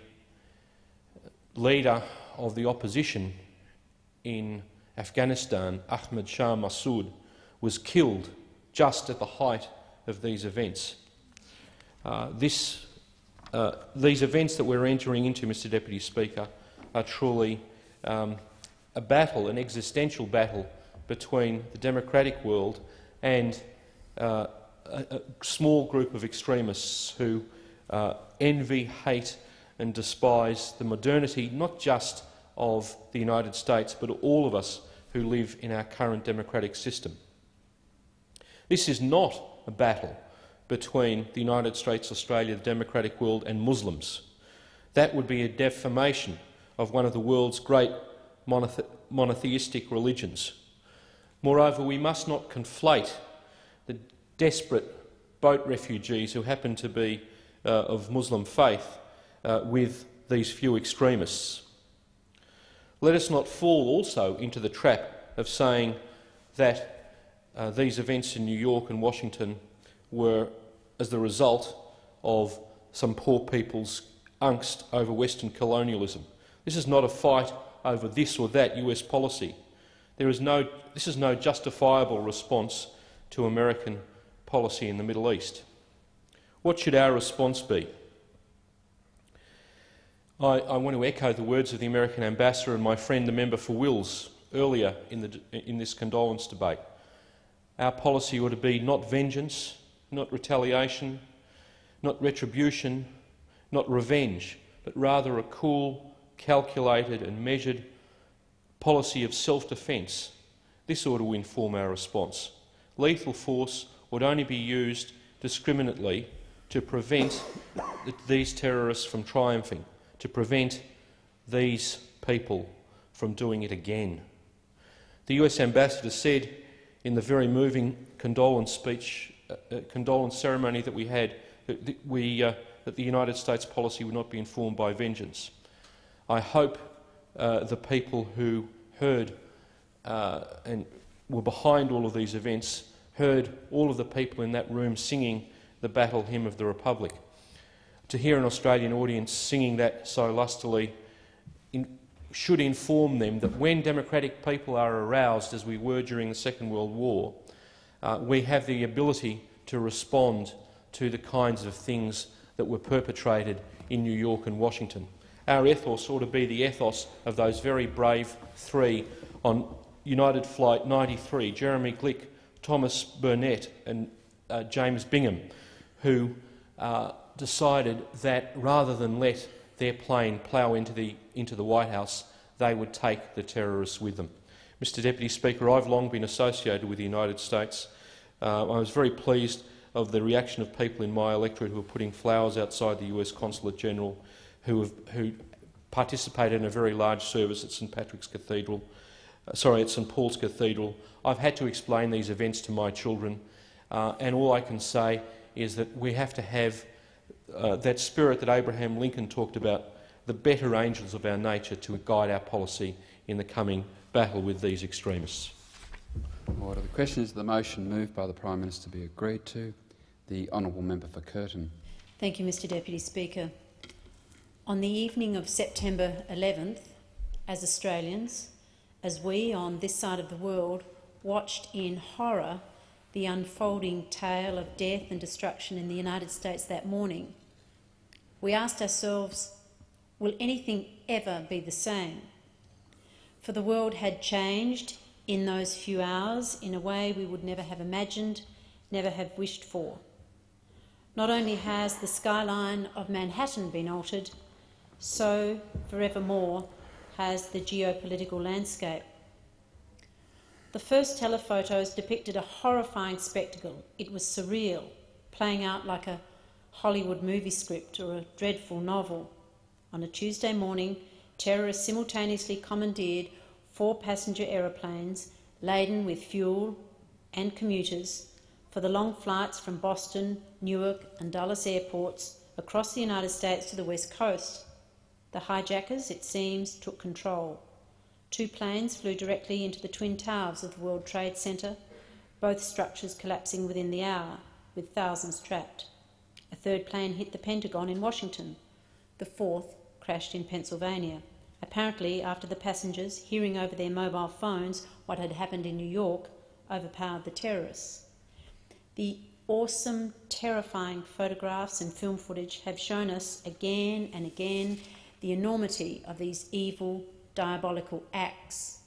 [SPEAKER 46] leader of the opposition in Afghanistan, Ahmad Shah Massoud, was killed just at the height of these events. Uh, this, uh, these events that we're entering into, Mr Deputy Speaker, are truly um, a battle, an existential battle between the democratic world and uh, a, a, small group of extremists who uh, envy, hate and despise the modernity not just of the United States but all of us who live in our current democratic system. This is not a battle between the United States, Australia, the democratic world and Muslims. That would be a defamation of one of the world's great monothe monotheistic religions. Moreover, we must not conflate the desperate boat refugees who happen to be uh, of Muslim faith uh, with these few extremists. Let us not fall also into the trap of saying that uh, these events in New York and Washington were as the result of some poor people's angst over Western colonialism. This is not a fight over this or that US policy. There is no, this is no justifiable response to American policy in the Middle East. What should our response be? I, I, want to echo the words of the American ambassador and my friend, the member for Wills, earlier in, the, in this condolence debate. Our policy ought to be not vengeance, not retaliation, not retribution, not revenge, but rather a cool, calculated and measured policy of self-defence. This ought to inform our response. Lethal force would only be used discriminately to prevent these terrorists from triumphing, to prevent these people from doing it again. The US ambassador said in the very moving condolence speech uh, uh, condolence ceremony that we had that, we, uh, that the United States policy would not be informed by vengeance. I hope uh, the people who heard uh, and were behind all of these events heard all of the people in that room singing the battle hymn of the Republic. To hear an Australian audience singing that so lustily in, should inform them that when democratic people are aroused, as we were during the Second World War, uh, we have the ability to respond to the kinds of things that were perpetrated in New York and Washington. Our ethos ought to be the ethos of those very brave three on United Flight 93, Jeremy Glick, Thomas Burnett and uh, James Bingham, who uh, decided that rather than let their plane plough into the, into the White House, they would take the terrorists with them. Mr Deputy Speaker, I've long been associated with the United States. Uh, I was very pleased of the reaction of people in my electorate who were putting flowers outside the US Consulate General, who, have, who participated in a very large service at St Patrick's Cathedral, uh, sorry, at St Paul's Cathedral. I've had to explain these events to my children, uh, and all I can say is that we have to have uh, that spirit that Abraham Lincoln talked about, the better angels of our nature to guide our policy in the coming battle with these extremists.
[SPEAKER 15] Order. The question is the motion moved by the Prime Minister be agreed to. The honourable member for Curtin.
[SPEAKER 47] Thank you, Mr Deputy Speaker. On the evening of September 11th, as Australians, as we on this side of the world watched in horror the unfolding tale of death and destruction in the United States that morning, we asked ourselves, will anything ever be the same? For the world had changed in those few hours in a way we would never have imagined, never have wished for. Not only has the skyline of Manhattan been altered, so forevermore has the geopolitical landscape. The first telephotos depicted a horrifying spectacle. It was surreal, playing out like a Hollywood movie script or a dreadful novel. On a Tuesday morning, terrorists simultaneously commandeered four passenger aeroplanes laden with fuel and commuters for the long flights from Boston, Newark, and Dulles airports across the United States to the West Coast. The hijackers, it seems, took control. Two planes flew directly into the Twin Towers of the World Trade Center, both structures collapsing within the hour, with thousands trapped. A third plane hit the Pentagon in Washington. The fourth crashed in Pennsylvania, apparently after the passengers, hearing over their mobile phones what had happened in New York, overpowered the terrorists. The awesome, terrifying photographs and film footage have shown us again and again the enormity of these evil, diabolical acts.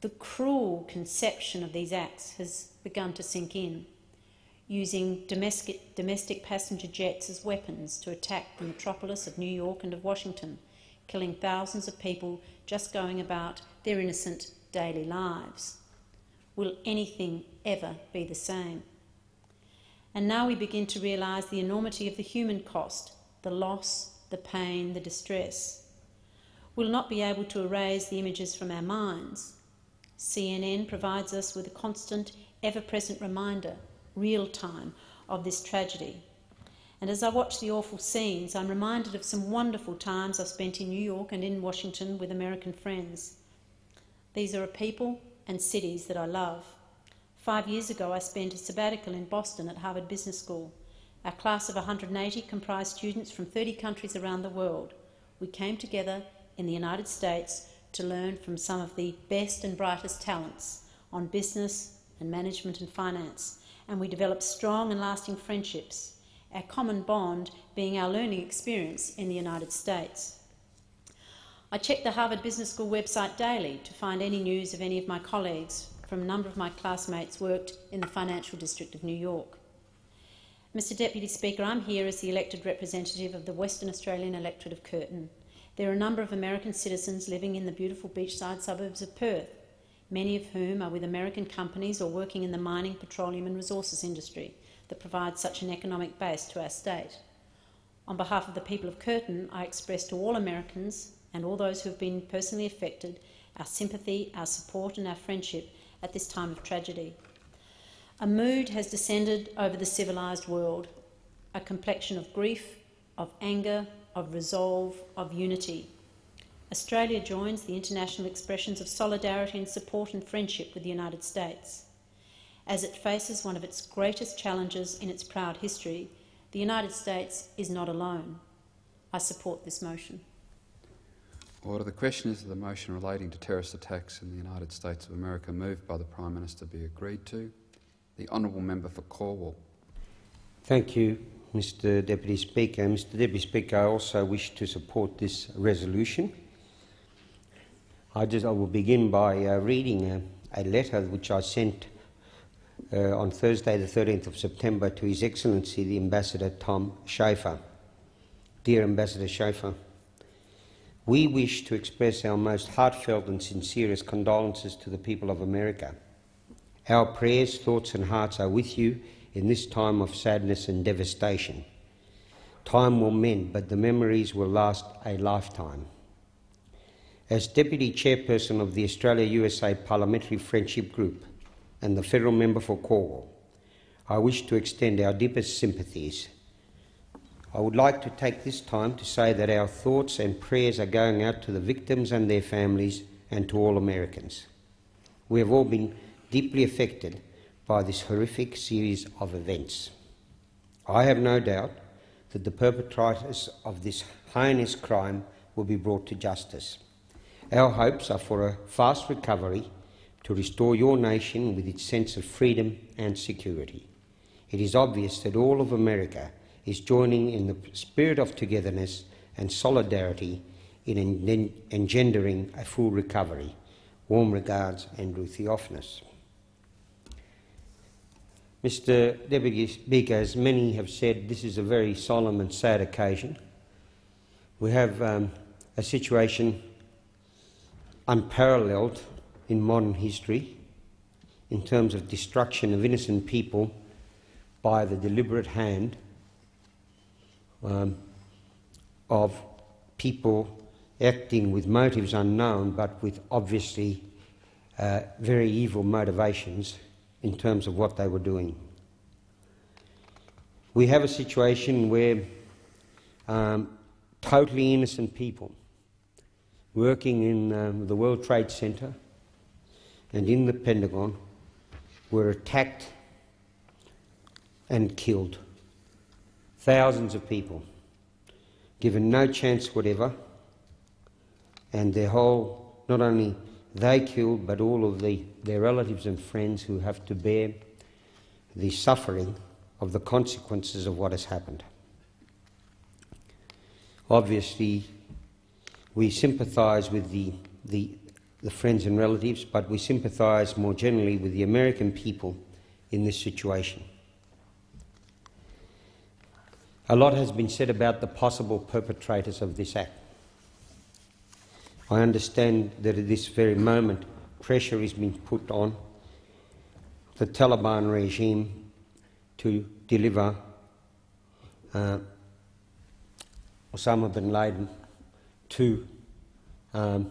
[SPEAKER 47] The cruel conception of these acts has begun to sink in using domestic, domestic passenger jets as weapons to attack the metropolis of New York and of Washington, killing thousands of people just going about their innocent daily lives. Will anything ever be the same? And now we begin to realise the enormity of the human cost, the loss, the pain, the distress. We'll not be able to erase the images from our minds. CNN provides us with a constant, ever present reminder real time of this tragedy. And as I watch the awful scenes, I'm reminded of some wonderful times I've spent in New York and in Washington with American friends. These are a people and cities that I love. Five years ago, I spent a sabbatical in Boston at Harvard Business School. Our class of 180 comprised students from 30 countries around the world. We came together in the United States to learn from some of the best and brightest talents on business and management and finance and we developed strong and lasting friendships, our common bond being our learning experience in the United States. I check the Harvard Business School website daily to find any news of any of my colleagues from a number of my classmates worked in the financial district of New York. Mr Deputy Speaker, I'm here as the elected representative of the Western Australian electorate of Curtin. There are a number of American citizens living in the beautiful beachside suburbs of Perth many of whom are with American companies or working in the mining, petroleum and resources industry that provides such an economic base to our state. On behalf of the people of Curtin, I express to all Americans and all those who have been personally affected our sympathy, our support and our friendship at this time of tragedy. A mood has descended over the civilised world, a complexion of grief, of anger, of resolve, of unity. Australia joins the international expressions of solidarity and support and friendship with the United States. As it faces one of its greatest challenges in its proud history, the United States is not alone. I support this motion.
[SPEAKER 15] Order. The question is the motion relating to terrorist attacks in the United States of America moved by the Prime Minister be agreed to. The Honourable Member for Calwell.
[SPEAKER 48] Thank you, Mr Deputy Speaker. Mr Deputy Speaker, I also wish to support this resolution. I just I will begin by uh, reading a, a, letter which I sent uh, on Thursday, the 13th of September, to His Excellency the Ambassador Tom Schieffer. Dear Ambassador Schieffer, We wish to express our most heartfelt and sincerest condolences to the people of America. Our prayers, thoughts, and hearts are with you in this time of sadness and devastation. Time will mend, but the memories will last a lifetime. As Deputy Chairperson of the Australia USA Parliamentary Friendship Group and the Federal Member for Calwell, I wish to extend our deepest sympathies. I would like to take this time to say that our thoughts and prayers are going out to the victims and their families and to all Americans. We have all been deeply affected by this horrific series of events. I have no doubt that the perpetrators of this heinous crime will be brought to justice. Our hopes are for a fast recovery to restore your nation with its sense of freedom and security. It is obvious that all of America is joining in the spirit of togetherness and solidarity in engendering a full recovery. Warm regards, Andrew Theophanous. Mr Deputy Speaker, as many have said, this is a very solemn and sad occasion. We have um, a situation unparalleled in modern history in terms of destruction of innocent people by the deliberate hand um, of people acting with motives unknown but with obviously uh, very evil motivations in terms of what they were doing. We have a situation where um, totally innocent people working in um, the World Trade Center and in the Pentagon were attacked and killed. Thousands of people given no chance whatever, and their whole, not only they killed, but all of the, their relatives and friends who have to bear the suffering of the consequences of what has happened. Obviously, we sympathise with the, the, the friends and relatives, but we sympathise more generally with the American people in this situation. A lot has been said about the possible perpetrators of this act. I understand that at this very moment pressure is being put on the Taliban regime to deliver uh, Osama bin Laden to um,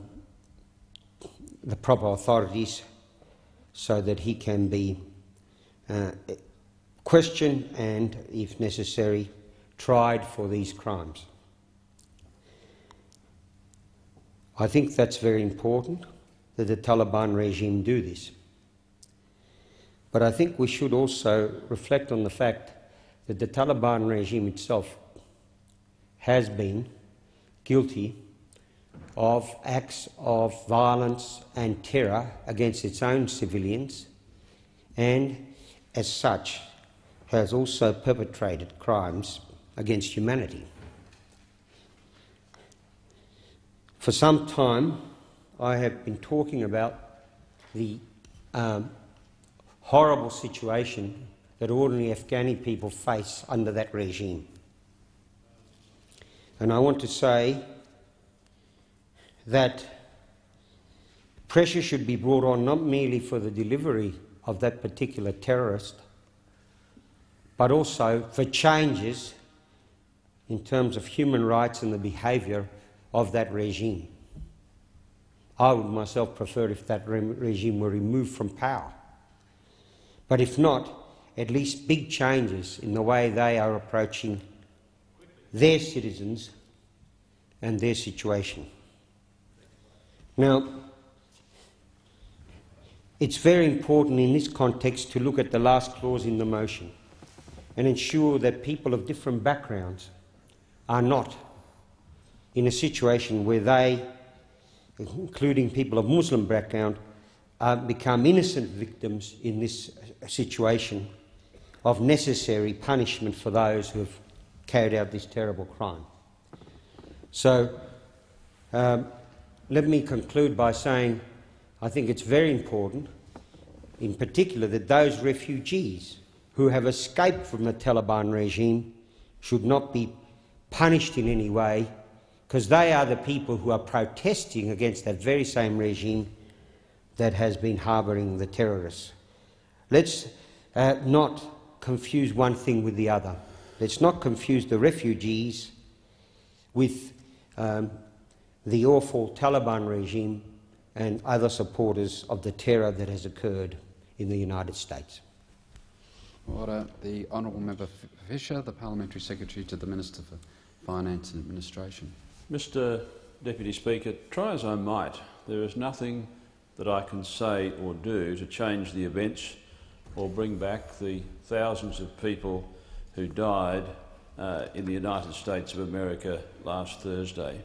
[SPEAKER 48] the proper authorities so that he can be uh, questioned and, if necessary, tried for these crimes. I think that's very important that the Taliban regime do this. But I think we should also reflect on the fact that the Taliban regime itself has been guilty of acts of violence and terror against its own civilians and, as such, has also perpetrated crimes against humanity. For some time, I have been talking about the um, horrible situation that ordinary Afghani people face under that regime. And I want to say that pressure should be brought on not merely for the delivery of that particular terrorist, but also for changes in terms of human rights and the behaviour of that regime. I would myself prefer if that re regime were removed from power. But if not, at least big changes in the way they are approaching their citizens and their situation. Now, it's very important in this context to look at the last clause in the motion and ensure that people of different backgrounds are not in a situation where they, including people of Muslim background, uh, become innocent victims in this situation of necessary punishment for those who have carried out this terrible crime. So, um, let me conclude by saying I think it's very important, in particular, that those refugees who have escaped from the Taliban regime should not be punished in any way because they are the people who are protesting against that very same regime that has been harbouring the terrorists. Let's uh, not confuse one thing with the other. Let's not confuse the refugees with um, the awful Taliban regime and other supporters of the terror that has occurred in the United States.
[SPEAKER 15] Order. The Honourable Member Fisher, the Parliamentary Secretary to the Minister for Finance and Administration.
[SPEAKER 49] Mr Deputy Speaker, try as I might, there is nothing that I can say or do to change the events or bring back the thousands of people who died uh, in the United States of America last Thursday.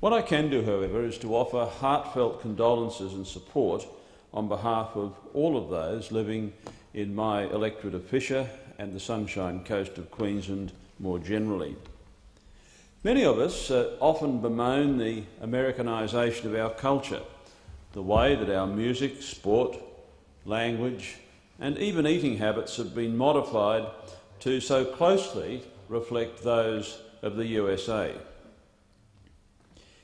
[SPEAKER 49] What I can do, however, is to offer heartfelt condolences and support on behalf of all of those living in my electorate of Fisher and the Sunshine Coast of Queensland more generally. Many of us uh, often bemoan the Americanisation of our culture, the way that our music, sport, language, and even eating habits have been modified to so closely reflect those of the USA.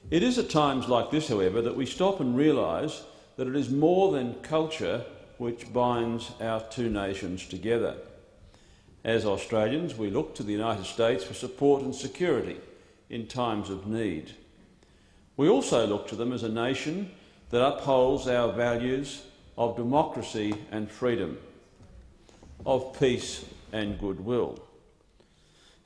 [SPEAKER 49] It is at times like this, however, that we stop and realise that it is more than culture which binds our two nations together. As Australians, we look to the United States for support and security in times of need. We also look to them as a nation that upholds our values of democracy and freedom, of peace and goodwill.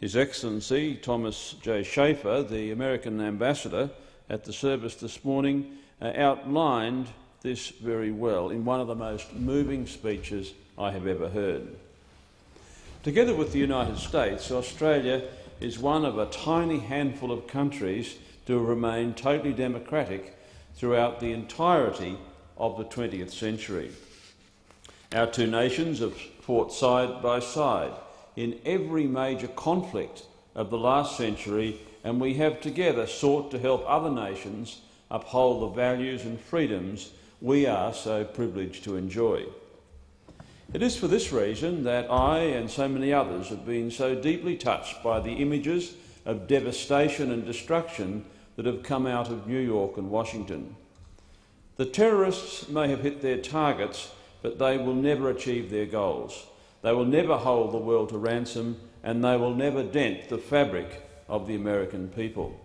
[SPEAKER 49] His Excellency Thomas J. Schieffer, the American ambassador at the service this morning, uh, outlined this very well in one of the most moving speeches I have ever heard. Together with the United States, Australia is one of a tiny handful of countries to remain totally democratic throughout the entirety of the 20th century. Our two nations have fought side by side in every major conflict of the last century, and we have together sought to help other nations uphold the values and freedoms we are so privileged to enjoy. It is for this reason that I and so many others have been so deeply touched by the images of devastation and destruction that have come out of New York and Washington. The terrorists may have hit their targets, but they will never achieve their goals. They will never hold the world to ransom, and they will never dent the fabric of the American people.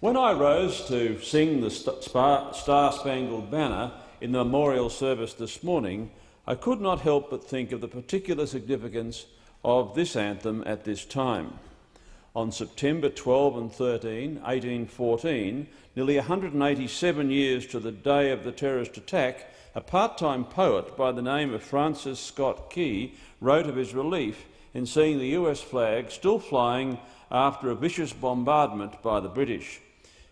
[SPEAKER 49] When I rose to sing the Star Spangled Banner in the memorial service this morning, I could not help but think of the particular significance of this anthem at this time. On September 12 and 13, 1814, nearly 187 years to the day of the terrorist attack, a part-time poet by the name of Francis Scott Key wrote of his relief in seeing the US flag still flying after a vicious bombardment by the British.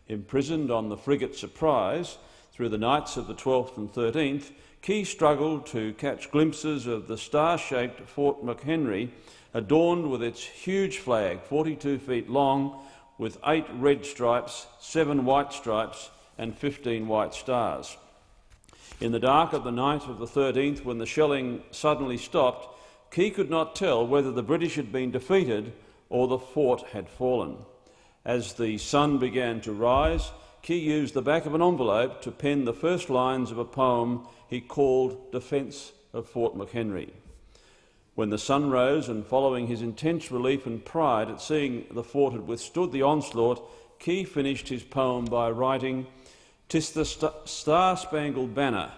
[SPEAKER 49] Imprisoned on the frigate Surprise through the nights of the 12th and 13th, Key struggled to catch glimpses of the star-shaped Fort McHenry, adorned with its huge flag, 42 feet long, with eight red stripes, seven white stripes and 15 white stars. In the dark of the night of the 13th, when the shelling suddenly stopped, Key could not tell whether the British had been defeated or the fort had fallen. As the sun began to rise, Key used the back of an envelope to pen the first lines of a poem he called Defence of Fort McHenry. When the sun rose and following his intense relief and pride at seeing the fort had withstood the onslaught, Key finished his poem by writing, "'Tis the st star-spangled banner,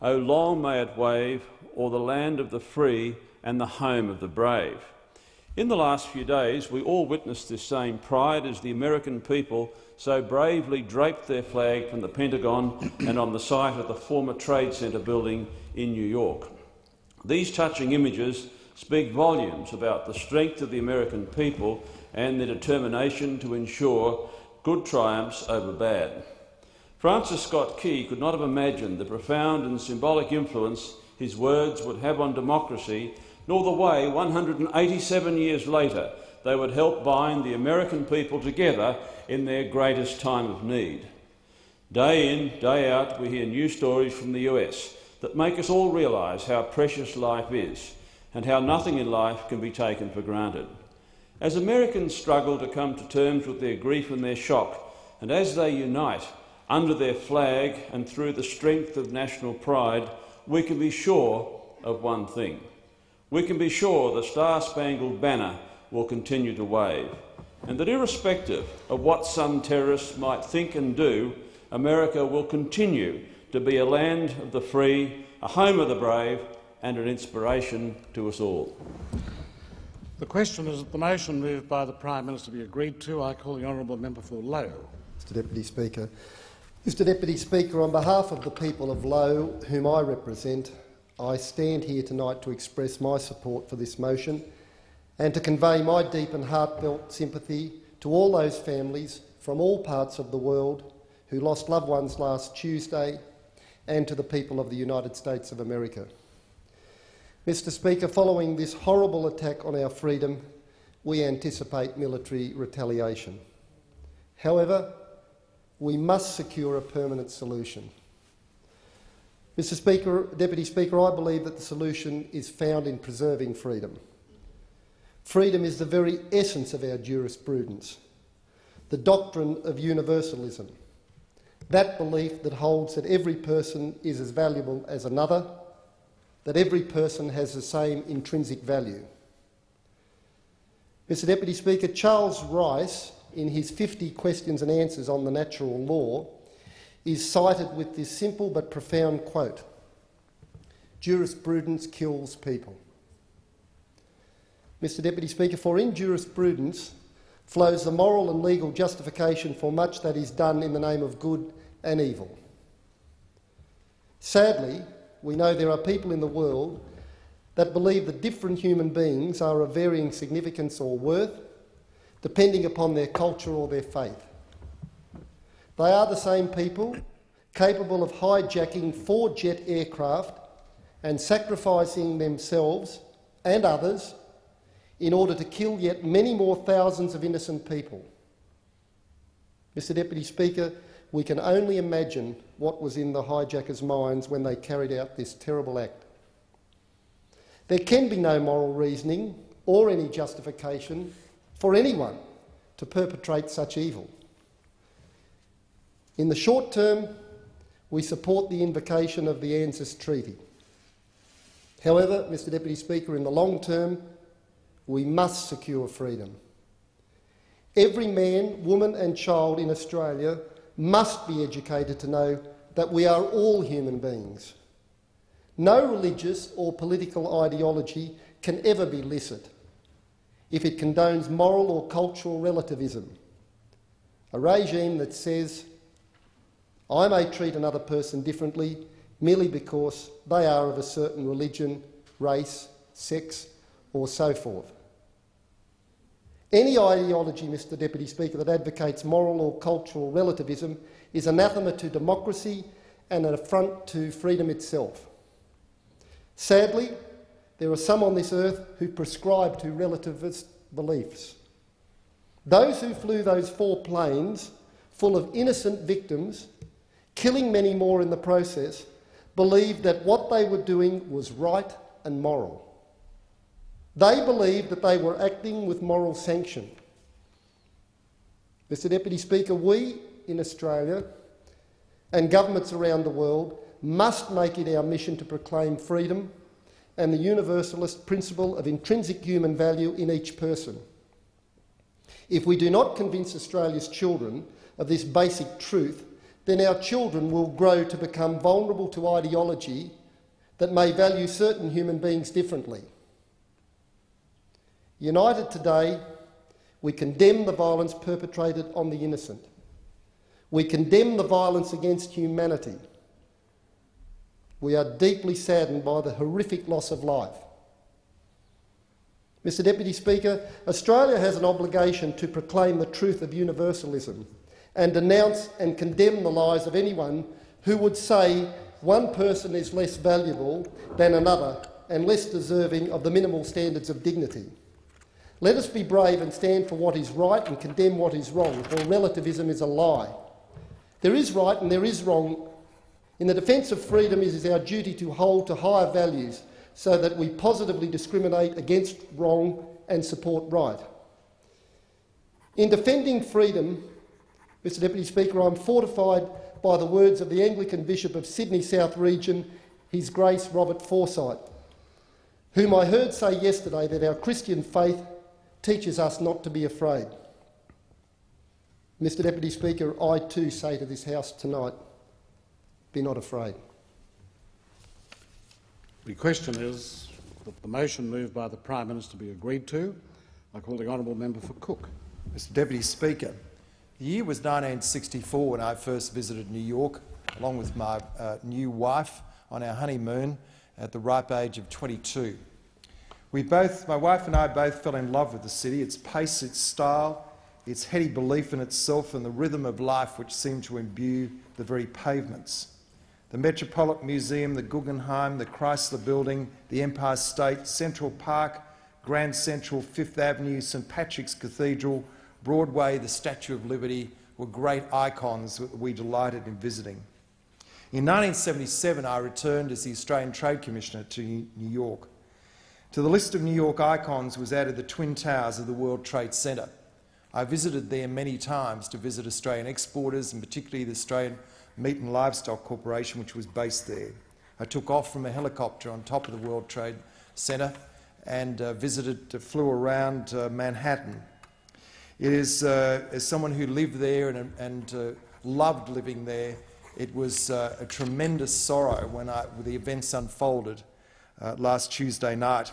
[SPEAKER 49] O long may it wave, o'er the land of the free and the home of the brave. In the last few days, we all witnessed this same pride as the American people so bravely draped their flag from the Pentagon and on the site of the former Trade Center building in New York. These touching images speak volumes about the strength of the American people and their determination to ensure good triumphs over bad. Francis Scott Key could not have imagined the profound and symbolic influence his words would have on democracy, nor the way, 187 years later, they would help bind the American people together in their greatest time of need. Day in, day out, we hear new stories from the US that make us all realise how precious life is and how nothing in life can be taken for granted. As Americans struggle to come to terms with their grief and their shock, and as they unite under their flag and through the strength of national pride, we can be sure of one thing. We can be sure the Star Spangled Banner will continue to wave, and that irrespective of what some terrorists might think and do, America will continue to be a land of the free, a home of the brave, and an inspiration to us all.
[SPEAKER 42] The question is that the motion moved by the Prime Minister be agreed to. I call the honourable member for Lowe.
[SPEAKER 50] Mr Deputy Speaker. Mr Deputy Speaker, on behalf of the people of Lowe, whom I represent, I stand here tonight to express my support for this motion and to convey my deep and heartfelt sympathy to all those families from all parts of the world who lost loved ones last Tuesday and to the people of the United States of America. Mr Speaker, following this horrible attack on our freedom, we anticipate military retaliation. However, we must secure a permanent solution. Mr Speaker, Deputy Speaker, I believe that the solution is found in preserving freedom. Freedom is the very essence of our jurisprudence, the doctrine of universalism, that belief that holds that every person is as valuable as another, that every person has the same intrinsic value. Mr Deputy Speaker, Charles Rice, in his 50 questions and answers on the natural law, is cited with this simple but profound quote Jurisprudence kills people. Mr Deputy Speaker, for in jurisprudence flows the moral and legal justification for much that is done in the name of good and evil. Sadly, we know there are people in the world that believe that different human beings are of varying significance or worth, depending upon their culture or their faith. They are the same people capable of hijacking four jet aircraft and sacrificing themselves and others in order to kill yet many more thousands of innocent people. Mr Deputy Speaker, we can only imagine what was in the hijackers' minds when they carried out this terrible act. There can be no moral reasoning or any justification for anyone to perpetrate such evil. In the short term, we support the invocation of the ANZUS Treaty. However, Mr Deputy Speaker, in the long term, we must secure freedom. Every man, woman and child in Australia must be educated to know that we are all human beings. No religious or political ideology can ever be licit if it condones moral or cultural relativism, a regime that says I may treat another person differently merely because they are of a certain religion, race, sex, or so forth. Any ideology, Mr Deputy Speaker, that advocates moral or cultural relativism is anathema to democracy and an affront to freedom itself. Sadly, there are some on this earth who prescribe to relativist beliefs. Those who flew those four planes full of innocent victims killing many more in the process, believed that what they were doing was right and moral. They believed that they were acting with moral sanction. Mr Deputy Speaker, we in Australia and governments around the world must make it our mission to proclaim freedom and the universalist principle of intrinsic human value in each person. If we do not convince Australia's children of this basic truth, then our children will grow to become vulnerable to ideology that may value certain human beings differently. United today, we condemn the violence perpetrated on the innocent. We condemn the violence against humanity. We are deeply saddened by the horrific loss of life. Mr Deputy Speaker, Australia has an obligation to proclaim the truth of universalism and denounce and condemn the lies of anyone who would say one person is less valuable than another and less deserving of the minimal standards of dignity. Let us be brave and stand for what is right and condemn what is wrong, for relativism is a lie. There is right and there is wrong. In the defence of freedom, it is our duty to hold to higher values so that we positively discriminate against wrong and support right. In defending freedom, Mr Deputy Speaker, I'm fortified by the words of the Anglican Bishop of Sydney South Region, His Grace Robert Forsyth, whom I heard say yesterday that our Christian faith teaches us not to be afraid. Mr Deputy Speaker, I too say to this House tonight, be not afraid.
[SPEAKER 42] The question is that the motion moved by the Prime Minister be agreed to. I call the honourable member for Cook.
[SPEAKER 51] Mr Deputy Speaker, the year was 1964 when I first visited New York, along with my uh, new wife, on our honeymoon at the ripe age of 22. We both, my wife and I both fell in love with the city, its pace, its style, its heady belief in itself and the rhythm of life which seemed to imbue the very pavements. The Metropolitan Museum, the Guggenheim, the Chrysler Building, the Empire State, Central Park, Grand Central, Fifth Avenue, St Patrick's Cathedral, Broadway, the Statue of Liberty were great icons that we delighted in visiting. In 1977, I returned as the Australian Trade Commissioner to New York. To the list of New York icons was added the Twin Towers of the World Trade Centre. I visited there many times to visit Australian exporters, and particularly the Australian Meat and Livestock Corporation, which was based there. I took off from a helicopter on top of the World Trade Centre and uh, visited, uh, flew around uh, Manhattan. It is, uh, as someone who lived there and, and uh, loved living there, it was uh, a tremendous sorrow when, I, when the events unfolded last Tuesday night.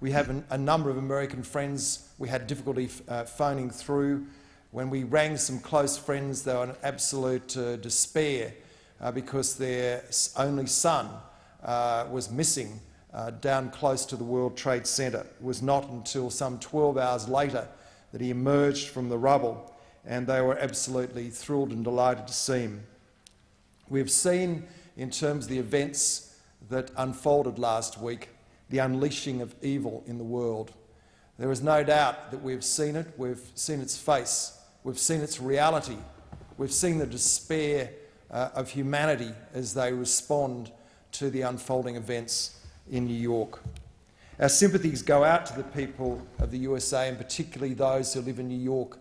[SPEAKER 51] We have an, a number of American friends we had difficulty uh, phoning through. When we rang some close friends, they were in absolute uh, despair uh, because their only son uh, was missing uh, down close to the World Trade Center. It was not until some 12 hours later that he emerged from the rubble, and they were absolutely thrilled and delighted to see him. We've seen, in terms of the events that unfolded last week, the unleashing of evil in the world. There is no doubt that we've seen it, we've seen its face, we've seen its reality, we've seen the despair uh, of humanity as they respond to the unfolding events in New York. Our sympathies go out to the people of the USA and particularly those who live in New York,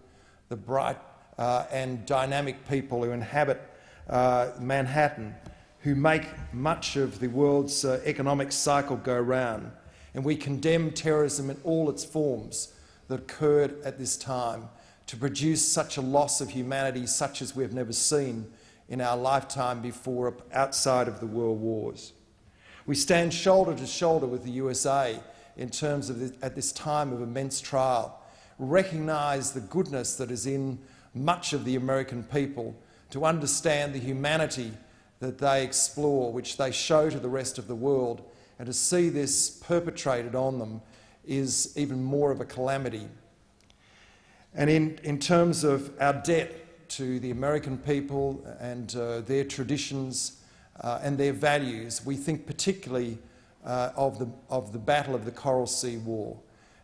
[SPEAKER 51] the bright uh, and dynamic people who inhabit uh, Manhattan, who make much of the world's uh, economic cycle go round and we condemn terrorism in all its forms that occurred at this time to produce such a loss of humanity such as we have never seen in our lifetime before outside of the world wars. We stand shoulder to shoulder with the USA in terms of at this time of immense trial, recognise the goodness that is in much of the American people, to understand the humanity that they explore, which they show to the rest of the world, and to see this perpetrated on them is even more of a calamity. And in, in terms of our debt to the American people and uh, their traditions uh, and their values, we think particularly uh, of, the, of the Battle of the Coral Sea War.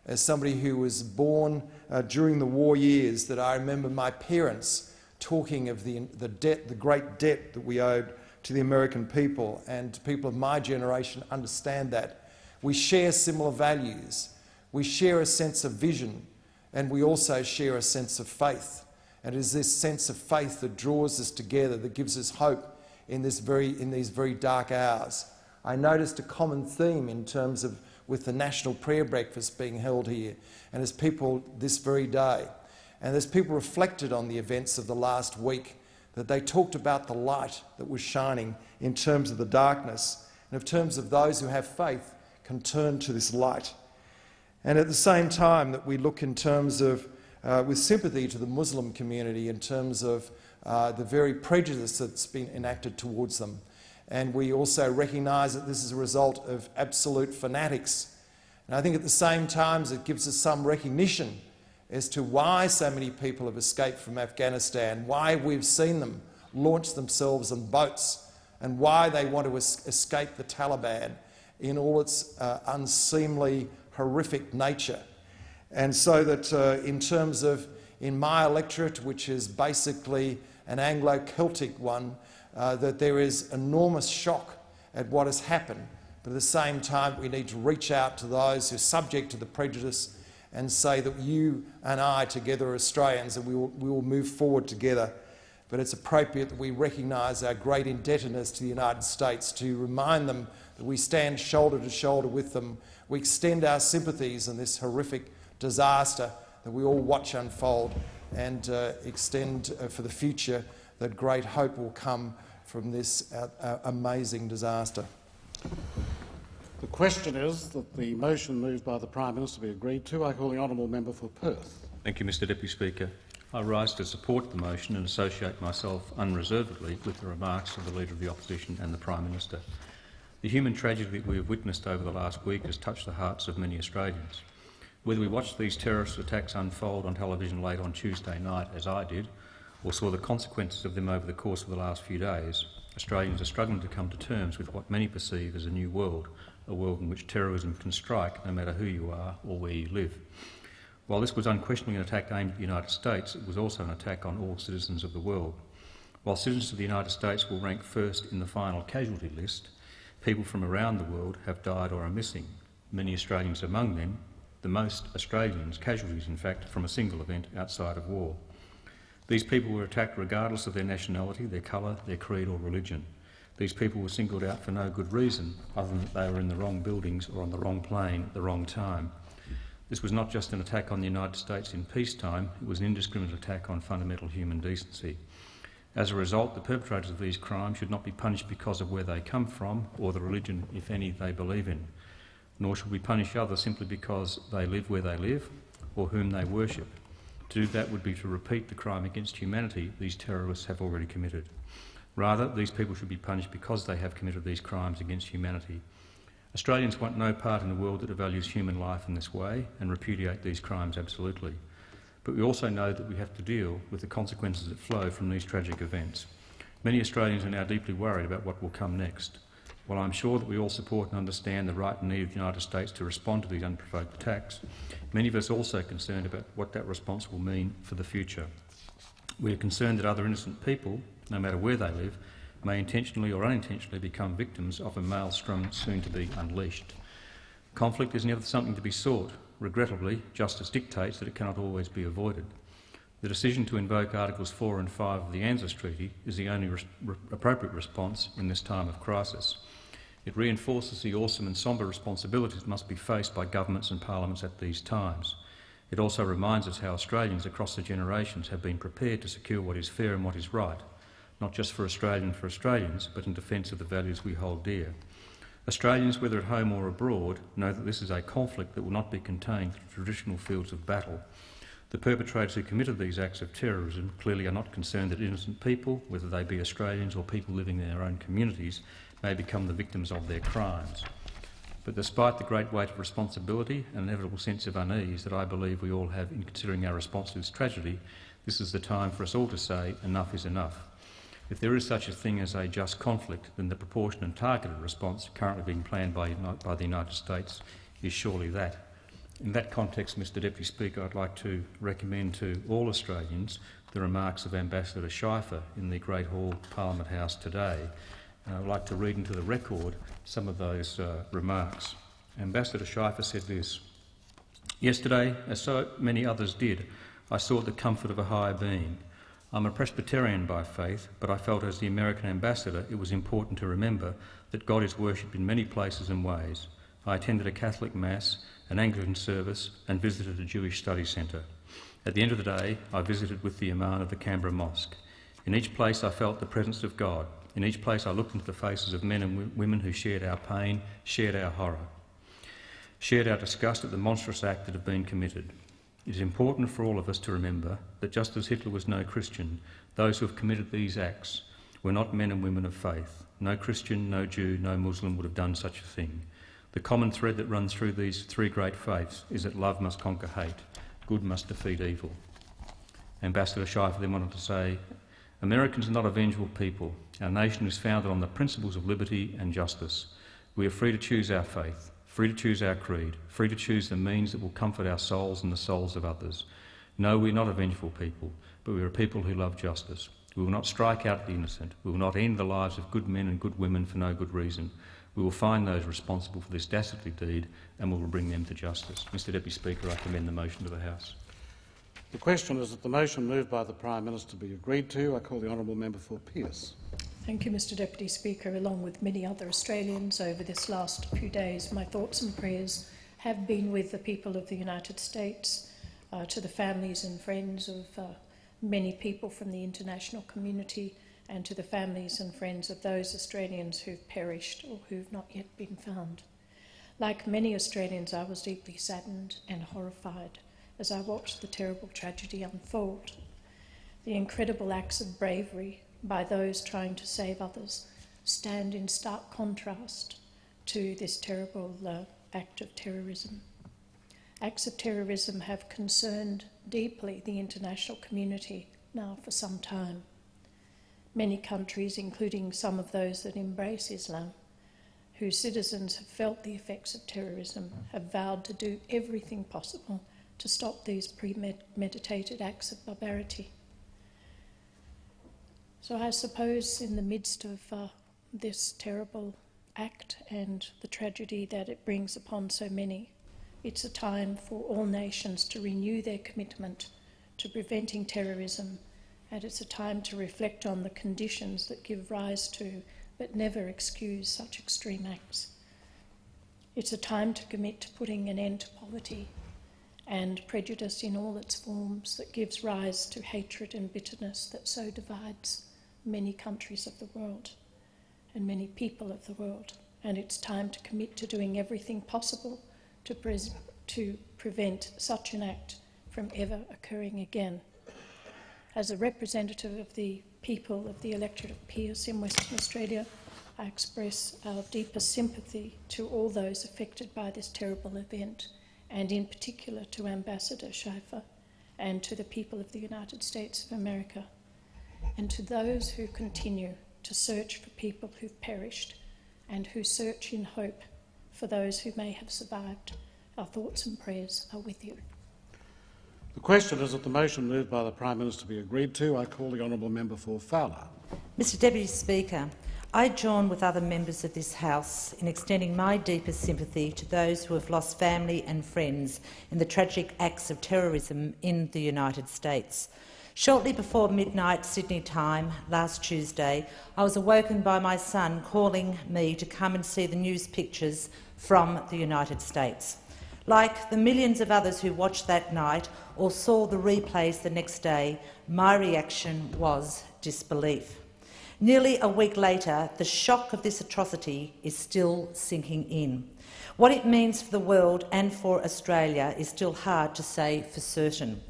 [SPEAKER 51] As somebody who was born uh, during the war years, that I remember my parents talking of the, the debt, the great debt that we owed to the American people, and people of my generation understand that. We share similar values, we share a sense of vision, and we also share a sense of faith. And it is this sense of faith that draws us together, that gives us hope in, this very, in these very dark hours. I noticed a common theme in terms of with the National Prayer Breakfast being held here, and as people this very day. And as people reflected on the events of the last week, that they talked about the light that was shining in terms of the darkness, and in terms of those who have faith can turn to this light. And at the same time, that we look in terms of, uh, with sympathy to the Muslim community in terms of uh, the very prejudice that's been enacted towards them. And we also recognise that this is a result of absolute fanatics. And I think at the same time, it gives us some recognition as to why so many people have escaped from Afghanistan, why we've seen them launch themselves in boats, and why they want to es escape the Taliban in all its uh, unseemly, horrific nature. And so that uh, in terms of, in my electorate, which is basically an Anglo-Celtic one, uh, that there is enormous shock at what has happened. But at the same time, we need to reach out to those who are subject to the prejudice and say that you and I together are Australians and we will, we will move forward together. But it's appropriate that we recognise our great indebtedness to the United States to remind them that we stand shoulder to shoulder with them. We extend our sympathies in this horrific disaster that we all watch unfold and uh, extend uh, for the future that great hope will come from this uh, uh amazing disaster.
[SPEAKER 42] The question is that the motion moved by the Prime Minister be agreed to. I call the honourable member for Perth.
[SPEAKER 52] Thank you, Mr Deputy Speaker. I rise to support the motion and associate myself unreservedly with the remarks of the Leader of the Opposition and the Prime Minister. The human tragedy that we have witnessed over the last week has touched the hearts of many Australians. Whether we watched these terrorist attacks unfold on television late on Tuesday night, as I did, or saw the consequences of them over the course of the last few days, Australians are struggling to come to terms with what many perceive as a new world, a world in which terrorism can strike no matter who you are or where you live. While this was unquestionably an attack aimed at the United States, it was also an attack on all citizens of the world. While citizens of the United States will rank first in the final casualty list, people from around the world have died or are missing, many Australians among them, the most Australians, casualties in fact, from a single event outside of war. These people were attacked regardless of their nationality, their colour, their creed or religion. These people were singled out for no good reason other than that they were in the wrong buildings or on the wrong plane at the wrong time. This was not just an attack on the United States in peacetime, it was an indiscriminate attack on fundamental human decency. As a result, the perpetrators of these crimes should not be punished because of where they come from or the religion, if any, they believe in. Nor should we punish others simply because they live where they live or whom they worship. To do that would be to repeat the crime against humanity these terrorists have already committed. Rather, these people should be punished because they have committed these crimes against humanity. Australians want no part in a world that values human life in this way and repudiate these crimes absolutely. But we also know that we have to deal with the consequences that flow from these tragic events. Many Australians are now deeply worried about what will come next. While I'm sure that we all support and understand the right and need of the United States to respond to these unprovoked attacks, many of us are also concerned about what that response will mean for the future. We are concerned that other innocent people, no matter where they live, may intentionally or unintentionally become victims of a maelstrom soon to be unleashed. Conflict is never something to be sought. Regrettably, justice dictates that it cannot always be avoided. The decision to invoke Articles 4 and 5 of the ANZUS Treaty is the only res appropriate response in this time of crisis. It reinforces the awesome and sombre responsibilities that must be faced by governments and parliaments at these times. It also reminds us how Australians across the generations have been prepared to secure what is fair and what is right, not just for Australian for Australians, but in defence of the values we hold dear. Australians, whether at home or abroad, know that this is a conflict that will not be contained to traditional fields of battle. The perpetrators who committed these acts of terrorism clearly are not concerned that innocent people, whether they be Australians or people living in their own communities, may become the victims of their crimes. But despite the great weight of responsibility and inevitable sense of unease that I believe we all have in considering our response to this tragedy, this is the time for us all to say enough is enough. If there is such a thing as a just conflict, then the proportionate and targeted response currently being planned by, by the United States is surely that. In that context, Mr Deputy Speaker, I'd like to recommend to all Australians the remarks of Ambassador Schieffer in the Great Hall Parliament House today, and I'd like to read into the record some of those uh, remarks. Ambassador Schieffer said this Yesterday, as so many others did, I sought the comfort of a higher being. I'm a Presbyterian by faith, but I felt as the American ambassador it was important to remember that God is worshipped in many places and ways. I attended a Catholic Mass, an Anglican service, and visited a Jewish study centre. At the end of the day, I visited with the Imam of the Canberra Mosque. In each place, I felt the presence of God. In each place, I looked into the faces of men and women who shared our pain, shared our horror, shared our disgust at the monstrous act that had been committed. It is important for all of us to remember that just as Hitler was no Christian, those who have committed these acts were not men and women of faith. No Christian, no Jew, no Muslim would have done such a thing. The common thread that runs through these three great faiths is that love must conquer hate, good must defeat evil. Ambassador Schieffer then wanted to say, Americans are not a vengeful people. Our nation is founded on the principles of liberty and justice. We are free to choose our faith, free to choose our creed, free to choose the means that will comfort our souls and the souls of others. No, we are not a vengeful people, but we are a people who love justice. We will not strike out the innocent. We will not end the lives of good men and good women for no good reason. We will find those responsible for this dastardly deed and we will bring them to justice. Mr Deputy Speaker, I commend the motion to the House.
[SPEAKER 42] The question is that the motion moved by the Prime Minister be agreed to. I call the honourable member for Pearce.
[SPEAKER 53] Thank you, Mr Deputy Speaker. Along with many other Australians over this last few days, my thoughts and prayers have been with the people of the United States, uh, to the families and friends of uh, many people from the international community, and to the families and friends of those Australians who've perished or who've not yet been found. Like many Australians, I was deeply saddened and horrified as I watched the terrible tragedy unfold. The incredible acts of bravery by those trying to save others stand in stark contrast to this terrible uh, act of terrorism. Acts of terrorism have concerned deeply the international community now for some time. Many countries, including some of those that embrace Islam, whose citizens have felt the effects of terrorism, have vowed to do everything possible to stop these premeditated acts of barbarity. So I suppose in the midst of uh, this terrible act and the tragedy that it brings upon so many, it's a time for all nations to renew their commitment to preventing terrorism, and it's a time to reflect on the conditions that give rise to but never excuse such extreme acts. It's a time to commit to putting an end to poverty and prejudice in all its forms that gives rise to hatred and bitterness that so divides many countries of the world and many people of the world. And it's time to commit to doing everything possible to, pre- to prevent such an act from ever occurring again. As a representative of the people of the electorate of Pearce in Western Australia, I express our deepest sympathy to all those affected by this terrible event and in particular to Ambassador Schieffer and to the people of the United States of America, and to those who continue to search for people who've perished and who search in hope for those who may have survived. Our thoughts and prayers are with you.
[SPEAKER 42] The question is that the motion moved by the Prime Minister be agreed to. I call the honourable member for Fowler.
[SPEAKER 54] Mr Deputy Speaker, I join with other members of this House in extending my deepest sympathy to those who have lost family and friends in the tragic acts of terrorism in the United States. Shortly before midnight Sydney time last Tuesday, I was awoken by my son calling me to come and see the news pictures from the United States. Like the millions of others who watched that night or saw the replays the next day, my reaction was disbelief. Nearly a week later, the shock of this atrocity is still sinking in. What it means for the world and for Australia is still hard to say for certain.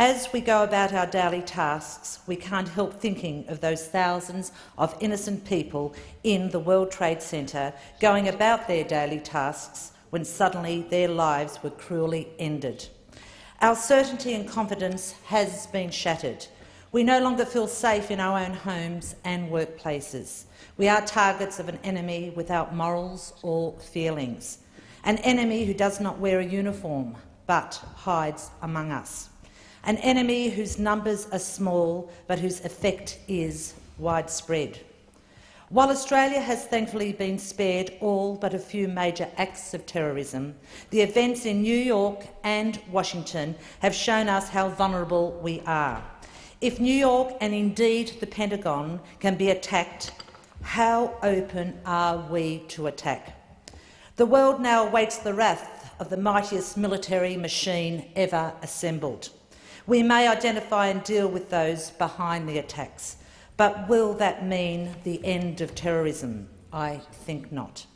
[SPEAKER 54] As we go about our daily tasks, we can't help thinking of those thousands of innocent people in the World Trade Centre going about their daily tasks when suddenly their lives were cruelly ended. Our certainty and confidence has been shattered. We no longer feel safe in our own homes and workplaces. We are targets of an enemy without morals or feelings, an enemy who does not wear a uniform but hides among us, an enemy whose numbers are small but whose effect is widespread. While Australia has thankfully been spared all but a few major acts of terrorism, the events in New York and Washington have shown us how vulnerable we are. If New York and indeed the Pentagon can be attacked, how open are we to attack? The world now awaits the wrath of the mightiest military machine ever assembled. We may identify and deal with those behind the attacks, but will that mean the end of terrorism? I think not.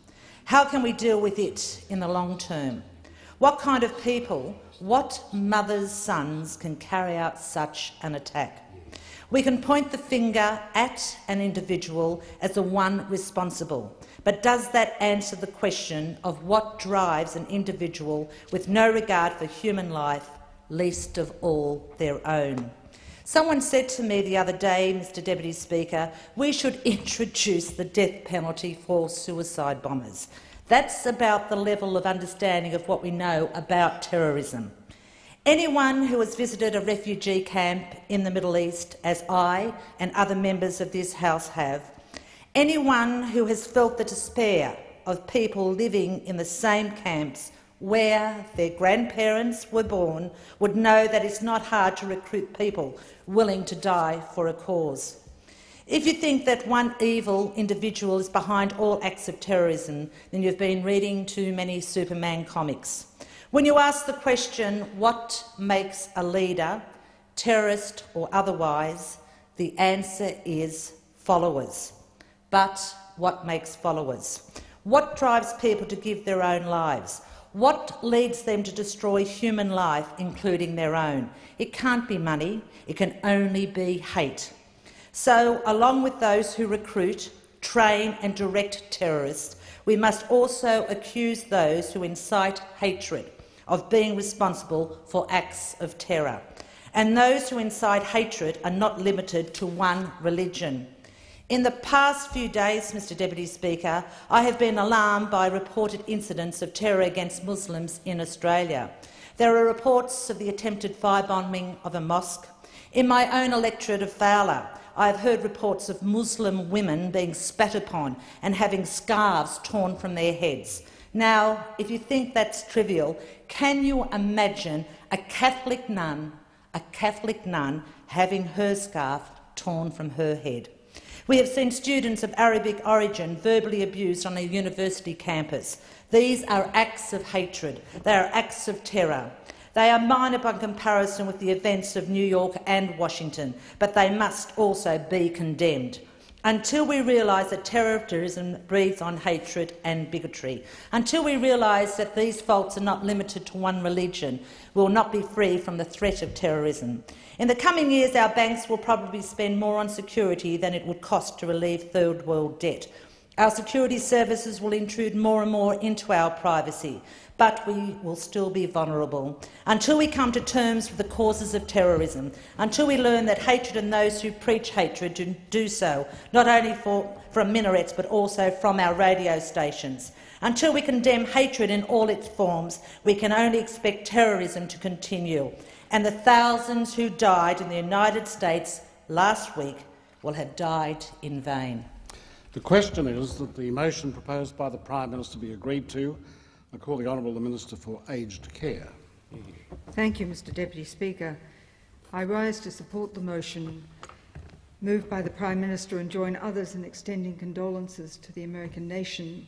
[SPEAKER 54] How can we deal with it in the long term? What kind of people what mother's sons can carry out such an attack? We can point the finger at an individual as the one responsible, but does that answer the question of what drives an individual with no regard for human life, least of all their own? Someone said to me the other day, Mr Deputy Speaker, we should introduce the death penalty for suicide bombers. That's about the level of understanding of what we know about terrorism. Anyone who has visited a refugee camp in the Middle East, as I and other members of this House have, anyone who has felt the despair of people living in the same camps where their grandparents were born would know that it's not hard to recruit people willing to die for a cause. If you think that one evil individual is behind all acts of terrorism, then you've been reading too many Superman comics. When you ask the question, what makes a leader, terrorist or otherwise, the answer is followers. But what makes followers? What drives people to give their own lives? What leads them to destroy human life, including their own? It can't be money, it can only be hate. So, along with those who recruit, train and direct terrorists, we must also accuse those who incite hatred of being responsible for acts of terror. And those who incite hatred are not limited to one religion. In the past few days, Mr Deputy Speaker, I have been alarmed by reported incidents of terror against Muslims in Australia. There are reports of the attempted firebombing of a mosque. In my own electorate of Fowler, I have heard reports of Muslim women being spat upon and having scarves torn from their heads. Now, if you think that's trivial, can you imagine a Catholic nun, a Catholic nun having her scarf torn from her head? We have seen students of Arabic origin verbally abused on a university campus. These are acts of hatred. They are acts of terror. They are minor by comparison with the events of New York and Washington, but they must also be condemned. Until we realise that terrorism breeds on hatred and bigotry, until we realise that these faults are not limited to one religion, will not be free from the threat of terrorism. In the coming years, our banks will probably spend more on security than it would cost to relieve third world debt. Our security services will intrude more and more into our privacy, but we will still be vulnerable. Until we come to terms with the causes of terrorism, until we learn that hatred and those who preach hatred do so, not only for, from minarets but also from our radio stations. Until we condemn hatred in all its forms, we can only expect terrorism to continue and the thousands who died in the United States last week will have died in vain.
[SPEAKER 42] The question is that the motion proposed by the Prime Minister be agreed to. I call the Honourable Minister for Aged Care.
[SPEAKER 55] Thank you, Mr Deputy Speaker. I rise to support the motion moved by the Prime Minister and join others in extending condolences to the American nation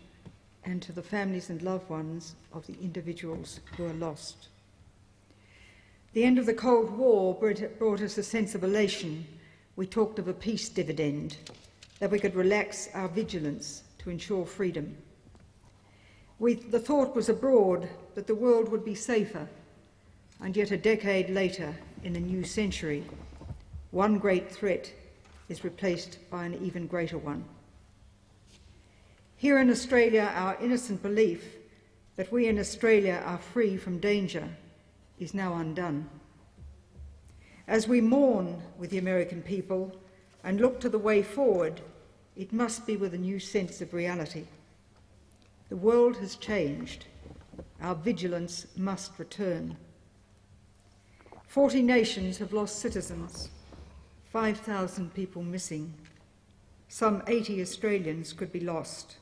[SPEAKER 55] and to the families and loved ones of the individuals who are lost. The end of the Cold War brought us a sense of elation. We talked of a peace dividend, that we could relax our vigilance to ensure freedom. We, the thought was abroad that the world would be safer, and yet a decade later, in a new century, one great threat is replaced by an even greater one. Here in Australia, our innocent belief that we in Australia are free from danger is now undone. As we mourn with the American people and look to the way forward, it must be with a new sense of reality. The world has changed. Our vigilance must return. Forty nations have lost citizens, 5,000 people missing. Some 80 Australians could be lost.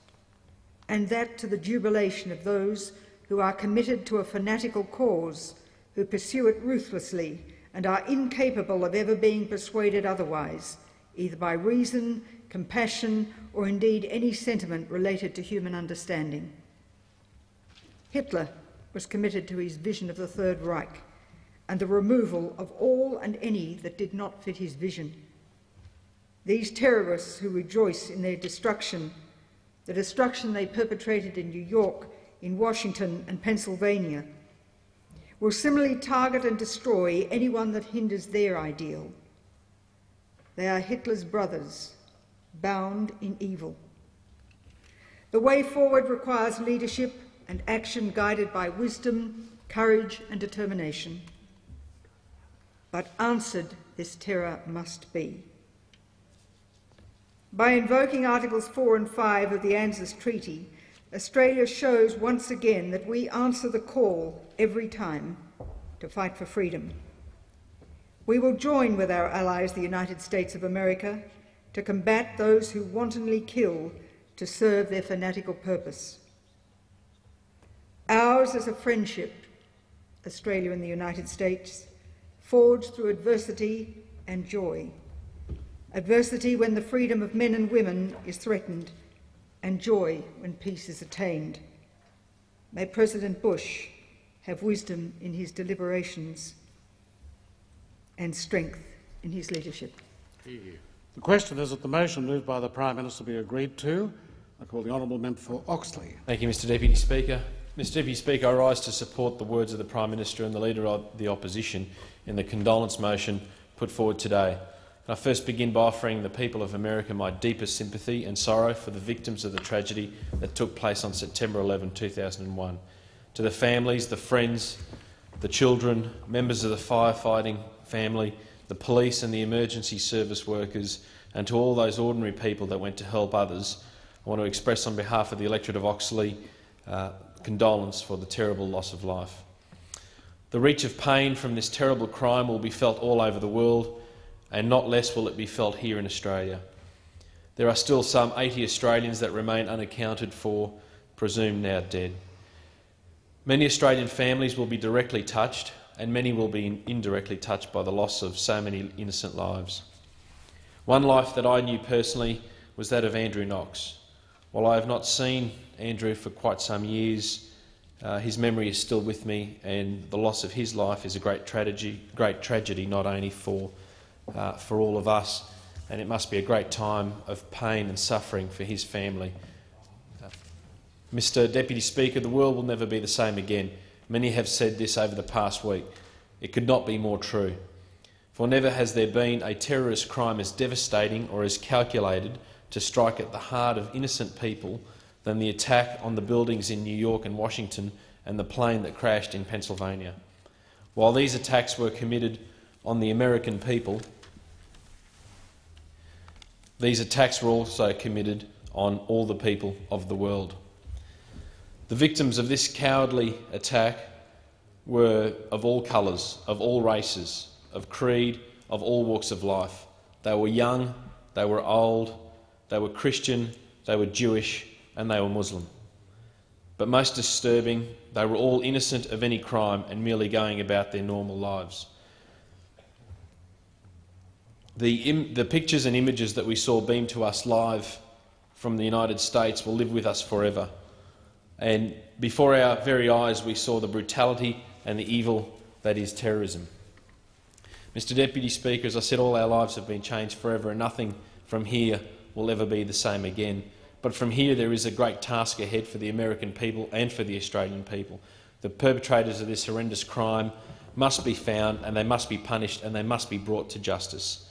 [SPEAKER 55] And that to the jubilation of those who are committed to a fanatical cause who pursue it ruthlessly and are incapable of ever being persuaded otherwise, either by reason, compassion, or indeed any sentiment related to human understanding. Hitler was committed to his vision of the Third Reich and the removal of all and any that did not fit his vision. These terrorists who rejoice in their destruction, the destruction they perpetrated in New York, in Washington, and Pennsylvania, will similarly target and destroy anyone that hinders their ideal. They are Hitler's brothers, bound in evil. The way forward requires leadership and action guided by wisdom, courage, and determination. But answered, this terror must be. By invoking Articles 4 and 5 of the ANZUS Treaty, Australia shows once again that we answer the call every time to fight for freedom. We will join with our allies, the United States of America, to combat those who wantonly kill to serve their fanatical purpose. Ours is a friendship, Australia and the United States, forged through adversity and joy. Adversity when the freedom of men and women is threatened, and joy when peace is attained. May President Bush have wisdom in his deliberations and strength in his leadership.
[SPEAKER 42] The question is that the motion moved by the Prime Minister be agreed to. I call the honourable member for Oxley.
[SPEAKER 56] Thank you, Mr Deputy Speaker. Mr Deputy Speaker, I rise to support the words of the Prime Minister and the Leader of the Opposition in the condolence motion put forward today. I first begin by offering the people of America my deepest sympathy and sorrow for the victims of the tragedy that took place on September 11, 2001. To the families, the friends, the children, members of the firefighting family, the police and the emergency service workers, and to all those ordinary people that went to help others, I want to express on behalf of the electorate of Oxley uh, condolence for the terrible loss of life. The reach of pain from this terrible crime will be felt all over the world, and not less will it be felt here in Australia. There are still some 80 Australians that remain unaccounted for, presumed now dead. Many Australian families will be directly touched, and many will be indirectly touched by the loss of so many innocent lives. One life that I knew personally was that of Andrew Knox. While I have not seen Andrew for quite some years, uh, his memory is still with me, and the loss of his life is a great tragedy, great tragedy not only for, uh, for all of us, and it must be a great time of pain and suffering for his family. Uh, Mr Deputy Speaker, the world will never be the same again. Many have said this over the past week. It could not be more true. For never has there been a terrorist crime as devastating or as calculated to strike at the heart of innocent people than the attack on the buildings in New York and Washington and the plane that crashed in Pennsylvania. While these attacks were committed on the American people, these attacks were also committed on all the people of the world. The victims of this cowardly attack were of all colours, of all races, of creed, of all walks of life. They were young, they were old, they were Christian, they were Jewish, and they were Muslim. But most disturbing, they were all innocent of any crime and merely going about their normal lives. The, the pictures and images that we saw beamed to us live from the United States will live with us forever. And before our very eyes, we saw the brutality and the evil that is terrorism. Mr Deputy Speaker, as I said, all our lives have been changed forever and nothing from here will ever be the same again. But from here, there is a great task ahead for the American people and for the Australian people. The perpetrators of this horrendous crime must be found and they must be punished and they must be brought to justice.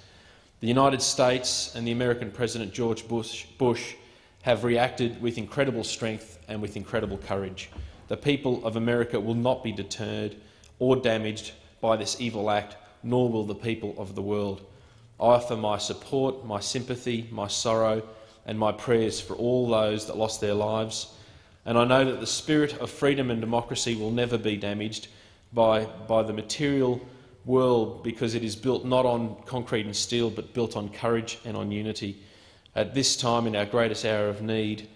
[SPEAKER 56] The United States and the American President George Bush, Bush have reacted with incredible strength and with incredible courage. The people of America will not be deterred or damaged by this evil act, nor will the people of the world. I offer my support, my sympathy, my sorrow, and my prayers for all those that lost their lives. And I know that the spirit of freedom and democracy will never be damaged by, by the material world because it is built not on concrete and steel but built on courage and on unity. At this time, in our greatest hour of need,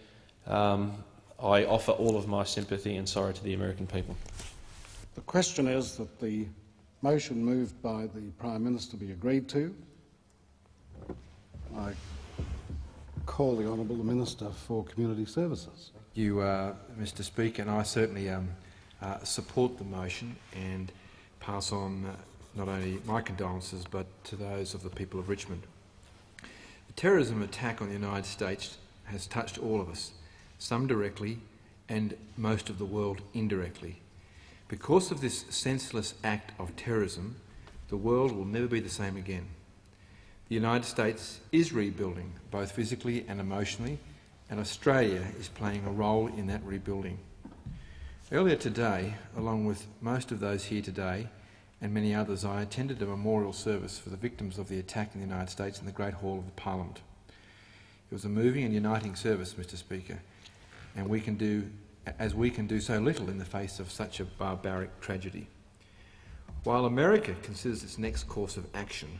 [SPEAKER 56] um, I offer all of my sympathy and sorrow to the American people.
[SPEAKER 42] The question is that the motion moved by the Prime Minister be agreed to. I call the Honourable Minister for Community Services.
[SPEAKER 57] Thank You, uh, Mr Speaker, and I certainly um, uh, support the motion and pass on uh, not only my condolences but to those of the people of Richmond. The terrorism attack on the United States has touched all of us, some directly and most of the world indirectly. Because of this senseless act of terrorism, the world will never be the same again. The United States is rebuilding, both physically and emotionally, and Australia is playing a role in that rebuilding. Earlier today, along with most of those here today and many others, I attended a memorial service for the victims of the attack in the United States in the Great Hall of the Parliament. It was a moving and uniting service, Mr Speaker, and we can do, as we can do so little in the face of such a barbaric tragedy. While America considers its next course of action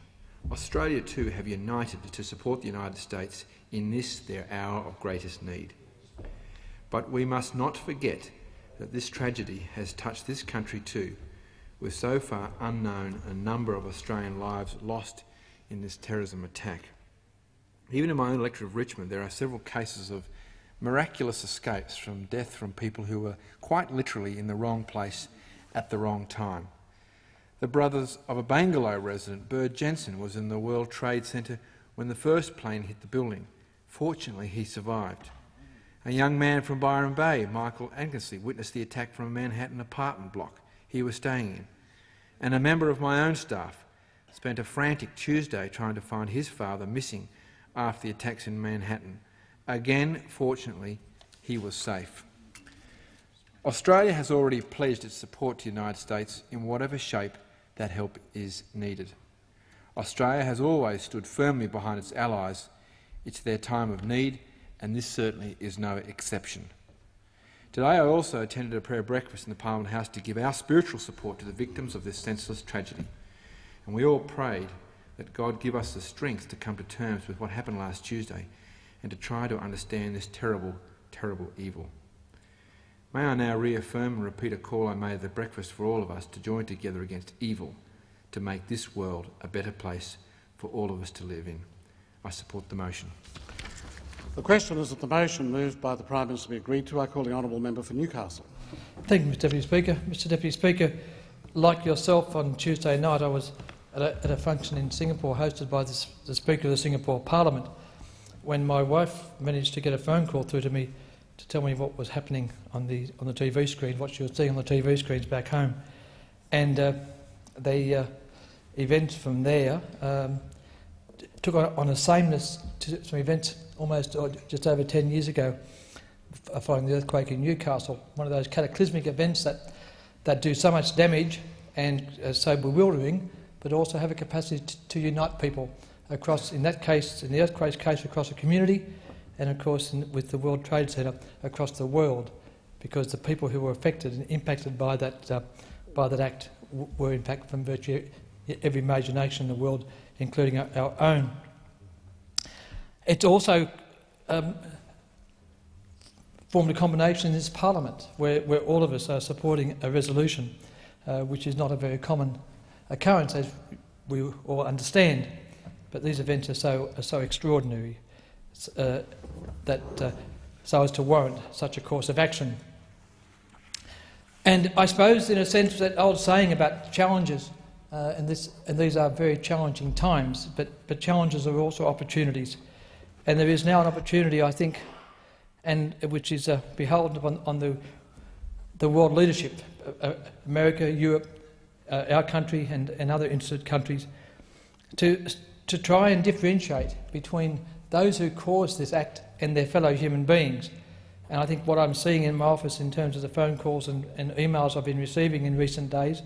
[SPEAKER 57] Australia too have united to support the United States in this their hour of greatest need. But we must not forget that this tragedy has touched this country too, with so far unknown a number of Australian lives lost in this terrorism attack. Even in my own electorate of Richmond, there are several cases of miraculous escapes from death from people who were quite literally in the wrong place at the wrong time. The brothers of a Bangalow resident, Bird Jensen, was in the World Trade Center when the first plane hit the building. Fortunately, he survived. A young man from Byron Bay, Michael Anglesey, witnessed the attack from a Manhattan apartment block he was staying in. And a member of my own staff spent a frantic Tuesday trying to find his father missing after the attacks in Manhattan. Again, fortunately, he was safe. Australia has already pledged its support to the United States in whatever shape that help is needed. Australia has always stood firmly behind its allies. It's their time of need, and this certainly is no exception. Today I also attended a prayer breakfast in the Parliament House to give our spiritual support to the victims of this senseless tragedy. And we all prayed that God give us the strength to come to terms with what happened last Tuesday and to try to understand this terrible, terrible evil. May I now reaffirm and repeat a call I made at the breakfast for all of us to join together against evil to make this world a better place for all of us to live in. I support the motion.
[SPEAKER 42] The question is that the motion moved by the Prime Minister be agreed to. I call the honourable member for Newcastle.
[SPEAKER 56] Thank you, Mr Deputy Speaker. Mr Deputy Speaker, like yourself, on Tuesday night I was at a, at a function in Singapore hosted by the, the Speaker of the Singapore Parliament when my wife managed to get a phone call through to me to tell me what was happening on the on the TV screen, what she was seeing on the TV screens back home, and uh, the uh, events from there um, took on, a sameness to some events almost uh, just over 10 years ago, following the earthquake in Newcastle. One of those cataclysmic events that that do so much damage and uh, so bewildering, but also have a capacity to, to unite people across, in that case, in the earthquake's case, across a community and of course in, with the World Trade Center across the world, because the people who were affected and impacted by that, uh, by that act were in fact from virtually every major nation in the world, including our, our own. It's also um, formed a combination in this parliament where, where all of us are supporting a resolution, uh, which is not a very common occurrence, as we all understand. But these events are so, are so extraordinary uh, that uh, so as to warrant such a course of action. And I suppose, in a sense, that old saying about challenges, uh, and, this, and these are very challenging times, but, but challenges are also opportunities. And there is now an opportunity, I think, and which is uh, beholden upon on the, the world leadership, uh, uh, America, Europe, uh, our country, and, and other interested countries, to, to try and differentiate between those who caused this act and their fellow human beings. And I think what I'm seeing in my office in terms of the phone calls and, and emails I've been receiving in recent days,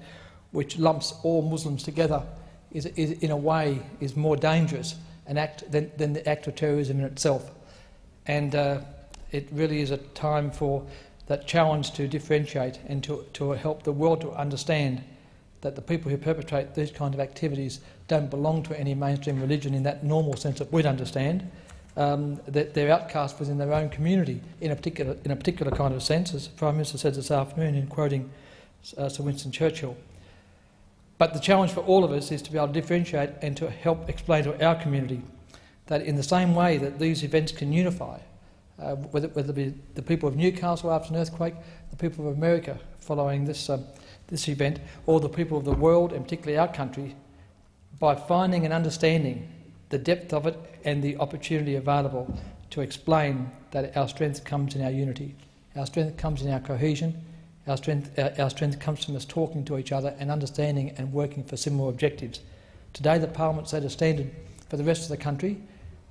[SPEAKER 56] which lumps all Muslims together, is, is in a way is more dangerous an act than, than the act of terrorism in itself. And uh, it really is a time for that challenge to differentiate and to, to help the world to understand that the people who perpetrate these kind of activities don't belong to any mainstream religion in that normal sense that we'd understand. Um, that they're outcast within their own community in a particular in a particular kind of sense, as the Prime Minister said this afternoon in quoting uh, Sir Winston Churchill. But the challenge for all of us is to be able to differentiate and to help explain to our community that in the same way that these events can unify, uh, whether, whether it be the people of Newcastle after an earthquake, the people of America following this, um, this event, or the people of the world, and particularly our country, by finding and understanding the depth of it and the opportunity available to explain that our strength comes in our unity. Our strength comes in our cohesion. Our strength, our, strength comes from us talking to each other and understanding and working for similar objectives. Today, the Parliament set a standard for the rest of the country.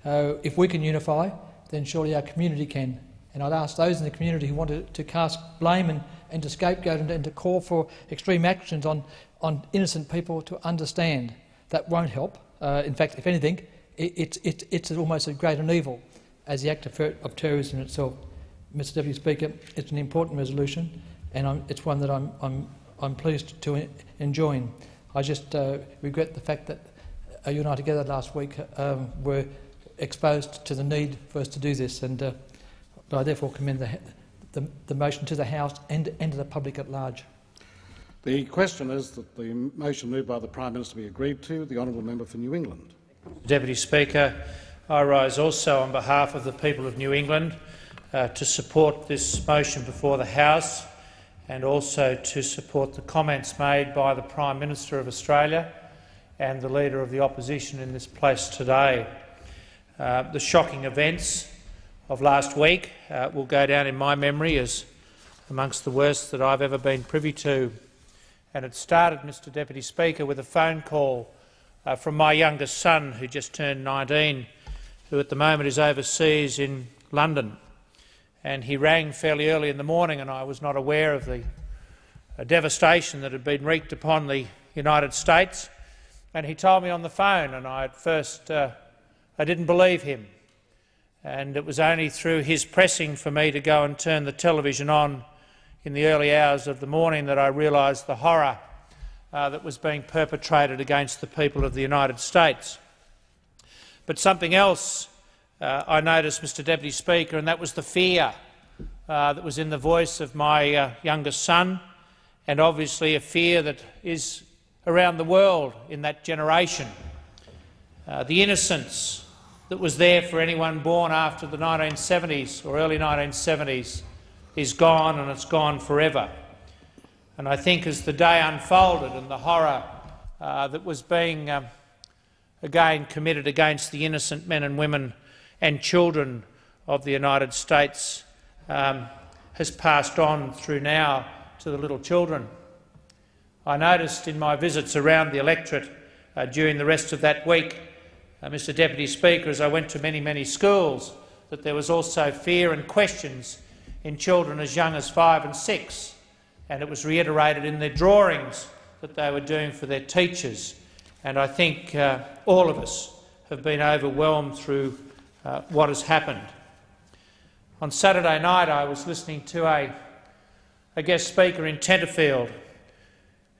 [SPEAKER 56] Uh, if we can unify, then surely our community can. And I'd ask those in the community who want to, to cast blame and, and to scapegoat and, and to call for extreme actions on, on innocent people to understand that won't help. Uh, in fact, if anything, it, it, it's almost as great an evil as the act of, of terrorism itself. Mr Deputy Speaker, it's an important resolution and I'm, it's one that I'm, I'm, I'm pleased to enjoin. I just uh, regret the fact that uh, you and I together last week um, were exposed to the need for us to do this and uh, I therefore commend the, the, the motion to the House and, and to the public at large.
[SPEAKER 42] The question is that the motion moved by the Prime Minister be agreed to. The honourable member for New England.
[SPEAKER 58] Deputy Speaker, I rise also on behalf of the people of New England uh, to support this motion before the House and also to support the comments made by the Prime Minister of Australia and the Leader of the Opposition in this place today. Uh, the shocking events of last week uh, will go down in my memory as amongst the worst that I've ever been privy to. And it started, Mr Deputy Speaker, with a phone call uh, from my youngest son, who just turned 19, who at the moment is overseas in London. And he rang fairly early in the morning, and I was not aware of the uh, devastation that had been wreaked upon the United States. And he told me on the phone, and I at first uh, I didn't believe him. And it was only through his pressing for me to go and turn the television on in the early hours of the morning that I realised the horror uh, that was being perpetrated against the people of the United States. But something else uh, I noticed, Mr Deputy Speaker, and that was the fear uh, that was in the voice of my uh, youngest son, and obviously a fear that is around the world in that generation. Uh, the innocence that was there for anyone born after the 1970s or early 1970s is gone and it's gone forever. And I think as the day unfolded and the horror uh, that was being um, again committed against the innocent men and women and children of the United States um, has passed on through now to the little children. I noticed in my visits around the electorate uh, during the rest of that week, uh, Mr Deputy Speaker, as I went to many, many schools, that there was also fear and questions in children as young as five and six, and it was reiterated in their drawings that they were doing for their teachers. And I think uh, all of us have been overwhelmed through uh, what has happened. On Saturday night, I was listening to a, a guest speaker in Tenterfield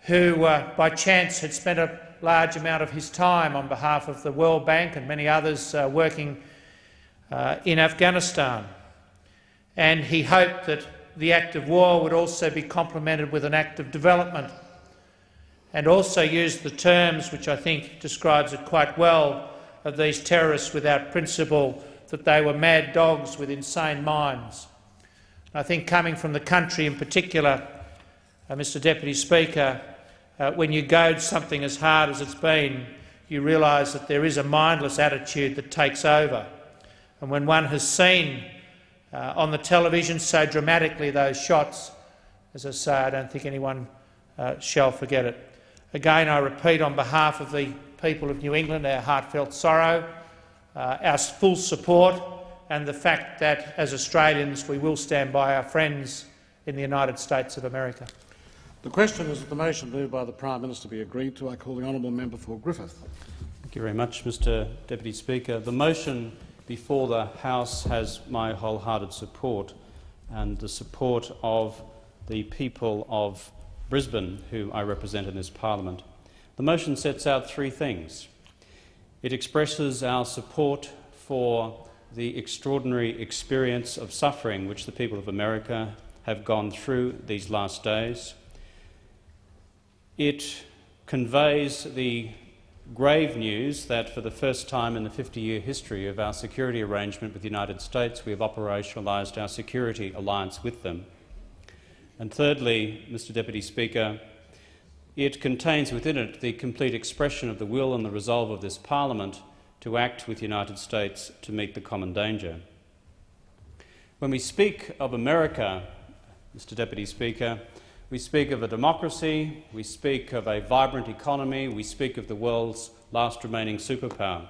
[SPEAKER 58] who, uh, by chance, had spent a large amount of his time on behalf of the World Bank and many others uh, working uh, in Afghanistan and he hoped that the act of war would also be complemented with an act of development and also used the terms which I think describes it quite well of these terrorists without principle that they were mad dogs with insane minds. I think coming from the country in particular, uh, Mr Deputy Speaker, uh, when you goad something as hard as it's been, you realise that there is a mindless attitude that takes over. And when one has seen uh, on the television so dramatically, those shots. As I say, I don't think anyone uh, shall forget it. Again, I repeat on behalf of the people of New England our heartfelt sorrow, uh, our full support and the fact that as Australians we will stand by our friends in the United States of America.
[SPEAKER 42] The question is that the motion moved by the Prime Minister be agreed to. I call the honourable member for Griffith.
[SPEAKER 59] Thank you very much, Mr Deputy Speaker. The motion before the House has my wholehearted support and the support of the people of Brisbane, who I represent in this parliament. The motion sets out three things. It expresses our support for the extraordinary experience of suffering which the people of America have gone through these last days. It conveys the grave news that for the first time in the 50-year history of our security arrangement with the United States, we have operationalised our security alliance with them. And thirdly, Mr Deputy Speaker, it contains within it the complete expression of the will and the resolve of this parliament to act with the United States to meet the common danger. When we speak of America, Mr Deputy Speaker, we speak of a democracy, we speak of a vibrant economy, we speak of the world's last remaining superpower.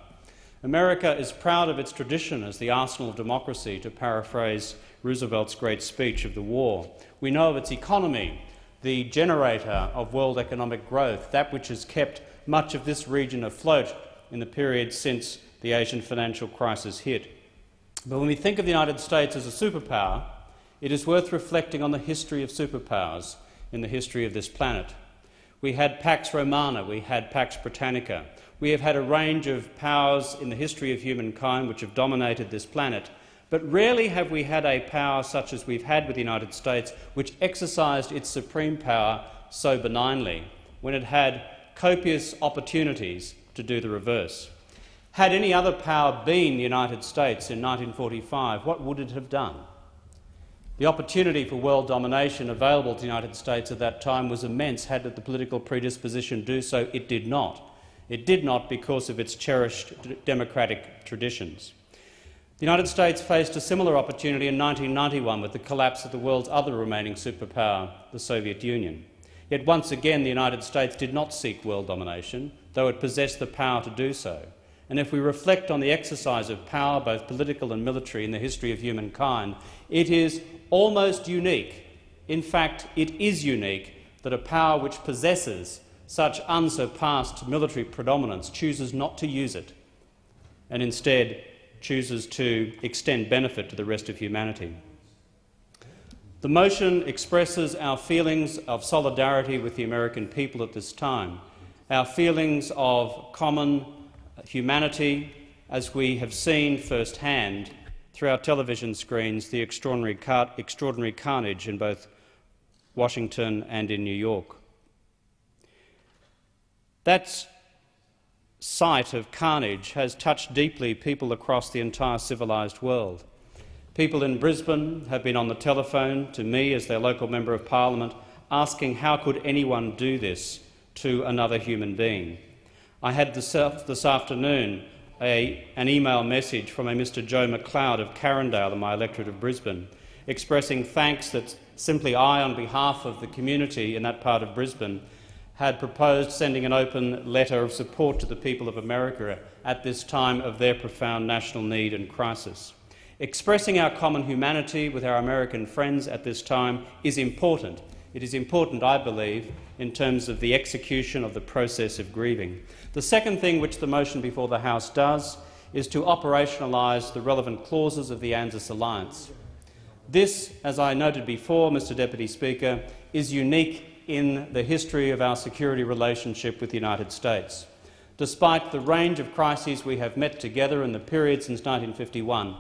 [SPEAKER 59] America is proud of its tradition as the arsenal of democracy, to paraphrase Roosevelt's great speech of the war. We know of its economy, the generator of world economic growth, that which has kept much of this region afloat in the period since the Asian financial crisis hit. But when we think of the United States as a superpower, it is worth reflecting on the history of superpowers in the history of this planet. We had Pax Romana, we had Pax Britannica. We have had a range of powers in the history of humankind which have dominated this planet, But rarely have we had a power such as we've had with the United States, which exercised its supreme power so benignly, when it had copious opportunities to do the reverse. Had any other power been the United States in 1945, what would it have done? The opportunity for world domination available to the United States at that time was immense. Had it the political predisposition to do so, it did not. It did not because of its cherished democratic traditions. The United States faced a similar opportunity in 1991 with the collapse of the world's other remaining superpower, the Soviet Union. Yet once again, the United States did not seek world domination, though it possessed the power to do so. And if we reflect on the exercise of power, both political and military, in the history of humankind, it is almost unique. In fact, it is unique that a power which possesses such unsurpassed military predominance chooses not to use it and instead chooses to extend benefit to the rest of humanity. The motion expresses our feelings of solidarity with the American people at this time, our feelings of common humanity as we have seen firsthand through our television screens the extraordinary, car extraordinary carnage in both Washington and in New York. That sight of carnage has touched deeply people across the entire civilised world. People in Brisbane have been on the telephone to me as their local member of parliament asking how could anyone do this to another human being. I had this, uh, this afternoon a, an email message from a Mr Joe McLeod of Carindale in my electorate of Brisbane expressing thanks that simply I, on behalf of the community in that part of Brisbane, had proposed sending an open letter of support to the people of America at this time of their profound national need and crisis. Expressing our common humanity with our American friends at this time is important. It is important, I believe, in terms of the execution of the process of grieving. The second thing which the motion before the House does is to operationalise the relevant clauses of the ANZUS alliance. This, as I noted before, Mr Deputy Speaker, is unique in the history of our security relationship with the United States. Despite the range of crises we have met together in the period since 1951,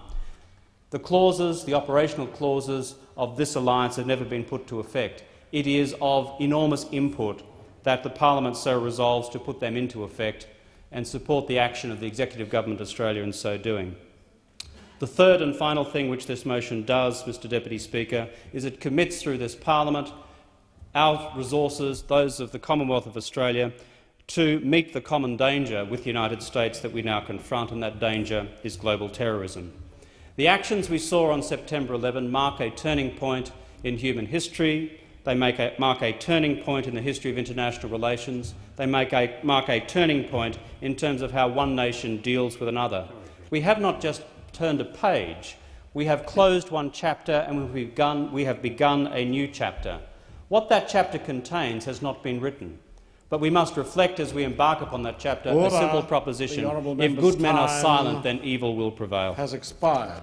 [SPEAKER 59] the clauses, the operational clauses of this alliance have never been put to effect. It is of enormous import that the Parliament so resolves to put them into effect and support the action of the Executive Government of Australia in so doing. The third and final thing which this motion does, Mr Deputy Speaker, is it commits through this Parliament our resources, those of the Commonwealth of Australia, to meet the common danger with the United States that we now confront, and that danger is global terrorism. The actions we saw on September 11 mark a turning point in human history, they a, mark a turning point in the history of international relations. They a, mark a turning point in terms of how one nation deals with another. We have not just turned a page, we have closed one chapter and we've begun, we have begun a new chapter. What that chapter contains has not been written. But we must reflect as we embark upon that chapter Order. a simple proposition. If good men are silent, then evil will prevail.
[SPEAKER 42] Has expired.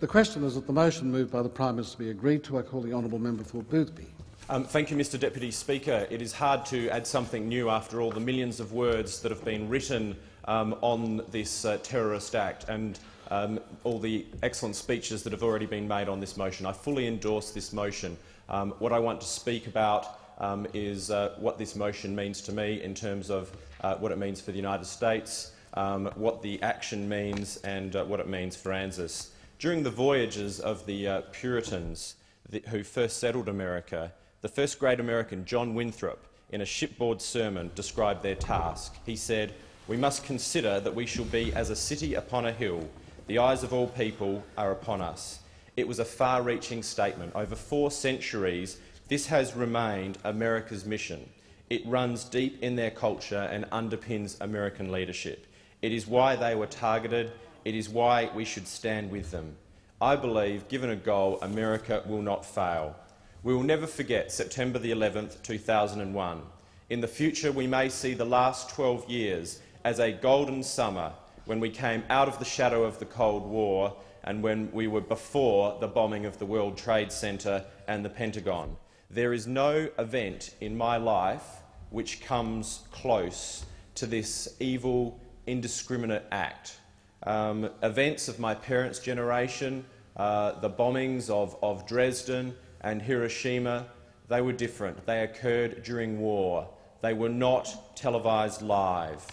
[SPEAKER 42] The question is that the motion moved by the Prime Minister be agreed to. I call the honourable member for Boothby.
[SPEAKER 60] Um, thank you, Mr Deputy Speaker. It is hard to add something new after all the millions of words that have been written um, on this uh, terrorist act and um, all the excellent speeches that have already been made on this motion. I fully endorse this motion. Um, what I want to speak about um, is uh, what this motion means to me in terms of uh, what it means for the United States, um, what the action means and uh, what it means for ANZUS. During the voyages of the uh, Puritans the, who first settled America, the first great American, John Winthrop, in a shipboard sermon described their task. He said, We must consider that we shall be as a city upon a hill. The eyes of all people are upon us. It was a far reaching statement. Over four centuries, this has remained America's mission. It runs deep in their culture and underpins American leadership. It is why they were targeted. It is why we should stand with them. I believe, given a goal, America will not fail. We will never forget September the 11th, 2001. In the future, we may see the last 12 years as a golden summer when we came out of the shadow of the Cold War and when we were before the bombing of the World Trade Center and the Pentagon. There is no event in my life which comes close to this evil, indiscriminate act. Um, events of my parents' generation uh, the bombings of, of Dresden and Hiroshima, they were different. They occurred during war. They were not televised live.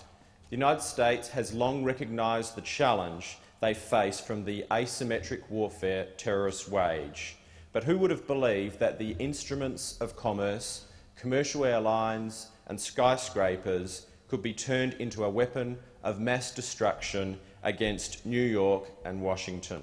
[SPEAKER 60] The United States has long recognised the challenge they face from the asymmetric warfare terrorists wage. But who would have believed that the instruments of commerce, commercial airlines and skyscrapers could be turned into a weapon of mass destruction against New York and Washington?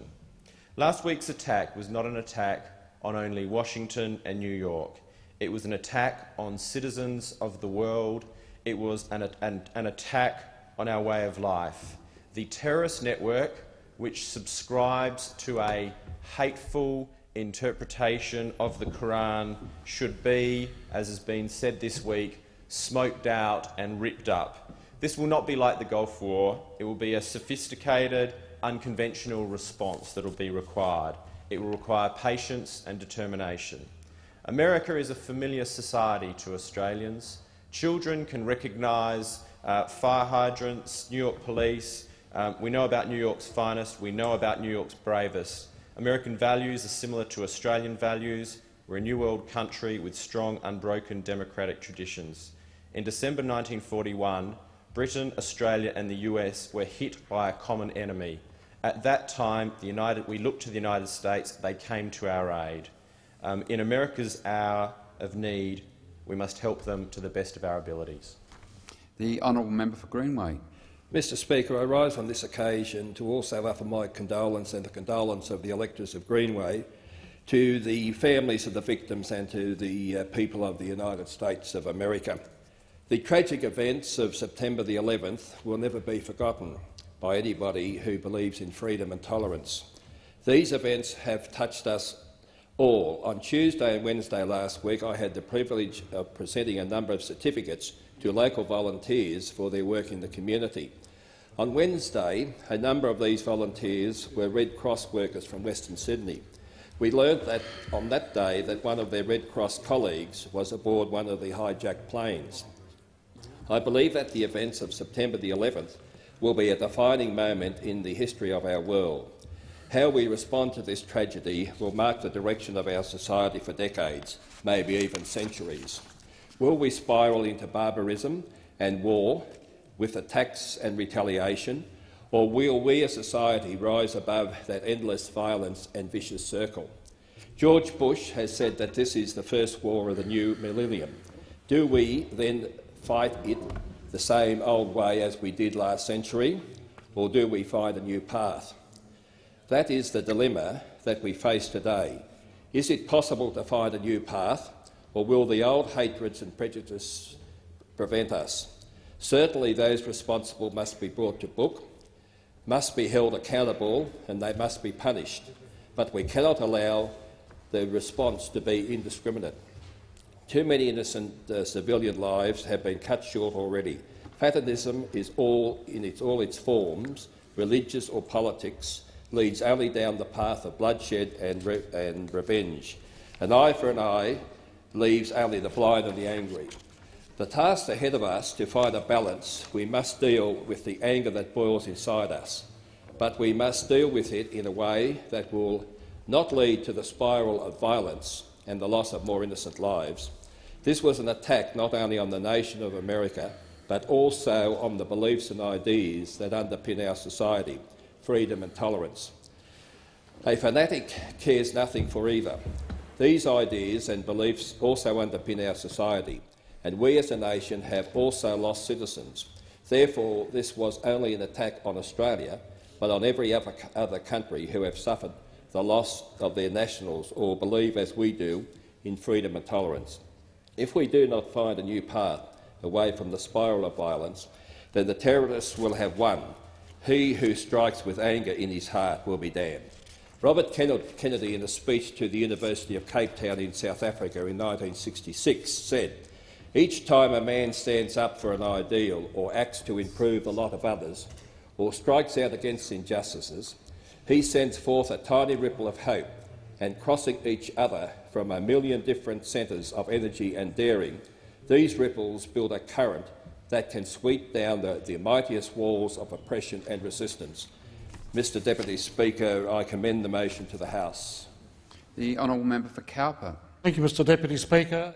[SPEAKER 60] Last week's attack was not an attack on only Washington and New York. It was an attack on citizens of the world. It was an, an, an attack on our way of life. The terrorist network, which subscribes to a hateful interpretation of the Quran, should be, as has been said this week, smoked out and ripped up. This will not be like the Gulf War. It will be a sophisticated, unconventional response that will be required. It will require patience and determination. America is a familiar society to Australians. Children can recognise uh, fire hydrants, New York police. Um, we know about New York's finest. We know about New York's bravest. American values are similar to Australian values. We're a New World country with strong, unbroken democratic traditions. In December 1941, Britain, Australia and the US were hit by a common enemy. At that time, United, we looked to the United States. They came to our aid. Um, in America's hour of need, we must help them to the best of our abilities.
[SPEAKER 15] The honourable member for Greenway.
[SPEAKER 61] Mr Speaker, I rise on this occasion to also offer my condolence and the condolence of the electors of Greenway to the families of the victims and to the uh, people of the United States of America. The tragic events of September the 11th will never be forgotten by anybody who believes in freedom and tolerance. These events have touched us all. On Tuesday and Wednesday last week, I had the privilege of presenting a number of certificates to local volunteers for their work in the community. On Wednesday, a number of these volunteers were Red Cross workers from Western Sydney. We learned that on that day that one of their Red Cross colleagues was aboard one of the hijacked planes. I believe that the events of September the 11th will be a defining moment in the history of our world. How we respond to this tragedy will mark the direction of our society for decades, maybe even centuries. Will we spiral into barbarism and war with attacks and retaliation, or will we as a society rise above that endless violence and vicious circle? George Bush has said that this is the first war of the new millennium. Do we then fight it the same old way as we did last century, or do we find a new path? That is the dilemma that we face today. Is it possible to find a new path, or will the old hatreds and prejudices prevent us? Certainly those responsible must be brought to book, must be held accountable and they must be punished, but we cannot allow the response to be indiscriminate. Too many innocent uh, civilian lives have been cut short already. Fatalism is all in its, all its forms, religious or politics, leads only down the path of bloodshed and, re and revenge. An eye for an eye leaves only the blind and the angry. The task ahead of us to find a balance, we must deal with the anger that boils inside us, but we must deal with it in a way that will not lead to the spiral of violence and the loss of more innocent lives, this was an attack not only on the nation of America, but also on the beliefs and ideas that underpin our society freedom and tolerance. A fanatic cares nothing for either. These ideas and beliefs also underpin our society, and we as a nation have also lost citizens. Therefore, this was only an attack on Australia, but on every other, other country who have suffered the loss of their nationals or believe, as we do, in freedom and tolerance. If we do not find a new path away from the spiral of violence, then the terrorists will have won. He who strikes with anger in his heart will be damned. Robert Kennedy, in a speech to the University of Cape Town in South Africa in 1966, said, Each time a man stands up for an ideal or acts to improve the lot of others or strikes out against injustices, he sends forth a tiny ripple of hope and crossing each other from a million different centres of energy and daring, these ripples build a current that can sweep down the, the mightiest walls of oppression and resistance. Mr Deputy Speaker, I commend the motion to the House.
[SPEAKER 62] The honourable member for Cowper.
[SPEAKER 42] Thank you, Mr Deputy Speaker.